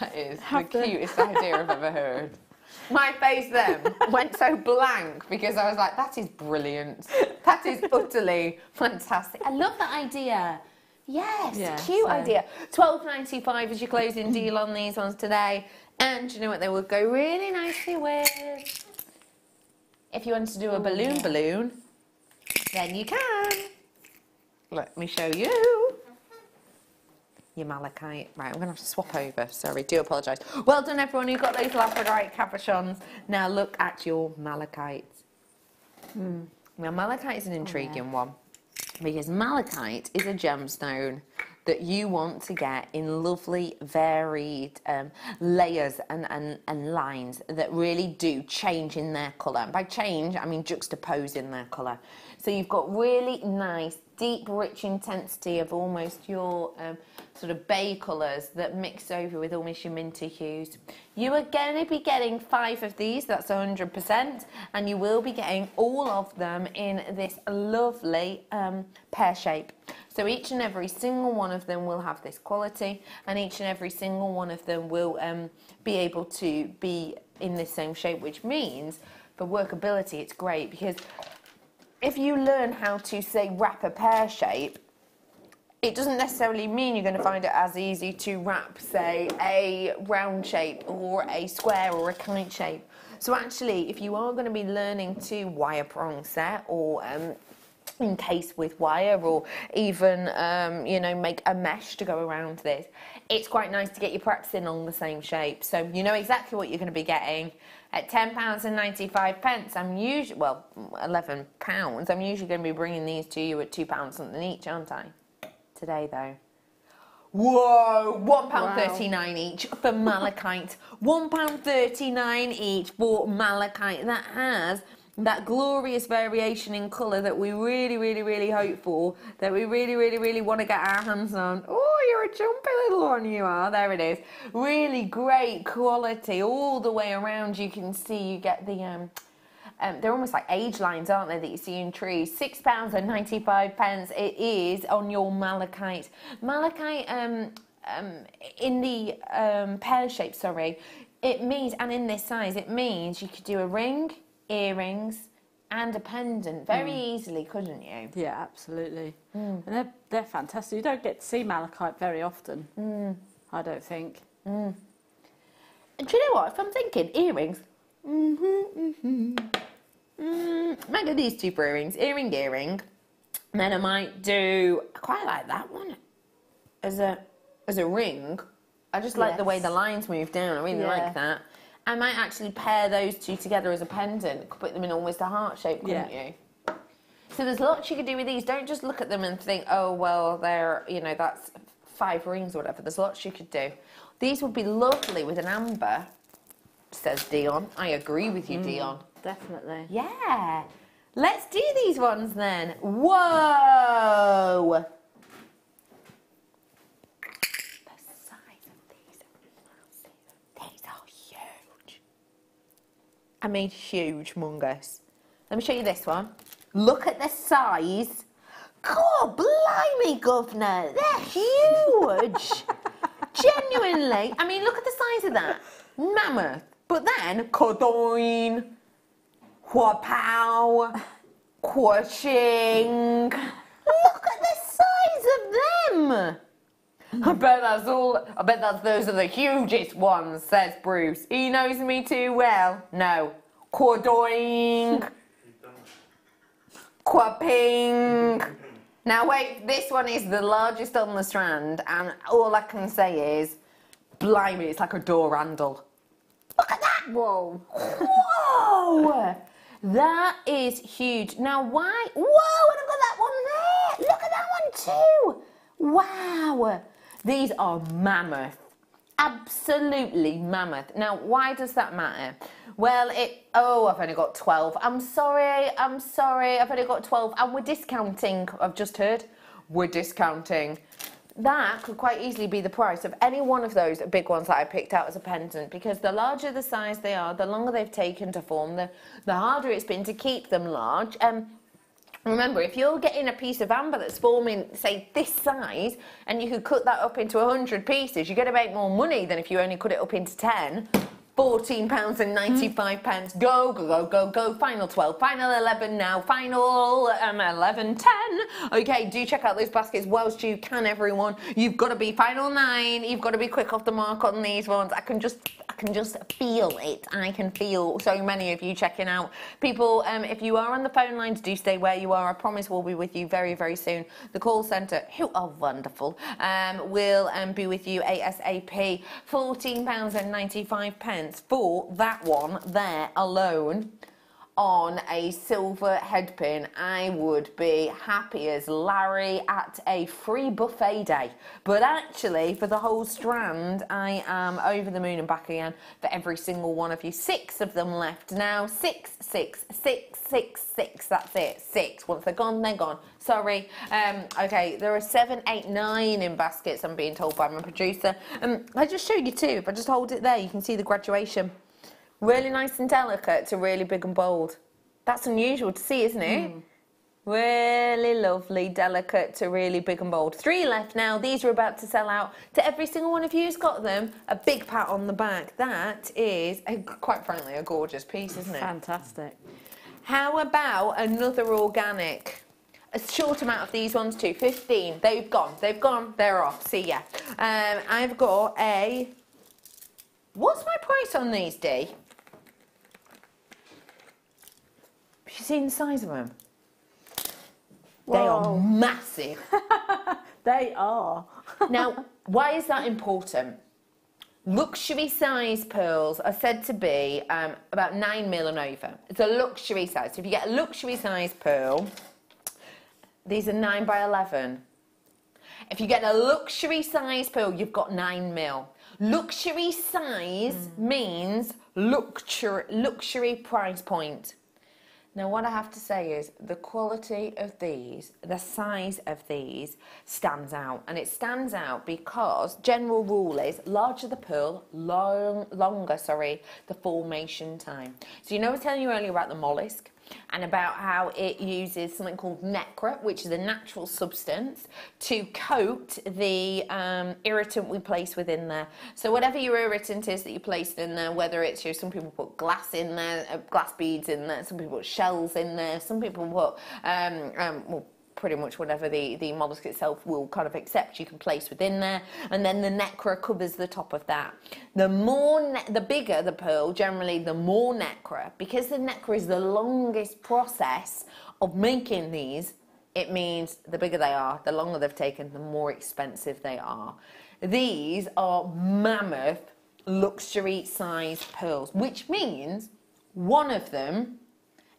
Speaker 2: That is the
Speaker 1: Have the-
Speaker 2: cutest idea I've ever heard. My face then went so blank because I was like, that is brilliant. That is utterly fantastic. I love that idea. Yes,
Speaker 1: Yeah,
Speaker 2: cute
Speaker 1: so-
Speaker 2: idea. Twelve ninety five is your closing deal on these ones today. And you know what they would go really nicely with? If you want to do a oh, balloon balloon, then you can. Let me show you. Your malachite. Right, I'm going to have to swap over. Sorry, do apologise. Well done, everyone who got those Labradorite cabochons. Now look at your malachite. Now, malachite is an intriguing one because malachite is a gemstone that you want to get in lovely, varied um, layers and, and, and lines that really do change in their colour. And by change, I mean juxtapose in their colour. So you've got really nice, deep, rich intensity of almost your um, sort of bay colours that mix over with almost your minty hues. You are going to be getting five of these, that's 100%, and you will be getting all of them in this lovely um, pear shape. So each and every single one of them will have this quality, and each and every single one of them will um, be able to be in this same shape, which means for workability it's great because if you learn how to say wrap a pear shape, it doesn't necessarily mean you're going to find it as easy to wrap, say, a round shape or a square or a kite shape. So actually, if you are going to be learning to wire prong set or um, encase with wire or even, um, you know, make a mesh to go around this, it's quite nice to get you practicing on the same shape. So you know exactly what you're going to be getting. At £10 and 95 pence, I'm usually, well, £11, I'm usually going to be bringing these to you at £2 something each, aren't I? Today, though. Whoa! One pound
Speaker 1: Wow.
Speaker 2: thirty nine each for malachite. One pound thirty nine each for malachite. That has that glorious variation in colour that we really, really, really hope for. That we really, really, really want to get our hands on. Oh, you're a jumpy little one, you are. There it is. Really great quality all the way around. You can see you get the um. Um, they're almost like age lines, aren't they, that you see in trees? Six pounds and ninety-five pence. It is on your malachite. Malachite, um, um, in the um, pear shape, sorry, it means, and in this size, it means you could do a ring, earrings, and a pendant very mm. easily, couldn't you?
Speaker 1: yeah, absolutely. Mm. And they're they're fantastic. You don't get to see malachite very often. Mm. I don't think.
Speaker 2: And do you know what? If I'm thinking earrings, mm-hmm, mm-hmm. might go these two for earrings, earring, earring. And then I might do. I quite like that one as a as a ring. I just like the way the lines move down. I really
Speaker 1: Yeah.
Speaker 2: like that. I might actually pair those two together as a pendant. Could put them in almost a heart shape, couldn't
Speaker 1: Yeah.
Speaker 2: you? So there's lots you could do with these. Don't just look at them and think, oh well, they're you know that's five rings or whatever. There's lots you could do. These would be lovely with an amber, says Dion. I agree with you, mm. Dion.
Speaker 1: Definitely.
Speaker 2: Yeah. Let's do these ones then. Whoa. I mean, huge, mungus. Let me show you this one. Look at the size. God, blimey, governor, they're huge. Genuinely, I mean, look at the size of that. Mammoth. But then, Codoin, Huapow, Quaching. Look at the size of them. I bet that's all. I bet that's those are the hugest ones, says Bruce. He knows me too well. No. Quadoing. Quaping. Now wait, this one is the largest on the strand, and all I can say is, blimey, it's like a door handle. Look at that!
Speaker 1: Whoa.
Speaker 2: Whoa! That is huge. Now, why? Whoa, and I've got that one there. Look at that one too. Wow. These are mammoth. Absolutely mammoth. Now, why does that matter? Well, it. Oh, I've only got 12. I'm sorry. I'm sorry. I've only got 12. And we're discounting. I've just heard. We're discounting that could quite easily be the price of any one of those big ones that I picked out as a pendant because the larger the size they are, the longer they've taken to form, the, the harder it's been to keep them large. Um, Remember, if you're getting a piece of amber that's forming, say, this size, and you could cut that up into 100 pieces, you're going to make more money than if you only cut it up into 10. 14 pounds and 95 pence. Go, go, go, go, go. Final 12, final 11 now, final um, 11, 10. Okay, do check out those baskets whilst you can, everyone. You've got to be final nine. You've got to be quick off the mark on these ones. I can just, can just feel it. I can feel so many of you checking out. People, um, if you are on the phone lines, do stay where you are. I promise we'll be with you very, very soon. The call centre, who are wonderful, um, will um, be with you ASAP. 14 pounds and 95 pence for that one there alone on a silver headpin, I would be happy as Larry at a free buffet day. But actually, for the whole strand, I am over the moon and back again for every single one of you. Six of them left now. Six, six, six, six, six. That's it. Six. Once they're gone, they're gone. Sorry. Um, okay, there are seven, eight, nine in baskets, I'm being told by my producer. Um, I just showed you two. If I just hold it there, you can see the graduation. Really nice and delicate to really big and bold. That's unusual to see, isn't it? Really lovely, delicate to really big and bold. Three left now. These are about to sell out. To every single one of you who's got them, a big pat on the back. That is, a, quite frankly, a gorgeous piece, isn't it?
Speaker 1: Fantastic.
Speaker 2: How about another organic? A short amount of these ones too. 15. They've gone. They've gone. They're off. See ya. Um, I've got a. What's my price on these, Dee? Have you seen the size of them? They are massive.
Speaker 1: They are.
Speaker 2: now, why is that important? Luxury size pearls are said to be um, about nine mil and over. It's a luxury size. So if you get a luxury size pearl, these are nine by 11. If you get a luxury size pearl, you've got nine mil. Luxury size means luxury, luxury price point. Now, what I have to say is the quality of these, the size of these stands out. And it stands out because general rule is larger the pearl, long, longer, sorry, the formation time. So, you know, I was telling you earlier about the mollusk and about how it uses something called nacre, which is a natural substance, to coat the um, irritant we place within there. So whatever your irritant is that you placed in there, whether it's you know, some people put glass in there, uh, glass beads in there, some people put shells in there, some people put um, um, well, pretty much whatever the, the mollusk itself will kind of accept you can place within there. And then the nacre covers the top of that. The more the bigger the pearl generally the more nacre. Because the nacre is the longest process of making these it means the bigger they are the longer they've taken the more expensive they are. These are mammoth luxury sized pearls which means one of them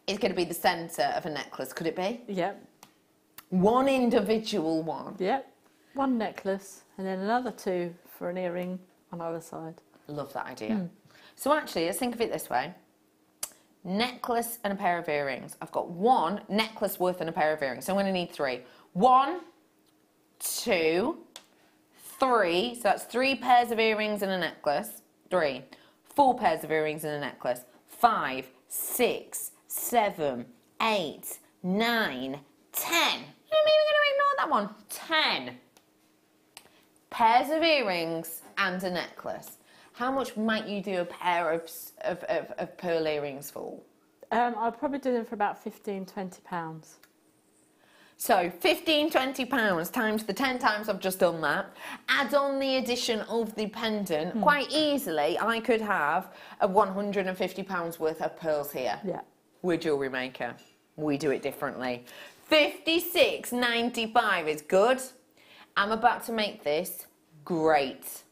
Speaker 2: is going to be the center of a necklace. Could it be?
Speaker 1: Yep.
Speaker 2: One individual one.
Speaker 1: Yep. One necklace and then another two for an earring on either side.
Speaker 2: Love that idea. Hmm. So actually, let's think of it this way. Necklace and a pair of earrings. I've got one necklace worth and a pair of earrings. So I'm going to need three. One, two, three. So that's three pairs of earrings and a necklace. Three. Four pairs of earrings and a necklace. five, six, seven, eight, nine, ten. I'm even going to ignore that one. Ten pairs of earrings and a necklace. How much might you do a pair of, of, of, of pearl earrings for?
Speaker 1: Um, I'll probably do them for about 15, 20 pounds.
Speaker 2: So 15, 20 pounds times the 10 times I've just done that. Add on the addition of the pendant. Quite easily, I could have a 150 pounds worth of pearls here.
Speaker 1: Yeah.
Speaker 2: We're jewellery maker. We do it differently. 56.95 is good. I'm about to make this great.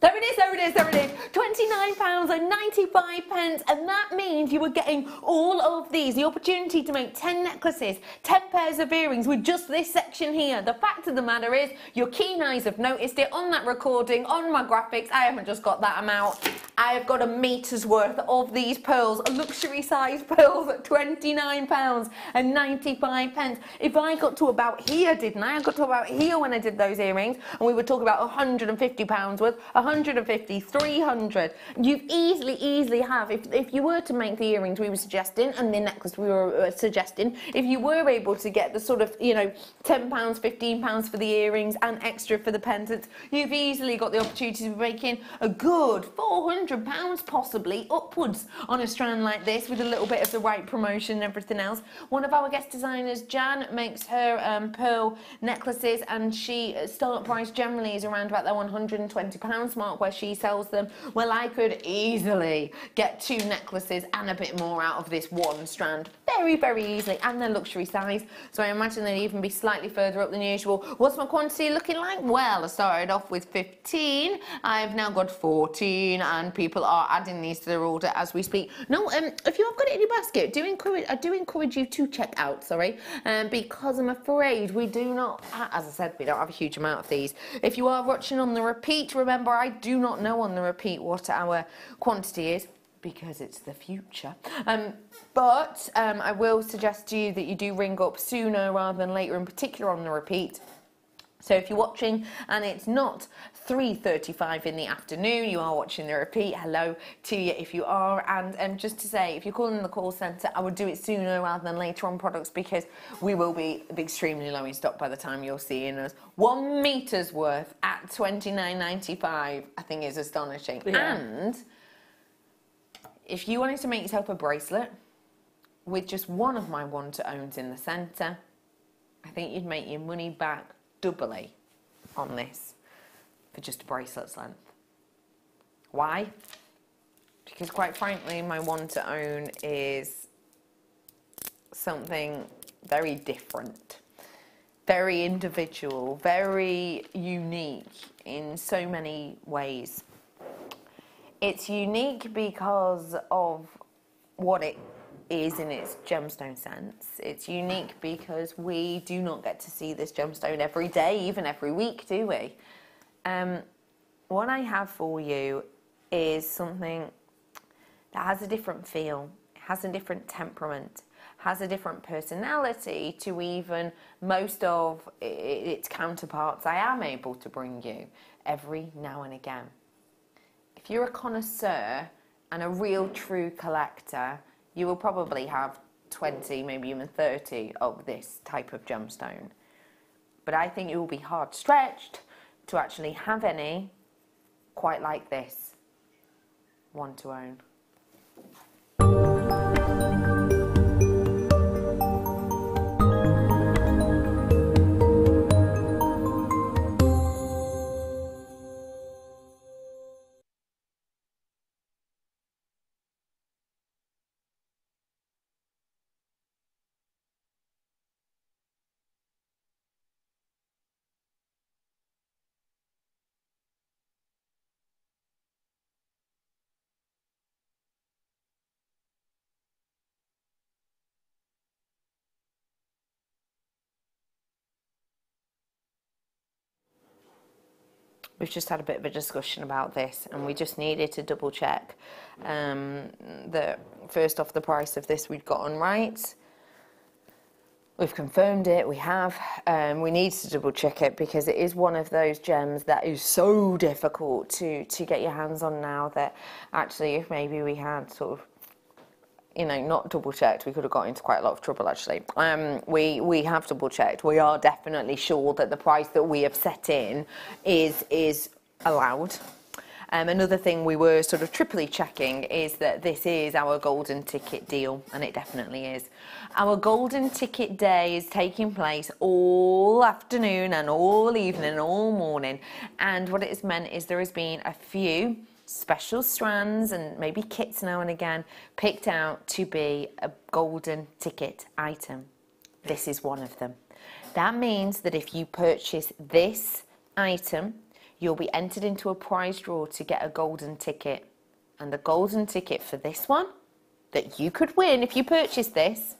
Speaker 2: There it is, there it is, there it is. £29 and 95 pence. And that means you were getting all of these. The opportunity to make 10 necklaces, 10 pairs of earrings with just this section here. The fact of the matter is, your keen eyes have noticed it on that recording, on my graphics. I haven't just got that amount. I have got a metre's worth of these pearls, luxury size pearls at £29 and 95 pence. If I got to about here, didn't I? I got to about here when I did those earrings, and we were talking about 150 pounds worth, 150, 300. You easily, easily have, if, if you were to make the earrings we were suggesting and the necklace we were uh, suggesting, if you were able to get the sort of, you know, 10 pounds, 15 pounds for the earrings and extra for the pendants, you've easily got the opportunity to be making a good 400 pounds possibly upwards on a strand like this with a little bit of the right promotion and everything else. One of our guest designers, Jan, makes her um, pearl necklaces and she uh, start price generally is around about the 120 pounds mark where she sells them. Well, I could easily get two necklaces and a bit more out of this one strand very, very easily and they're luxury size. So I imagine they'd even be slightly further up than usual. What's my quantity looking like? Well, I started off with 15. I've now got 14 and people are adding these to their order as we speak. No, um, if you have got it in your basket, do encourage, I do encourage you to check out, sorry, um, because I'm afraid we do not, as I said, we don't have a huge amount of these. If you are watching on the repeat, remember I do not know on the repeat what our quantity is because it's the future. Um, but um, I will suggest to you that you do ring up sooner rather than later, in particular on the repeat. So if you're watching and it's not 3.35 in the afternoon, you are watching the repeat, hello to you if you are. And um, just to say, if you're calling the call centre, I would do it sooner rather than later on products because we will be extremely low in stock by the time you're seeing us. One metre's worth at 29.95 I think is astonishing.
Speaker 1: Yeah.
Speaker 2: And if you wanted to make yourself a bracelet with just one of my one to owns in the centre, I think you'd make your money back doubly on this just a bracelet's length. Why? Because quite frankly, my one to own is something very different, very individual, very unique in so many ways. It's unique because of what it is in its gemstone sense. It's unique because we do not get to see this gemstone every day, even every week, do we? Um, what I have for you is something that has a different feel, has a different temperament, has a different personality to even most of its counterparts I am able to bring you every now and again. If you're a connoisseur and a real true collector, you will probably have 20, maybe even 30 of this type of gemstone. But I think you will be hard stretched to actually have any quite like this one to own. We've just had a bit of a discussion about this, and we just needed to double check um, that first off the price of this we'd gotten right. We've confirmed it, we have. Um, we need to double check it because it is one of those gems that is so difficult to, to get your hands on now that actually, if maybe we had sort of you know, not double checked, we could have got into quite a lot of trouble actually. Um, we we have double checked. We are definitely sure that the price that we have set in is is allowed. Um, another thing we were sort of triply checking is that this is our golden ticket deal, and it definitely is. Our golden ticket day is taking place all afternoon and all evening and all morning, and what it has meant is there has been a few special strands and maybe kits now and again picked out to be a golden ticket item. This is one of them. That means that if you purchase this item, you'll be entered into a prize draw to get a golden ticket. And the golden ticket for this one that you could win if you purchase this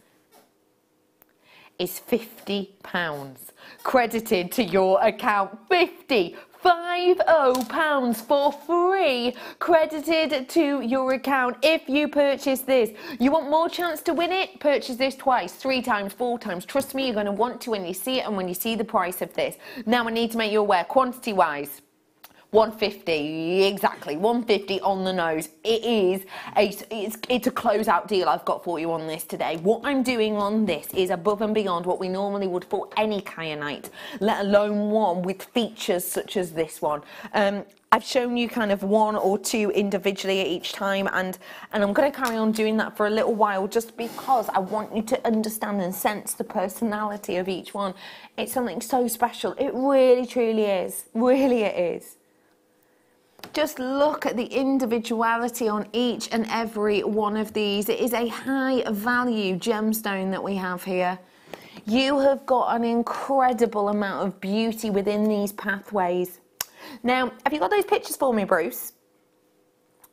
Speaker 2: is £50 credited to your account. 50 five oh pounds for free credited to your account if you purchase this. You want more chance to win it? Purchase this twice, three times, four times. Trust me, you're going to want to when you see it and when you see the price of this. Now I need to make you aware, quantity wise. 150 exactly 150 on the nose it is a it's, it's a closeout deal i've got for you on this today what i'm doing on this is above and beyond what we normally would for any kyanite let alone one with features such as this one um, I've shown you kind of one or two individually at each time and, and I'm going to carry on doing that for a little while just because I want you to understand and sense the personality of each one. It's something so special. It really, truly is. Really it is just look at the individuality on each and every one of these. It is a high value gemstone that we have here. You have got an incredible amount of beauty within these pathways. Now, have you got those pictures for me, Bruce?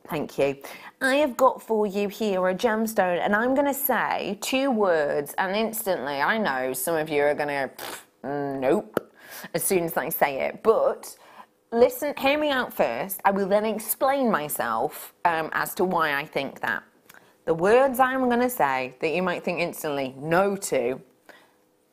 Speaker 2: Thank you. I have got for you here a gemstone, and I'm going to say two words, and instantly, I know some of you are going to nope, as soon as I say it, but listen, hear me out first. I will then explain myself um, as to why I think that. The words I'm going to say that you might think instantly no to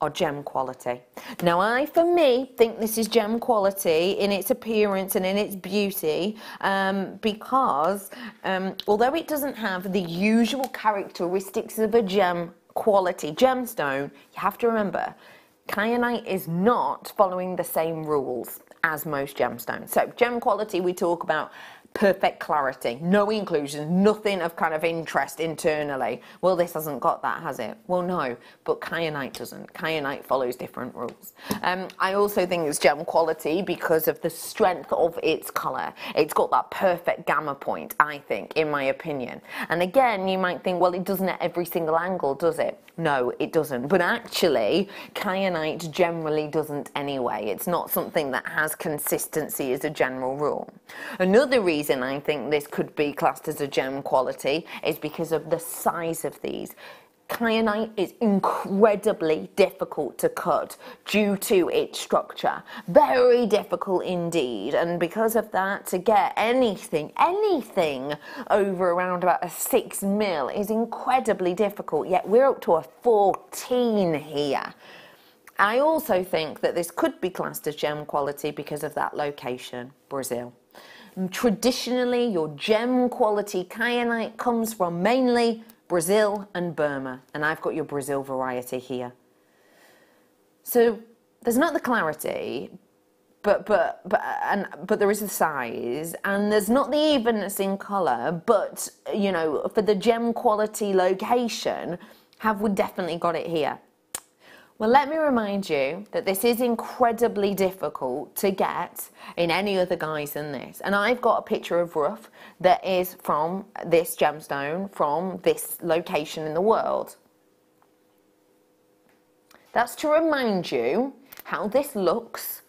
Speaker 2: are gem quality. Now, I, for me, think this is gem quality in its appearance and in its beauty um, because um, although it doesn't have the usual characteristics of a gem quality gemstone, you have to remember kyanite is not following the same rules as most gemstones. So gem quality, we talk about perfect clarity, no inclusions, nothing of kind of interest internally. Well, this hasn't got that, has it? Well, no, but kyanite doesn't. Kyanite follows different rules. Um, I also think it's gem quality because of the strength of its colour. It's got that perfect gamma point, I think, in my opinion. And again, you might think, well, it doesn't at every single angle, does it? No, it doesn't. But actually, kyanite generally doesn't anyway. It's not something that has consistency as a general rule. Another reason I think this could be classed as a gem quality is because of the size of these. Kyanite is incredibly difficult to cut due to its structure. Very difficult indeed. And because of that, to get anything, anything over around about a six mil is incredibly difficult. Yet we're up to a 14 here. I also think that this could be classed as gem quality because of that location, Brazil. Traditionally, your gem quality kyanite comes from mainly Brazil and Burma, and I've got your Brazil variety here. So there's not the clarity, but but but and but there is the size, and there's not the evenness in colour, but you know for the gem quality location, have we definitely got it here? Well, let me remind you that this is incredibly difficult to get in any other guise than this. And I've got a picture of rough that is from this gemstone, from this location in the world. That's to remind you how this looks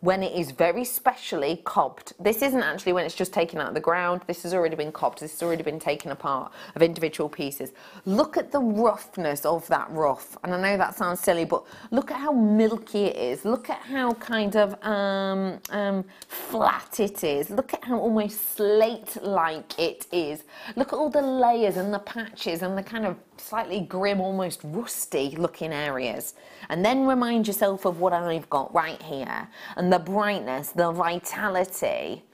Speaker 2: when it is very specially cobbed. This isn't actually when it's just taken out of the ground. This has already been cobbed. This has already been taken apart of individual pieces. Look at the roughness of that rough. And I know that sounds silly, but look at how milky it is. Look at how kind of um, um, flat it is. Look at how almost slate-like it is. Look at all the layers and the patches and the kind of slightly grim, almost rusty looking areas. And then remind yourself of what I've got right here and the brightness, the vitality.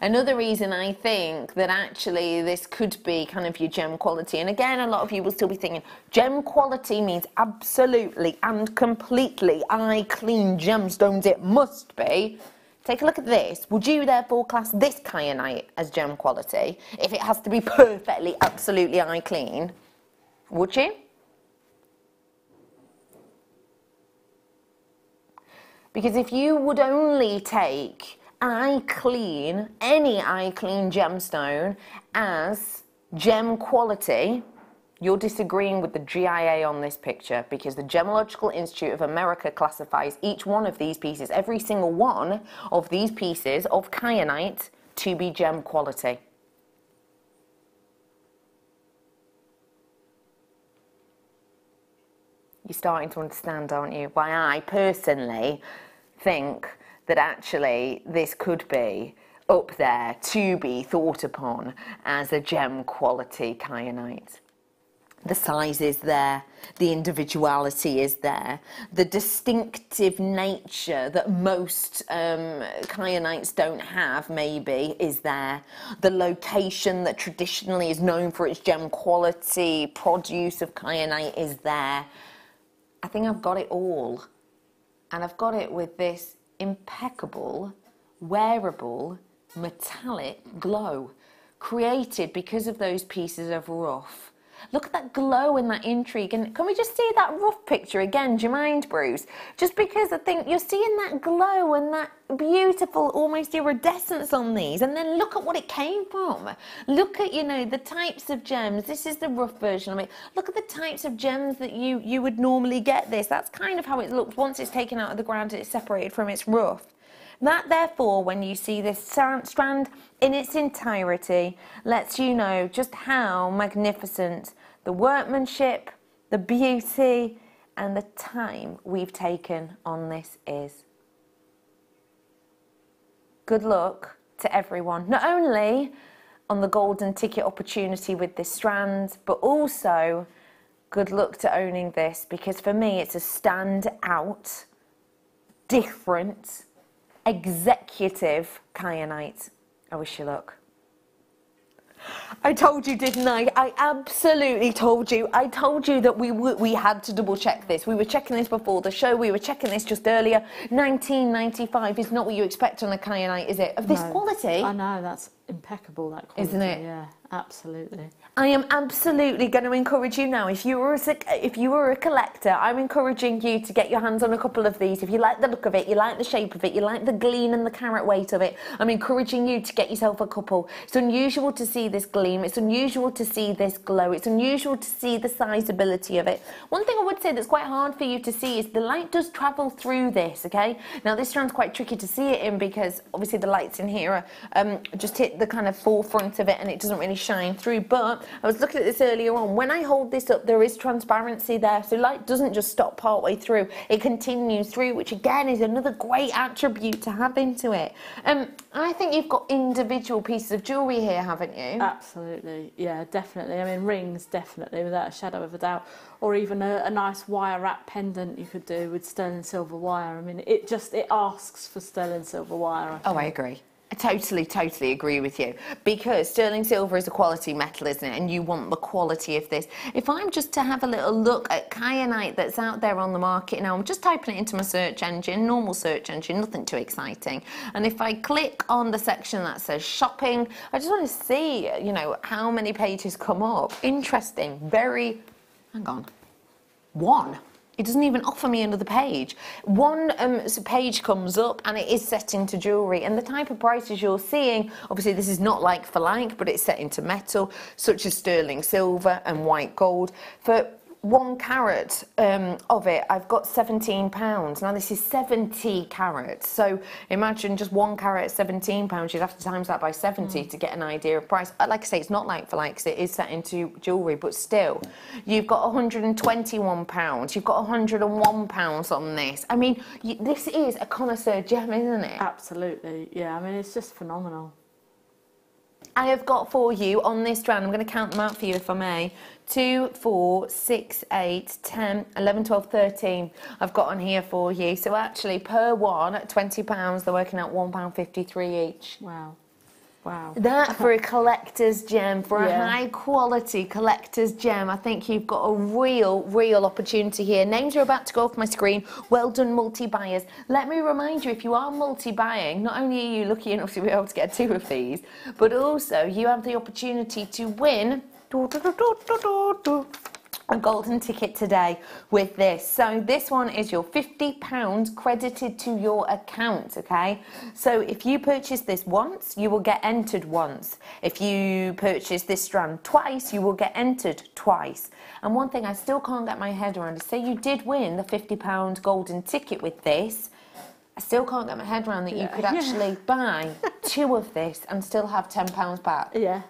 Speaker 2: Another reason I think that actually this could be kind of your gem quality, and again, a lot of you will still be thinking gem quality means absolutely and completely eye clean gemstones, it must be. Take a look at this. Would you therefore class this kyanite as gem quality if it has to be perfectly, absolutely eye clean? Would you? Because if you would only take eye clean, any eye clean gemstone as gem quality, you're disagreeing with the GIA on this picture because the Gemological Institute of America classifies each one of these pieces, every single one of these pieces of kyanite, to be gem quality. You're starting to understand, aren't you? Why I personally think that actually this could be up there to be thought upon as a gem quality kyanite. The size is there, the individuality is there, the distinctive nature that most um, kyanites don't have, maybe, is there. The location that traditionally is known for its gem quality produce of kyanite is there. I think I've got it all. And I've got it with this impeccable, wearable, metallic glow created because of those pieces of rough Look at that glow and that intrigue. And can we just see that rough picture again? Do you mind, Bruce? Just because I think you're seeing that glow and that beautiful, almost iridescence on these. And then look at what it came from. Look at, you know, the types of gems. This is the rough version of it. Look at the types of gems that you, you would normally get this. That's kind of how it looks once it's taken out of the ground and it's separated from its rough. That, therefore, when you see this strand in its entirety, lets you know just how magnificent the workmanship, the beauty, and the time we've taken on this is. Good luck to everyone, not only on the golden ticket opportunity with this strand, but also good luck to owning this because for me it's a stand out, different, executive kyanite. I wish you luck. I told you, didn't I? I absolutely told you. I told you that we we had to double check this. We were checking this before the show. We were checking this just earlier. 1995 is not what you expect on a kyanite, is it? Of this
Speaker 1: No.
Speaker 2: quality.
Speaker 1: I know, that's impeccable, that quality.
Speaker 2: Isn't it?
Speaker 1: Yeah, absolutely.
Speaker 2: I am absolutely going to encourage you now. If you were a, if you were a collector, I'm encouraging you to get your hands on a couple of these. If you like the look of it, you like the shape of it, you like the gleam and the carat weight of it, I'm encouraging you to get yourself a couple. It's unusual to see this gleam. It's unusual to see this glow. It's unusual to see the sizeability of it. One thing I would say that's quite hard for you to see is the light does travel through this. Okay. Now this strand's quite tricky to see it in because obviously the lights in here are, um, just hit the kind of forefront of it and it doesn't really shine through. But I was looking at this earlier on. When I hold this up, there is transparency there. So light doesn't just stop partway through. It continues through, which again is another great attribute to have into it. Um, I think you've got individual pieces of jewellery here, haven't you?
Speaker 1: Absolutely, yeah, definitely. I mean, rings, definitely, without a shadow of a doubt. Or even a, a nice wire wrap pendant you could do with sterling silver wire. I mean, it just it asks for sterling silver wire.
Speaker 2: Oh, I agree. I totally, totally agree with you. Because sterling silver is a quality metal, isn't it? And you want the quality of this. If I'm just to have a little look at kyanite that's out there on the market now, I'm just typing it into my search engine, normal search engine, nothing too exciting. And if I click on the section that says shopping, I just want to see, you know, how many pages come up. Interesting. Very, hang on, one. It doesn't even offer me another page. One um, page comes up and it is set into jewellery. And the type of prices you're seeing, obviously, this is not like for like, but it's set into metal, such as sterling silver and white gold, for one carat um, of it, I've got 17 pounds. Now this is 70 carats. So imagine just one carat, 17 pounds. You'd have to times that by 70 to get an idea of price. Uh, Like I say, it's not like for likes. It is set into jewellery, but still, you've got 121 pounds. You've got 101 pounds on this. I mean, you, this is a connoisseur gem, isn't it?
Speaker 1: Absolutely, yeah. I mean, it's just phenomenal.
Speaker 2: I have got for you on this strand, I'm going to count them out for you if I may. 2, 4, 6, 8, 10, 11, 12, 13 I've got on here for you. So actually, per one, at £20, they're working out £1.53 each.
Speaker 1: Wow, wow.
Speaker 2: That for a collector's gem, for a high quality collector's gem, I think you've got a real, real opportunity here. Names are about to go off my screen. Well done, multi buyers. Let me remind you if you are multi buying, not only are you lucky enough to be able to get two of these, but also you have the opportunity to win a golden ticket today with this. So this one is your 50 pounds credited to your account, okay? So if you purchase this once, you will get entered once. If you purchase this strand twice, you will get entered twice. And one thing I still can't get my head around is say you did win the 50 pound golden ticket with this, I still can't get my head around that you could actually buy two of this and still have 10 pounds back.
Speaker 1: Yeah,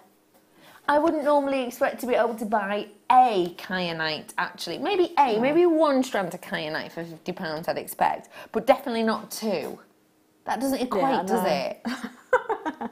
Speaker 2: I wouldn't normally expect to be able to buy a kyanite, actually. Maybe a, maybe one strand of kyanite for £50 I'd expect, but definitely not two. That doesn't equate,
Speaker 1: I
Speaker 2: does it?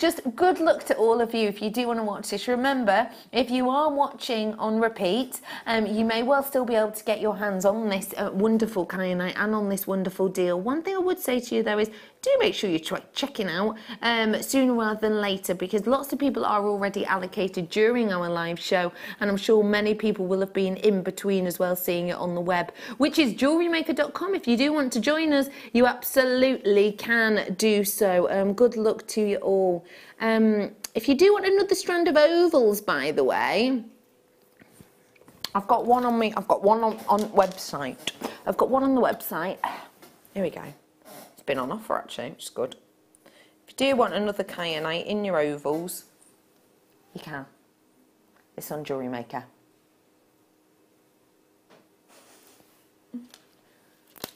Speaker 2: Just good luck to all of you if you do want to watch this. Remember, if you are watching on repeat, um, you may well still be able to get your hands on this uh, wonderful kyanite and on this wonderful deal. One thing I would say to you though is do make sure you're try- checking out um, sooner rather than later because lots of people are already allocated during our live show, and I'm sure many people will have been in between as well, seeing it on the web, which is jewellerymaker.com. If you do want to join us, you absolutely can do so. Um, good luck to you all. Um, if you do want another strand of ovals, by the way, I've got one on me. I've got one on, on website. I've got one on the website. Here we go. Been on offer actually, which is good. If you do want another kyanite in your ovals, you can. It's on Jewellery Maker.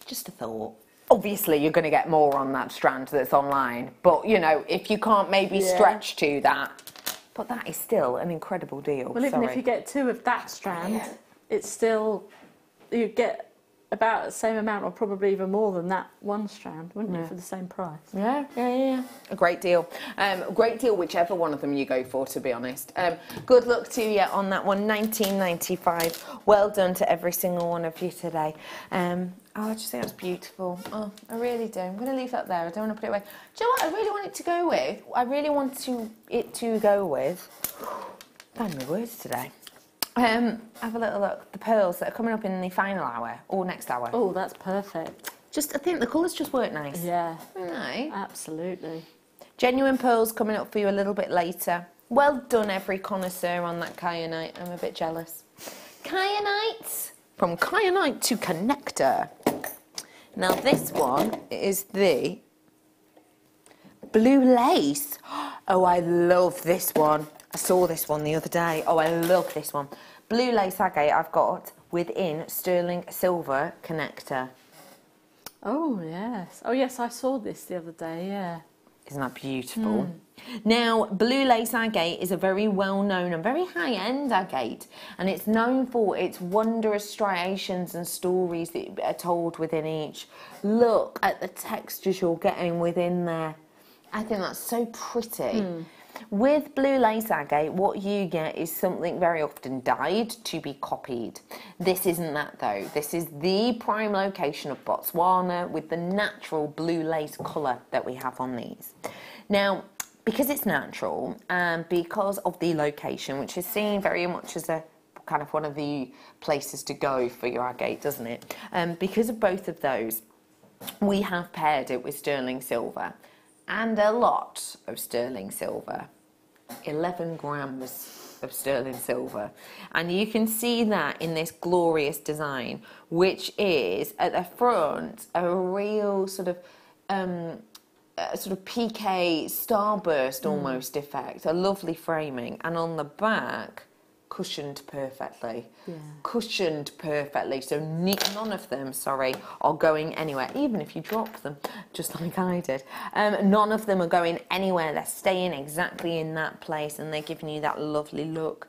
Speaker 2: Just a thought. Obviously, you're going to get more on that strand that's online, but you know, if you can't maybe
Speaker 1: Yeah.
Speaker 2: stretch to that, but that is still an incredible deal.
Speaker 1: Well, even
Speaker 2: Sorry.
Speaker 1: if you get two of that strand, it's still you get about the same amount, or probably even more than that one strand, wouldn't you, for the same price?
Speaker 2: Yeah, yeah, yeah, yeah. A great deal. Um, a great deal, whichever one of them you go for, to be honest. Um, good luck to you on that one, 1995. Well done to every single one of you today. Um, oh, I just think that's beautiful. Oh, I really do. I'm going to leave that there. I don't want to put it away. Do you know what I really want it to go with? I really want to it to go with. Find my words today. Um, have a little look. The pearls that are coming up in the final hour or next hour.
Speaker 1: Oh, that's perfect.
Speaker 2: Just, I think the colours just work nice.
Speaker 1: Yeah,
Speaker 2: No.
Speaker 1: absolutely.
Speaker 2: Genuine pearls coming up for you a little bit later. Well done, every connoisseur on that kyanite. I'm a bit jealous. Kyanite! From kyanite to connector. Now, this one is the blue lace. Oh, I love this one. I saw this one the other day. Oh, I love this one. Blue lace agate I've got within sterling silver connector.
Speaker 1: Oh yes. Oh yes, I saw this the other day. Yeah.
Speaker 2: Isn't that beautiful? Hmm. Now, blue lace agate is a very well known and very high end agate, and it's known for its wondrous striations and stories that are told within each. Look at the textures you're getting within there. I think that's so pretty. Hmm. With blue lace agate, what you get is something very often dyed to be copied. This isn't that though. This is the prime location of Botswana with the natural blue lace colour that we have on these. Now, because it's natural and because of the location, which is seen very much as a kind of one of the places to go for your agate, doesn't it? Um, because of both of those, we have paired it with sterling silver and a lot of sterling silver. 11 grams of sterling silver. And you can see that in this glorious design which is at the front a real sort of um, sort of PK starburst almost effect a lovely framing. And on the back cushioned perfectly.
Speaker 1: Yeah.
Speaker 2: Cushioned perfectly. So ne- none of them, sorry, are going anywhere, even if you drop them, just like I did. Um, none of them are going anywhere. They're staying exactly in that place and they're giving you that lovely look.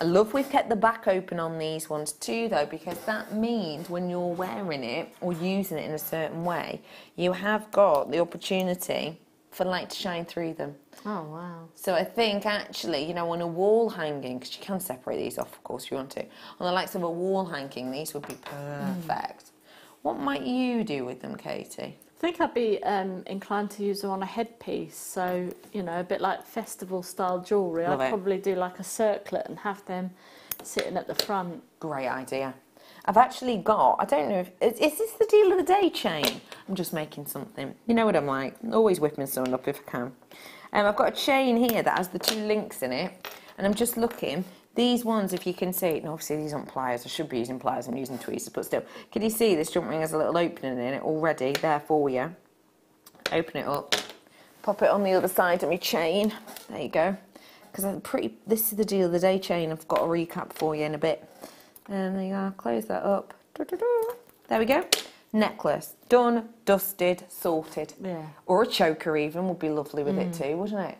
Speaker 2: I love we've kept the back open on these ones too though because that means when you're wearing it or using it in a certain way you have got the opportunity for light to shine through them.
Speaker 1: Oh wow.
Speaker 2: So I think actually, you know, on a wall hanging, because you can separate these off, of course, if you want to. On the likes of a wall hanging, these would be perfect. What might you do with them, Katie?
Speaker 1: I think I'd be um, inclined to use them on a headpiece. So, you know, a bit like festival style jewellery. I'd
Speaker 2: it.
Speaker 1: probably do like a circlet and have them sitting at the front.
Speaker 2: Great idea. I've actually got, I don't know if, is, is this the deal of the day chain? I'm just making something. You know what I'm like, always whipping something up if I can. Um, I've got a chain here that has the two links in it, and I'm just looking. These ones, if you can see, and obviously these aren't pliers, I should be using pliers, I'm using tweezers, but still, can you see this jump ring has a little opening in it already, there for you. Open it up, pop it on the other side of my chain, there you go. Because I'm pretty, this is the deal of the day chain, I've got a recap for you in a bit. And there you are, close that up. There we go. Necklace, done, dusted, sorted.
Speaker 1: Yeah.
Speaker 2: Or a choker even would be lovely with it mm. too, wouldn't it?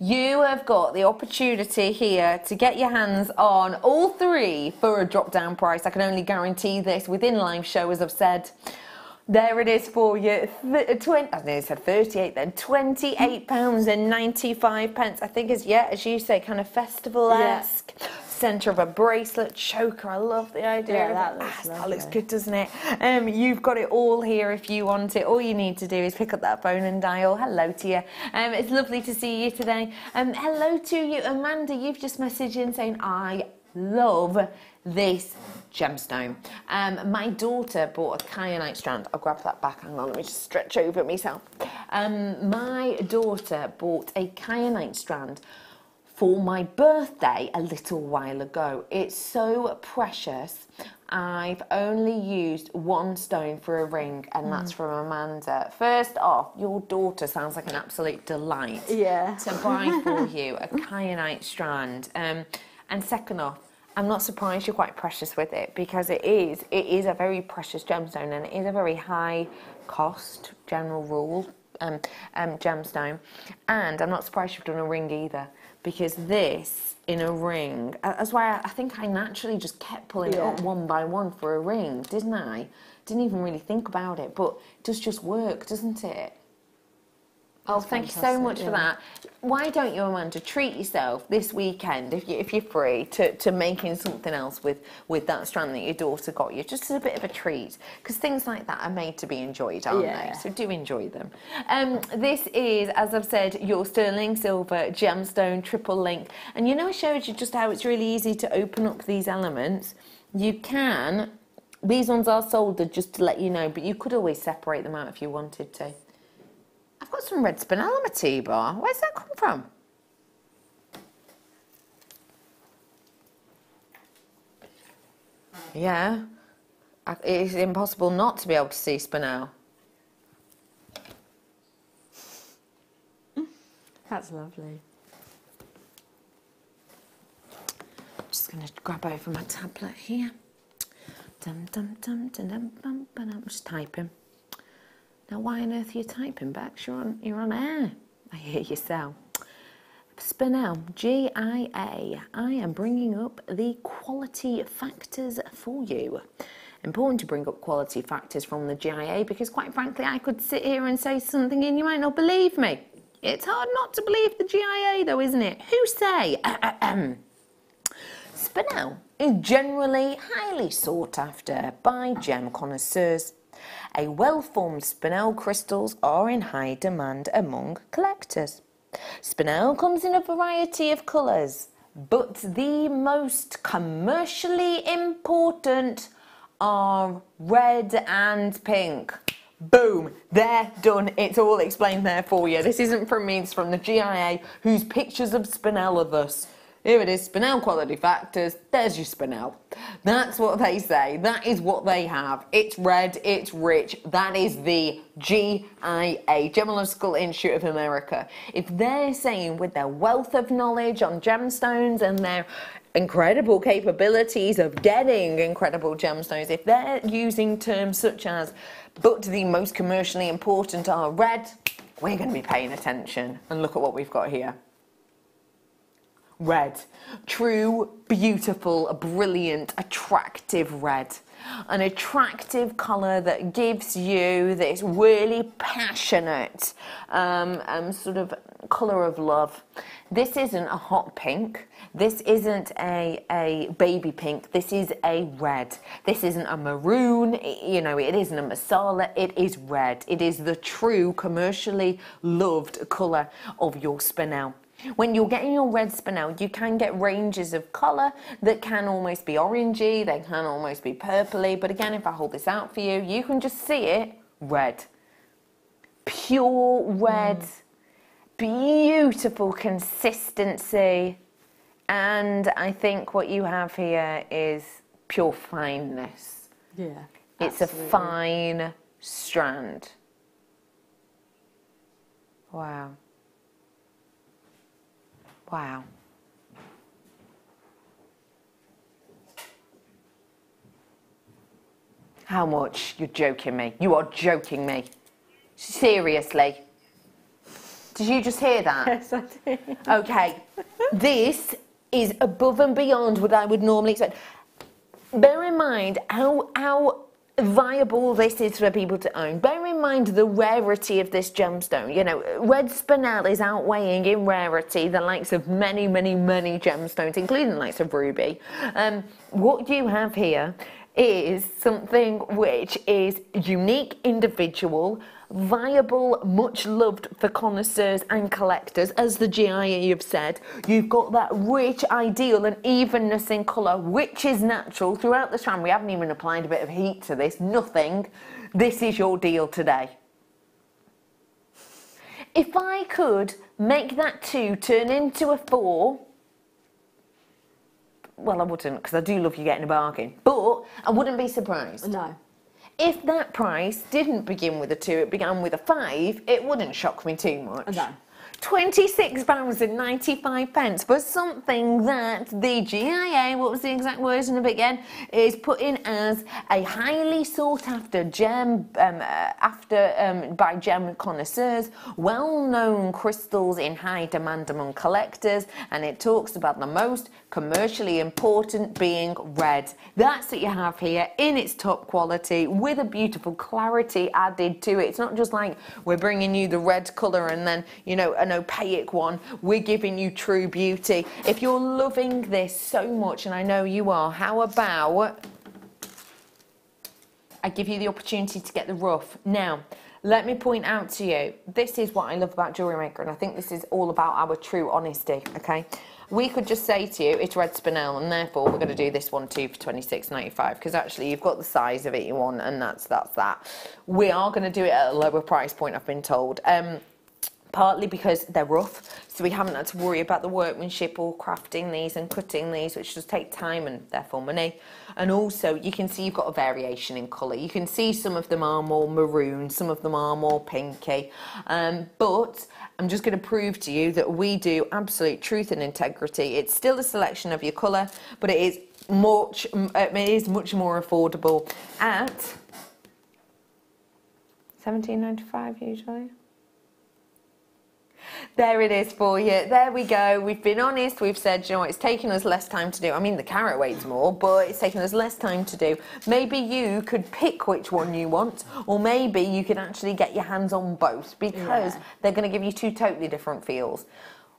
Speaker 2: You have got the opportunity here to get your hands on all three for a drop down price. I can only guarantee this within live show, as I've said. There it is for you. Th- uh, 20, I nearly said 38 then. £28 and 95 pence. I think is, yeah, as you say, kind of festival esque. Centre of a bracelet, choker. I love the idea.
Speaker 1: Yeah, that looks
Speaker 2: Ah, that looks good, doesn't it? Um, you've got it all here if you want it. All you need to do is pick up that phone and dial. Hello to you. Um, it's lovely to see you today. Um, hello to you, Amanda. You've just messaged in saying, I love this gemstone. Um, my daughter bought a kyanite strand. I'll grab that back. Hang on, let me just stretch over myself. Um, my daughter bought a kyanite strand for my birthday a little while ago. It's so precious. I've only used one stone for a ring, and that's from Amanda. First off, your daughter sounds like an absolute delight
Speaker 1: Yeah.
Speaker 2: to buy for you a kyanite strand. Um, and second off, I'm not surprised you're quite precious with it because it is it is a very precious gemstone and it is a very high cost general rule um, um, gemstone. And I'm not surprised you've done a ring either because this in a ring. That's why I, I think I naturally just kept pulling it up one by one for a ring, didn't I? Didn't even really think about it, but it does just work, doesn't it? Oh, thank you so much for that. Why don't you, Amanda, treat yourself this weekend, if, you, if you're free, to, to making something else with, with that strand that your daughter got you, just as a bit of a treat? Because things like that are made to be enjoyed, aren't
Speaker 1: Yeah.
Speaker 2: they? So do enjoy them. Um, this is, as I've said, your sterling silver gemstone triple link. And you know, I showed you just how it's really easy to open up these elements. You can, these ones are soldered just to let you know, but you could always separate them out if you wanted to. I've got some red spinel on my tea bar. Where's that come from? Yeah, it's impossible not to be able to see spinel.
Speaker 1: That's lovely.
Speaker 2: Just going to grab over my tablet here. Dum dum dum dum dum dum. dum. I'm just typing. Now, why on earth are you typing, Bex? You're on, you're on air. I hear you. Spinel, G I A. I am bringing up the quality factors for you. Important to bring up quality factors from the GIA because, quite frankly, I could sit here and say something and you might not believe me. It's hard not to believe the GIA, though, isn't it? Who say? Spinel is generally highly sought after by gem connoisseurs. A well formed spinel crystals are in high demand among collectors. Spinel comes in a variety of colours, but the most commercially important are red and pink. Boom, they're done. It's all explained there for you. This isn't from me, it's from the GIA, whose pictures of Spinel are thus. Here it is, Spinel quality factors. There's your Spinel. That's what they say. That is what they have. It's red, it's rich. That is the GIA, Gemological Institute of America. If they're saying with their wealth of knowledge on gemstones and their incredible capabilities of getting incredible gemstones, if they're using terms such as, but the most commercially important are red, we're going to be paying attention. And look at what we've got here. Red. True, beautiful, brilliant, attractive red. An attractive colour that gives you this really passionate um, um, sort of colour of love. This isn't a hot pink. This isn't a, a baby pink. This is a red. This isn't a maroon. i- You know, it isn't a masala. It is red. It is the true commercially loved colour of your spinel. When you're getting your red spinel, you can get ranges of colour that can almost be orangey, they can almost be purpley. But again, if I hold this out for you, you can just see it red. Pure red, mm. beautiful consistency. And I think what you have here is pure fineness.
Speaker 1: Yeah.
Speaker 2: It's a fine strand. Wow. Wow. How much? You're joking me. You are joking me. Seriously. Did you just hear that?
Speaker 1: Yes, I do.
Speaker 2: Okay, this is above and beyond what I would normally expect. Bear in mind how how viable this is for people to own. Bear in mind the rarity of this gemstone. You know, red spinel is outweighing in rarity the likes of many, many, many gemstones, including the likes of ruby. Um, what you have here is something which is unique, individual, viable, much loved for connoisseurs and collectors, as the GIA have said. You've got that rich, ideal, and evenness in colour, which is natural throughout the strand. We haven't even applied a bit of heat to this, nothing. This is your deal today. If I could make that two turn into a four, well, I wouldn't, because I do love you getting a bargain, but I wouldn't be surprised.
Speaker 1: No.
Speaker 2: If that price didn't begin with a two, it began with a five, it wouldn't shock me too much.
Speaker 1: No.
Speaker 2: £26.95 pence for something that the GIA, what was the exact version of it again, is put in as a highly sought after gem um, uh, after um, by gem connoisseurs, well known crystals in high demand among collectors, and it talks about the most commercially important being red. That's what you have here in its top quality with a beautiful clarity added to it. It's not just like we're bringing you the red colour and then, you know, an opaque one. We're giving you true beauty. If you're loving this so much, and I know you are, how about I give you the opportunity to get the rough. Now, let me point out to you, this is what I love about Jewellery Maker, and I think this is all about our true honesty, okay? We could just say to you, it's red spinel, and therefore we're going to do this one too for twenty six ninety five because actually you've got the size of it you want, and that's that's that. We are going to do it at a lower price point, I've been told. Um, partly because they're rough, so we haven't had to worry about the workmanship or crafting these and cutting these, which does take time and therefore money. And also, you can see you've got a variation in colour. You can see some of them are more maroon, some of them are more pinky. Um, but I'm just going to prove to you that we do absolute truth and integrity. It's still a selection of your colour, but it is much, it is much more affordable at 17.95 usually. There it is for you. There we go. We've been honest. We've said, you know, what, it's taken us less time to do. I mean, the carat weighs more, but it's taken us less time to do. Maybe you could pick which one you want, or maybe you could actually get your hands on both because
Speaker 1: Yeah.
Speaker 2: they're going to give you two totally different feels.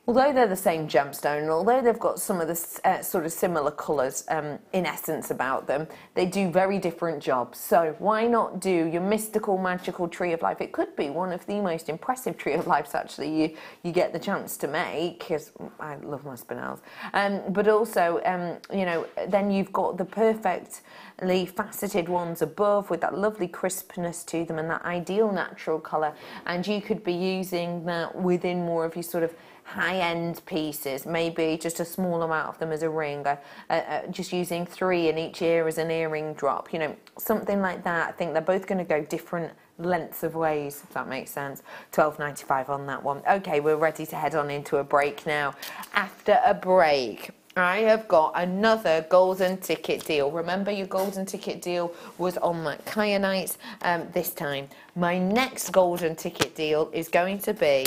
Speaker 2: Although they're the same gemstone, and although they've got some of the uh, sort of similar colours um, in essence about them, they do very different jobs. So why not do your mystical, magical tree of life? It could be one of the most impressive tree of lives actually you you get the chance to make. Because I love my spinels, um, but also um, you know then you've got the perfectly faceted ones above with that lovely crispness to them and that ideal natural colour, and you could be using that within more of your sort of high-end pieces, maybe just a small amount of them as a ring, uh, uh, just using three in each ear as an earring drop, you know, something like that. I think they're both going to go different lengths of ways, if that makes sense. Twelve ninety-five on that one. Okay, we're ready to head on into a break now. After a break, I have got another golden ticket deal. Remember, your golden ticket deal was on that Kyanite um, this time. My next golden ticket deal is going to be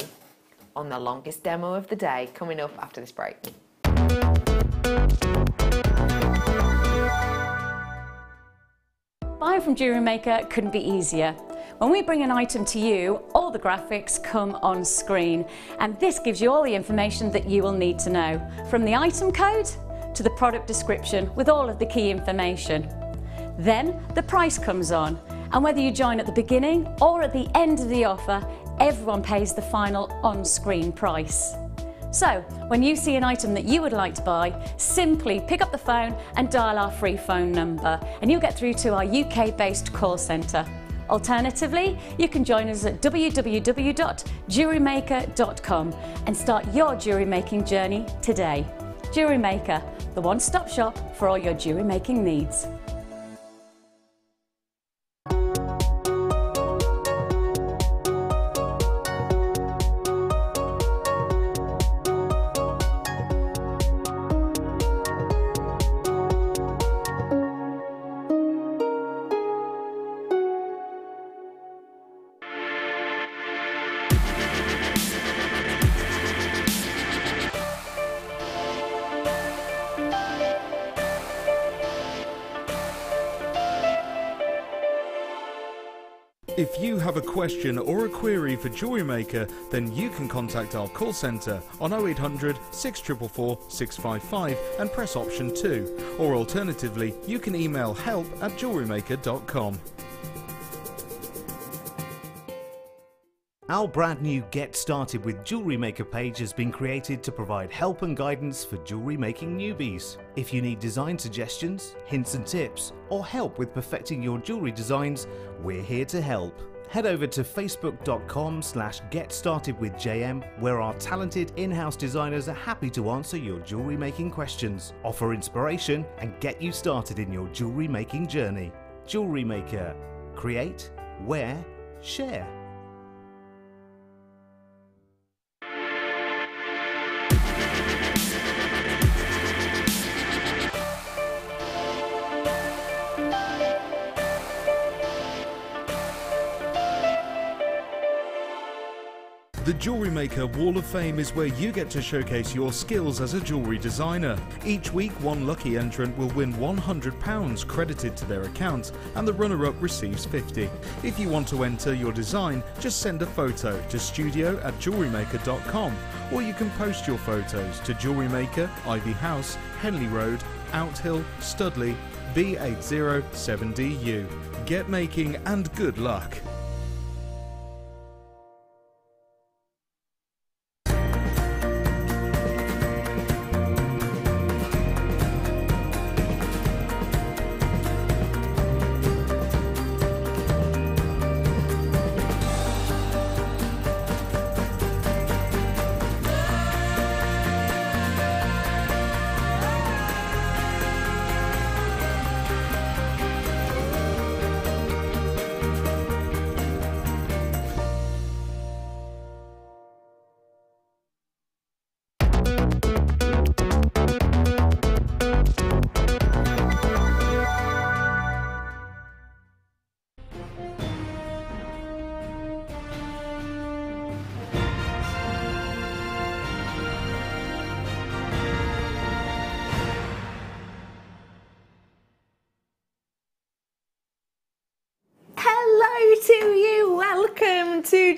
Speaker 2: on the longest demo of the day, coming up after this break.
Speaker 9: Buying from Jewellery Maker couldn't be easier. When we bring an item to you, all the graphics come on screen and this gives you all the information that you will need to know, from the item code to the product description with all of the key information. Then the price comes on and whether you join at the beginning or at the end of the offer, everyone pays the final on-screen price. So, when you see an item that you would like to buy, simply pick up the phone and dial our free phone number and you'll get through to our UK-based call centre. Alternatively, you can join us at www.jewellerymaker.com and start your jewellery making journey today. Jewellery Maker, the one-stop shop for all your jewellery making needs.
Speaker 7: Have a question or a query for Jewellery Maker, then you can contact our call centre on 0800 644 655 and press option 2. Or alternatively, you can email help at jewellerymaker.com.
Speaker 8: Our brand new Get Started with Jewellery Maker page has been created to provide help and guidance for jewelry making newbies. If you need design suggestions, hints and tips, or help with perfecting your jewelry designs, we're here to help. Head over to facebook.com slash getstartedwithjm where our talented in-house designers are happy to answer your jewelry making questions, offer inspiration and get you started in your jewelry making journey. Jewellery Maker. Create, wear, share.
Speaker 7: The Jewellery Maker Wall of Fame is where you get to showcase your skills as a jewelry designer. Each week, one lucky entrant will win £100 credited to their account, and the runner up receives 50 If you want to enter your design, just send a photo to studio at jewellerymaker.com, or you can post your photos to Jewellery Maker, Ivy House, Henley Road, Outhill, Studley, B807DU. Get making and good luck.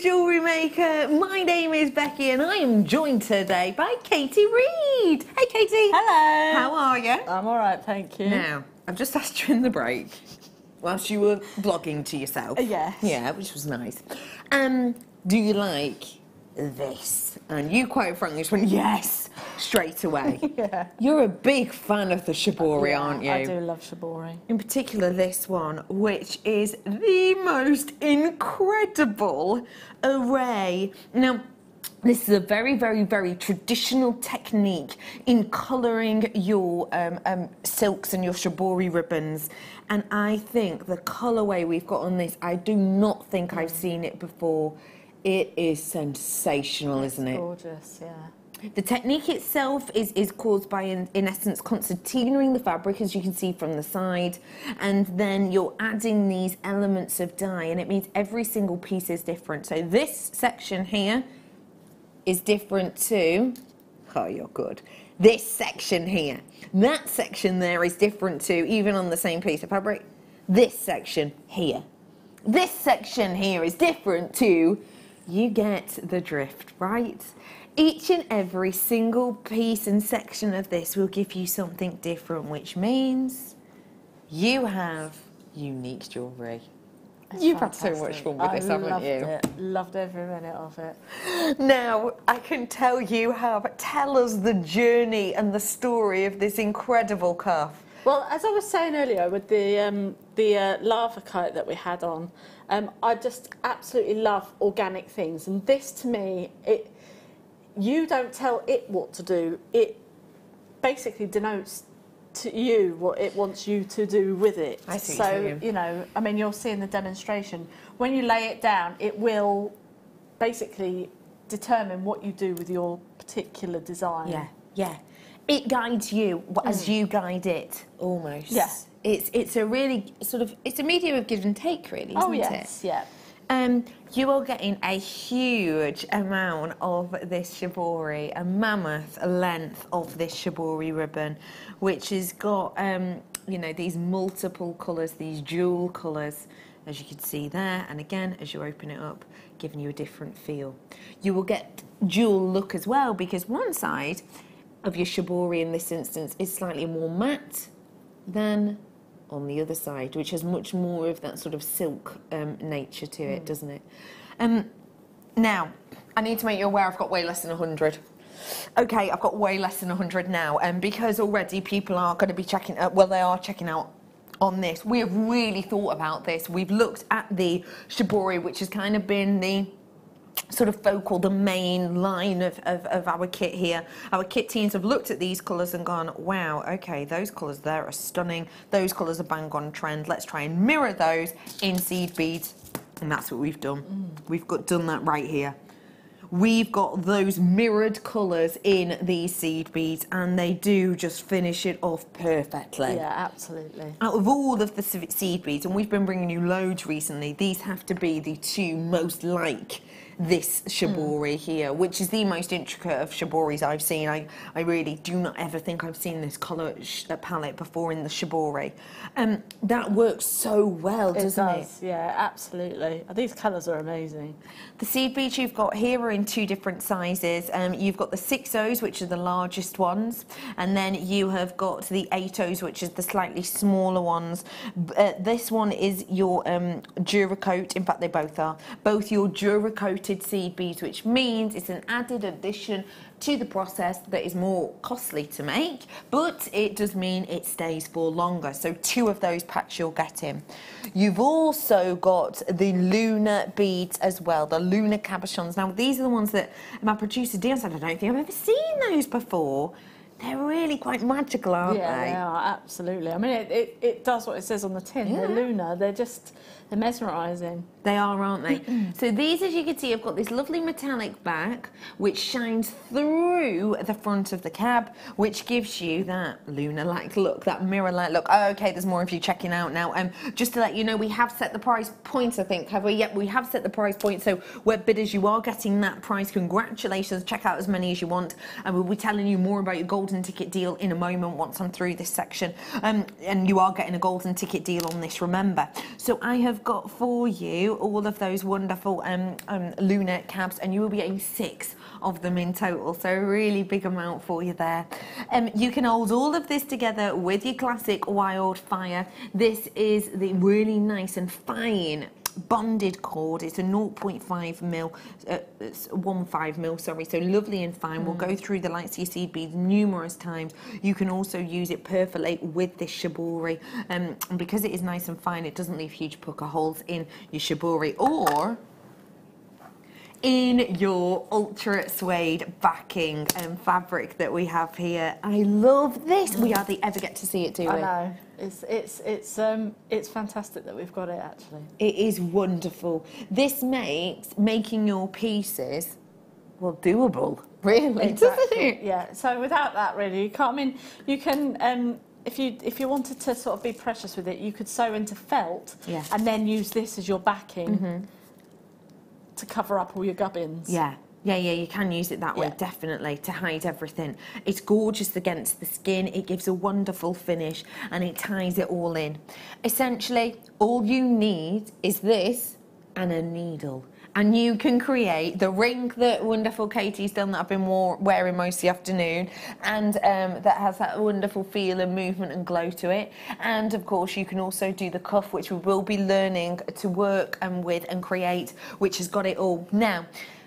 Speaker 2: Jewellery Maker. My name is Becky and I am joined today by Katie Reid. Hey Katie.
Speaker 1: Hello.
Speaker 2: How are you?
Speaker 1: I'm all right, thank you.
Speaker 2: Now, I've just asked you in the break, whilst you were blogging to yourself.
Speaker 1: Uh, yes.
Speaker 2: Yeah, which was nice. Um, do you like this? And you quite frankly just went, yes, straight away.
Speaker 1: Yeah.
Speaker 2: You're a big fan of the Shibori,
Speaker 1: Yeah,
Speaker 2: aren't you?
Speaker 1: I do love Shibori.
Speaker 2: In particular, this one, which is the most incredible array. Now, this is a very, very, very traditional technique in colouring your um, um, silks and your shibori ribbons. And I think the colourway we've got on this, I do not think I've seen it before. It is sensational, isn't it?
Speaker 1: Gorgeous, yeah.
Speaker 2: the technique itself is, is caused by, in, in essence, concertinaing the fabric, as you can see from the side, and then you're adding these elements of dye, and it means every single piece is different. So this section here is different to, oh, you're good, this section here. That section there is different to, even on the same piece of fabric, this section here. This section here is different to, you get the drift, right? Each and every single piece and section of this will give you something different, which means you have unique jewellery. You've had so much fun with
Speaker 1: I
Speaker 2: this, haven't
Speaker 1: loved
Speaker 2: you?
Speaker 1: It. Loved every minute of it.
Speaker 2: Now, I can tell you have. Tell us the journey and the story of this incredible cuff.
Speaker 1: Well, as I was saying earlier with the um, the uh, lava kite that we had on, um, I just absolutely love organic things, and this to me, it you don't tell it what to do. It basically denotes to you what it wants you to do with it.
Speaker 2: I see
Speaker 1: so
Speaker 2: you're
Speaker 1: you know, I mean, you'll see in the demonstration when you lay it down, it will basically determine what you do with your particular design.
Speaker 2: Yeah, yeah. It guides you as you guide it, almost.
Speaker 1: Yeah.
Speaker 2: It's it's a really sort of it's a medium of give and take, really, isn't
Speaker 1: Oh
Speaker 2: it?
Speaker 1: yes, yeah.
Speaker 2: Um, you are getting a huge amount of this shibori, a mammoth length of this shibori ribbon, which has got, um, you know, these multiple colours, these jewel colours, as you can see there. And again, as you open it up, giving you a different feel. You will get jewel look as well, because one side of your shibori in this instance is slightly more matte than on the other side, which has much more of that sort of silk um, nature to it, doesn't it? Um, now, I need to make you aware I've got way less than 100. Okay, I've got way less than 100 now, and because already people are going to be checking out, well, they are checking out on this. We have really thought about this. We've looked at the shibori, which has kind of been the sort of focal, the main line of, of, of our kit here. Our kit teams have looked at these colours and gone, wow, okay, those colours there are stunning. Those colours are bang on trend. Let's try and mirror those in seed beads. And that's what we've done. Mm. We've got done that right here. We've got those mirrored colours in these seed beads and they do just finish it off perfectly
Speaker 1: Yeah, absolutely.
Speaker 2: out of all of the seed beads, and we've been bringing you loads recently, these have to be the two most like this shibori here, which is the most intricate of shiboris I've seen. I, I really do not ever think I've seen this colour sh- uh, palette before in the shibori. Um, that works so well,
Speaker 1: It
Speaker 2: doesn't it?
Speaker 1: does, yeah, absolutely. These colours are amazing.
Speaker 2: The seed beads you've got here are in two different sizes. Um, you've got the 6Os, which are the largest ones, and then you have got the 8Os, which is the slightly smaller ones. Uh, this one is your um, Duracoat, in fact, they both are. Both your Duracoated seed beads, which means it's an added addition to the process that is more costly to make, but it does mean it stays for longer. So two of those packs you'll get in. You've also got the lunar beads as well, the lunar cabochons. Now these are the ones that my producer Dion said, I don't think I've ever seen those before. They're really quite magical, aren't
Speaker 1: yeah,
Speaker 2: they?
Speaker 1: they are, absolutely. I mean, it, it, it does what it says on the tin.
Speaker 2: Yeah.
Speaker 1: They're lunar. They're just, they're mesmerising.
Speaker 2: They are, aren't they? so these, as you can see, have got this lovely metallic back, which shines through the front of the cab, which gives you that lunar-like look, that mirror-like look. Oh, okay, there's more of you checking out now. Um, just to let you know, we have set the price point, I think, have we? Yep, we have set the price point. So web bidders, you are getting that price. Congratulations. Check out as many as you want. And we'll be telling you more about your golden ticket deal in a moment once I'm through this section. Um, and you are getting a golden ticket deal on this, remember. So I have got for you all of those wonderful um, um, lunar cabs, and you will be getting six of them in total. So a really big amount for you there. Um, you can hold all of this together with your classic wildfire. This is the really nice and fine bonded cord. It's a 0.5 mil, uh, it's 1.5 mil, sorry. So lovely and fine. We'll go through the light CC beads numerous times. You can also use it perfilate with this shibori. Um, and because it is nice and fine, it doesn't leave huge pucker holes in your shibori or in your ultra suede backing and fabric that we have here. I love this. We hardly ever get to see it, do we?
Speaker 1: I know. It's, it's, it's, um, it's fantastic that we've got it, actually.
Speaker 2: It is wonderful. This makes making your pieces, well, doable. Really, doesn't it?
Speaker 1: Yeah. So without that, really, you can't. I mean, you can. Um, if you if you wanted to sort of be precious with it, you could sew into felt
Speaker 2: Yeah.
Speaker 1: and then use this as your backing
Speaker 2: Mhm.
Speaker 1: To cover up all your gubbins.
Speaker 2: Yeah. Yeah, yeah, you can use it that way,
Speaker 1: Yeah.
Speaker 2: definitely, to hide everything. It's gorgeous against the skin, it gives a wonderful finish, and it ties it all in. Essentially, all you need is this and a needle. And you can create the ring that wonderful Katie's done that I've been wearing most of the afternoon, and um, that has that wonderful feel and movement and glow to it. And of course, you can also do the cuff, which we will be learning to work and with and create, which has got it all. Now,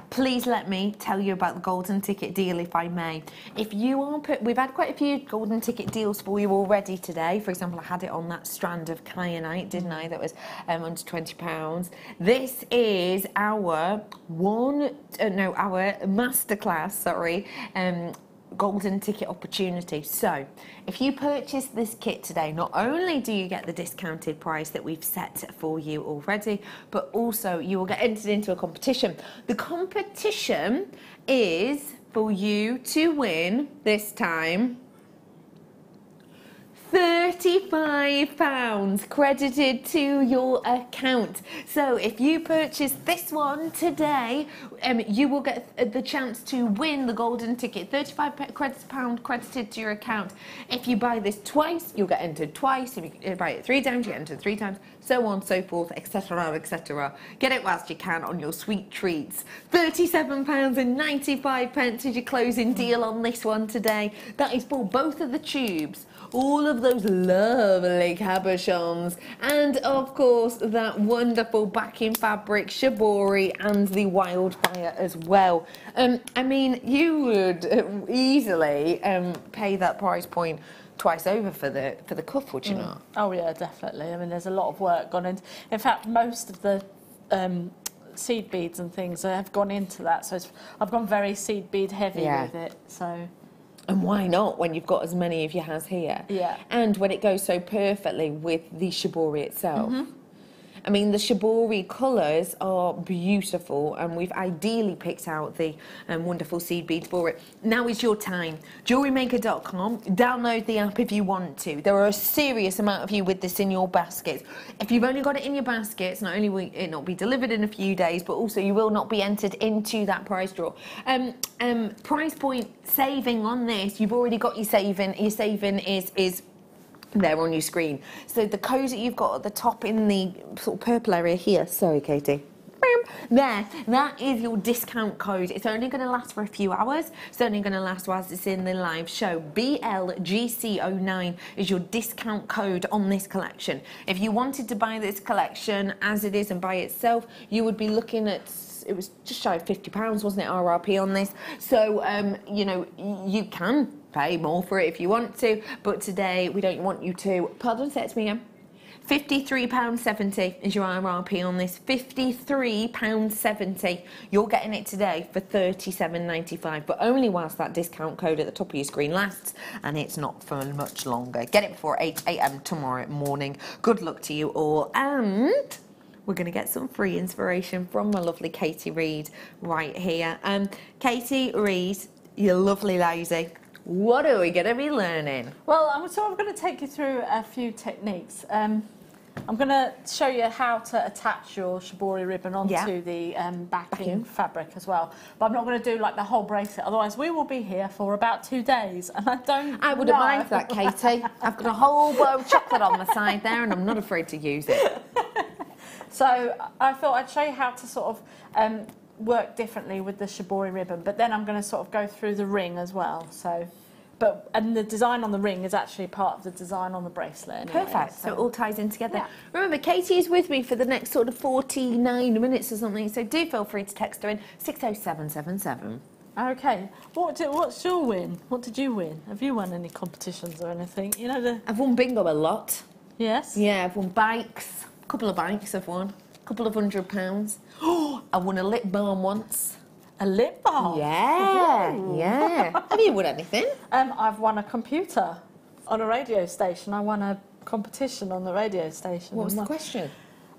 Speaker 2: please let me tell you about the golden ticket deal if I may. If you are put, we've had quite a few golden ticket deals for you already today. For example, I had it on that strand of kyanite, didn't I? That was um, under twenty pounds. This is our one, uh, no, our masterclass. Sorry. Um, golden ticket opportunity. So, if you purchase this kit today, not only do you get the discounted price that we've set for you already, but also you will get entered into a competition. The competition is for you to win this time £35 credited to your account. So if you purchase this one today, um, you will get the chance to win the golden ticket. 35 pe- credits pound credited to your account. If you buy this twice, you'll get entered twice. If you uh, buy it three times, you get entered three times. So on, so forth, etc., etc. Get it whilst you can on your sweet treats. £37.95 pence is your closing deal on this one today. That is for both of the tubes all of those lovely cabochons, and of course that wonderful backing fabric, shibori, and the wildfire as well. Um, I mean, you would easily um, pay that price point twice over for the for the cuff, would you not?
Speaker 1: Oh yeah, definitely. I mean, there's a lot of work gone into. In fact, most of the um, seed beads and things have gone into that. So it's, I've gone very seed bead heavy
Speaker 2: Yeah.
Speaker 1: with it. So
Speaker 2: And why not when you've got as many of you has here?
Speaker 1: Yeah.
Speaker 2: And when it goes so perfectly with the shibori itself.
Speaker 1: Mm-hmm.
Speaker 2: I mean, the shibori colours are beautiful, and we've ideally picked out the um, wonderful seed beads for it. Now is your time. Jewellerymaker.com. Download the app if you want to. There are a serious amount of you with this in your baskets. If you've only got it in your baskets, not only will it not be delivered in a few days, but also you will not be entered into that prize draw. Um, um, price point saving on this, you've already got your saving. Your saving is is there on your screen. So the code that you've got at the top in the sort of purple area here, sorry Katie, there, that is your discount code. It's only going to last for a few hours. It's only going to last whilst it's in the live show. BLGC09 is your discount code on this collection. If you wanted to buy this collection as it is and by itself, you would be looking at it was just shy of 50 pounds wasn't it RRP on this so um, you know you can pay more for it if you want to but today we don't want you to pardon say it to me again £53.70 is your RRP on this. £53.70. You're getting it today for $37.95, but only whilst that discount code at the top of your screen lasts, and it's not for much longer. Get it before 8 a.m. tomorrow morning. Good luck to you all, and we're going to get some free inspiration from my lovely Katie Reid right here. Um, Katie Reid, you lovely lady. What are we going to be learning?
Speaker 1: Well, I'm sort of going to take you through a few techniques. Um, I'm going to show you how to attach your shibori ribbon onto
Speaker 2: Yeah.
Speaker 1: the um, backing,
Speaker 2: Backing.
Speaker 1: fabric as well. But I'm not going to do like the whole bracelet, otherwise we will be here for about two days, and I don't.
Speaker 2: I wouldn't
Speaker 1: know.
Speaker 2: mind that, Katie. I've got a whole bowl of chocolate on the side there, and I'm not afraid to use it.
Speaker 1: So I thought I'd show you how to sort of um, work differently with the shibori ribbon, but then I'm going to sort of go through the ring as well. So, but and the design on the ring is actually part of the design on the bracelet. Anyway,
Speaker 2: Perfect. So it all ties in together.
Speaker 1: Yeah.
Speaker 2: Remember, Katie is with me for the next sort of 49 minutes or something, so do feel free to text her in 60777.
Speaker 1: Okay. What did, what's your win? What did you win? Have you won any competitions or anything? You know the
Speaker 2: I've won bingo a lot.
Speaker 1: yes.
Speaker 2: Yeah, I've won bikes. A couple of bikes I've won. A couple of hundred pounds. Oh, I won a lip balm once.
Speaker 1: A lip balm.
Speaker 2: Yeah, yeah. Have you won anything?
Speaker 1: Um, I've won a computer on a radio station. I won a competition on the radio station.
Speaker 2: What was the question?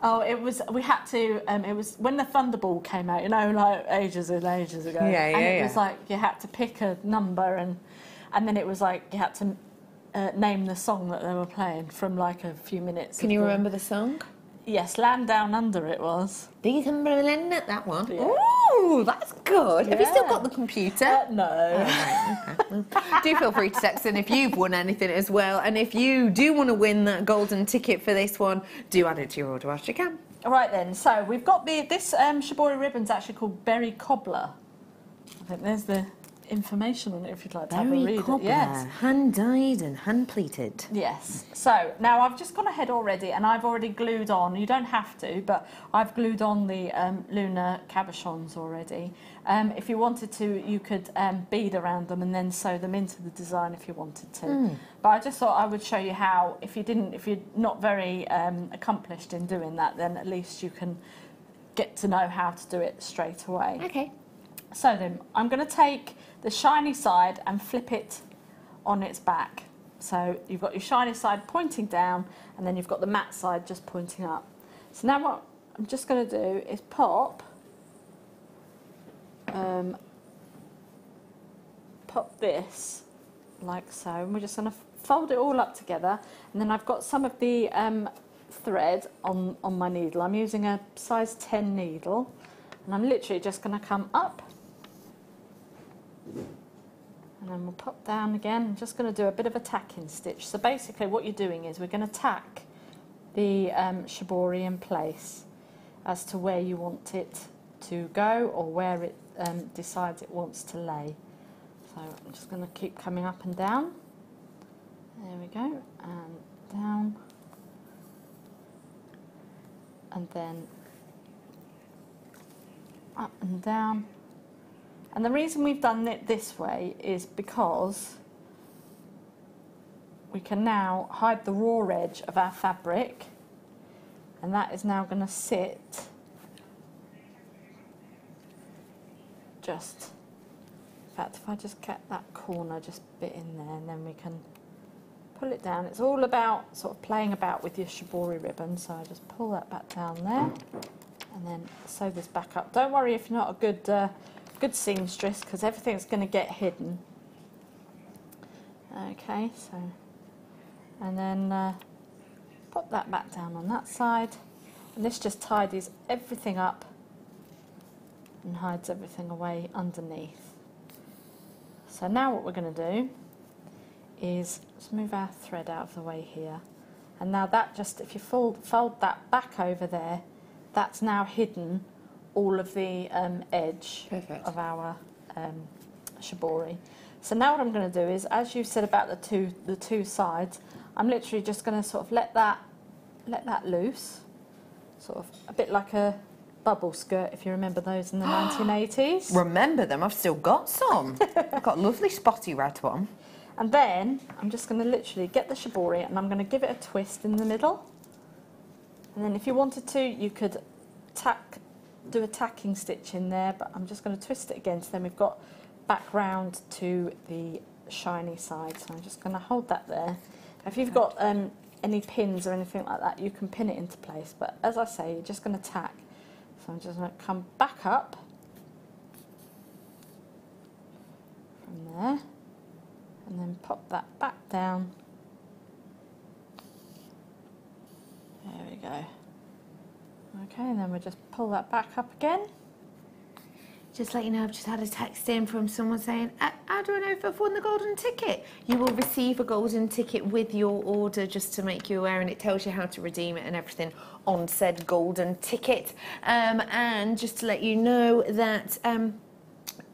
Speaker 1: Oh, it was. We had to. Um, it was when the Thunderball came out. You know, like ages and ages ago.
Speaker 2: Yeah,
Speaker 1: And
Speaker 2: yeah,
Speaker 1: it was like you had to pick a number, and and then it was like you had to uh, name the song that they were playing from like a few minutes.
Speaker 2: Can you
Speaker 1: the-
Speaker 2: remember the song?
Speaker 1: Yes, Land Down Under. It was.
Speaker 2: These Cumberland, that one.
Speaker 1: Yeah.
Speaker 2: Ooh, that's good. Have you still got the computer?
Speaker 1: Uh, no.
Speaker 2: do feel free to text in if you've won anything as well. And if you do want to win that golden ticket for this one, do add it to your order whilst you can.
Speaker 1: All right then. So we've got the this um, Shibori ribbon's actually called Berry Cobbler. I think there's the information on it if you'd like to have a
Speaker 2: Very
Speaker 1: read.
Speaker 2: cobbler,
Speaker 1: Yes.
Speaker 2: hand dyed and hand pleated.
Speaker 1: Yes. So now I've just gone ahead already, and I've already glued on. You don't have to, but I've glued on the um, lunar cabochons already. Um, if you wanted to, you could um, bead around them and then sew them into the design if you wanted to. But I just thought I would show you how. If you didn't, if you're not very um, accomplished in doing that, then at least you can get to know how to do it straight away.
Speaker 2: Okay.
Speaker 1: So then, I'm going to take the shiny side and flip it on its back. So you've got your shiny side pointing down, and then you've got the matte side just pointing up. So now what I'm just going to do is pop, um, pop this like so, and we're just going to fold it all up together. And then I've got some of the um, thread on on my needle. I'm using a size 10 needle, and I'm literally just going to come up and then we'll pop down again. I'm just going to do a bit of a tacking stitch. So basically what you're doing is we're going to tack the um, shibori in place as to where you want it to go or where it um, decides it wants to lay. So I'm just going to keep coming up and down. There we go. And down. And then up and down. And the reason we've done it this way is because we can now hide the raw edge of our fabric and that is now going to sit just in fact if I just get that corner just bit in there and then we can pull it down. It's all about sort of playing about with your shibori ribbon so I just pull that back down there and then sew this back up. Don't worry if you're not a good uh, good seamstress because everything's going to get hidden. Okay, so and then uh, pop that back down on that side, and this just tidies everything up and hides everything away underneath. So now what we're going to do is just move our thread out of the way here, and now that just if you fold fold that back over there, that's now hidden all of the um, edge
Speaker 2: Perfect.
Speaker 1: of our um, shibori. So now what I'm going to do is, as you said about the two the two sides, I'm literally just going to sort of let that let that loose, sort of a bit like a bubble skirt, if you remember those in the 1980s.
Speaker 2: Remember them? I've still got some. I've got a lovely spotty red one.
Speaker 1: And then I'm just going to literally get the shibori and I'm going to give it a twist in the middle. And then if you wanted to, you could tack, do a tacking stitch in there, but I'm just going to twist it again. So then we've got back round to the shiny side. So I'm just going to hold that there. If you've got um, any pins or anything like that, you can pin it into place. But as I say, you're just going to tack. So I'm just going to come back up from there and then pop that back down. There we go. Okay, and then we just pull that back up again.
Speaker 2: Just let you know, I've just had a text in from someone saying, "Uh, How do I know if I've won the golden ticket? You will receive a golden ticket with your order just to make you aware, and it tells you how to redeem it and everything on said golden ticket. Um, and just to let you know that. Um,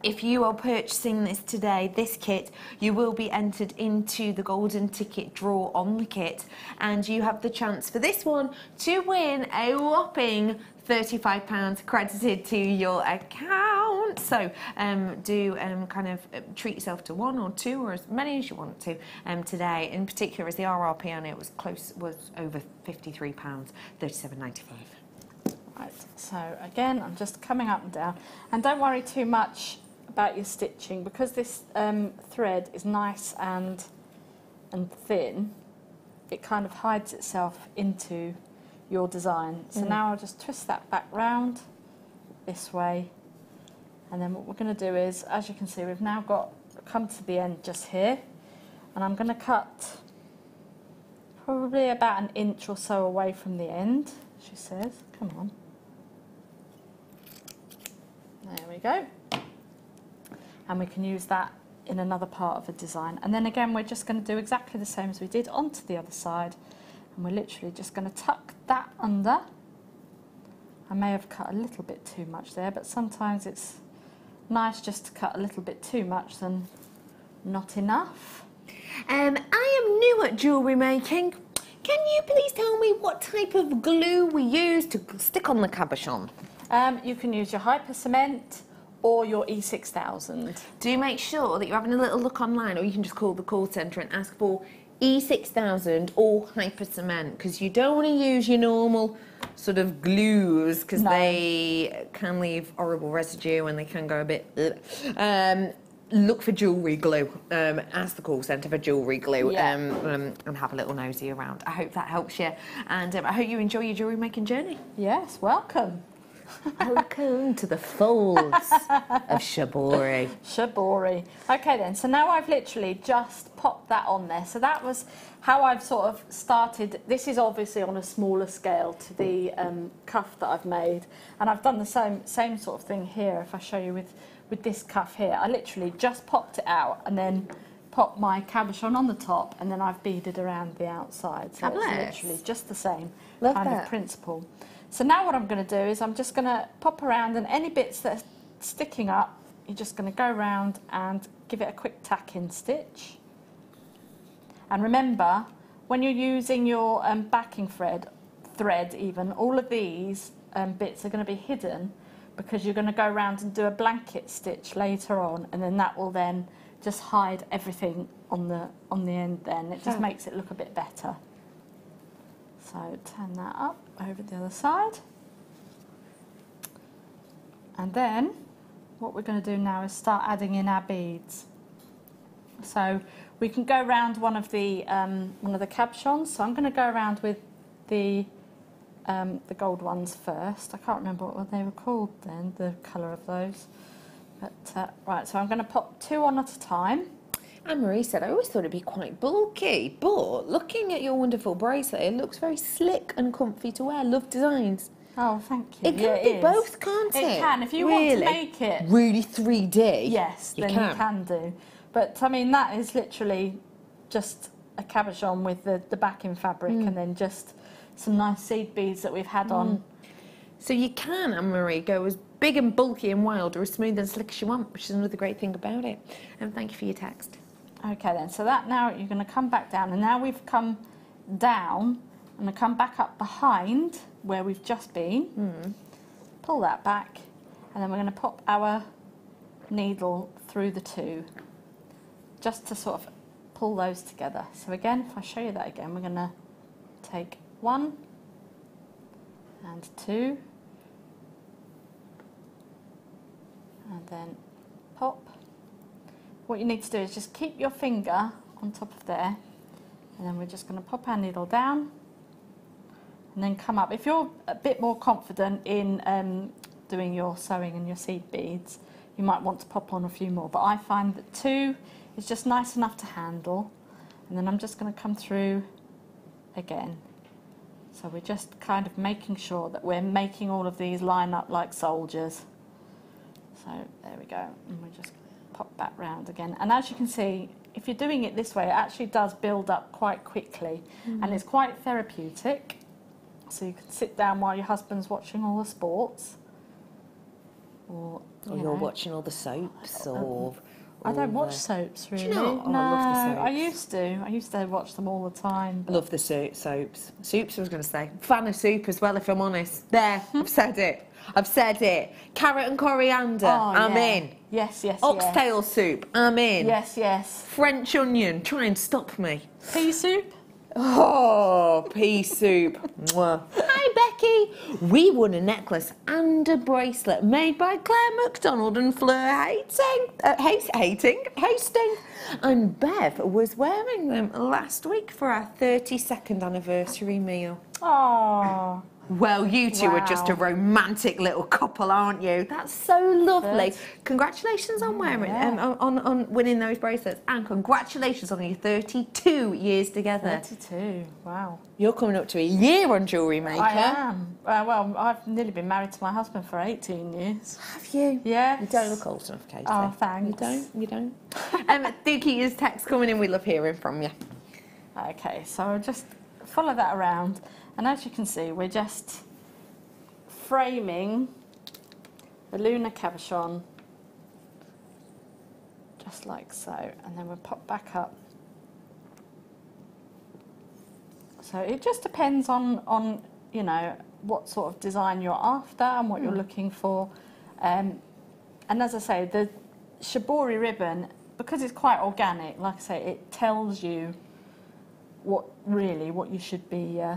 Speaker 2: if you are purchasing this today, this kit, you will be entered into the golden ticket draw on the kit, and you have the chance for this one to win a whopping £35 credited to your account. So um, do um, kind of uh, treat yourself to one or two or as many as you want to um, today. In particular, as the RRP on it was close, was over £53, £37.95.
Speaker 1: Right, so again, I'm just coming up and down. And don't worry too much about your stitching because this um, thread is nice and and thin. It kind of hides itself into your design. So now I'll just twist that back round this way. And then what we're going to do is, as you can see, we've now got come to the end just here. And I'm going to cut probably about an inch or so away from the end, she says. Come on. There we go. And we can use that in another part of a design. And then again, we're just going to do exactly the same as we did onto the other side. And we're literally just going to tuck that under. I may have cut a little bit too much there, but sometimes it's nice just to cut a little bit too much than not enough.
Speaker 2: Um, I am new at jewellery making. Can you please tell me what type of glue we use to stick on the cabochon?
Speaker 1: Um, you can use your Hyper Cement or your E E6000.
Speaker 2: Do make sure that you're having a little look online, or you can just call the call centre and ask for E6000 or Hyper Cement because you don't want to use your normal sort of glues because
Speaker 1: No.
Speaker 2: they can leave horrible residue and they can go a bit. Um, look for jewellery glue. Um, ask the call centre for jewellery glue
Speaker 1: Yeah.
Speaker 2: um, um, and have a little nosy around. I hope that helps you, and um, I hope you enjoy your jewellery making journey.
Speaker 1: Yes, welcome.
Speaker 2: Welcome to the folds of Shabori.
Speaker 1: Shabori. Okay then, so now I've literally just popped that on there. So that was how I've sort of started. This is obviously on a smaller scale to the um, cuff that I've made. And I've done the same, same sort of thing here. If I show you with, with this cuff here, I literally just popped it out and then popped my cabochon on the top and then I've beaded around the outside. So
Speaker 2: Fabulous.
Speaker 1: it's literally just the same
Speaker 2: Love
Speaker 1: kind
Speaker 2: that.
Speaker 1: of principle. So now what I'm going to do is I'm just going to pop around and any bits that are sticking up, you're just going to go around and give it a quick tack in stitch. And remember, when you're using your um, backing thread, thread even, all of these um, bits are going to be hidden because you're going to go around and do a blanket stitch later on and then that will then just hide everything on the on the end then. It just
Speaker 2: Oh.
Speaker 1: makes it look a bit better. So turn that up over the other side. And then what we're going to do now is start adding in our beads. So we can go around one of the um, one of the cabochons. So I'm going to go around with the um, the gold ones first. I can't remember what they were called then, the colour of those. But uh, right, so I'm going to pop two on at a time.
Speaker 2: Anne Marie said, I always thought it'd be quite bulky, but looking at your wonderful bracelet, it looks very slick and comfy to wear. Love designs.
Speaker 1: Oh, thank you.
Speaker 2: It can
Speaker 1: Yeah,
Speaker 2: be both, can't it?
Speaker 1: It can. If you want to make it
Speaker 2: Really 3D?
Speaker 1: Yes,
Speaker 2: you
Speaker 1: then
Speaker 2: can.
Speaker 1: you can do. But I mean, that is literally just a cabochon with the, the backing fabric
Speaker 2: Mm.
Speaker 1: and then just some nice seed beads that we've had on.
Speaker 2: So you can, Anne Marie, go as big and bulky and wild or as smooth and slick as you want, which is another great thing about it. And thank you for your text.
Speaker 1: Okay, then. So that now you're going to come back down, and now we've come down and I come back up behind where we've just been.
Speaker 2: Hmm.
Speaker 1: Pull that back, and then we're going to pop our needle through the two, just to sort of pull those together. So again, if I show you that again, we're going to take one and two, and then. What you need to do is just keep your finger on top of there, and then we're just going to pop our needle down, and then come up. If you're a bit more confident in um, doing your sewing and your seed beads, you might want to pop on a few more. But I find that two is just nice enough to handle, and then I'm just going to come through again. So we're just kind of making sure that we're making all of these line up like soldiers. So there we go, and we're just pop back round again. And as you can see, if you're doing it this way, it actually does build up quite quickly, mm-hmm. and it's quite therapeutic. So you can sit down while your husband's watching all the sports, or
Speaker 2: Or
Speaker 1: you
Speaker 2: you're
Speaker 1: know.
Speaker 2: watching all the soaps uh, um, or.
Speaker 1: I don't watch
Speaker 2: the-
Speaker 1: soaps
Speaker 2: Do
Speaker 1: really.
Speaker 2: not? Oh,
Speaker 1: no,
Speaker 2: I love the
Speaker 1: I used to. I used to watch them all the time. but-
Speaker 2: Love the so- soaps. Soups, I was going to say. Fan of soup as well, if I'm honest. There, I've said it. I've said it. Carrot and coriander,
Speaker 1: Oh,
Speaker 2: I'm
Speaker 1: yeah.
Speaker 2: in.
Speaker 1: Yes, yes, yes.
Speaker 2: Oxtail soup, I'm in.
Speaker 1: Yes, yes.
Speaker 2: French onion, try and stop me.
Speaker 1: Pea soup.
Speaker 2: Oh, pea soup. Hi, Becky. We won a necklace and a bracelet made by Claire McDonald and Fleur Hating, uh, Hating, Hastings. And Bev was wearing them last week for our 32nd anniversary meal.
Speaker 1: Oh,
Speaker 2: Well, you two are just a romantic little couple, aren't you? That's so lovely.
Speaker 1: Good.
Speaker 2: Congratulations on wearing
Speaker 1: Yeah.
Speaker 2: um, on, on on winning those bracelets, and congratulations on your 32 years together.
Speaker 1: 32. Wow.
Speaker 2: You're coming up to a year on Jewellery Maker.
Speaker 1: I am. Uh, well, I've nearly been married to my husband for 18 years.
Speaker 2: Have you?
Speaker 1: Yeah.
Speaker 2: You don't look old enough, Katie.
Speaker 1: Oh, thanks.
Speaker 2: You don't. You don't. um, Dookie is text coming in. We love hearing from you.
Speaker 1: Okay, so just follow that around. And as you can see, we're just framing the lunar cabochon just like so. And then we'll pop back up. So it just depends on, on you know, what sort of design you're after and what you're looking for. Um, and as I say, the shibori ribbon, because it's quite organic, like I say, it tells you what really what you should be uh,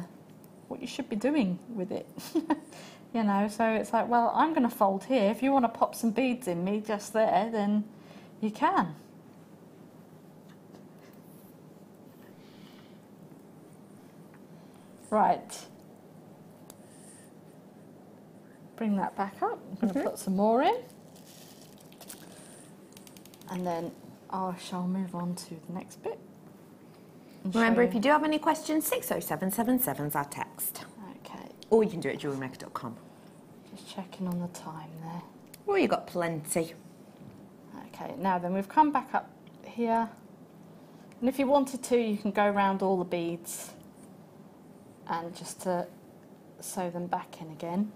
Speaker 1: what you should be doing with it. you know, so it's like, well, I'm going to fold here. If you want to pop some beads in me just there, then you can. Right. Bring that back up. I'm going to mm-hmm. put some more in. And then oh, I shall move on to the next bit.
Speaker 2: Remember, if you do have any questions, 60777 is our text.
Speaker 1: Okay,
Speaker 2: Or you can do it at jewellerymaker.com.
Speaker 1: just checking on the time there.
Speaker 2: Well, you've got plenty.
Speaker 1: Okay, now then we've come back up here. And if you wanted to, you can go around all the beads and just to sew them back in again.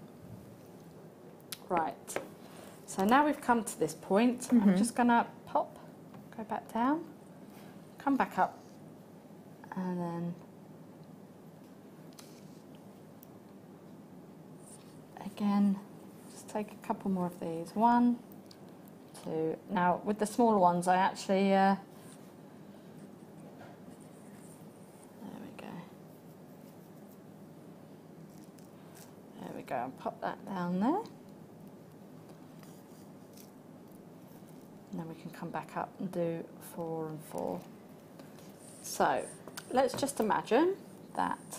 Speaker 1: Right, so now we've come to this point. I'm mm-hmm. just going to pop, go back down, come back up, and then again, just take a couple more of these. One, two. Now, with the smaller ones, I actually. Uh, there we go. There we go. I'll pop that down there. And then we can come back up and do four and four. So, let's just imagine that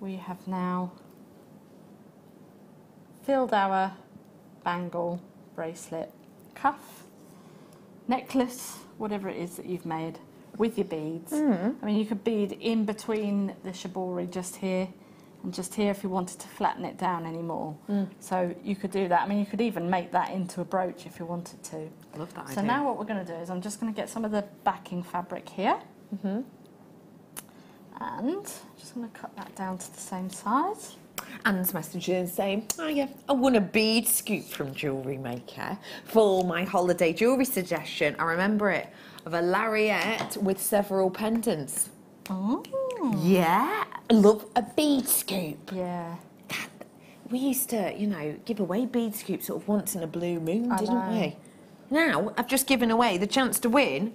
Speaker 1: we have now filled our bangle, bracelet, cuff, necklace, whatever it is that you've made with your beads. Hmm. I mean, you could bead in between the shibori just here and just here if you wanted to flatten it down anymore. Hmm. So you could do that. I mean, you could even make that into a brooch if you wanted to.
Speaker 2: I love that idea.
Speaker 1: So now what we're going to do is I'm just going to get some of the backing fabric here. Mm-hmm. And just going to cut that down to the same size.
Speaker 2: Anne's messaging saying, Oh, yeah, I won a bead scoop from Jewellery Maker for my holiday jewellery suggestion. I remember it of a lariat with several pendants.
Speaker 1: Oh.
Speaker 2: Yeah, I love a bead scoop.
Speaker 1: Yeah.
Speaker 2: We used to, you know, give away bead scoops sort of once in a blue moon,
Speaker 1: I
Speaker 2: didn't
Speaker 1: know.
Speaker 2: we? Now I've just given away the chance to win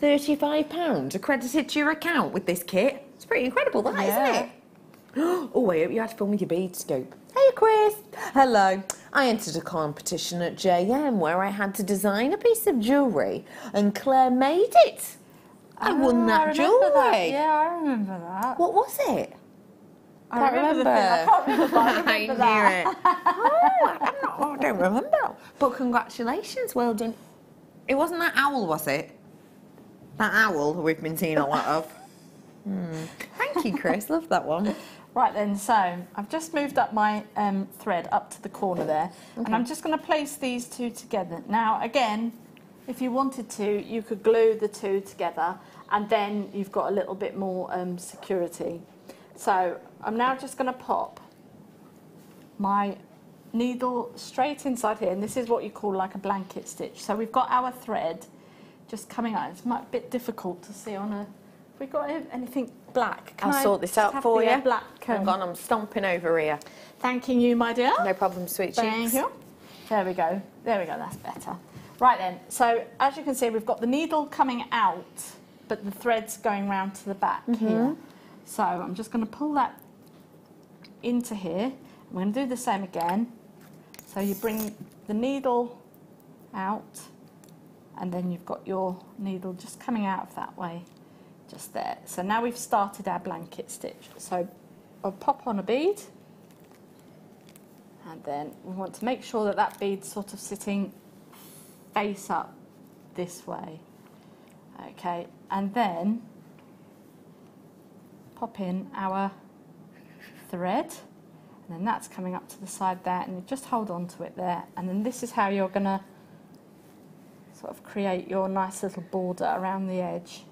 Speaker 2: £35 accredited to your account with this kit. It's pretty incredible, that,
Speaker 1: Yeah.
Speaker 2: not it? Oh, I hope you had fun with your bead scoop. Hey, Chris. Hello. I entered a competition at JM where I had to design a piece of jewellery, and Claire made it. I won
Speaker 1: Ah,
Speaker 2: that jewellery.
Speaker 1: Yeah, I remember that.
Speaker 2: What was it?
Speaker 1: I
Speaker 2: Can't
Speaker 1: remember. thing. I can't remember, I
Speaker 2: I knew
Speaker 1: that.
Speaker 2: it. oh, I don't remember. But congratulations, well done. It wasn't that owl, was it? That owl we've been seeing a lot of. Hmm. Thank you, Chris. Love that one.
Speaker 1: Right then, so I've just moved up my um, thread up to the corner there, and I'm just going to place these two together. Now, again, if you wanted to, you could glue the two together, and then you've got a little bit more um, security. So I'm now just going to pop my needle straight inside here, and this is what you call like a blanket stitch. So we've got our thread just coming out. It's a bit difficult to see on a. Have we got anything black? Can
Speaker 2: I'll
Speaker 1: I
Speaker 2: sort this out for
Speaker 1: the,
Speaker 2: you.
Speaker 1: uh, Black.
Speaker 2: Hang
Speaker 1: um,
Speaker 2: on, I'm stomping over here.
Speaker 1: Thanking you, my dear.
Speaker 2: No problem, sweet
Speaker 1: Thank
Speaker 2: cheeks.
Speaker 1: you. There we go. There we go. That's better. Right then. So as you can see, we've got the needle coming out but the thread's going round to the back here. So I'm just going to pull that into here. I'm going to do the same again. So you bring the needle out, and then you've got your needle just coming out of that way, just there. So now we've started our blanket stitch. So I'll pop on a bead, and then we want to make sure that that bead's sort of sitting face up this way. Okay, and then pop in our thread, and then that's coming up to the side there, and you just hold on to it there, and then this is how you're going to sort of create your nice little border around the edge,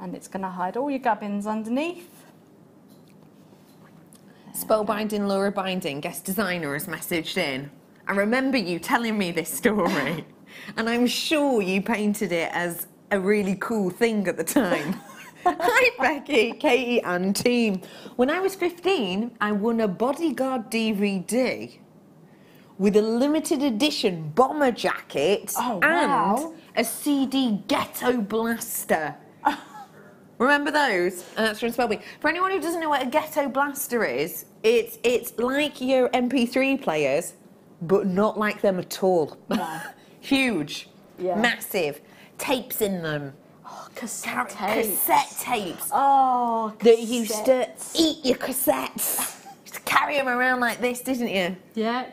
Speaker 1: and it's going to hide all your gubbins underneath.
Speaker 2: Spellbinding Laura Binding, guest designer, has messaged in. I remember you telling me this story, and I'm sure you painted it as a really cool thing at the time. Hi, Becky, Katie, and team. When I was 15, I won a bodyguard DVD with a limited edition bomber jacket
Speaker 1: Oh,
Speaker 2: and
Speaker 1: wow.
Speaker 2: a CD Ghetto Blaster. Remember those? And that's from Spelby. For anyone who doesn't know what a ghetto blaster is, it's it's like your MP3 players, but not like them at all. Huge,
Speaker 1: Yeah.
Speaker 2: massive, tapes in them,
Speaker 1: Oh, cassette tapes.
Speaker 2: cassette tapes
Speaker 1: Oh,
Speaker 2: that used to eat your cassettes. used to carry them around like this, didn't you?
Speaker 1: Yeah.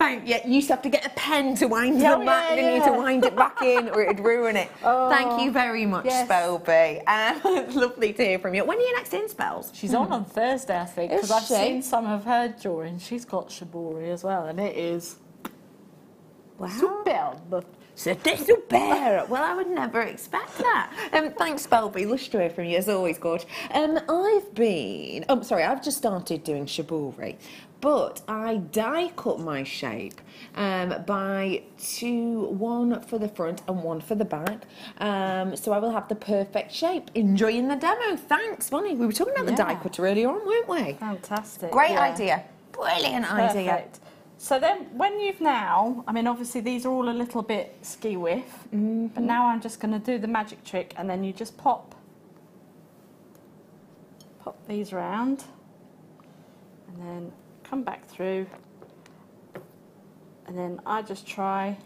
Speaker 2: Thank you. You used to have to get a pen to wind
Speaker 1: Yeah,
Speaker 2: them back,
Speaker 1: yeah,
Speaker 2: didn't you, to wind it back in, or it'd ruin it. Thank you very much,
Speaker 1: yes.
Speaker 2: Spelby. Um, lovely to hear from you. When are you next in, Spells?
Speaker 1: She's on on Thursday, I think, because I've seen some of her jewellery and she's got shibori as well, and it is wow. superb.
Speaker 2: C'était super. Well, I would never expect that. Um, thanks, Spelby. Lush to hear from you, as always, Gorge. Um, I've been... Oh, sorry, I've just started doing shibori. But I die cut my shape um, by two, one for the front and one for the back. Um, so I will have the perfect shape. Enjoying the demo. Thanks, Bonnie. We were talking about the die
Speaker 1: Yeah.
Speaker 2: cutter earlier on, weren't we?
Speaker 1: Fantastic.
Speaker 2: Great
Speaker 1: yeah.
Speaker 2: idea. Brilliant idea.
Speaker 1: So then, when you've now, I mean, obviously these are all a little bit ski whiff,
Speaker 2: Mm-hmm.
Speaker 1: but now I'm just going to do the magic trick, and then you just pop, pop these round, and then come back through, and then I just try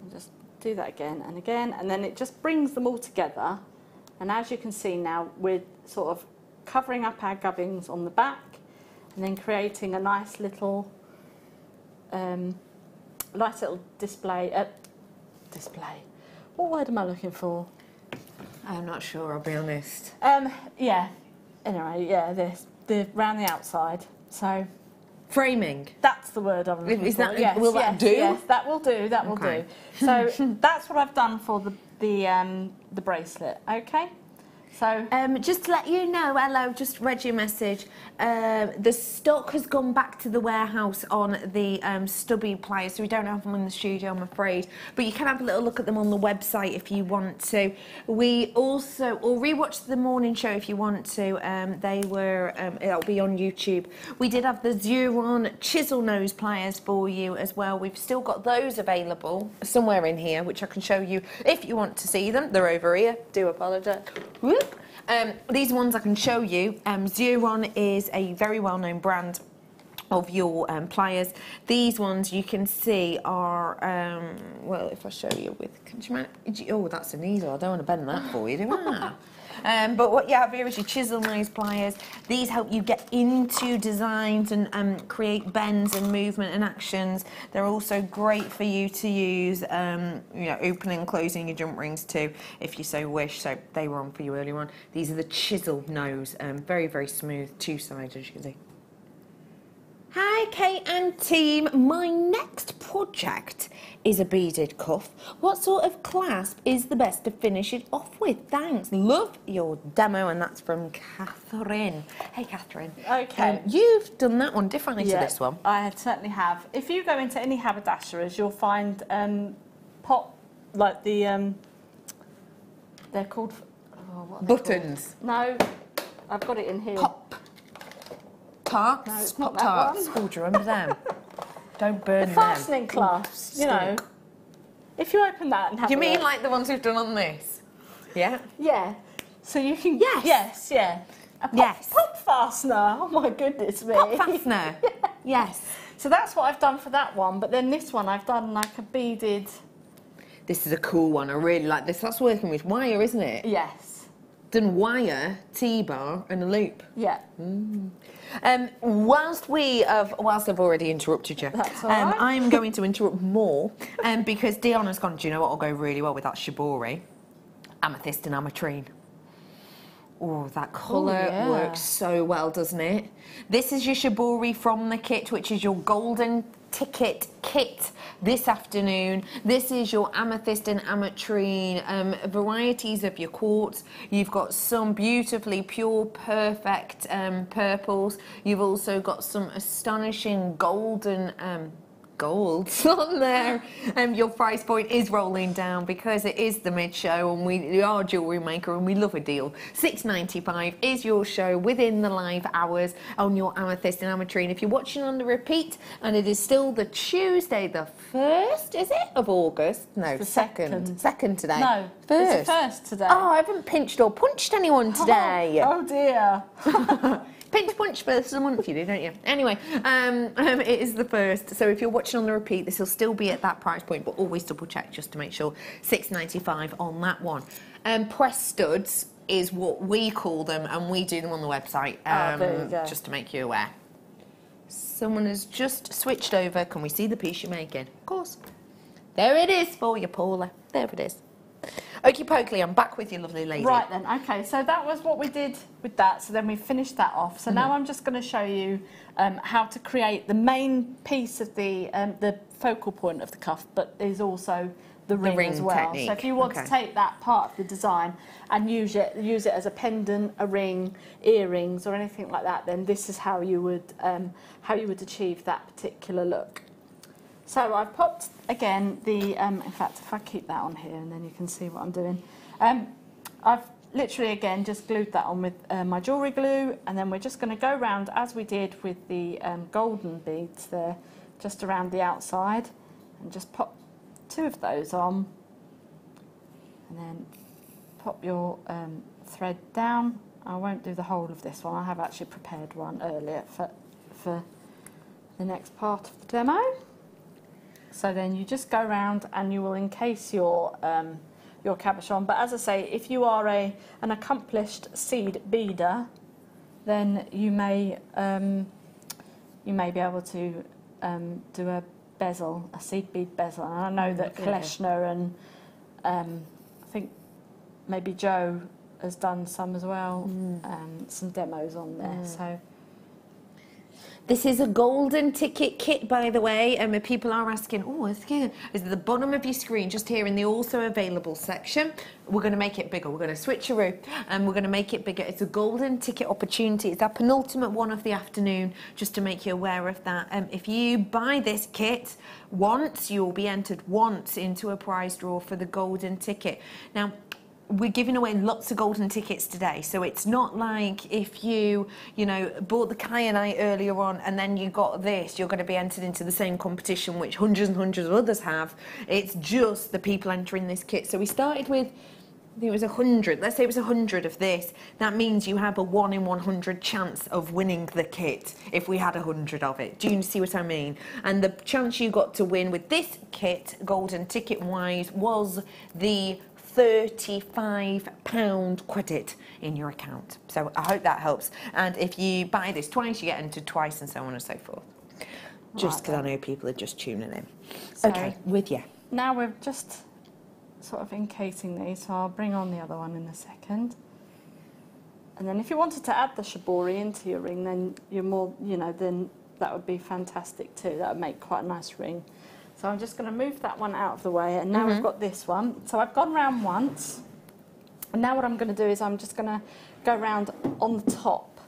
Speaker 1: and just do that again and again, and then it just brings them all together. And as you can see now, we're sort of covering up our gubbins on the back, and then creating a nice little, um, nice little display. Uh, display. What word am I looking for?
Speaker 2: I'm not sure, I'll be honest.
Speaker 1: Um, yeah. Anyway, yeah, this the round the outside. So
Speaker 2: Framing.
Speaker 1: that's the word I'm looking
Speaker 2: Is
Speaker 1: for.
Speaker 2: that-
Speaker 1: yes,
Speaker 2: will that
Speaker 1: yes,
Speaker 2: do?
Speaker 1: Yes, that will do. That will
Speaker 2: Okay.
Speaker 1: do. So that's what I've done for the the um, the bracelet. Okay. So
Speaker 2: Um, just to let you know, hello, just read your message. Um, the stock has gone back to the warehouse on the um, stubby pliers, so we don't have them in the studio, I'm afraid. But you can have a little look at them on the website if you want to. We also, or rewatch the morning show if you want to. Um, they were, um, it'll be on YouTube. We did have the Xuron chisel nose pliers for you as well. We've still got those available somewhere in here, which I can show you if you want to see them. They're over here. Do apologise. Whoop. Um, these ones I can show you. Um, is a very well-known brand of your um, pliers. These ones you can see are, um, well, if I show you with, can you? Oh, that's a needle. I don't want to bend that for you, do I? Um, but what you have here is your chisel nose pliers. These help you get into designs and um, create bends and movement and actions. They're also great for you to use, um, you know, opening and closing your jump rings too, if you so wish. So they were on for you earlier on. These are the chisel nose, um, very, very smooth, two-sided, as you can see. Hi, Kate and team. My next project is a beaded cuff. What sort of clasp is the best to finish it off with? Thanks. Love your demo, and that's from Catherine. Hey, Catherine.
Speaker 1: Okay.
Speaker 2: Um, you've done that one differently to this one.
Speaker 1: I certainly have. If you go into any haberdasher's, you'll find um, pot like the um, they're called oh, what
Speaker 2: Buttons.
Speaker 1: called? No, I've got it in here.
Speaker 2: Pop. Tarts.
Speaker 1: No, it's
Speaker 2: Pop tarts.
Speaker 1: one.
Speaker 2: Oh, do you remember them? Don't
Speaker 1: the
Speaker 2: burn them.
Speaker 1: fastening clasps, you know. if you open that and have
Speaker 2: you
Speaker 1: a
Speaker 2: mean
Speaker 1: look-
Speaker 2: like the ones we've done on this? Yeah.
Speaker 1: Yeah. So you can.
Speaker 2: Yes.
Speaker 1: Yes. Yeah. A pop,
Speaker 2: Yes.
Speaker 1: Pop fastener. Oh my goodness me.
Speaker 2: Pop fastener. Yes.
Speaker 1: So that's what I've done for that one. But then this one I've done like a beaded.
Speaker 2: This is a cool one. I really like this. That's working with wire, isn't it?
Speaker 1: Yes.
Speaker 2: Done wire, T-bar, and a loop.
Speaker 1: Yeah. Mm.
Speaker 2: Um, whilst we have, whilst I've already interrupted you, um. I'm going to interrupt more um, because Diana's gone. Do you know what will go really well with that shibori? Amethyst and ametrine. Oh, that colour
Speaker 1: yeah.
Speaker 2: works so well, doesn't it? This is your shibori from the kit, which is your golden ticket kit this afternoon. This is your amethyst and ametrine um, varieties of your quartz. You've got some beautifully pure, perfect um, purples. You've also got some astonishing golden. Um, golds on there. Um, your price point is rolling down because it is the mid show and we are a jewellery maker and we love a deal. Six ninety five is your show within the live hours on your amethyst and ametrine. If you're watching on the repeat and it is still the Tuesday, the first, is it of August? No, second.
Speaker 1: second.
Speaker 2: Second today.
Speaker 1: No.
Speaker 2: first.
Speaker 1: First today.
Speaker 2: Oh, I haven't pinched or punched anyone today.
Speaker 1: Oh, dear.
Speaker 2: Pinch punch first of the month, you do, don't you? Anyway, um, um, it is the first. So if you're watching on the repeat, this will still be at that price point, but always double check just to make sure. Six ninety five on that one. Um, press studs is what we call them, and we do them on the website. Um,
Speaker 1: Oh, there you go.
Speaker 2: Just to make you aware. Someone has just switched over. Can we see the piece you're making? Of course. There it is for you, Paula. There it is. Okie pokely, I'm back with you, lovely lady.
Speaker 1: Right then, okay, so that was what we did with that. So then we finished that off. So
Speaker 2: Mm-hmm.
Speaker 1: now I'm just going to show you um, how to create the main piece of the um, the focal point of the cuff, but is also the ring,
Speaker 2: ring
Speaker 1: as well. So if you want
Speaker 2: okay.
Speaker 1: to take that part of the design and use it use it as a pendant, a ring, earrings, or anything like that, then this is how you would um, how you would achieve that particular look. So I've popped again the, um, in fact, if I keep that on here and then you can see what I'm doing. Um, I've literally again just glued that on with uh, my jewellery glue and then we're just going to go round as we did with the um, golden beads there, just around the outside and just pop two of those on and then pop your um, thread down. I won't do the whole of this one, I have actually prepared one earlier for, for the next part of the demo. So then you just go around and you will encase your um, your cabochon. But as I say, if you are a an accomplished seed beader, then you may um, you may be able to um, do a bezel, a seed bead bezel. And I know that
Speaker 2: yeah.
Speaker 1: Kaleshner and um, I think maybe Joe has done some as well, um, some demos on there. So
Speaker 2: This is a golden ticket kit, by the way. And um, people are asking, oh, it's. It's at the bottom of your screen, just here in the also available section. We're going to make it bigger. We're going to switch a switcheroo and we're going to make it bigger. It's a golden ticket opportunity. It's our penultimate one of the afternoon, just to make you aware of that. Um, if you buy this kit once, you'll be entered once into a prize draw for the golden ticket. Now, we're giving away lots of golden tickets today. So it's not like if you, you know, bought the kyanite earlier on and then you got this, you're going to be entered into the same competition which hundreds and hundreds of others have. It's just the people entering this kit. So we started with I think it was 100. Let's say it was 100 of this. That means you have a 1 in 100 chance of winning the kit if we had a 100 of it. Do you see what I mean? And the chance you got to win with this kit, golden ticket wise, was the £35 credit in your account. So I hope that helps. And if you buy this twice, you get entered twice and so on and so forth. Just because I know people are just tuning in.
Speaker 1: So-
Speaker 2: okay, with you.
Speaker 1: Now we're just sort of encasing these, so I'll bring on the other one in a second. And then if you wanted to add the shibori into your ring, then you're more, you know, then that would be fantastic too. That would make quite a nice ring. So I'm just going to move that one out of the way, and now we've mm-hmm. got this one. So I've gone round once, and now what I'm going to do is I'm just going to go round on the top.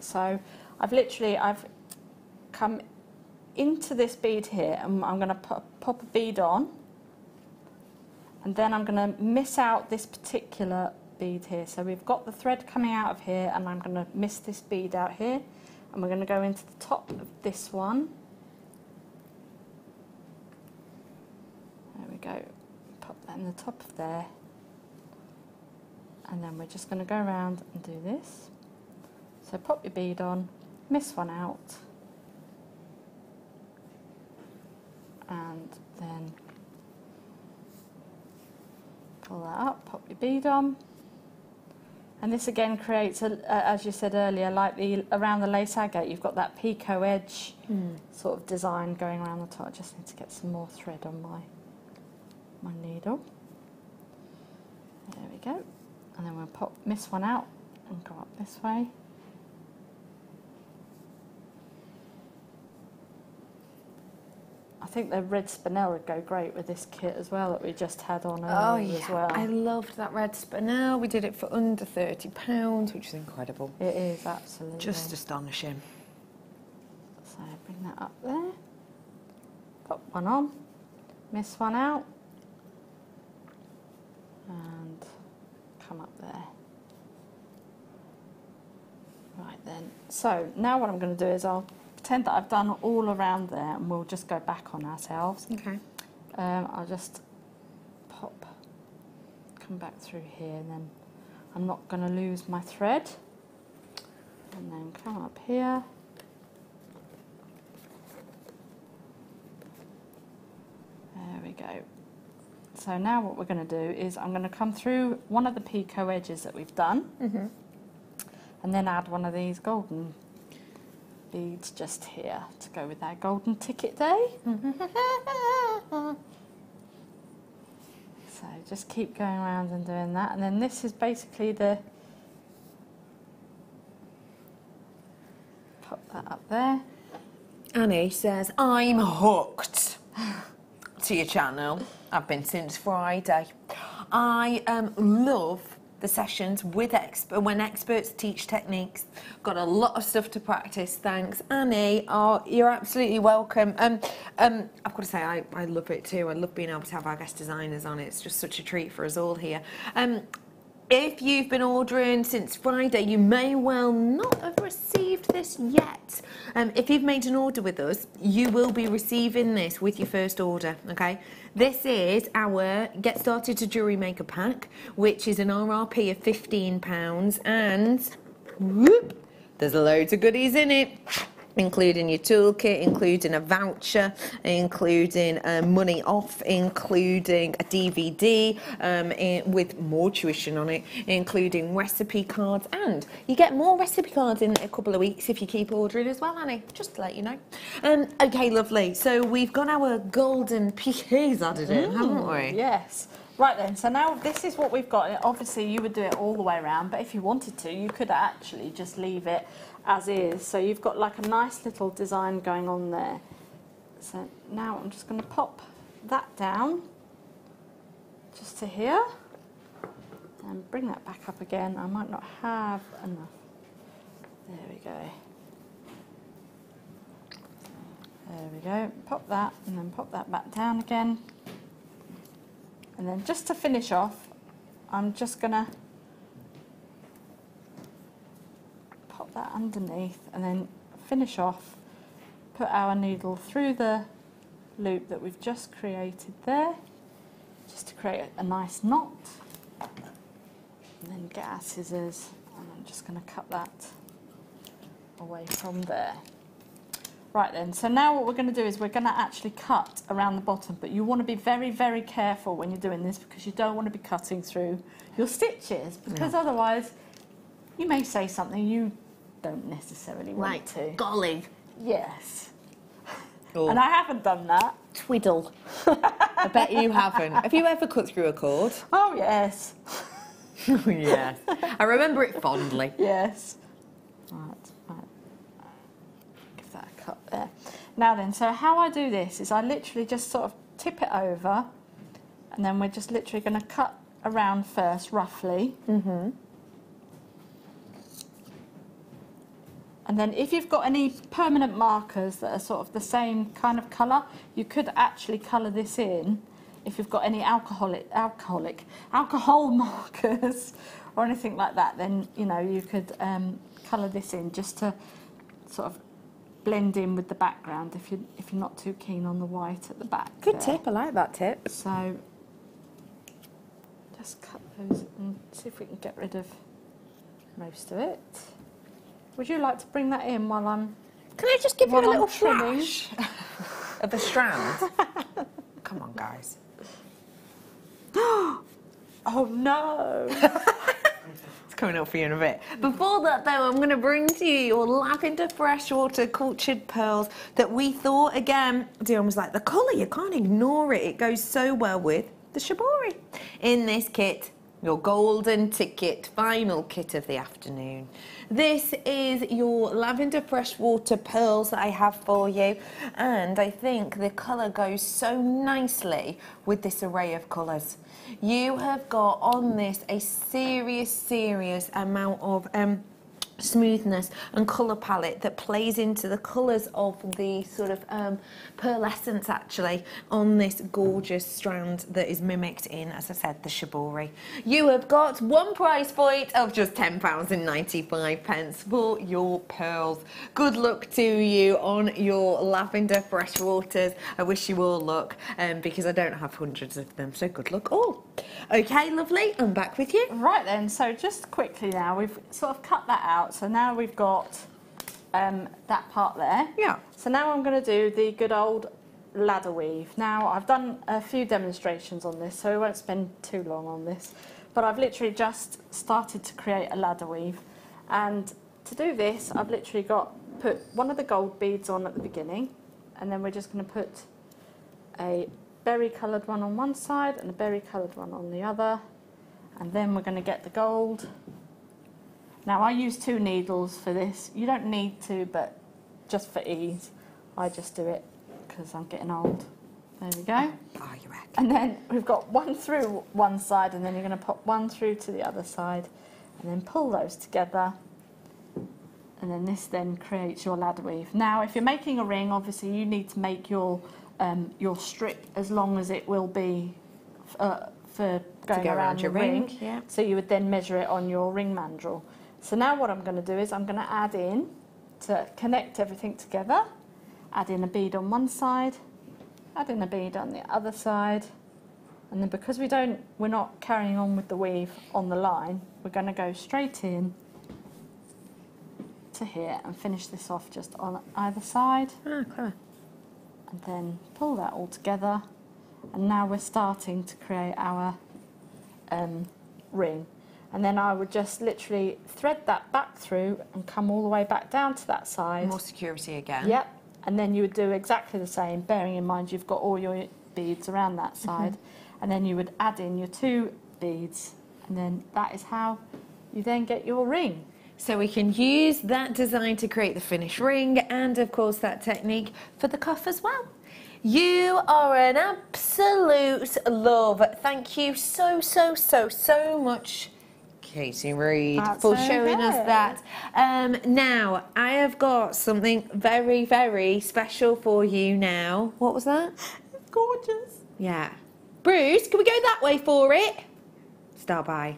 Speaker 1: So I've literally I've come into this bead here, and I'm going to pop, pop a bead on, and then I'm going to miss out this particular bead here. So we've got the thread coming out of here, and I'm going to miss this bead out here, and we're going to go into the top of this one. There we go. Pop that in the top of there. And then we're just going to go around and do this. So pop your bead on, miss one out. And then pull that up, pop your bead on. And this again creates, a, uh, as you said earlier, like the around the lace agate, you've got that picot edge sort of design going around the top. I just need to get some more thread on my my needle. There we go. And then we'll pop this one out and go up this way. I think the red spinel would go great with this kit as well that we just had on
Speaker 2: Oh
Speaker 1: earlier
Speaker 2: yeah,
Speaker 1: as well.
Speaker 2: I loved that red spinel. We did it for under thirty pounds, which is incredible.
Speaker 1: It is absolutely.
Speaker 2: Just astonishing.
Speaker 1: So bring that up there. Pop one on. Miss one out. And come up there. Right then. So now what I'm going to do is I'll pretend that I've done all around there and we'll just go back on ourselves.
Speaker 2: Okay.
Speaker 1: Um, I'll just pop, come back through here and then I'm not going to lose my thread. And then come up here. There we go. So now what we're going to do is I'm going to come through one of the picot edges that we've done
Speaker 2: Mm-hmm.
Speaker 1: and then add one of these golden beads just here to go with our golden ticket day. So just keep going around and doing that. And then this is basically the pop that up there.
Speaker 2: Annie says, I'm hooked to your channel. I've been since Friday. I um, love the sessions with exp- when experts teach techniques. Got a lot of stuff to practice. Thanks, Annie. Oh, you're absolutely welcome. Um, um, I've got to say, I, I love it too. I love being able to have our guest designers on. It's just such a treat for us all here. Um, if you've been ordering since Friday, you may well not have received this yet. Um, if you've made an order with us, you will be receiving this with your first order, okay? This is our Get Started to Jewellery Maker pack, which is an RRP of £15 and whoop, there's loads of goodies in it including your toolkit, including a voucher, including uh, money off, including a DVD um, in- with more tuition on it, including recipe cards, and you get more recipe cards in a couple of weeks if you keep ordering as well, Annie. Just to let you know. Um, okay, lovely. So we've got our golden picots added in, haven't we?
Speaker 1: Yes. Right then, so now this is what we've got. Obviously, you would do it all the way around, but if you wanted to, you could actually just leave it as is. So you've got like a nice little design going on there. So now I'm just going to pop that down just to here and bring that back up again. I might not have enough. There we go. There we go. Pop that and then pop that back down again. And then just to finish off, I'm just going to that underneath and then finish off, put our needle through the loop that we've just created there, just to create a nice knot. And then get our scissors and I'm just going to cut that away from there. Right then, so now what we're going to do is we're going to actually cut around the bottom, but you want to be very, very careful when you're doing this because you don't want to be cutting through your stitches because otherwise you may say something you don't necessarily want
Speaker 2: Right.
Speaker 1: to.
Speaker 2: Golly.
Speaker 1: Yes.
Speaker 2: Or
Speaker 1: And I haven't done that.
Speaker 2: twiddle. I bet you haven't. Have you ever cut through a cord?
Speaker 1: Oh, yes.
Speaker 2: yes. I remember it fondly.
Speaker 1: Yes. Right, right. Give that a cut there. Now then, so how I do this is I literally just sort of tip it over and then we're just literally going to cut around first, roughly.
Speaker 2: Mm-hmm.
Speaker 1: And then if you've got any permanent markers that are sort of the same kind of colour, you could actually colour this in if you've got any alcoholic, alcoholic, alcohol markers or anything like that, then, you know, you could um, colour this in just to sort of blend in with the background if you're, if you're not too keen on the white at the back.
Speaker 2: Good
Speaker 1: there.
Speaker 2: tip. I like that tip.
Speaker 1: So just cut those and see if we can get rid of most of it. Would you like to bring that in while I'm
Speaker 2: Can I just give you
Speaker 1: While
Speaker 2: a
Speaker 1: I'm
Speaker 2: little
Speaker 1: trimming.
Speaker 2: flash of the strand? Come on, guys.
Speaker 1: Oh no!
Speaker 2: It's coming up for you in a bit. Before that, though, I'm going to bring to you your lavender freshwater cultured pearls that we thought, again, Dion was like, the colour, you can't ignore it. It goes so well with the shibori. In this kit, your golden ticket final kit of the afternoon. This is your lavender freshwater pearls that I have for you, and I think the colour goes so nicely with this array of colours. You have got on this a serious, serious amount of um, smoothness and colour palette that plays into the colours of the sort of um, pearlescence actually on this gorgeous strand that is mimicked in, as I said, the shibori. You have got one price point of just £10.95 pence for your pearls. Good luck to you on your lavender freshwaters. I wish you all luck um, because I don't have hundreds of them, so good luck all. Okay, lovely, I'm back with you.
Speaker 1: Right then, so just quickly now, we've sort of cut that out. So now we've got um, that part there.
Speaker 2: Yeah.
Speaker 1: So now I'm going to do the good old ladder weave. Now I've done a few demonstrations on this, so we won't spend too long on this. But I've literally just started to create a ladder weave. And to do this, I've literally got put one of the gold beads on at the beginning, and then we're just going to put a berry coloured one on one side and a berry coloured one on the other. And then we're going to get the gold. Now I use two needles for this. You don't need to, but just for ease, I just do it because I'm getting old. There we go.
Speaker 2: Oh, you reckon?
Speaker 1: And then we've got one through one side, and then you're going to pop one through to the other side, and then pull those together. And then this then creates your ladder weave. Now, if you're making a ring, obviously you need to make your um, your strip as long as it will be uh, for going
Speaker 2: go
Speaker 1: around,
Speaker 2: around your
Speaker 1: ring.
Speaker 2: ring, yeah.
Speaker 1: So you would then measure it on your ring mandrel. So now what I'm going to do is I'm going to add in to connect everything together. Add in a bead on one side, add in a bead on the other side, and then because we don't, we're not carrying on with the weave on the line, we're going to go straight in to here and finish this off just on either side,
Speaker 2: Ah, clever.
Speaker 1: and then pull that all together. And now we're starting to create our um, ring. And then I would just literally thread that back through and come all the way back down to that side.
Speaker 2: More security again.
Speaker 1: Yep. And then you would do exactly the same, bearing in mind you've got all your beads around that mm-hmm. side. And then you would add in your two beads. And then that is how you then get your ring.
Speaker 2: So we can use that design to create the finished ring and of course that technique for the cuff as well. You are an absolute love. Thank you so, so, so, so much, Katie Reid,
Speaker 1: That's
Speaker 2: for showing us that. Um, now, I have got something very, very special for you now. What was that?
Speaker 1: It's Gorgeous.
Speaker 2: Yeah. Bruce, can we go that way for it? Star buy.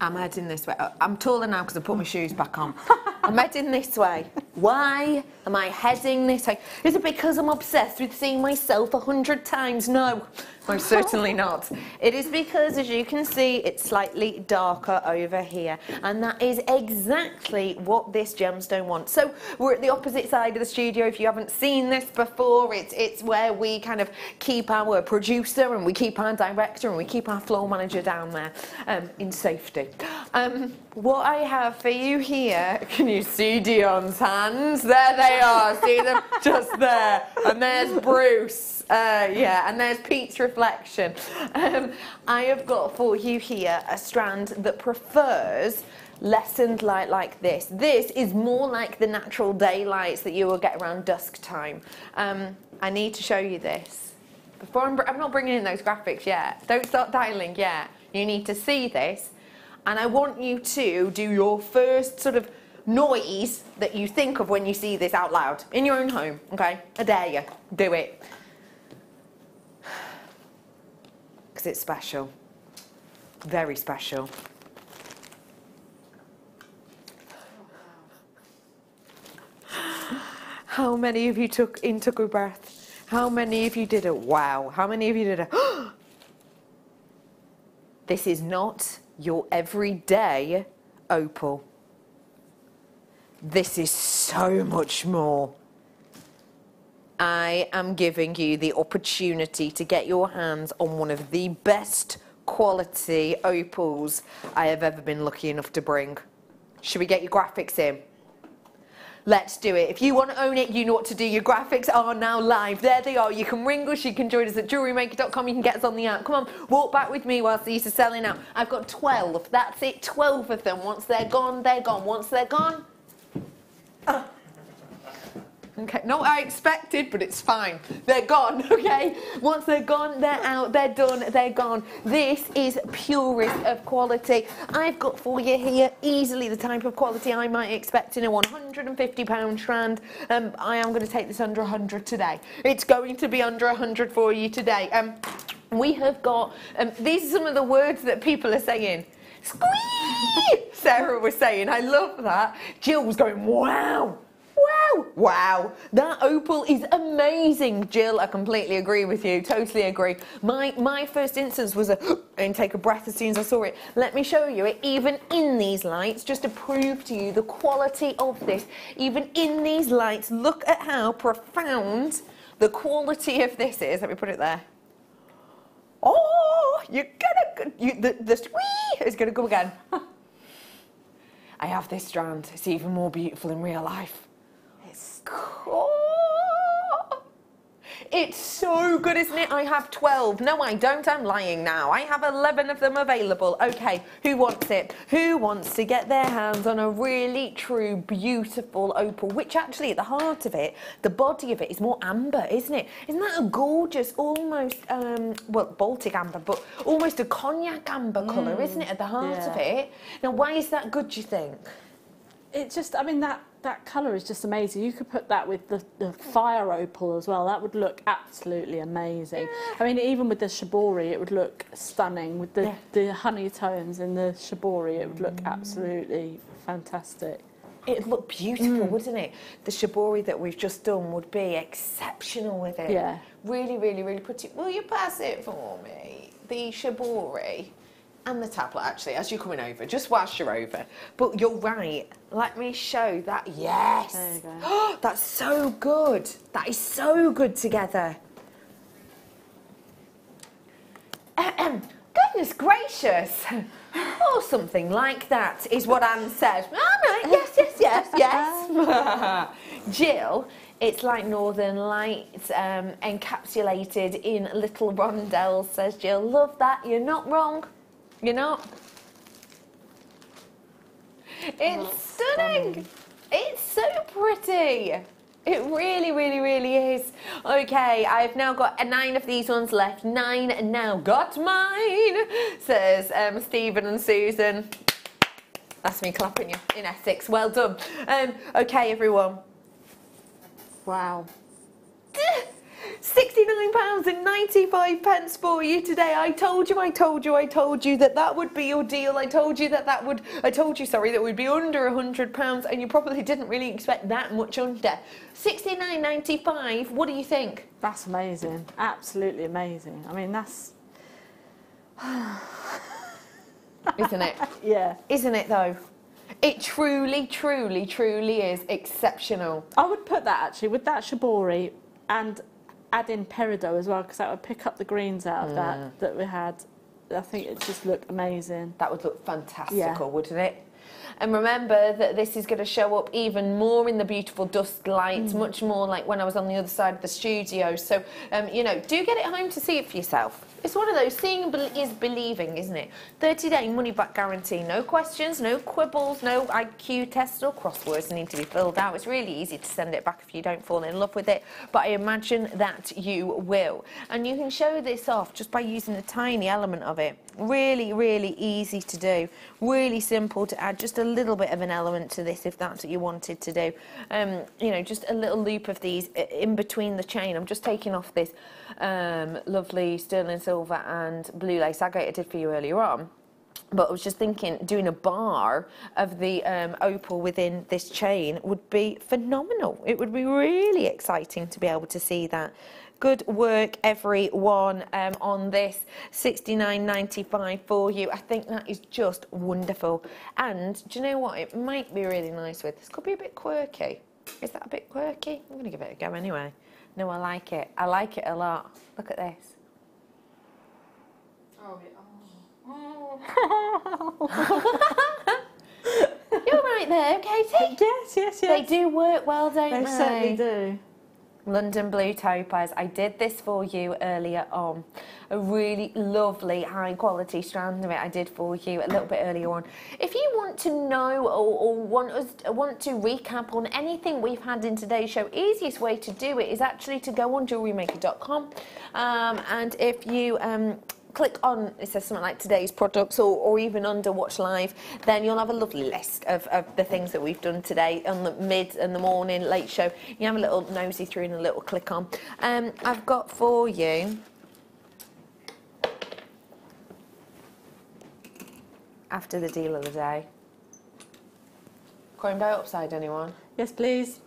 Speaker 2: I'm heading this way. Uh, I'm taller now because I put my shoes back on. I'm heading this way. Why am I heading this way? Is it because I'm obsessed with seeing myself a hundred times? No, most certainly not. It is because, as you can see, it's slightly darker over here. And that is exactly what this gemstone wants. So we're at the opposite side of the studio. If you haven't seen this before, it's, it's where we kind of keep our producer and we keep our director and we keep our floor manager down there um, in safety. Um, what I have for you here, can you see Dion's hands? There they are. See them just there. And there's Bruce. Uh, yeah, and there's Pete's reflection. Um, I have got for you here a strand that prefers lessened light like this. This is more like the natural daylights that you will get around dusk time. Um, I need to show you this. Before I'm, I'm not bringing in those graphics yet. Don't start dialing yet. You need to see this. And I want you to do your first sort of noise that you think of when you see this out loud in your own home, okay? I dare you. Do it. Because it's special. Very special. How many of you took in took a breath? How many of you did a wow? How many of you did a This is not your everyday opal. This is so much more. I am giving you the opportunity to get your hands on one of the best quality opals I have ever been lucky enough to bring. Should we get your graphics in? Let's do it. If you want to own it, you know what to do. Your graphics are now live. There they are. You can ring us. You can join us at jewellerymaker.com. You can get us on the app. Come on, walk back with me whilst these are selling out. I've got 12. That's it. 12 of them. Once they're gone, they're gone. Once they're gone, ah. Okay, not what I expected, but it's fine. They're gone, okay? Once they're gone, they're out, they're done, they're gone. This is purest of quality. I've got for you here easily the type of quality I might expect in a £150 strand. Um, I am going to take this under 100 today. It's going to be under 100 for you today. Um, we have got, um, these are some of the words that people are saying. Squee! Sarah was saying, I love that. Jill was going, wow. Wow, wow, that opal is amazing, Jill. I completely agree with you. Totally agree. My my first instance was a and take a breath as soon as I saw it. Let me show you it, even in these lights, just to prove to you the quality of this. Even in these lights, look at how profound the quality of this is. Let me put it there. Oh, you're gonna you, the the squee is gonna go again. I have this strand. It's even more beautiful in real life. It's so good, isn't it? I have 12. No, I don't. I'm lying now. I have 11 of them available. Okay, who wants it? Who wants to get their hands on a really true, beautiful opal, which actually at the heart of it, the body of it is more amber, isn't it? Isn't that a gorgeous, almost, um, well, Baltic amber, but almost a cognac amber mm. colour, isn't it, at the heart yeah. of it? Now, why is that good, do you think?
Speaker 1: It's just, I mean, that that colour is just amazing. You could put that with the, the fire opal as well. That would look absolutely amazing. Yeah. I mean, even with the shibori, it would look stunning. With the, yeah. the honey tones in the shibori, it would look mm. absolutely fantastic.
Speaker 2: It'd look beautiful, mm. wouldn't it? The shibori that we've just done would be exceptional with it.
Speaker 1: Yeah.
Speaker 2: Really, really, really pretty. Will you pass it for me? The shibori and the tablet actually as you're coming over, just whilst you're over. But you're right. Let me show that. Yes.
Speaker 1: There you go.
Speaker 2: That's so good. That is so good together. Goodness gracious. or something like that is what Anne said. All right, yes, yes, yes, yes. Jill, it's like Northern Lights um, encapsulated in little rondelles, says Jill. Love that, you're not wrong. You know, it's stunning. It's so pretty. It really, really, really is. Okay, I've now got nine of these ones left. Nine now got mine, says um, Stephen and Susan. That's me clapping you in Essex. Well done. Um, okay, everyone.
Speaker 1: Wow.
Speaker 2: £69 and 95 pence for you today. I told you, I told you, I told you that that would be your deal. I told you that that would, I told you, sorry, that would be under £100 and you probably didn't really expect that much under. 69.95, what do you think?
Speaker 1: That's amazing. Absolutely amazing. I mean, that's...
Speaker 2: Isn't it?
Speaker 1: yeah.
Speaker 2: Isn't it though? It truly, truly, truly is exceptional.
Speaker 1: I would put that actually with that shibori and add in peridot as well because that would pick up the greens out of that that we had. I think it just looked amazing.
Speaker 2: That would look fantastical, yeah. wouldn't it? And remember that this is going to show up even more in the beautiful dusk light, mm. much more like when I was on the other side of the studio. So, um, you know, do get it home to see it for yourself. It's one of those, seeing is believing, isn't it? 30 day money back guarantee, no questions, no quibbles, no IQ tests or crosswords need to be filled out. It's really easy to send it back if you don't fall in love with it, but I imagine that you will. And you can show this off just by using a tiny element of it. Really, really easy to do. Really simple to add just a little bit of an element to this if that's what you wanted to do. Um, you know, just a little loop of these in between the chain. I'm just taking off this um, lovely sterling silver and blue lace agate I did for you earlier on. But I was just thinking, doing a bar of the um, opal within this chain would be phenomenal. It would be really exciting to be able to see that. Good work, everyone, um, on this 69.95 for you. I think that is just wonderful. And do you know what? It might be really nice with this. Could be a bit quirky. Is that a bit quirky? I'm going to give it a go anyway. No, I like it. I like it a lot. Look at this. Oh, yeah. oh. You're right there, Katie.
Speaker 1: Yes, yes, yes.
Speaker 2: They do work well, don't they?
Speaker 1: They certainly do.
Speaker 2: London Blue Topaz. I did this for you earlier on. A really lovely, high quality strand of it I did for you a little bit earlier on. If you want to know or, or want us want to recap on anything we've had in today's show, easiest way to do it is actually to go on jewellerymaker.com. Um, and if you um, click on it says something like today's products or, or even under watch live then you'll have a lovely list of, of the things that we've done today on the mid and the morning late show. You have a little nosy through and a little click on. Um, I've got for you after the deal of the day. Chrome diopside anyone?
Speaker 1: Yes, please.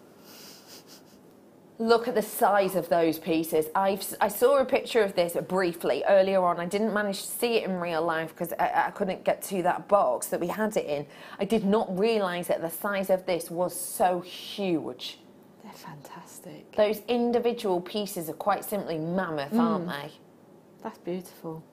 Speaker 2: Look at the size of those pieces. I've, I saw a picture of this briefly earlier on. I didn't manage to see it in real life because I, I couldn't get to that box that we had it in. I did not realise that the size of this was so huge.
Speaker 1: They're fantastic.
Speaker 2: Those individual pieces are quite simply mammoth, aren't mm. they?
Speaker 1: That's beautiful.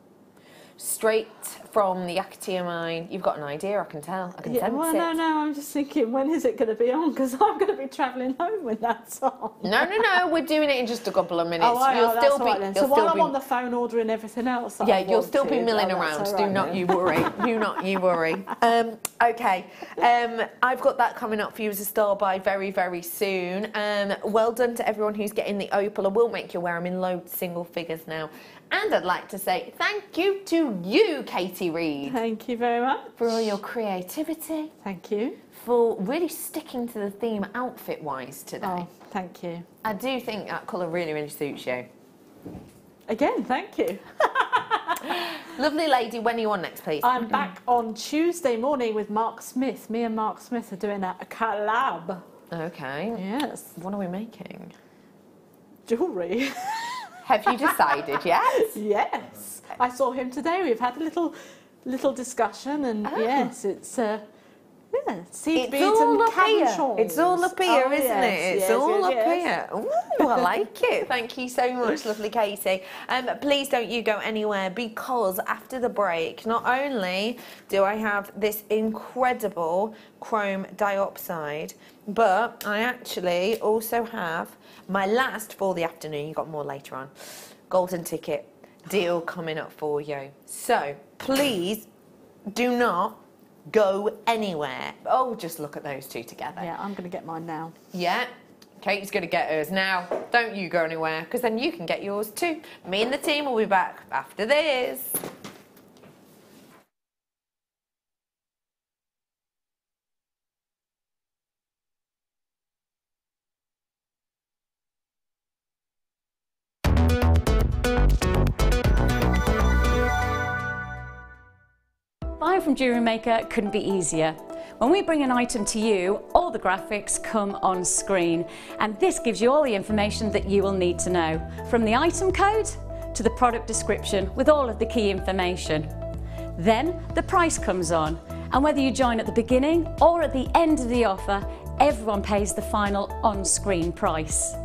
Speaker 2: Straight from the Yakutia mine. You've got an idea, I can tell. I can
Speaker 1: Yeah,
Speaker 2: sense
Speaker 1: well,
Speaker 2: it.
Speaker 1: no, no, I'm just thinking, when is it going to be on? Because I'm going to be travelling home when that's on.
Speaker 2: No, no, no. We're doing it in just a couple of minutes.
Speaker 1: Oh, I
Speaker 2: you'll
Speaker 1: know,
Speaker 2: still
Speaker 1: that's
Speaker 2: be.
Speaker 1: right
Speaker 2: you'll
Speaker 1: So while
Speaker 2: still
Speaker 1: I'm on the phone ordering everything else,
Speaker 2: Yeah, you'll still be milling
Speaker 1: oh,
Speaker 2: around.
Speaker 1: all
Speaker 2: Do not
Speaker 1: then.
Speaker 2: you worry. Do not you worry. Um, okay, um, I've got that coming up for you as a star buy very, very soon. Um, well done to everyone who's getting the opal. I will make you aware I'm in low single figures now. And I'd like to say thank you to you, Katie Reid,
Speaker 1: Thank you very much.
Speaker 2: for all your creativity,
Speaker 1: Thank you.
Speaker 2: for really sticking to the theme outfit-wise today.
Speaker 1: Oh, thank you.
Speaker 2: I do think that colour really, really suits you.
Speaker 1: Again, thank you.
Speaker 2: Lovely lady, when are you on next, please?
Speaker 1: I'm back on Tuesday morning with Mark Smith. Me and Mark Smith are doing a, a collab.
Speaker 2: Okay.
Speaker 1: Yes.
Speaker 2: What are we making?
Speaker 1: Jewellery.
Speaker 2: Have you decided yet?
Speaker 1: yes. I saw him today. We've had a little little discussion and
Speaker 2: Oh.
Speaker 1: yes, it's uh yeah, seed
Speaker 2: It's all
Speaker 1: and
Speaker 2: up here. It's all up here,
Speaker 1: Oh,
Speaker 2: not
Speaker 1: yes,
Speaker 2: it? It's
Speaker 1: yes,
Speaker 2: all
Speaker 1: yes,
Speaker 2: up here. Ooh, I like it. Thank you so much, lovely Katie. Um, please don't you go anywhere because after the break, not only do I have this incredible chrome diopside, but I actually also have my last for the afternoon. You got more later on. Golden ticket deal oh. coming up for you. So please do not go anywhere. Oh, just look at those two together.
Speaker 1: Yeah, I'm going to get mine now.
Speaker 2: Yeah. Kate's going to get hers now. Don't you go anywhere because then you can get yours too. Me and the team will be back after this.
Speaker 9: From Jewellery Maker couldn't be easier. When we bring an item to you, all the graphics come on screen, and this gives you all the information that you will need to know, from the item code to the product description with all of the key information. Then the price comes on, and whether you join at the beginning or at the end of the offer, everyone pays the final on-screen price.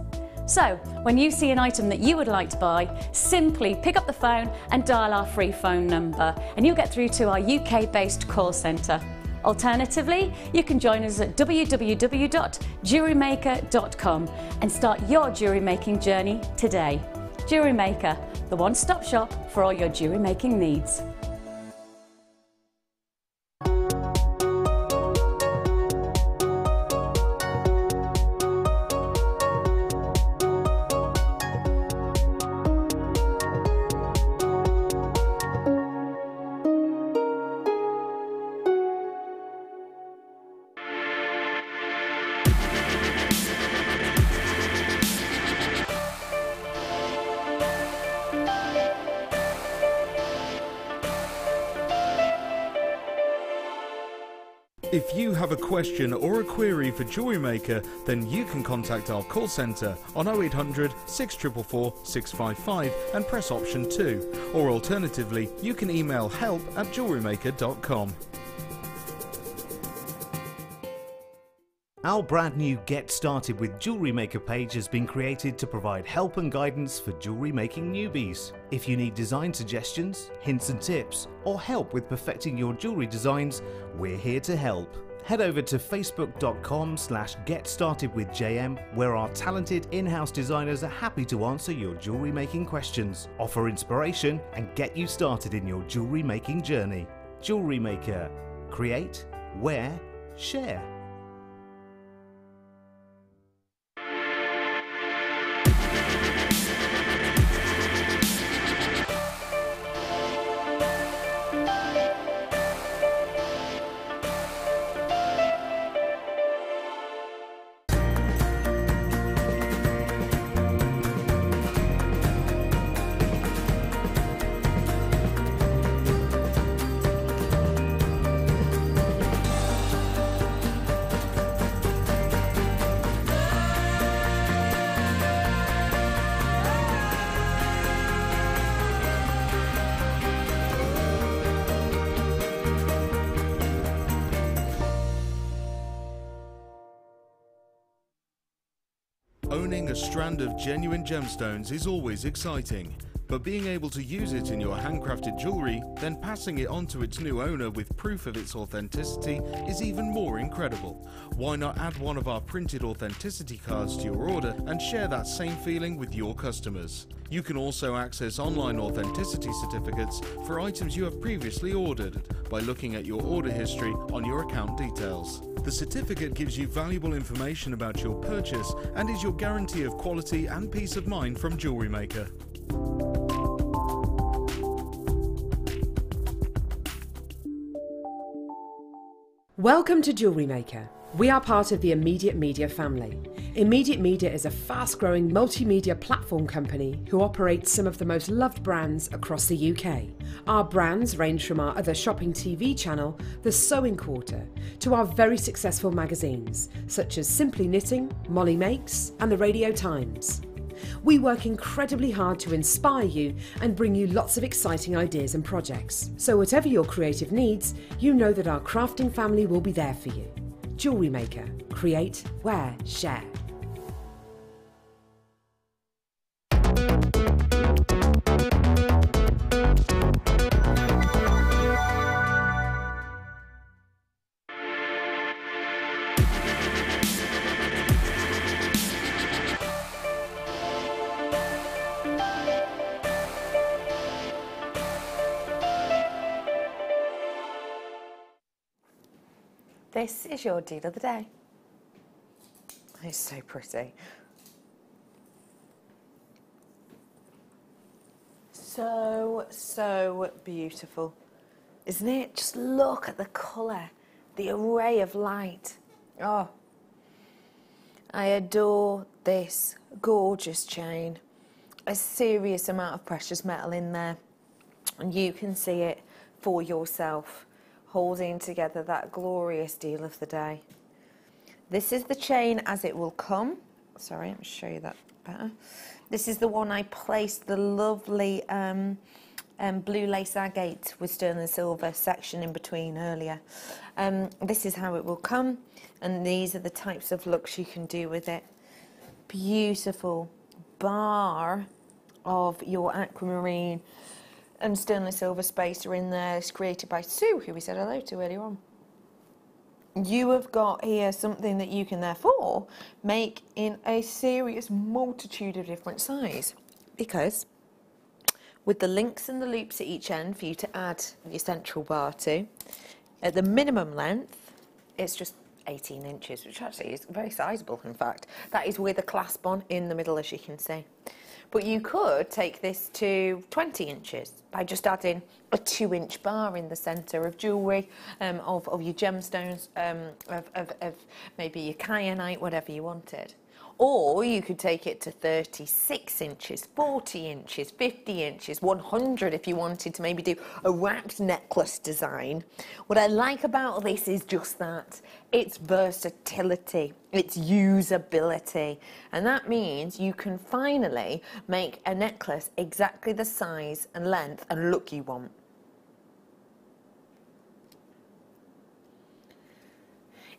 Speaker 9: So, when you see an item that you would like to buy, simply pick up the phone and dial our free phone number, and you'll get through to our UK based call centre. Alternatively, you can join us at www.jewellerymaker.com and start your jewellery making journey today. Jewellery Maker, the one stop shop for all your jewellery making needs.
Speaker 7: Have a question or a query for Jewellery Maker, then you can contact our call centre on 0800 644 655 and press option 2. Or alternatively, you can email help at jewellerymaker.com.
Speaker 8: Our brand new Get Started with Jewellery Maker page has been created to provide help and guidance for jewelry making newbies. If you need design suggestions, hints and tips, or help with perfecting your jewelry designs, we're here to help. Head over to facebook.com slash getstartedwithjm where our talented in-house designers are happy to answer your jewelry making questions, offer inspiration and get you started in your jewelry making journey. Jewellery Maker. Create, wear, share.
Speaker 7: Of genuine gemstones is always exciting, but being able to use it in your handcrafted jewellery, then passing it on to its new owner with proof of its authenticity is even more incredible. Why not add one of our printed authenticity cards to your order and share that same feeling with your customers? You can also access online authenticity certificates for items you have previously ordered by looking at your order history on your account details. The certificate gives you valuable information about your purchase and is your guarantee of quality and peace of mind from Jewellery Maker.
Speaker 6: Welcome to Jewellery Maker. We are part of the Immediate Media family. Immediate Media is a fast growing multimedia platform company who operates some of the most loved brands across the UK. Our brands range from our other shopping TV channel, The Sewing Quarter, to our very successful magazines such as Simply Knitting, Molly Makes, and The Radio Times. We work incredibly hard to inspire you and bring you lots of exciting ideas and projects. So, whatever your creative needs, you know that our crafting family will be there for you. Jewellery Maker. Create, wear, share.
Speaker 2: This is your deal of the day. It's so pretty. So, so beautiful. Isn't it? Just look at the colour, the array of light. Oh, I adore this gorgeous chain. A serious amount of precious metal in there. And you can see it for yourself, holding together that glorious deal of the day. This is the chain as it will come. Sorry, let me show you that better. This is the one I placed the lovely um, um, blue lace agate with sterling silver section in between earlier. Um, this is how it will come, and these are the types of looks you can do with it. Beautiful bar of your aquamarine and sterling silver spacer in there. It's created by Sue, who we said hello to earlier on. You have got here something that you can therefore make in a serious multitude of different size. Because with the links and the loops at each end for you to add your central bar to at the minimum length it's just 18 inches which actually is very sizable in fact. That is with a clasp on in the middle as you can see but you could take this to 20 inches by just adding a two inch bar in the centre of jewellery, um, of, of your gemstones, um, of, of, of maybe your kyanite, whatever you wanted. Or you could take it to 36 inches, 40 inches, 50 inches, 100 if you wanted to maybe do a wrapped necklace design. What I like about this is just that it's versatility, it's usability. And that means you can finally make a necklace exactly the size and length and look you want.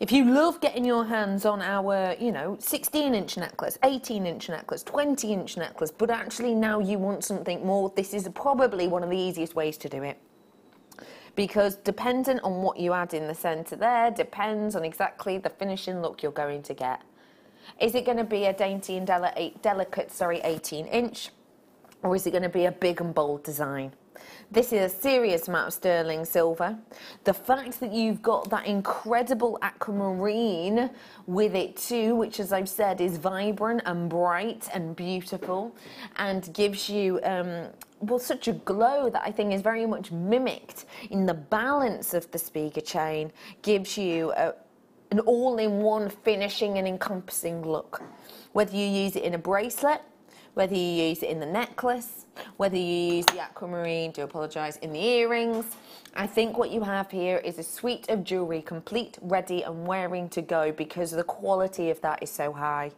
Speaker 2: If you love getting your hands on our, you know, 16 inch necklace, 18 inch necklace, 20 inch necklace, but actually now you want something more, this is probably one of the easiest ways to do it. Because dependent on what you add in the centre there, depends on exactly the finishing look you're going to get. Is it going to be a dainty and deli- delicate, sorry, 18 inch? Or is it going to be a big and bold design? This is a serious amount of sterling silver. The fact that you've got that incredible aquamarine with it too, which as I've said is vibrant and bright and beautiful and gives you um, well, such a glow that I think is very much mimicked in the balance of the Spiga chain, gives you a, an all-in-one finishing and encompassing look. Whether you use it in a bracelet, whether you use it in the necklace, whether you use the aquamarine, do apologise, in the earrings. I think what you have here is a suite of jewellery, complete, ready and wearing to go because the quality of that is so high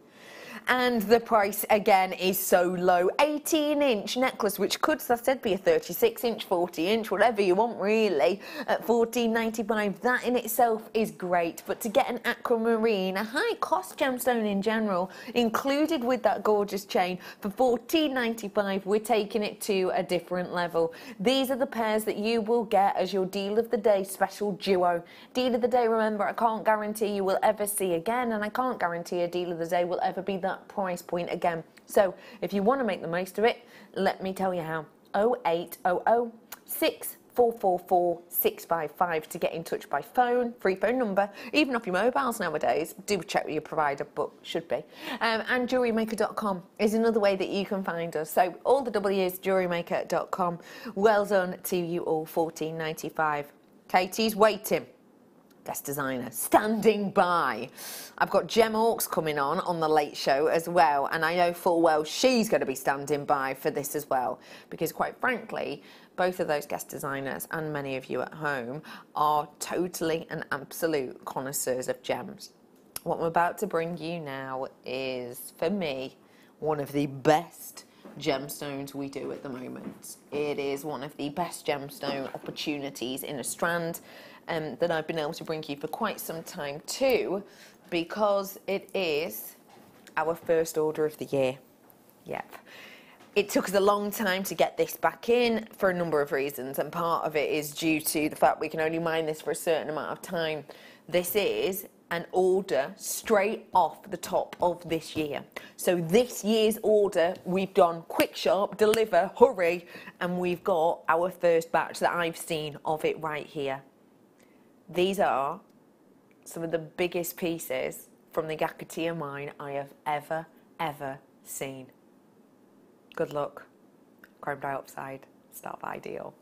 Speaker 2: and the price again is so low. 18 inch necklace which could as I said be a 36 inch 40 inch whatever you want really at 14.95 that in itself is great. But to get an aquamarine a high cost gemstone in general included with that gorgeous chain for 14.95 we're taking it to a different level. These are the pairs that you will get as your deal of the day special duo. Deal of the day remember I can't guarantee you will ever see again and I can't guarantee a deal of the day will ever be that price point again. So if you want to make the most of it, let me tell you how. 0800 6444 655 to get in touch by phone, free phone number, even off your mobiles nowadays. Do check with your provider, but should be. Um, and jewellerymaker.com is another way that you can find us. So all the W's, jewellerymaker.com. Well done to you all, 14.95. Katie's waiting guest designer, standing by. I've got Gem Hawkes coming on on the late show as well, and I know full well she's going to be standing by for this as well, because quite frankly, both of those guest designers and many of you at home are totally and absolute connoisseurs of gems. What I'm about to bring you now is, for me, one of the best gemstones we do at the moment. It is one of the best gemstone opportunities in a strand um, that I've been able to bring you for quite some time too, because it is our first order of the year. Yep. It took us a long time to get this back in for a number of reasons, and part of it is due to the fact we can only mine this for a certain amount of time. This is an order straight off the top of this year. So this year's order, we've done quick sharp, deliver, hurry, and we've got our first batch that I've seen of it right here. These are some of the biggest pieces from the Yakutia mine I have ever, ever seen. Good luck. Chrome diopside, Star Buy ideal.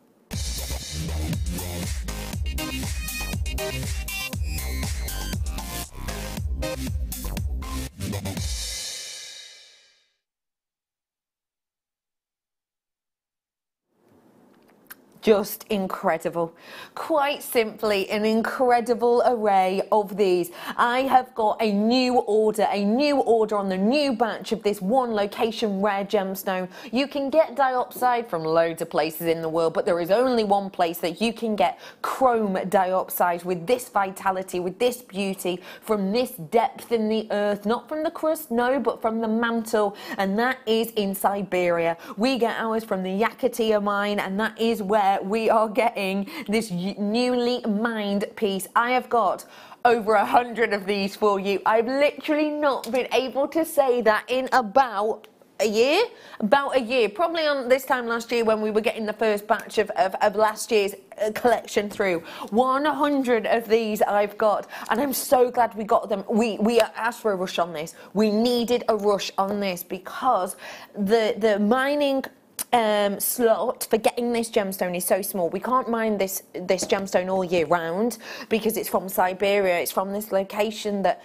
Speaker 2: Just incredible. Quite simply, an incredible array of these. I have got a new order, a new order on the new batch of this one location rare gemstone. You can get diopside from loads of places in the world, but there is only one place that you can get chrome diopside with this vitality, with this beauty, from this depth in the earth, not from the crust, no, but from the mantle, and that is in Siberia. We get ours from the Yakutia mine, and that is where we are getting this newly mined piece. I have got over a hundred of these for you. I've literally not been able to say that in about a year about a year probably on this time last year when we were getting the first batch of, of, of last year's uh, collection through 100 of these I've got and I'm so glad we got them we we asked for a rush on this we needed a rush on this because the the mining um, slot for getting this gemstone is so small. We can't mine this this gemstone all year round because it's from Siberia. It's from this location that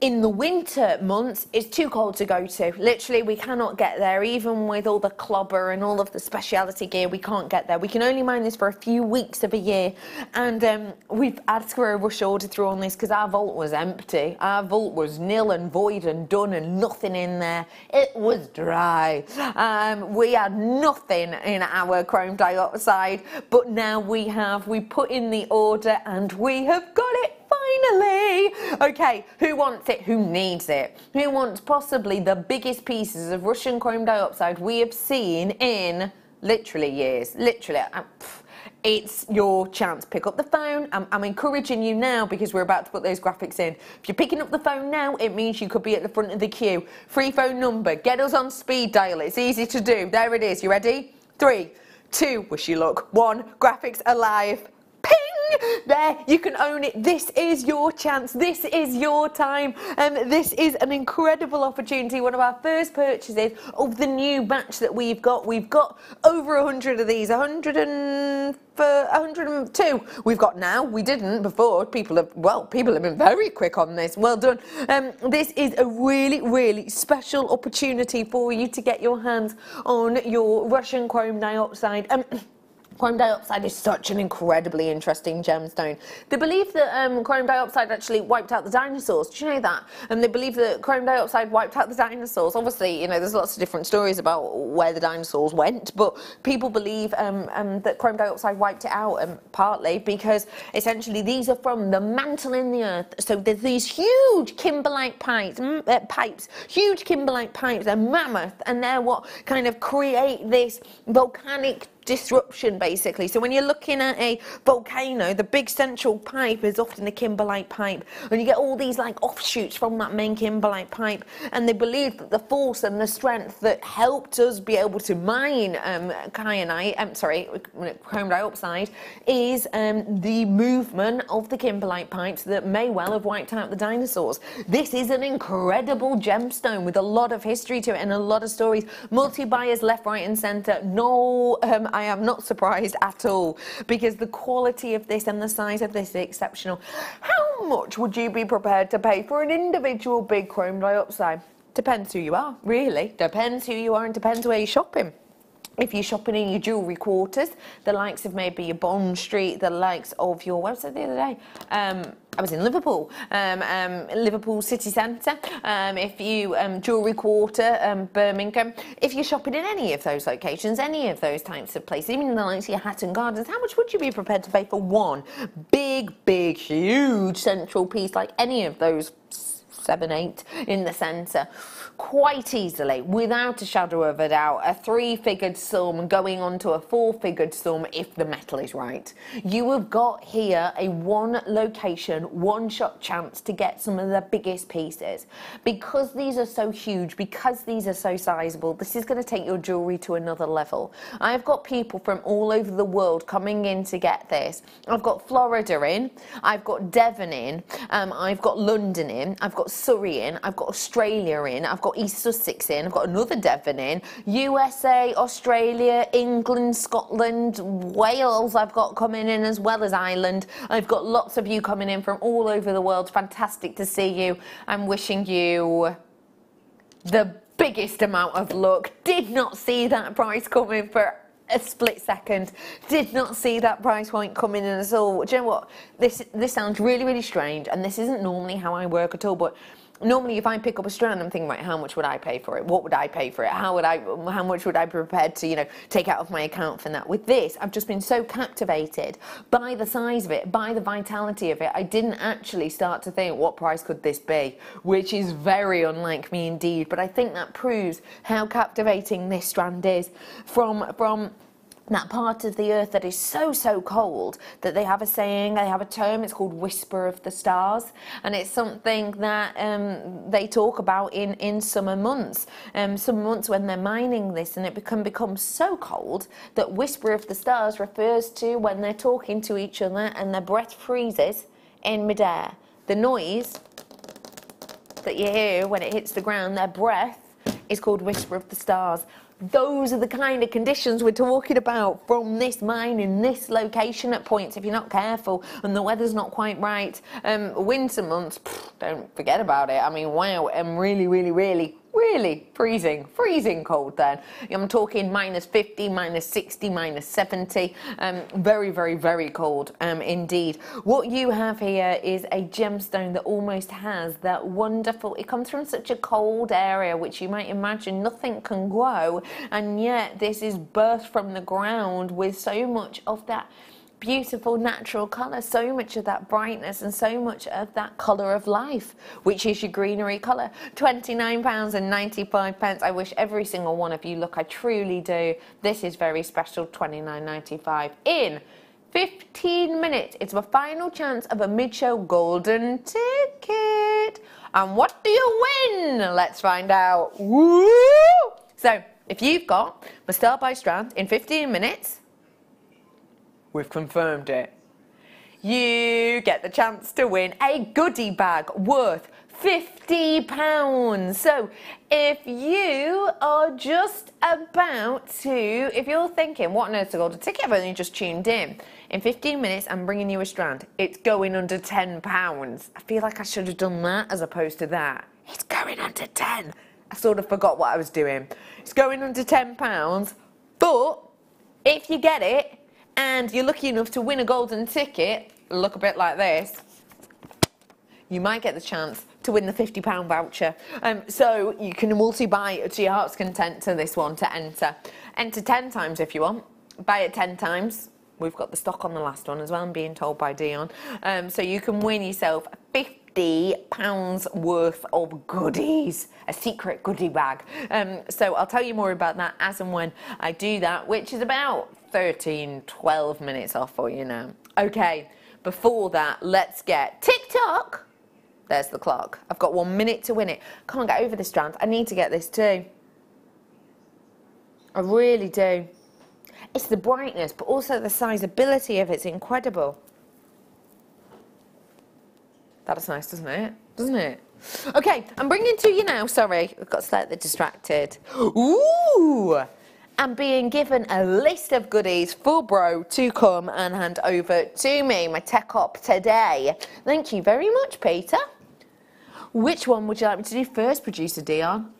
Speaker 2: in the winter months, it's too cold to go to. Literally, we cannot get there. Even with all the clobber and all of the speciality gear, we can't get there. We can only mine this for a few weeks of a year. And um, we've had to a rush order through on this because our vault was empty. Our vault was nil and void and done and nothing in there. It was dry. Um, we had nothing in our chrome diopside, but now we have. We put in the order and we have got it finally. Okay, who wants it? Who needs it? Who wants possibly the biggest pieces of Russian chrome diopside we have seen in literally years? Literally. Um, pff, It's your chance. Pick up the phone. I'm, I'm encouraging you now because we're about to put those graphics in. If you're picking up the phone now, it means you could be at the front of the queue. Free phone number. Get us on speed dial. It's easy to do. There it is. You ready? Three, two, wish you luck. One, graphics alive. There, you can own it. This is your chance. This is your time. Um, this is an incredible opportunity. One of our first purchases of the new batch that we've got. We've got over 100 of these, 100 and for 102 we've got now. We didn't before. People have, well, people have been very quick on this. Well done. Um, this is a really, really special opportunity for you to get your hands on your Russian chrome diopside. Um, Chrome diopside is such an incredibly interesting gemstone. They believe that um, chrome diopside actually wiped out the dinosaurs. Do you know that? And they believe that chrome diopside wiped out the dinosaurs. Obviously, you know, there's lots of different stories about where the dinosaurs went, but people believe um, um, that chrome diopside wiped it out, um, partly because essentially these are from the mantle in the earth. So there's these huge kimberlite pipes, uh, pipes, huge kimberlite pipes. They're mammoth, and they're what kind of create this volcanic disruption basically. So when you're looking at a volcano, the big central pipe is often the kimberlite pipe, and you get all these like offshoots from that main kimberlite pipe. And they believe that the force and the strength that helped us be able to mine um, kyanite, I'm sorry, chrome diopside, is um, the movement of the kimberlite pipes that may well have wiped out the dinosaurs. This is an incredible gemstone with a lot of history to it and a lot of stories. Multi buyers left, right, and centre. No, um, I am not surprised at all because the quality of this and the size of this is exceptional. How much would you be prepared to pay for an individual big chrome diopside? Depends who you are, really. Depends who you are and depends where you're shopping. If you're shopping in your jewellery quarters, the likes of maybe your Bond Street, the likes of your, I the other day? Um, I was in Liverpool, um, um, Liverpool city centre. Um, if you um, jewellery quarter, um, Birmingham. If you're shopping in any of those locations, any of those types of places, even the likes of your Hatton Gardens, how much would you be prepared to pay for one big, big, huge central piece like any of those seven, eight in the centre? Quite easily, without a shadow of a doubt, a three figured sum going on to a four figured sum if the metal is right. You have got here a one location, one shot chance to get some of the biggest pieces. Because these are so huge, because these are so sizable, this is going to take your jewellery to another level. I've got people from all over the world coming in to get this. I've got Florida in, I've got Devon in, um, I've got London in, I've got Surrey in, I've got Australia in, I've got East Sussex in, I've got another Devon in, USA, Australia, England, Scotland, Wales I've got coming in as well as Ireland. I've got lots of you coming in from all over the world. Fantastic to see you. I'm wishing you the biggest amount of luck. Did not see that price coming for a split second. Did not see that price point coming in at all. Do you know what? This this sounds really really strange, and this isn't normally how I work at all, but. Normally, if I pick up a strand, I'm thinking, right, how much would I pay for it? What would I pay for it? How would I? How much would I be prepared to, you know, take out of my account for that? With this, I've just been so captivated by the size of it, by the vitality of it. I didn't actually start to think, what price could this be? Which is very unlike me indeed. But I think that proves how captivating this strand is. From from that part of the earth that is so so cold that they have a saying they have a term it's called whisper of the stars. And it's something that um, they talk about in in summer months um, some months when they're mining this. And it can become so cold that whisper of the stars refers to when they're talking to each other and their breath freezes in midair. The noise that you hear when it hits the ground their breath is called whisper of the stars Those are the kind of conditions we're talking about from this mine in this location at points if you're not careful and the weather's not quite right. Um, winter months, pff, don't forget about it. I mean, wow, I'm really, really, really really freezing, freezing cold then. I'm talking minus 50, minus 60, minus 70. Um, very, very, very cold um, indeed. What you have here is a gemstone that almost has that wonderful, it comes from such a cold area, which you might imagine nothing can grow, and yet this is birthed from the ground with so much of that beautiful natural colour, so much of that brightness and so much of that colour of life, which is your greenery colour. £29 and 95 pence. I wish every single one of you look, I truly do. This is very special, $29.95 in 15 minutes. It's my final chance of a mid-show golden ticket. And what do you win? Let's find out. Woo! So, if you've got my Style by Strand in 15 minutes, We've confirmed it. You get the chance to win a goodie bag worth £50. So if you are just about to, if you're thinking, what on earth to go to ticket, I've only just tuned in. In 15 minutes, I'm bringing you a strand. It's going under £10. I feel like I should have done that as opposed to that. It's going under 10. I sort of forgot what I was doing. It's going under £10, but if you get it, and you're lucky enough to win a golden ticket, look a bit like this, you might get the chance to win the £50 voucher. Um, so you can multi-buy to your heart's content to this one to enter. Enter 10 times if you want. Buy it 10 times. We've got the stock on the last one as well, I'm being told by Dion. Um, so you can win yourself 50 pounds worth of goodies, a secret goodie bag. Um, so I'll tell you more about that as and when I do that, which is about 13, 12 minutes off for you now. Okay, before that, let's get TikTok. There's the clock. I've got one minute to win it. Can't get over this strand. I need to get this too. I really do. It's the brightness, but also the sizability of it's incredible. That's nice, doesn't it? Doesn't it? Okay, I'm bringing to you now. Sorry, I got slightly distracted. Ooh! I'm being given a list of goodies for Bro to come and hand over to me, my tech op today. Thank you very much, Peter. Which one would you like me to do first, producer Dion?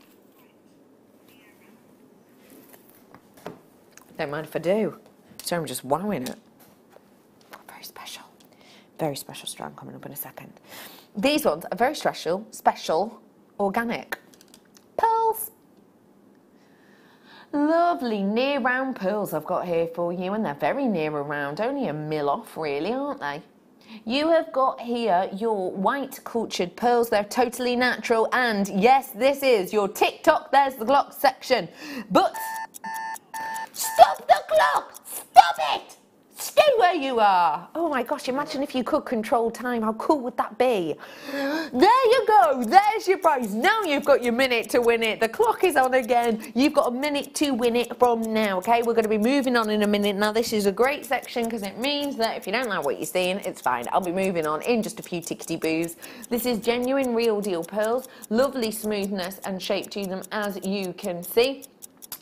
Speaker 2: Don't mind if I do. So I'm just wowing it. Very special. Very special strand coming up in a second. These ones are very special, special, organic. Pearls. Lovely near round pearls I've got here for you, and they're very near around, only a mil off, really, aren't they? You have got here your white cultured pearls. They're totally natural. And yes, this is your TikTok, there's the clock section. But stop the clock! Stop it! Stay where you are. Oh my gosh, imagine if you could control time. How cool would that be? There you go. There's your prize. Now you've got your minute to win it. The clock is on again. You've got a minute to win it from now, okay? We're going to be moving on in a minute. Now, this is a great section because it means that if you don't like what you're seeing, it's fine. I'll be moving on in just a few tickety boos. This is genuine real deal pearls. Lovely smoothness and shape to them, as you can see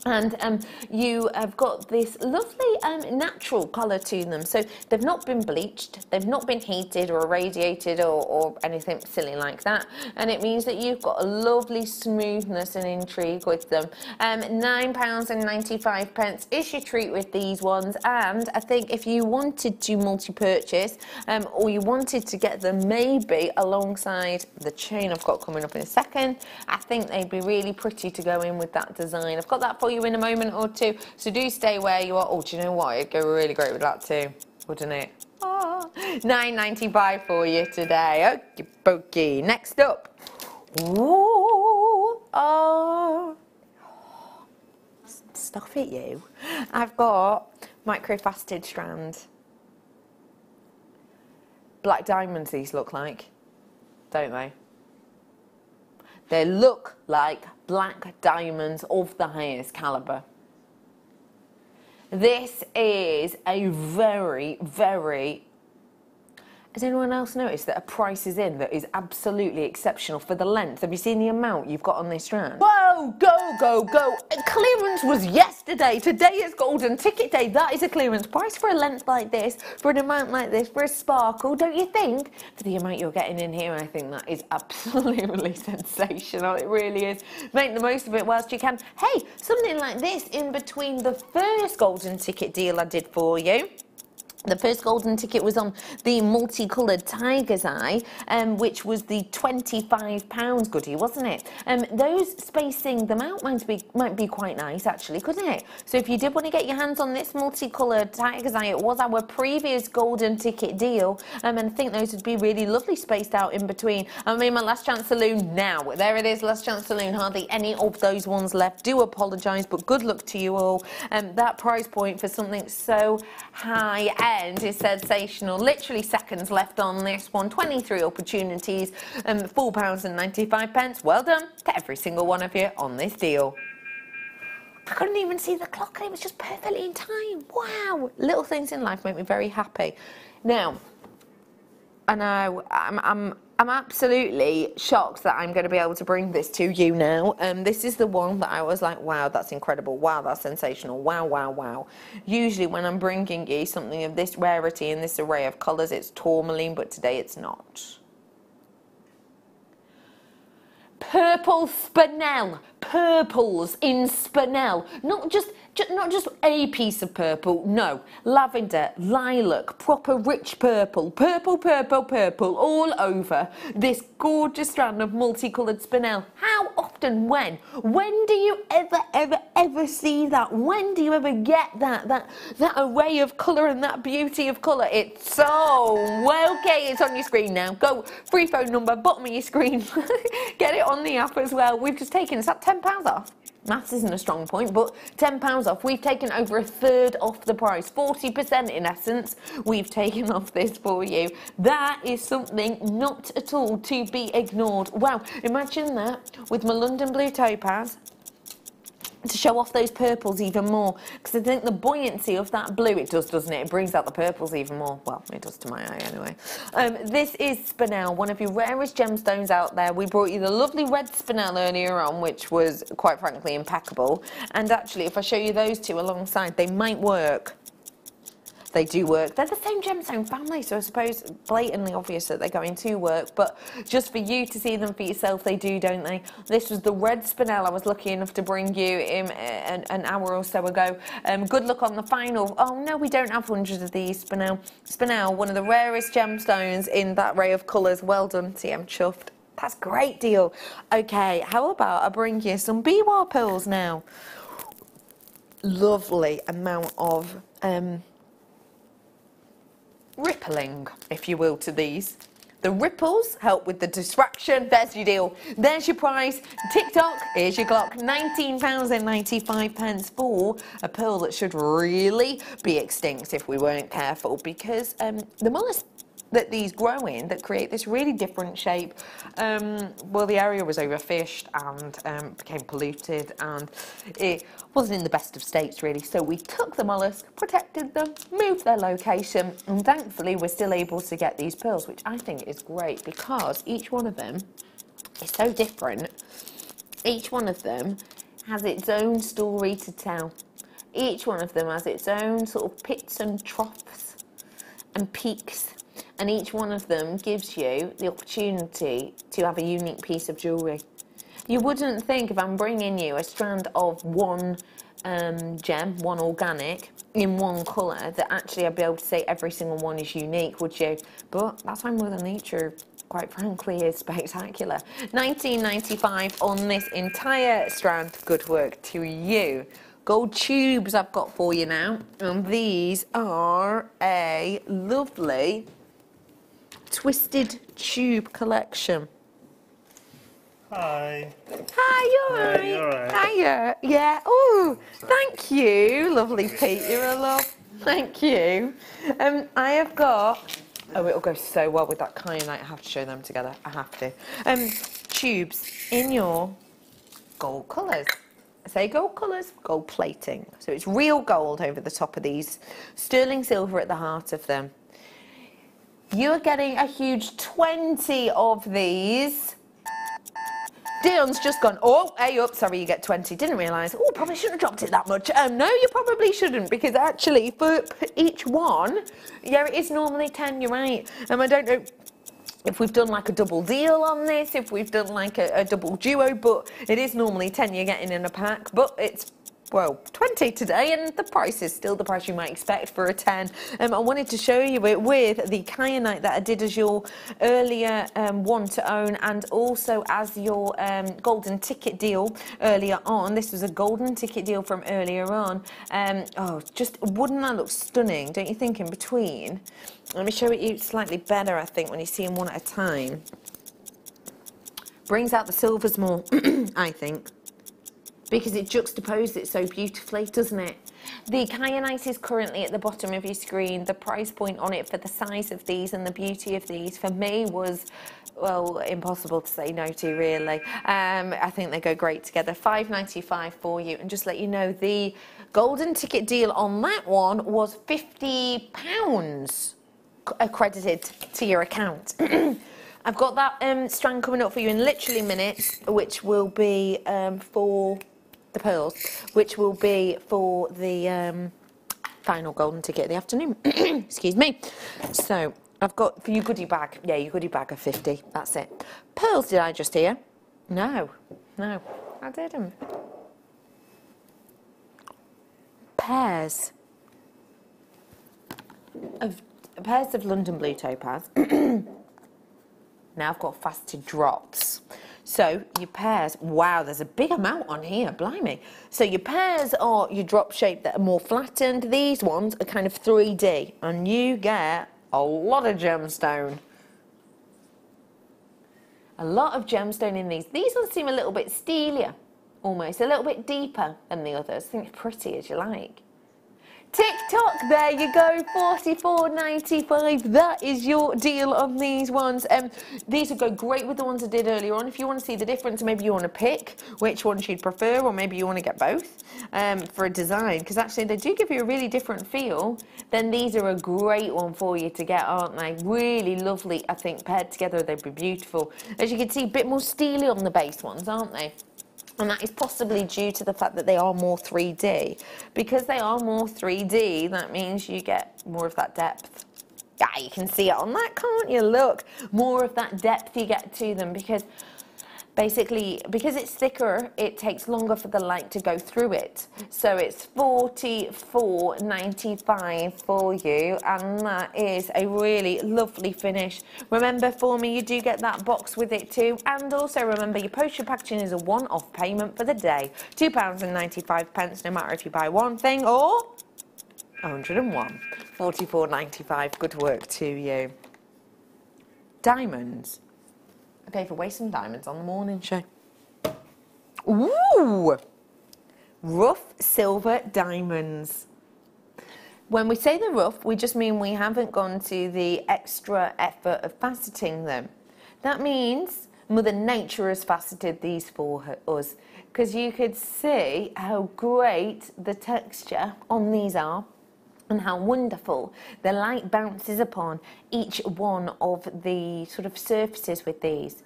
Speaker 2: and um, you have got this lovely um, natural colour to them. So they've not been bleached, they've not been heated or irradiated or, or, anything silly like that. And it means that you've got a lovely smoothness and intrigue with them. Um, £9.95 pence is your treat with these ones. And I think if you wanted to multi-purchase um, or you wanted to get them maybe alongside the chain I've got coming up in a second, I think they'd be really pretty to go in with that design. I've got that for you you in a moment or two. So do stay where you are. Oh, do you know what? It'd go really great with that too, wouldn't it? Oh, ah, 9.95 for you today. Okay, pokey. Next up. Ooh, oh. Stuff it, you. I've got microfaceted strand. Black diamonds these look like, don't they? They look like black diamonds of the highest caliber. This is a very, very Has anyone else noticed that a price is in that is absolutely exceptional for the length? Have you seen the amount you've got on this strand? Whoa, go, go, go. Clearance was yesterday. Today is golden ticket day. That is a clearance price for a length like this, for an amount like this, for a sparkle, don't you think? For the amount you're getting in here, I think that is absolutely sensational. It really is. Make the most of it whilst you can. Hey, something like this in between the first golden ticket deal I did for you. The first golden ticket was on the multicoloured Tiger's Eye, um, which was the £25 goodie, wasn't it? Um, those spacing them out might be, might be quite nice, actually, couldn't it? So if you did want to get your hands on this multicoloured Tiger's Eye, it was our previous golden ticket deal, um, and I think those would be really lovely spaced out in between. I mean, my last chance saloon now. There it is, last chance saloon. Hardly any of those ones left. Do apologise, but good luck to you all. Um, that price point for something so high end is sensational. Literally seconds left on this one. 23 opportunities, um, £4.95. pence. Well done to every single one of you on this deal. I couldn't even see the clock and it was just perfectly in time. Wow. Little things in life make me very happy. Now, I know I'm, I'm, I'm absolutely shocked that I'm going to be able to bring this to you now. Um, this is the one that I was like, wow, that's incredible. Wow, that's sensational. Wow, wow, wow. Usually when I'm bringing you something of this rarity and this array of colours, it's tourmaline, but today it's not. Purple spinel, purples in spinel, not just, ju- not just a piece of purple. No, lavender, lilac, proper rich purple, purple, purple, purple, all over this gorgeous strand of multicoloured spinel. How often? When? When do you ever, ever, ever see that? When do you ever get that? That that array of colour and that beauty of colour. It's so well, okay. It's on your screen now. Go free phone number, bottom of your screen. get it on the app as well. We've just taken. Is that ten pounds off? Maths isn't a strong point, but £10 off. We've taken over a third off the price, 40% in essence, we've taken off this for you. That is something not at all to be ignored. Wow, imagine that with my London Blue Topaz, to show off those purples even more. Because I think the buoyancy of that blue it does doesn't it? It brings out the purples even more. Well it does to my eye anyway. Um, this is spinel one of your rarest gemstones out there. We brought you the lovely red spinel earlier on which was quite frankly impeccable. And actually if I show you those two alongside they might work they do work. They're the same gemstone family, so I suppose blatantly obvious that they're going to work, but just for you to see them for yourself, they do, don't they? This was the red spinel I was lucky enough to bring you in an, an hour or so ago. Um, good luck on the final. Oh no, we don't have hundreds of these spinel. Spinel, one of the rarest gemstones in that array of colours. Well done, TM Chuffed. That's a great deal. Okay, how about I bring you some Biwa pearls now? Lovely amount of um, rippling, if you will, to these. The ripples help with the distraction. There's your deal. There's your price. TikTok, here's your clock. £19.95 for a pearl that should really be extinct if we weren't careful because um, the mollusk that these grow in that create this really different shape. Um, well, the area was overfished and um, became polluted, and it wasn't in the best of states really. So we took the mollusk, protected them, moved their location, and thankfully we're still able to get these pearls, which I think is great because each one of them is so different. Each one of them has its own story to tell. Each one of them has its own sort of pits and troughs and peaks and each one of them gives you the opportunity to have a unique piece of jewellery. You wouldn't think if I'm bringing you a strand of one um, gem, one organic, in one colour, that actually I'd be able to say every single one is unique, would you? But that's why Mother Nature quite frankly is spectacular. 1995 on this entire strand. Good work to you. Gold tubes I've got for you now. And these are a lovely twisted tube collection.
Speaker 4: Hi.
Speaker 2: Hi, you're
Speaker 4: Yeah, you're alright.
Speaker 2: Hiya. Yeah. Oh, thank you. Lovely Pete, you're a love. Thank you. Um, I have got. Oh, it'll go so well with that kyanite. I have to show them together. I have to. Um, tubes in your gold colours. I say gold colours, gold plating. So it's real gold over the top of these, sterling silver at the heart of them. You're getting a huge 20 of these. Dion's just gone, oh, hey up, sorry, you get 20. Didn't realise. Oh, probably shouldn't have dropped it that much. Um, no, you probably shouldn't, because actually, for each one, yeah, it is normally 10, you're right. Um, I don't know if we've done like a double deal on this, if we've done like a, a double duo, but it is normally 10 you're getting in a pack, but it's well, 20 today, and the price is still the price you might expect for a 10. Um, I wanted to show you it with the Kyanite that I did as your earlier um, one to own, and also as your um, golden ticket deal earlier on. This was a golden ticket deal from earlier on. Um, oh, just wouldn't that look stunning, don't you think, in between? Let me show it you slightly better, I think, when you see them one at a time. Brings out the silvers more, I think because it juxtaposes it so beautifully, doesn't it? The Kyanite is currently at the bottom of your screen. The price point on it for the size of these and the beauty of these for me was well, impossible to say no to, really. Um, I think they go great together. Five ninety five for you, and just let you know the golden ticket deal on that one was fifty pounds accredited to your account. I've got that um, strand coming up for you in literally minutes, which will be um, for the pearls, which will be for the um, final golden ticket of the afternoon. Excuse me. So I've got for you goodie bag. Yeah, your goodie bag of 50. That's it. Pearls, did I just hear? No, no, I didn't. Pairs of pairs of London Blue Topaz. now I've got faceted drops. So your pairs, wow, there's a big amount on here, blimey. So your pairs are your drop shape that are more flattened. These ones are kind of 3D, and you get a lot of gemstone. A lot of gemstone in these. These ones seem a little bit steelier, almost, a little bit deeper than the others. I think pretty as you like. TikTok, there you go, 44.95. That is your deal on these ones. Um, these would go great with the ones I did earlier on. If you want to see the difference, maybe you want to pick which ones you'd prefer, or maybe you want to get both um, for a design, because actually they do give you a really different feel. Then these are a great one for you to get, aren't they? Really lovely, I think, paired together, they'd be beautiful. As you can see, a bit more steely on the base ones, aren't they? And that is possibly due to the fact that they are more 3D. Because they are more 3D, that means you get more of that depth. Yeah, you can see it on that, can't you? Look, more of that depth you get to them because basically because it's thicker it takes longer for the light to go through it. So it's 44.95 for you and that is a really lovely finish. Remember for me you do get that box with it too. And also remember your postage packaging is a one-off payment for the day. Two pounds and 95 pence no matter if you buy one thing or 101 44.95 good work to you. Diamonds For wasting diamonds on the morning show. Ooh! Rough silver diamonds. When we say the rough, we just mean we haven't gone to the extra effort of faceting them. That means Mother Nature has faceted these for her, us because you could see how great the texture on these are and how wonderful the light bounces upon each one of the sort of surfaces with these.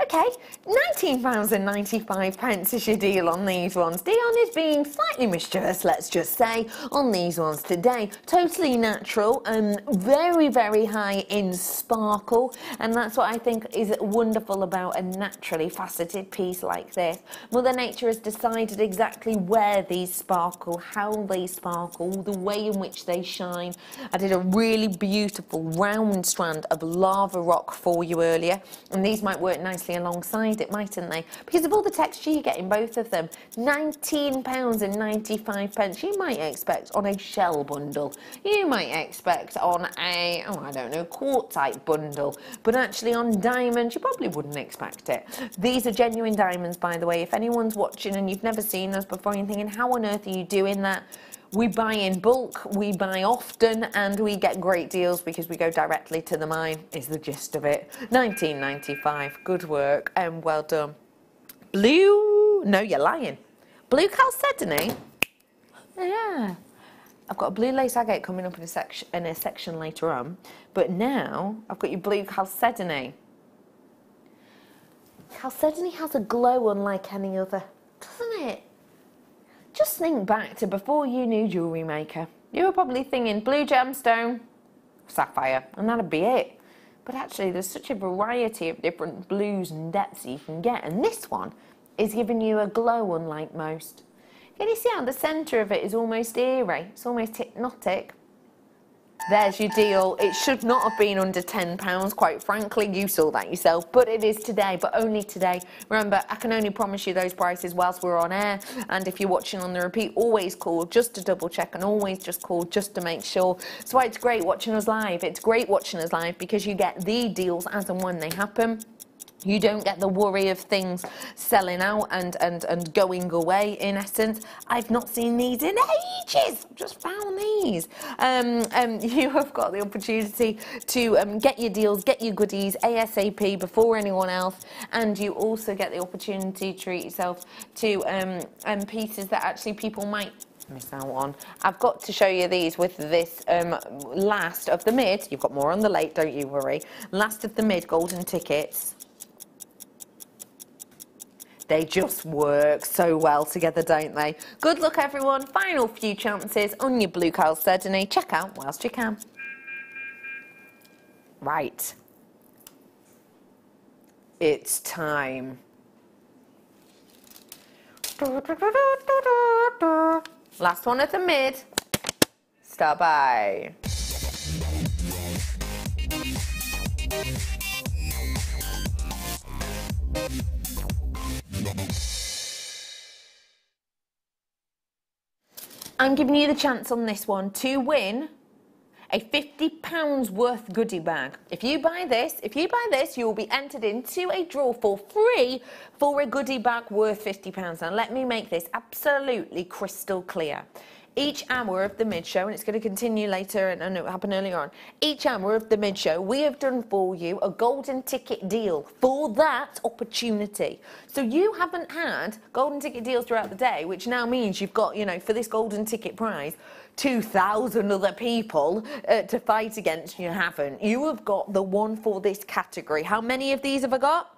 Speaker 2: Okay, £19.95 pence is your deal on these ones. Dion is being slightly mischievous, let's just say, on these ones today. Totally natural and very, very high in sparkle. And that's what I think is wonderful about a naturally faceted piece like this. Mother Nature has decided exactly where these sparkle, how they sparkle, the way in which they shine. I did a really beautiful round strand of lava rock for you earlier, and these might work nicely alongside it, mightn't they? Because of all the texture you get in both of them, £19.95 pence you might expect on a shell bundle. You might expect on a, oh, I don't know, quartzite bundle. But actually on diamonds, you probably wouldn't expect it. These are genuine diamonds, by the way. If anyone's watching and you've never seen us before, you're thinking, how on earth are you doing that? We buy in bulk, we buy often, and we get great deals because we go directly to the mine, is the gist of it. 1995, good work and well done. Blue, no, you're lying. Blue chalcedony? Yeah. I've got a blue lace agate coming up in a section in a section later on, but now I've got your blue chalcedony. Chalcedony has a glow unlike any other, doesn't it? Just think back to before you knew jewellery maker. You were probably thinking blue gemstone, sapphire, and that'd be it. But actually, there's such a variety of different blues and depths you can get, and this one is giving you a glow unlike most. Can you see how the centre of it is almost eerie? It's almost hypnotic. There's your deal. It should not have been under £10, quite frankly. You saw that yourself, but it is today, but only today. Remember, I can only promise you those prices whilst we're on air. And if you're watching on the repeat, always call just to double check and always just call just to make sure. That's why it's great watching us live. It's great watching us live because you get the deals as and when they happen. You don't get the worry of things selling out and, and, and going away, in essence. I've not seen these in ages. I've just found these. Um, um, you have got the opportunity to um, get your deals, get your goodies ASAP before anyone else. And you also get the opportunity to treat yourself to um, um, pieces that actually people might miss out on. I've got to show you these with this um, last of the mid. You've got more on the late, don't you worry. Last of the mid golden tickets. They just work so well together, don't they? Good luck, everyone. Final few chances on your blue card chalcedony. Check out whilst you can. Right. It's time. Last one at the mid. Star Buy. I'm giving you the chance on this one to win a £50 worth goodie bag. If you buy this, if you buy this, you will be entered into a draw for free for a goodie bag worth £50. Now let me make this absolutely crystal clear each hour of the mid show, and it's going to continue later and, and it will happen earlier on. Each hour of the mid show, we have done for you a golden ticket deal for that opportunity. So you haven't had golden ticket deals throughout the day, which now means you've got, you know, for this golden ticket prize, 2,000 other people uh, to fight against. You haven't. You have got the one for this category. How many of these have I got?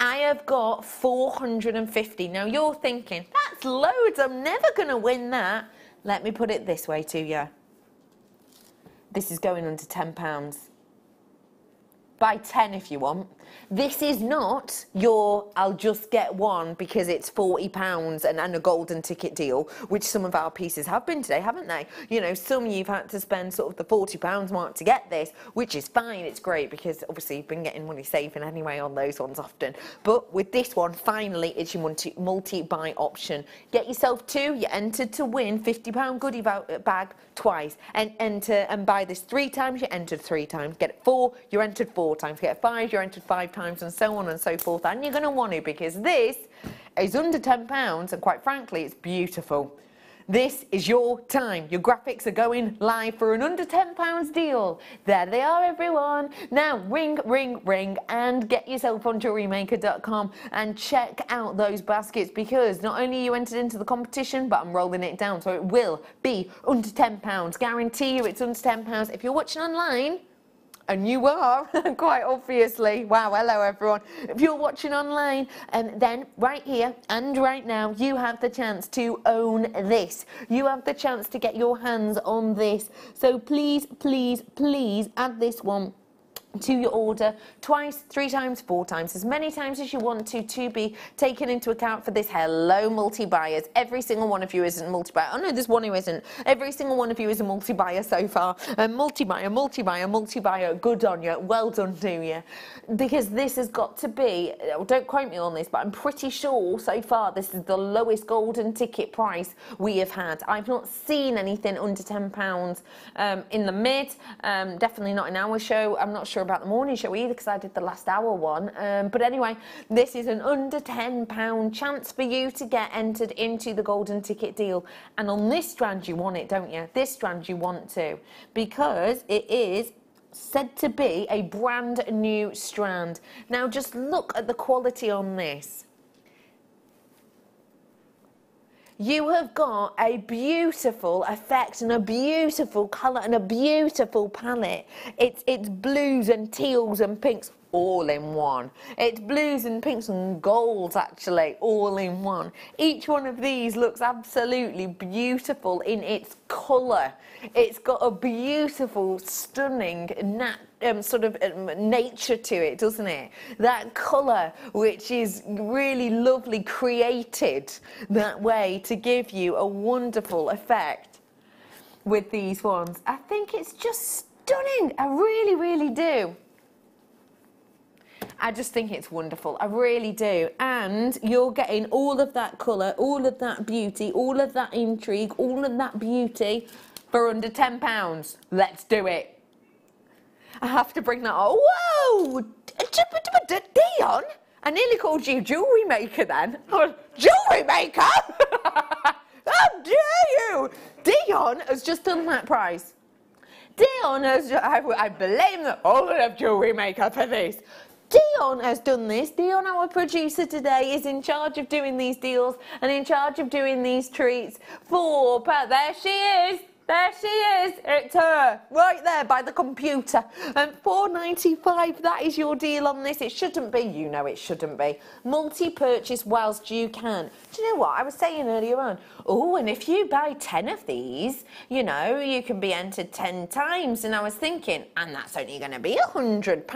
Speaker 2: I have got 450. Now you're thinking, that's loads, I'm never going to win that. Let me put it this way to you. This is going under £10. Buy 10 if you want. This is not your I'll just get one because it's £40 and, and a golden ticket deal, which some of our pieces have been today, haven't they? You know, some you've had to spend sort of the £40 mark to get this, which is fine, it's great because obviously you've been getting money saving anyway on those ones often. But with this one, finally, it's your multi buy option. Get yourself two, you're entered to win £50 goodie uh, bag twice and enter and buy this three times, you're entered three times. Get four, you're entered four times. Get five, you're entered five times and so on and so forth. And you're going to want to because this is under £10 and quite frankly, it's beautiful. This is your time. Your graphics are going live for an under £10 deal. There they are, everyone. Now, ring, ring, ring, and get yourself on jewellerymaker.com and check out those baskets because not only you entered into the competition, but I'm rolling it down, so it will be under £10. Guarantee you it's under £10. If you're watching online, and you are, quite obviously. Wow, hello everyone. If you're watching online, um, then right here and right now, you have the chance to own this. You have the chance to get your hands on this. So please, please, please add this one to your order twice, three times, four times, as many times as you want to to be taken into account for this hello multi-buyers. Every single one of you isn't multi-buyer. Oh no, there's one who isn't. Every single one of you is a multi-buyer so far. A multi-buyer, multi-buyer, multi-buyer. Good on you. Well done to you. Because this has got to be, don't quote me on this, but I'm pretty sure so far this is the lowest golden ticket price we have had. I've not seen anything under £10 um, in the mid. Um, definitely not in our show. I'm not sure about the morning show either because I did the last hour one. Um, but anyway, this is an under £10 chance for you to get entered into the golden ticket deal. And on this strand, you want it, don't you? This strand, you want to because it is said to be a brand new strand. Now, just look at the quality on this. You have got a beautiful effect and a beautiful colour and a beautiful palette. It's, it's blues and teals and pinks all in one. It's blues and pinks and golds actually all in one. Each one of these looks absolutely beautiful in its colour. It's got a beautiful, stunning, nat- um, sort of um, nature to it, doesn't it? That colour, which is really lovely, created that way to give you a wonderful effect with these ones. I think it's just stunning. I really, really do. I just think it's wonderful. I really do. And you're getting all of that colour, all of that beauty, all of that intrigue, all of that beauty for under £10. Let's do it. I have to bring that up. Whoa! Dion? I nearly called you jewellery maker then. Oh, jewellery maker? How dare you? Dion has just done that price. Dion has, I, I blame the whole of jewellery maker for this. Dion has done this. Dion, our producer today, is in charge of doing these deals and in charge of doing these treats for, but there she is. There she is. It's her. Right there by the computer. And four ninety five. that is your deal on this. It shouldn't be. You know it shouldn't be. Multi-purchase whilst you can. Do you know what? I was saying earlier on, oh, and if you buy 10 of these, you know, you can be entered 10 times. And I was thinking, and that's only going to be a £100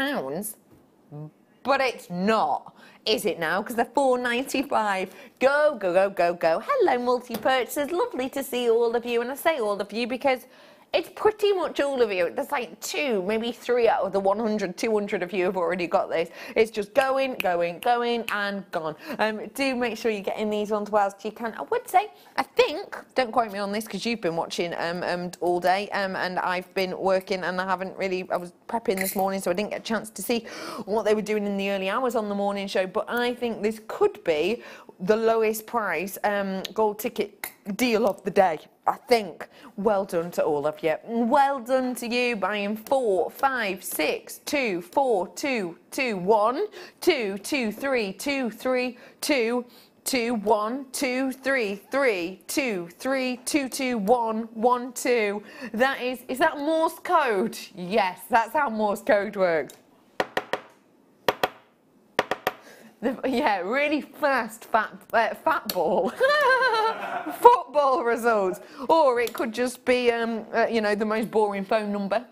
Speaker 2: but it's not, is it now? Because they're four ninety five. Go, go, go, go, go. Hello, multi purchasers. Lovely to see all of you, and I say all of you because it's pretty much all of you. There's like two, maybe three out of the 100, 200 of you have already got this. It's just going, going, going, and gone. Um, do make sure you're getting these ones whilst you can. I would say, I think, don't quote me on this because you've been watching um, um, all day um, and I've been working and I haven't really, I was prepping this morning so I didn't get a chance to see what they were doing in the early hours on the morning show. But I think this could be the lowest price um, gold ticket deal of the day. I think. Well done to all of you. Well done to you buying four, five, six, two, four, two, two, one, two, two, three, two, three, two, two, one, two, three, three, two, three, two, two, one, one, two. That is, is that Morse code? Yes, that's how Morse code works. The, yeah, really fast fat, uh, fat ball. Football results. Or it could just be, um, uh, you know, the most boring phone number.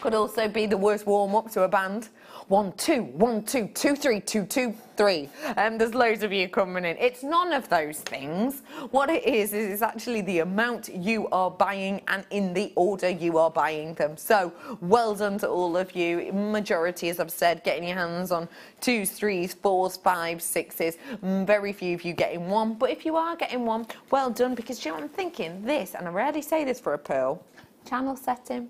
Speaker 2: Could also be the worst warm up to a band one, two, one, two, two, three, two, two, three. Um, there's loads of you coming in. It's none of those things. What it is, is it's actually the amount you are buying and in the order you are buying them. So well done to all of you. Majority, as I've said, getting your hands on twos, threes, fours, fives, sixes. Mm, very few of you getting one. But if you are getting one, well done because you know what I'm thinking? This, and I rarely say this for a pearl, channel setting.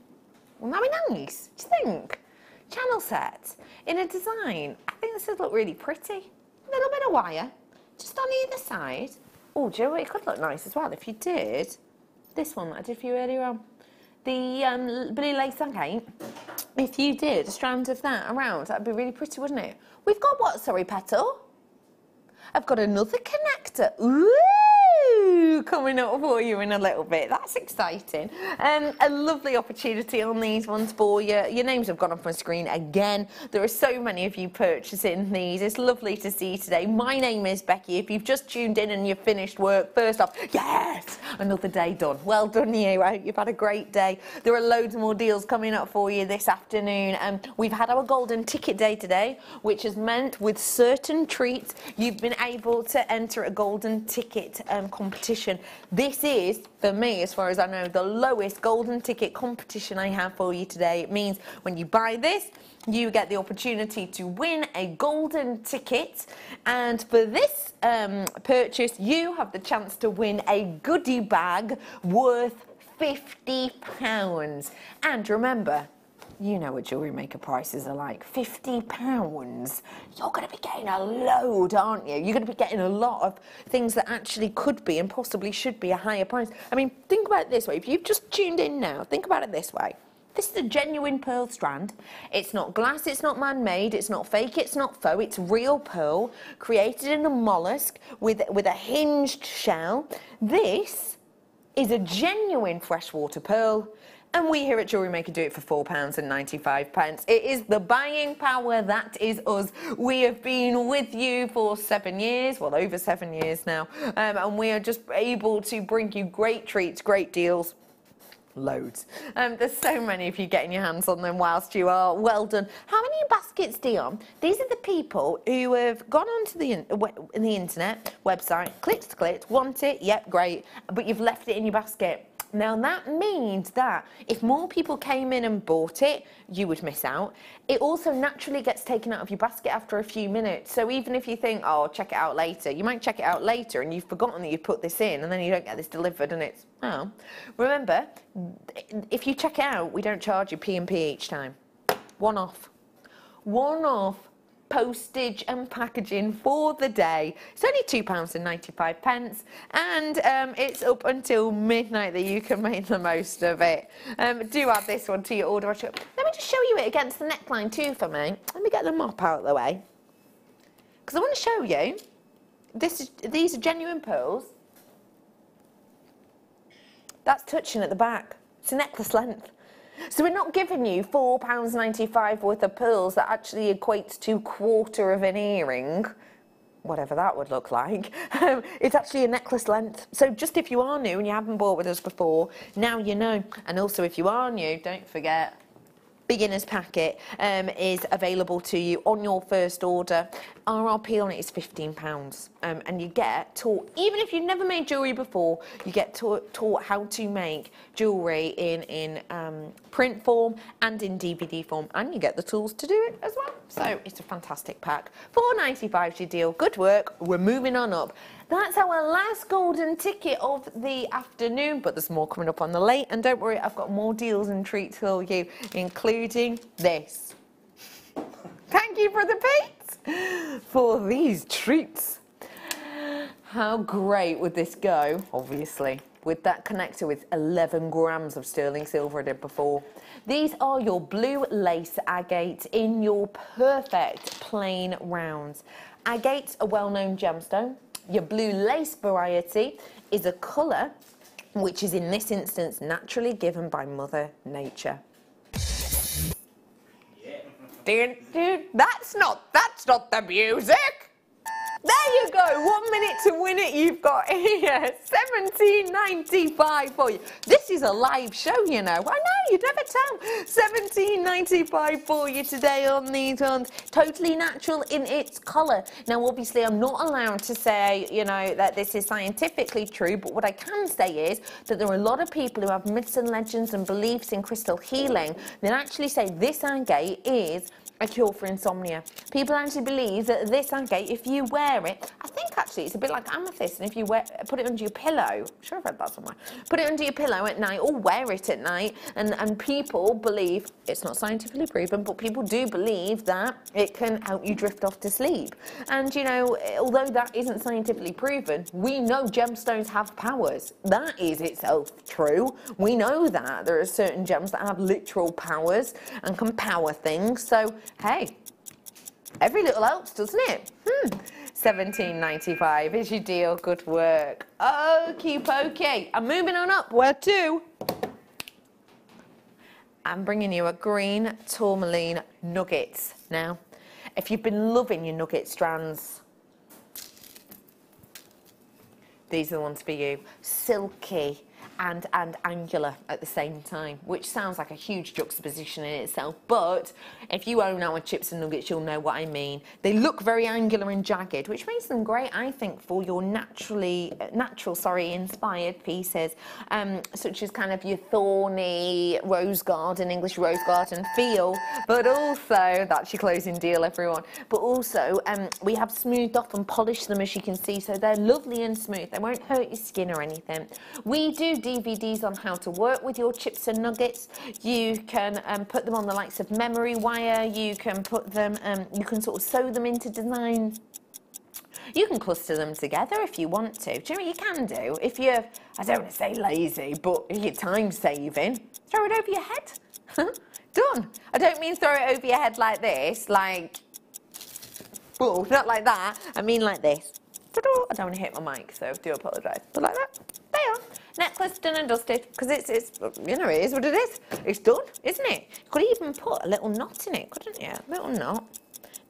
Speaker 2: Wouldn't that be nice? Do you think? channel set in a design. I think this would look really pretty. A little bit of wire, just on either side. Oh, do you know? It could look nice as well if you did this one that I did for you earlier on. The um, blue lace agate. If you did a strand of that around, that'd be really pretty, wouldn't it? We've got what, sorry, Petal? I've got another connector. Ooh! Coming up for you in a little bit. That's exciting. Um, a lovely opportunity on these ones for you. Your names have gone up on screen again. There are so many of you purchasing these. It's lovely to see you today. My name is Becky. If you've just tuned in and you've finished work, first off, yes, another day done. Well done you. I hope you've had a great day. There are loads more deals coming up for you this afternoon. Um, we've had our golden ticket day today, which has meant with certain treats, you've been able to enter a golden ticket um, competition. This is, for me, as far as I know, the lowest golden ticket competition I have for you today. It means when you buy this, you get the opportunity to win a golden ticket. And for this um, purchase, you have the chance to win a goodie bag worth £50. And remember, you know what jewellery maker prices are like. £50. You're going to be getting a load, aren't you? You're going to be getting a lot of things that actually could be and possibly should be a higher price. I mean, think about it this way. If you've just tuned in now, think about it this way. This is a genuine pearl strand. It's not glass, it's not man-made, it's not fake, it's not faux, it's real pearl, created in a mollusk with, with a hinged shell. This is a genuine freshwater pearl. And we here at Jewellery Maker do it for £4.95. It is the buying power that is us. We have been with you for seven years, well, over seven years now, um, and we are just able to bring you great treats, great deals, loads. Um, there's so many of you getting your hands on them whilst you are. Well done. How many baskets, Dion? These are the people who have gone onto the, in, the internet website, clicked, clicked, want it, yep, great, but you've left it in your basket. Now that means that if more people came in and bought it, you would miss out. It also naturally gets taken out of your basket after a few minutes. So even if you think, oh, I'll check it out later, you might check it out later and you've forgotten that you've put this in and then you don't get this delivered and it's, oh. Remember, if you check out, we don't charge you P&P each time. One off. One off postage and packaging for the day. It's only £2.95 pence, and um, it's up until midnight that you can make the most of it. Um, do add this one to your order. Let me just show you it against the neckline too for me. Let me get the mop out of the way. Because I want to show you, this is, these are genuine pearls. That's touching at the back. It's a necklace length. So we're not giving you £4.95 worth of pearls that actually equates to quarter of an earring whatever that would look like. Um, it's actually a necklace length. So just if you are new and you haven't bought with us before, now you know. And also if you are new, don't forget beginner's packet um, is available to you on your first order. RRP on it is £15 um, and you get taught, even if you've never made jewellery before, you get taught, taught how to make jewellery in, in um, print form and in DVD form and you get the tools to do it as well. So it's a fantastic pack. 4.95 your deal. Good work. We're moving on up. That's our last golden ticket of the afternoon, but there's more coming up on the late. And don't worry, I've got more deals and treats for you, including this. Thank you for the beats for these treats. How great would this go? Obviously, with that connector with 11 grams of sterling silver I did before. These are your blue lace agate in your perfect plain rounds. Agate's a well-known gemstone your blue lace variety is a colour which is in this instance naturally given by Mother Nature. Yeah. That's not, that's not the music! There you go. One minute to win it. You've got here. Seventeen ninety-five for you. This is a live show, you know. I know you'd never tell. Seventeen ninety-five for you today on these ones. Totally natural in its colour. Now, obviously, I'm not allowed to say, you know, that this is scientifically true. But what I can say is that there are a lot of people who have myths and legends and beliefs in crystal healing that actually say this agate is a cure for insomnia. People actually believe that this agate, if you wear it, I think actually it's a bit like amethyst, and if you wear, put it under your pillow, I'm sure I've read that somewhere, put it under your pillow at night or wear it at night, and, and people believe, it's not scientifically proven, but people do believe that it can help you drift off to sleep. And you know, although that isn't scientifically proven, we know gemstones have powers. That is itself true. We know that there are certain gems that have literal powers and can power things. So Hey, every little helps, doesn't it? Hmm. 17.95 is your deal. Good work. Okie pokey. I'm moving on up. Where to? I'm bringing you a green tourmaline nuggets now. If you've been loving your nugget strands, these are the ones for you. Silky, and, and angular at the same time, which sounds like a huge juxtaposition in itself. But if you own our chips and nuggets, you'll know what I mean. They look very angular and jagged, which makes them great, I think, for your naturally natural, sorry, inspired pieces, um, such as kind of your thorny rose garden, English rose garden feel. But also, that's your closing deal, everyone. But also, um, we have smoothed off and polished them, as you can see, so they're lovely and smooth. They won't hurt your skin or anything. We do DVDs on how to work with your chips and nuggets. You can um, put them on the likes of memory wire. You can put them, um, you can sort of sew them into design. You can cluster them together if you want to. Do you know you can do? If you're, I don't want to say lazy, but you're time saving, throw it over your head. Done. I don't mean throw it over your head like this, like, oh, not like that. I mean like this. I don't want to hit my mic, so I do apologise. But like that, there are. Necklace done and dusted, because it's, it's, you know, it is what it is. It's done, isn't it? Could even put a little knot in it, couldn't you? A little knot.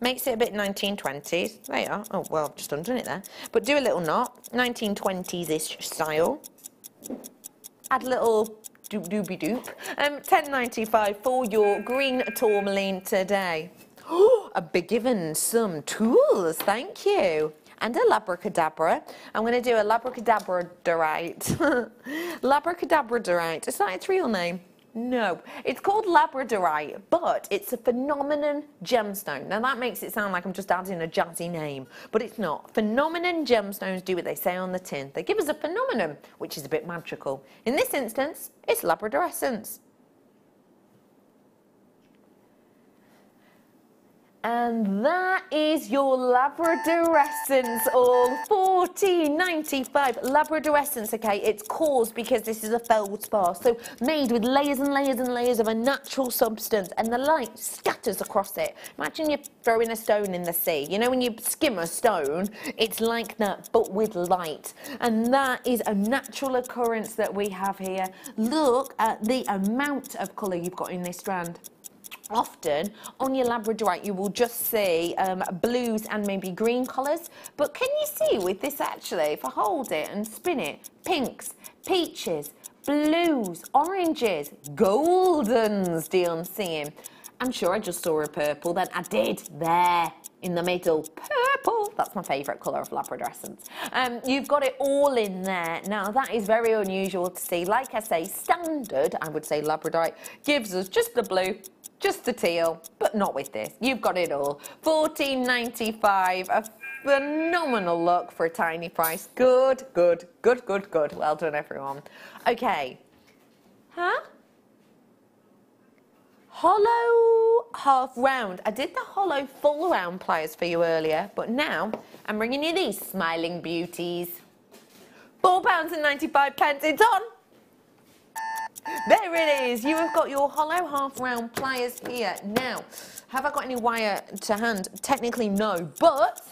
Speaker 2: Makes it a bit 1920s. There you are. Oh, well, I've just undone it there. But do a little knot, 1920s-ish style. Add a little doop doopy doop. Um, 10.95 for your green tourmaline today. Oh, I've been given some tools, thank you. And a labracadabra. I'm going to do a labracadabrite. labracadabrite. Is that its real name? No, it's called labradorite, but it's a phenomenon gemstone. Now that makes it sound like I'm just adding a jazzy name, but it's not. Phenomenon gemstones do what they say on the tin. They give us a phenomenon, which is a bit magical. In this instance, it's labradorescence. And that is your Labradorescence, all 14.95. Labradorescence, okay, it's caused because this is a feldspar, so made with layers and layers and layers of a natural substance, and the light scatters across it. Imagine you're throwing a stone in the sea. You know when you skim a stone, it's like that, but with light. And that is a natural occurrence that we have here. Look at the amount of colour you've got in this strand often on your labradorite you will just see um, blues and maybe green colours. But can you see with this actually if I hold it and spin it pinks peaches blues oranges goldens do you seeing I'm sure I just saw a purple then I did there in the middle purple that's my favourite colour of labradorescence um, you've got it all in there now that is very unusual to see like I say standard I would say labradorite gives us just the blue just the teal, but not with this. You've got it all. 14.95, a phenomenal look for a tiny price. Good, good, good, good, good. Well done, everyone. Okay. Huh? Hollow half round. I did the hollow full round pliers for you earlier, but now I'm bringing you these smiling beauties. Four pounds and ninety-five pence, it's on. There it is. You have got your hollow half round pliers here. Now, have I got any wire to hand? Technically no, but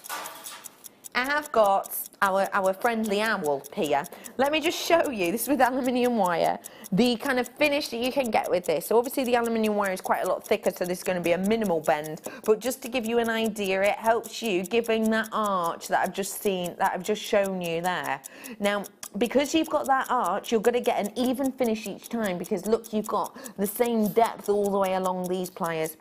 Speaker 2: I have got our, our friendly owl here. Let me just show you, this is with aluminium wire, the kind of finish that you can get with this. So obviously the aluminium wire is quite a lot thicker, so this is going to be a minimal bend. But just to give you an idea, it helps you giving that arch that I've just seen, that I've just shown you there. Now, because you've got that arch, you're going to get an even finish each time because look, you've got the same depth all the way along these pliers.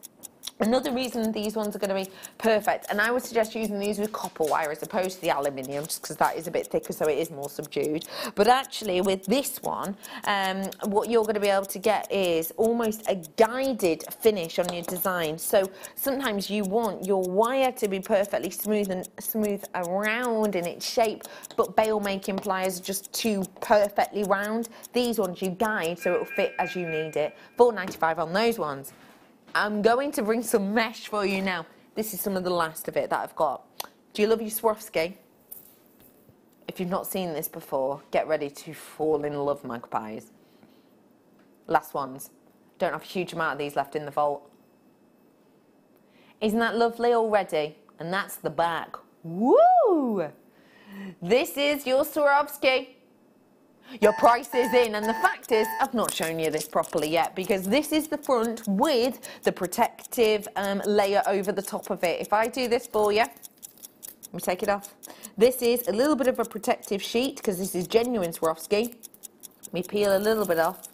Speaker 2: Another reason these ones are going to be perfect, and I would suggest using these with copper wire as opposed to the aluminium, just because that is a bit thicker, so it is more subdued. But actually, with this one, um, what you're going to be able to get is almost a guided finish on your design. So sometimes you want your wire to be perfectly smooth and smooth around in its shape, but bail making pliers are just too perfectly round. These ones you guide so it will fit as you need it. 4.95 on those ones. I'm going to bring some mesh for you now. This is some of the last of it that I've got. Do you love your Swarovski? If you've not seen this before, get ready to fall in love, magpies. Last ones. Don't have a huge amount of these left in the vault. Isn't that lovely already? And that's the back. Woo! This is your Swarovski. Your price is in, and the fact is, I've not shown you this properly yet because this is the front with the protective um, layer over the top of it. If I do this for you, let me take it off. This is a little bit of a protective sheet because this is genuine Swarovski. Let me peel a little bit off.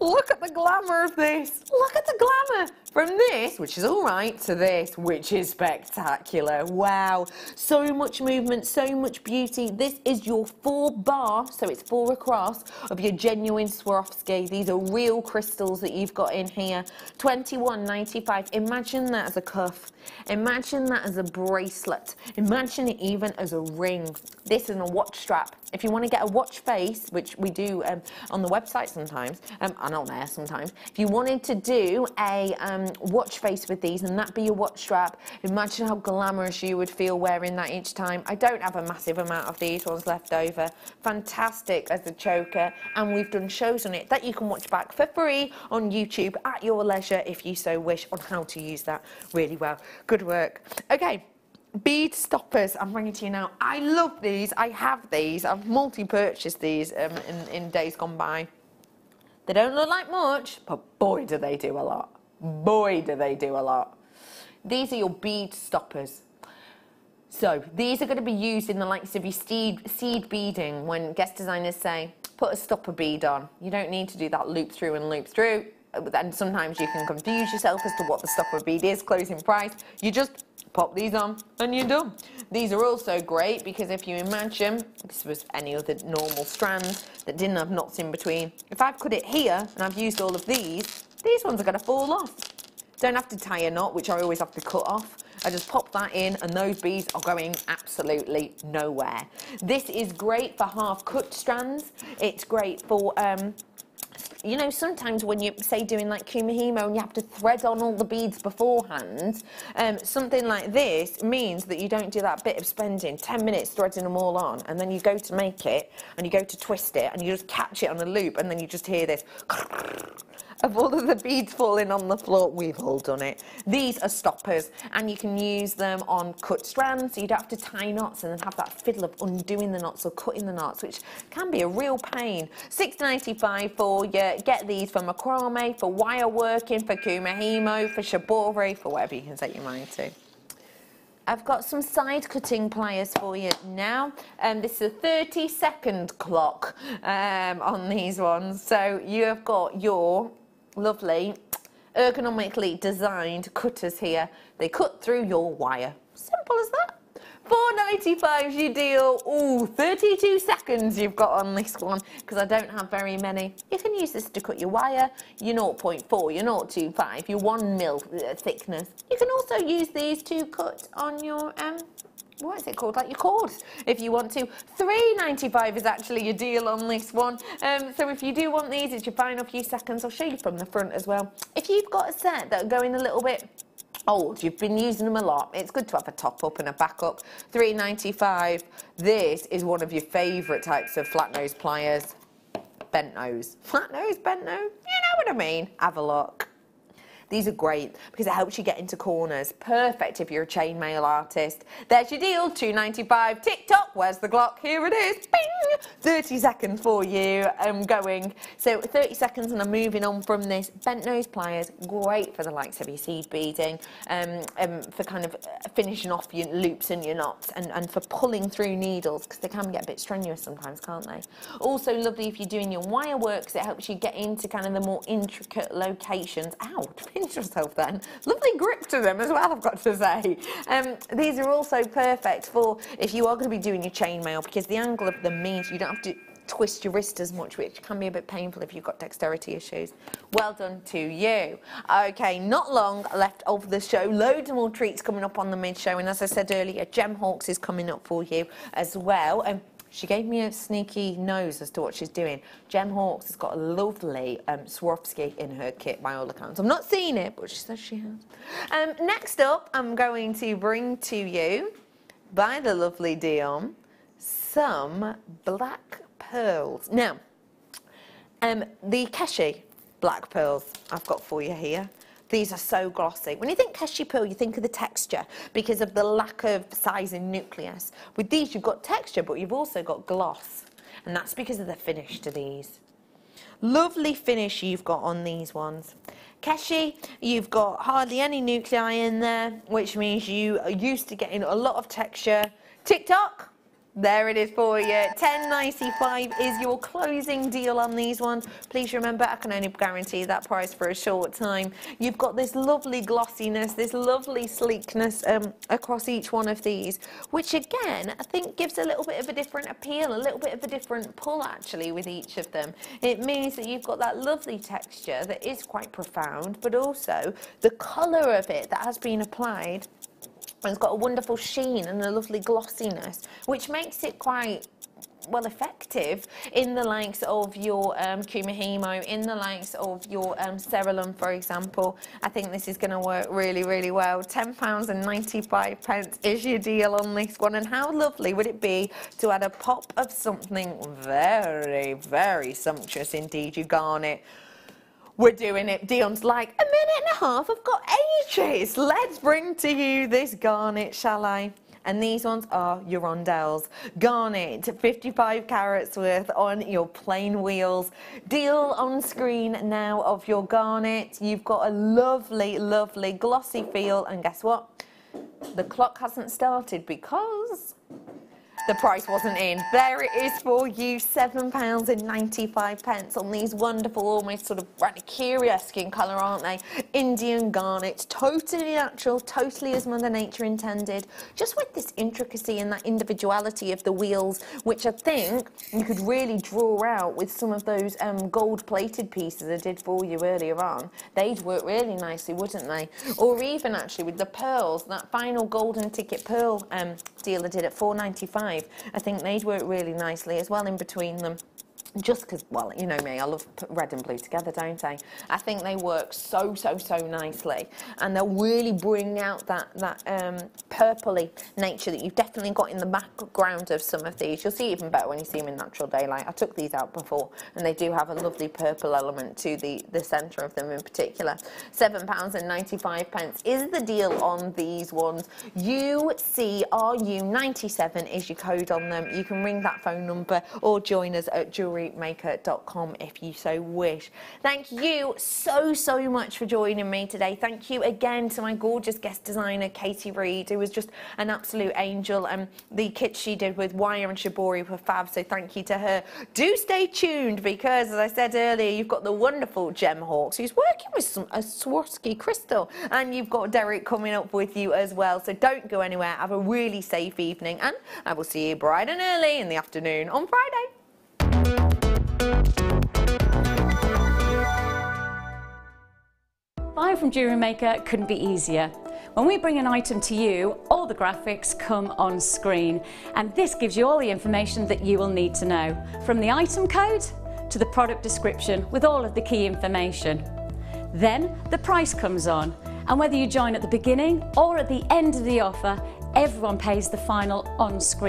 Speaker 2: Look at the glamour of this. Look at the glamour from this, which is all right, to this, which is spectacular. Wow. So much movement, so much beauty. This is your four bar, so it's four across, of your genuine Swarovski. These are real crystals that you've got in here. 21.95. Imagine that as a cuff. Imagine that as a bracelet. Imagine it even as a ring. This is a watch strap. if you want to get a watch face, which we do um, on the website sometimes, um, and on air sometimes, if you wanted to do a um, watch face with these and that be your watch strap, imagine how glamorous you would feel wearing that each time. I don't have a massive amount of these ones left over. Fantastic as a choker, and we've done shows on it that you can watch back for free on YouTube at your leisure if you so wish on how to use that really well. Good work. Okay. Bead stoppers, I'm bringing to you now. I love these. I have these. I've multi-purchased these um, in, in days gone by. They don't look like much, but boy, do they do a lot. Boy, do they do a lot. These are your bead stoppers. So these are going to be used in the likes of your seed, seed beading when guest designers say, put a stopper bead on. You don't need to do that loop through and loop through. And sometimes you can confuse yourself as to what the stopper bead is, closing price. You just pop these on and you're done. These are also great because if you imagine this was any other normal strand that didn't have knots in between, if I've cut it here and I've used all of these, these ones are going to fall off. Don't have to tie a knot, which I always have to cut off. I just pop that in and those beads are going absolutely nowhere. This is great for half cut strands. It's great for um, you know, sometimes when you say doing like kumihimo and you have to thread on all the beads beforehand, um, something like this means that you don't do that bit of spending. 10 minutes threading them all on and then you go to make it and you go to twist it and you just catch it on a loop and then you just hear this of all of the beads falling on the floor. We've all done it. These are stoppers and you can use them on cut strands so you don't have to tie knots and then have that fiddle of undoing the knots or cutting the knots, which can be a real pain. Six ninety five for you. Get these for macrame, for wire working, for kumihimo, for shibori, for whatever you can set your mind to. I've got some side cutting pliers for you now. Um, this is a 30 second clock um, on these ones. So you have got your lovely ergonomically designed cutters here. They cut through your wire. Simple as that. 4.95 is your deal. Ooh, 32 seconds you've got on this one because I don't have very many. You can use this to cut your wire, your 0.4, your 0.25, your 1 mil thickness. You can also use these to cut on your um, what is it called? Like your cords, if you want to. Three ninety-five is actually your deal on this one. Um, so if you do want these, it's your final few seconds. I'll show you from the front as well. If you've got a set that are going a little bit old, you've been using them a lot, it's good to have a top up and a backup. Three ninety-five. This is one of your favourite types of flat nose pliers. Bent nose. Flat nose, bent nose. You know what I mean. Have a look. These are great because it helps you get into corners. Perfect if you're a chainmail artist. There's your deal, 2.95. TikTok, where's the Glock? Here it is. Bing! 30 seconds for you. I'm going. So 30 seconds and I'm moving on from this. Bent nose pliers, great for the likes of your seed beading, um, um, for kind of uh, finishing off your loops and your knots and, and for pulling through needles because they can get a bit strenuous sometimes, can't they? Also lovely if you're doing your wire work because it helps you get into kind of the more intricate locations. Ow, yourself then. Lovely grip to them as well, I've got to say. Um, these are also perfect for if you are going to be doing your chainmail because the angle of them means you don't have to twist your wrist as much, which can be a bit painful if you've got dexterity issues. Well done to you. Okay, not long left of the show. Loads more treats coming up on the mid show. And as I said earlier, Gem Hawks is coming up for you as well. And she gave me a sneaky nose as to what she's doing. Gem Hawks has got a lovely um, Swarovski in her kit by all accounts. I'm not seeing it, but she says she has. Um, next up, I'm going to bring to you, by the lovely Dion, some black pearls. Now, um, the Keshi black pearls I've got for you here. These are so glossy. When you think Keshi pearl, you think of the texture because of the lack of size in nucleus. With these, you've got texture, but you've also got gloss. And that's because of the finish to these. Lovely finish you've got on these ones. Keshi, you've got hardly any nuclei in there, which means you are used to getting a lot of texture. TikTok, there it is for you. 10.95 is your closing deal on these ones. Please remember, I can only guarantee that price for a short time. You've got this lovely glossiness, this lovely sleekness um, across each one of these, which again, I think gives a little bit of a different appeal, a little bit of a different pull actually with each of them. It means that you've got that lovely texture that is quite profound, but also the colour of it that has been applied it's got a wonderful sheen and a lovely glossiness, which makes it quite well effective in the likes of your um, Kumihimo, in the likes of your um, Cerilum, for example. I think this is going to work really, really well. £10 and 95 pence is your deal on this one. And how lovely would it be to add a pop of something very, very sumptuous indeed, you garnet. We're doing it. Dion's like, a minute and a half, I've got ages. Let's bring to you this garnet, shall I? and these ones are your rondelles. Garnet, 55 carats worth on your plain wheels. Deal on screen now of your garnet. You've got a lovely, lovely glossy feel and guess what? The clock hasn't started because the price wasn't in. There it is for you, £7.95 pence on these wonderful, almost sort of Ranicuri skin colour, aren't they? Indian garnet, totally natural, totally as Mother Nature intended, just with this intricacy and that individuality of the wheels, which I think you could really draw out with some of those um, gold-plated pieces I did for you earlier on. They'd work really nicely, wouldn't they? Or even actually with the pearls, that final golden ticket pearl um, deal I did at 4.95 I think they'd work really nicely as well in between them just because, well, you know me, I love red and blue together, don't I? I think they work so, so, so nicely, and they'll really bring out that that um, purpley nature that you've definitely got in the background of some of these. You'll see even better when you see them in natural daylight. I took these out before, and they do have a lovely purple element to the the centre of them in particular. Seven pounds and ninety-five pence is the deal on these ones. UCRU97 is your code on them. You can ring that phone number or join us at jewellery jewellerymaker.com if you so wish. Thank you so, so much for joining me today. Thank you again to my gorgeous guest designer, Katie Reid, who was just an absolute angel. And the kits she did with Wire and Shibori were fab, so thank you to her. Do stay tuned because, as I said earlier, you've got the wonderful Gem Hawks, who's working with some, a Swarovski crystal, and you've got Derek coming up with you as well. So don't go anywhere. Have a really safe evening, and I will see you bright and early in the afternoon on Friday.
Speaker 9: Buying from Jewellery Maker couldn't be easier. When we bring an item to you, all the graphics come on screen and this gives you all the information that you will need to know, from the item code to the product description with all of the key information. Then the price comes on and whether you join at the beginning or at the end of the offer, everyone pays the final on screen.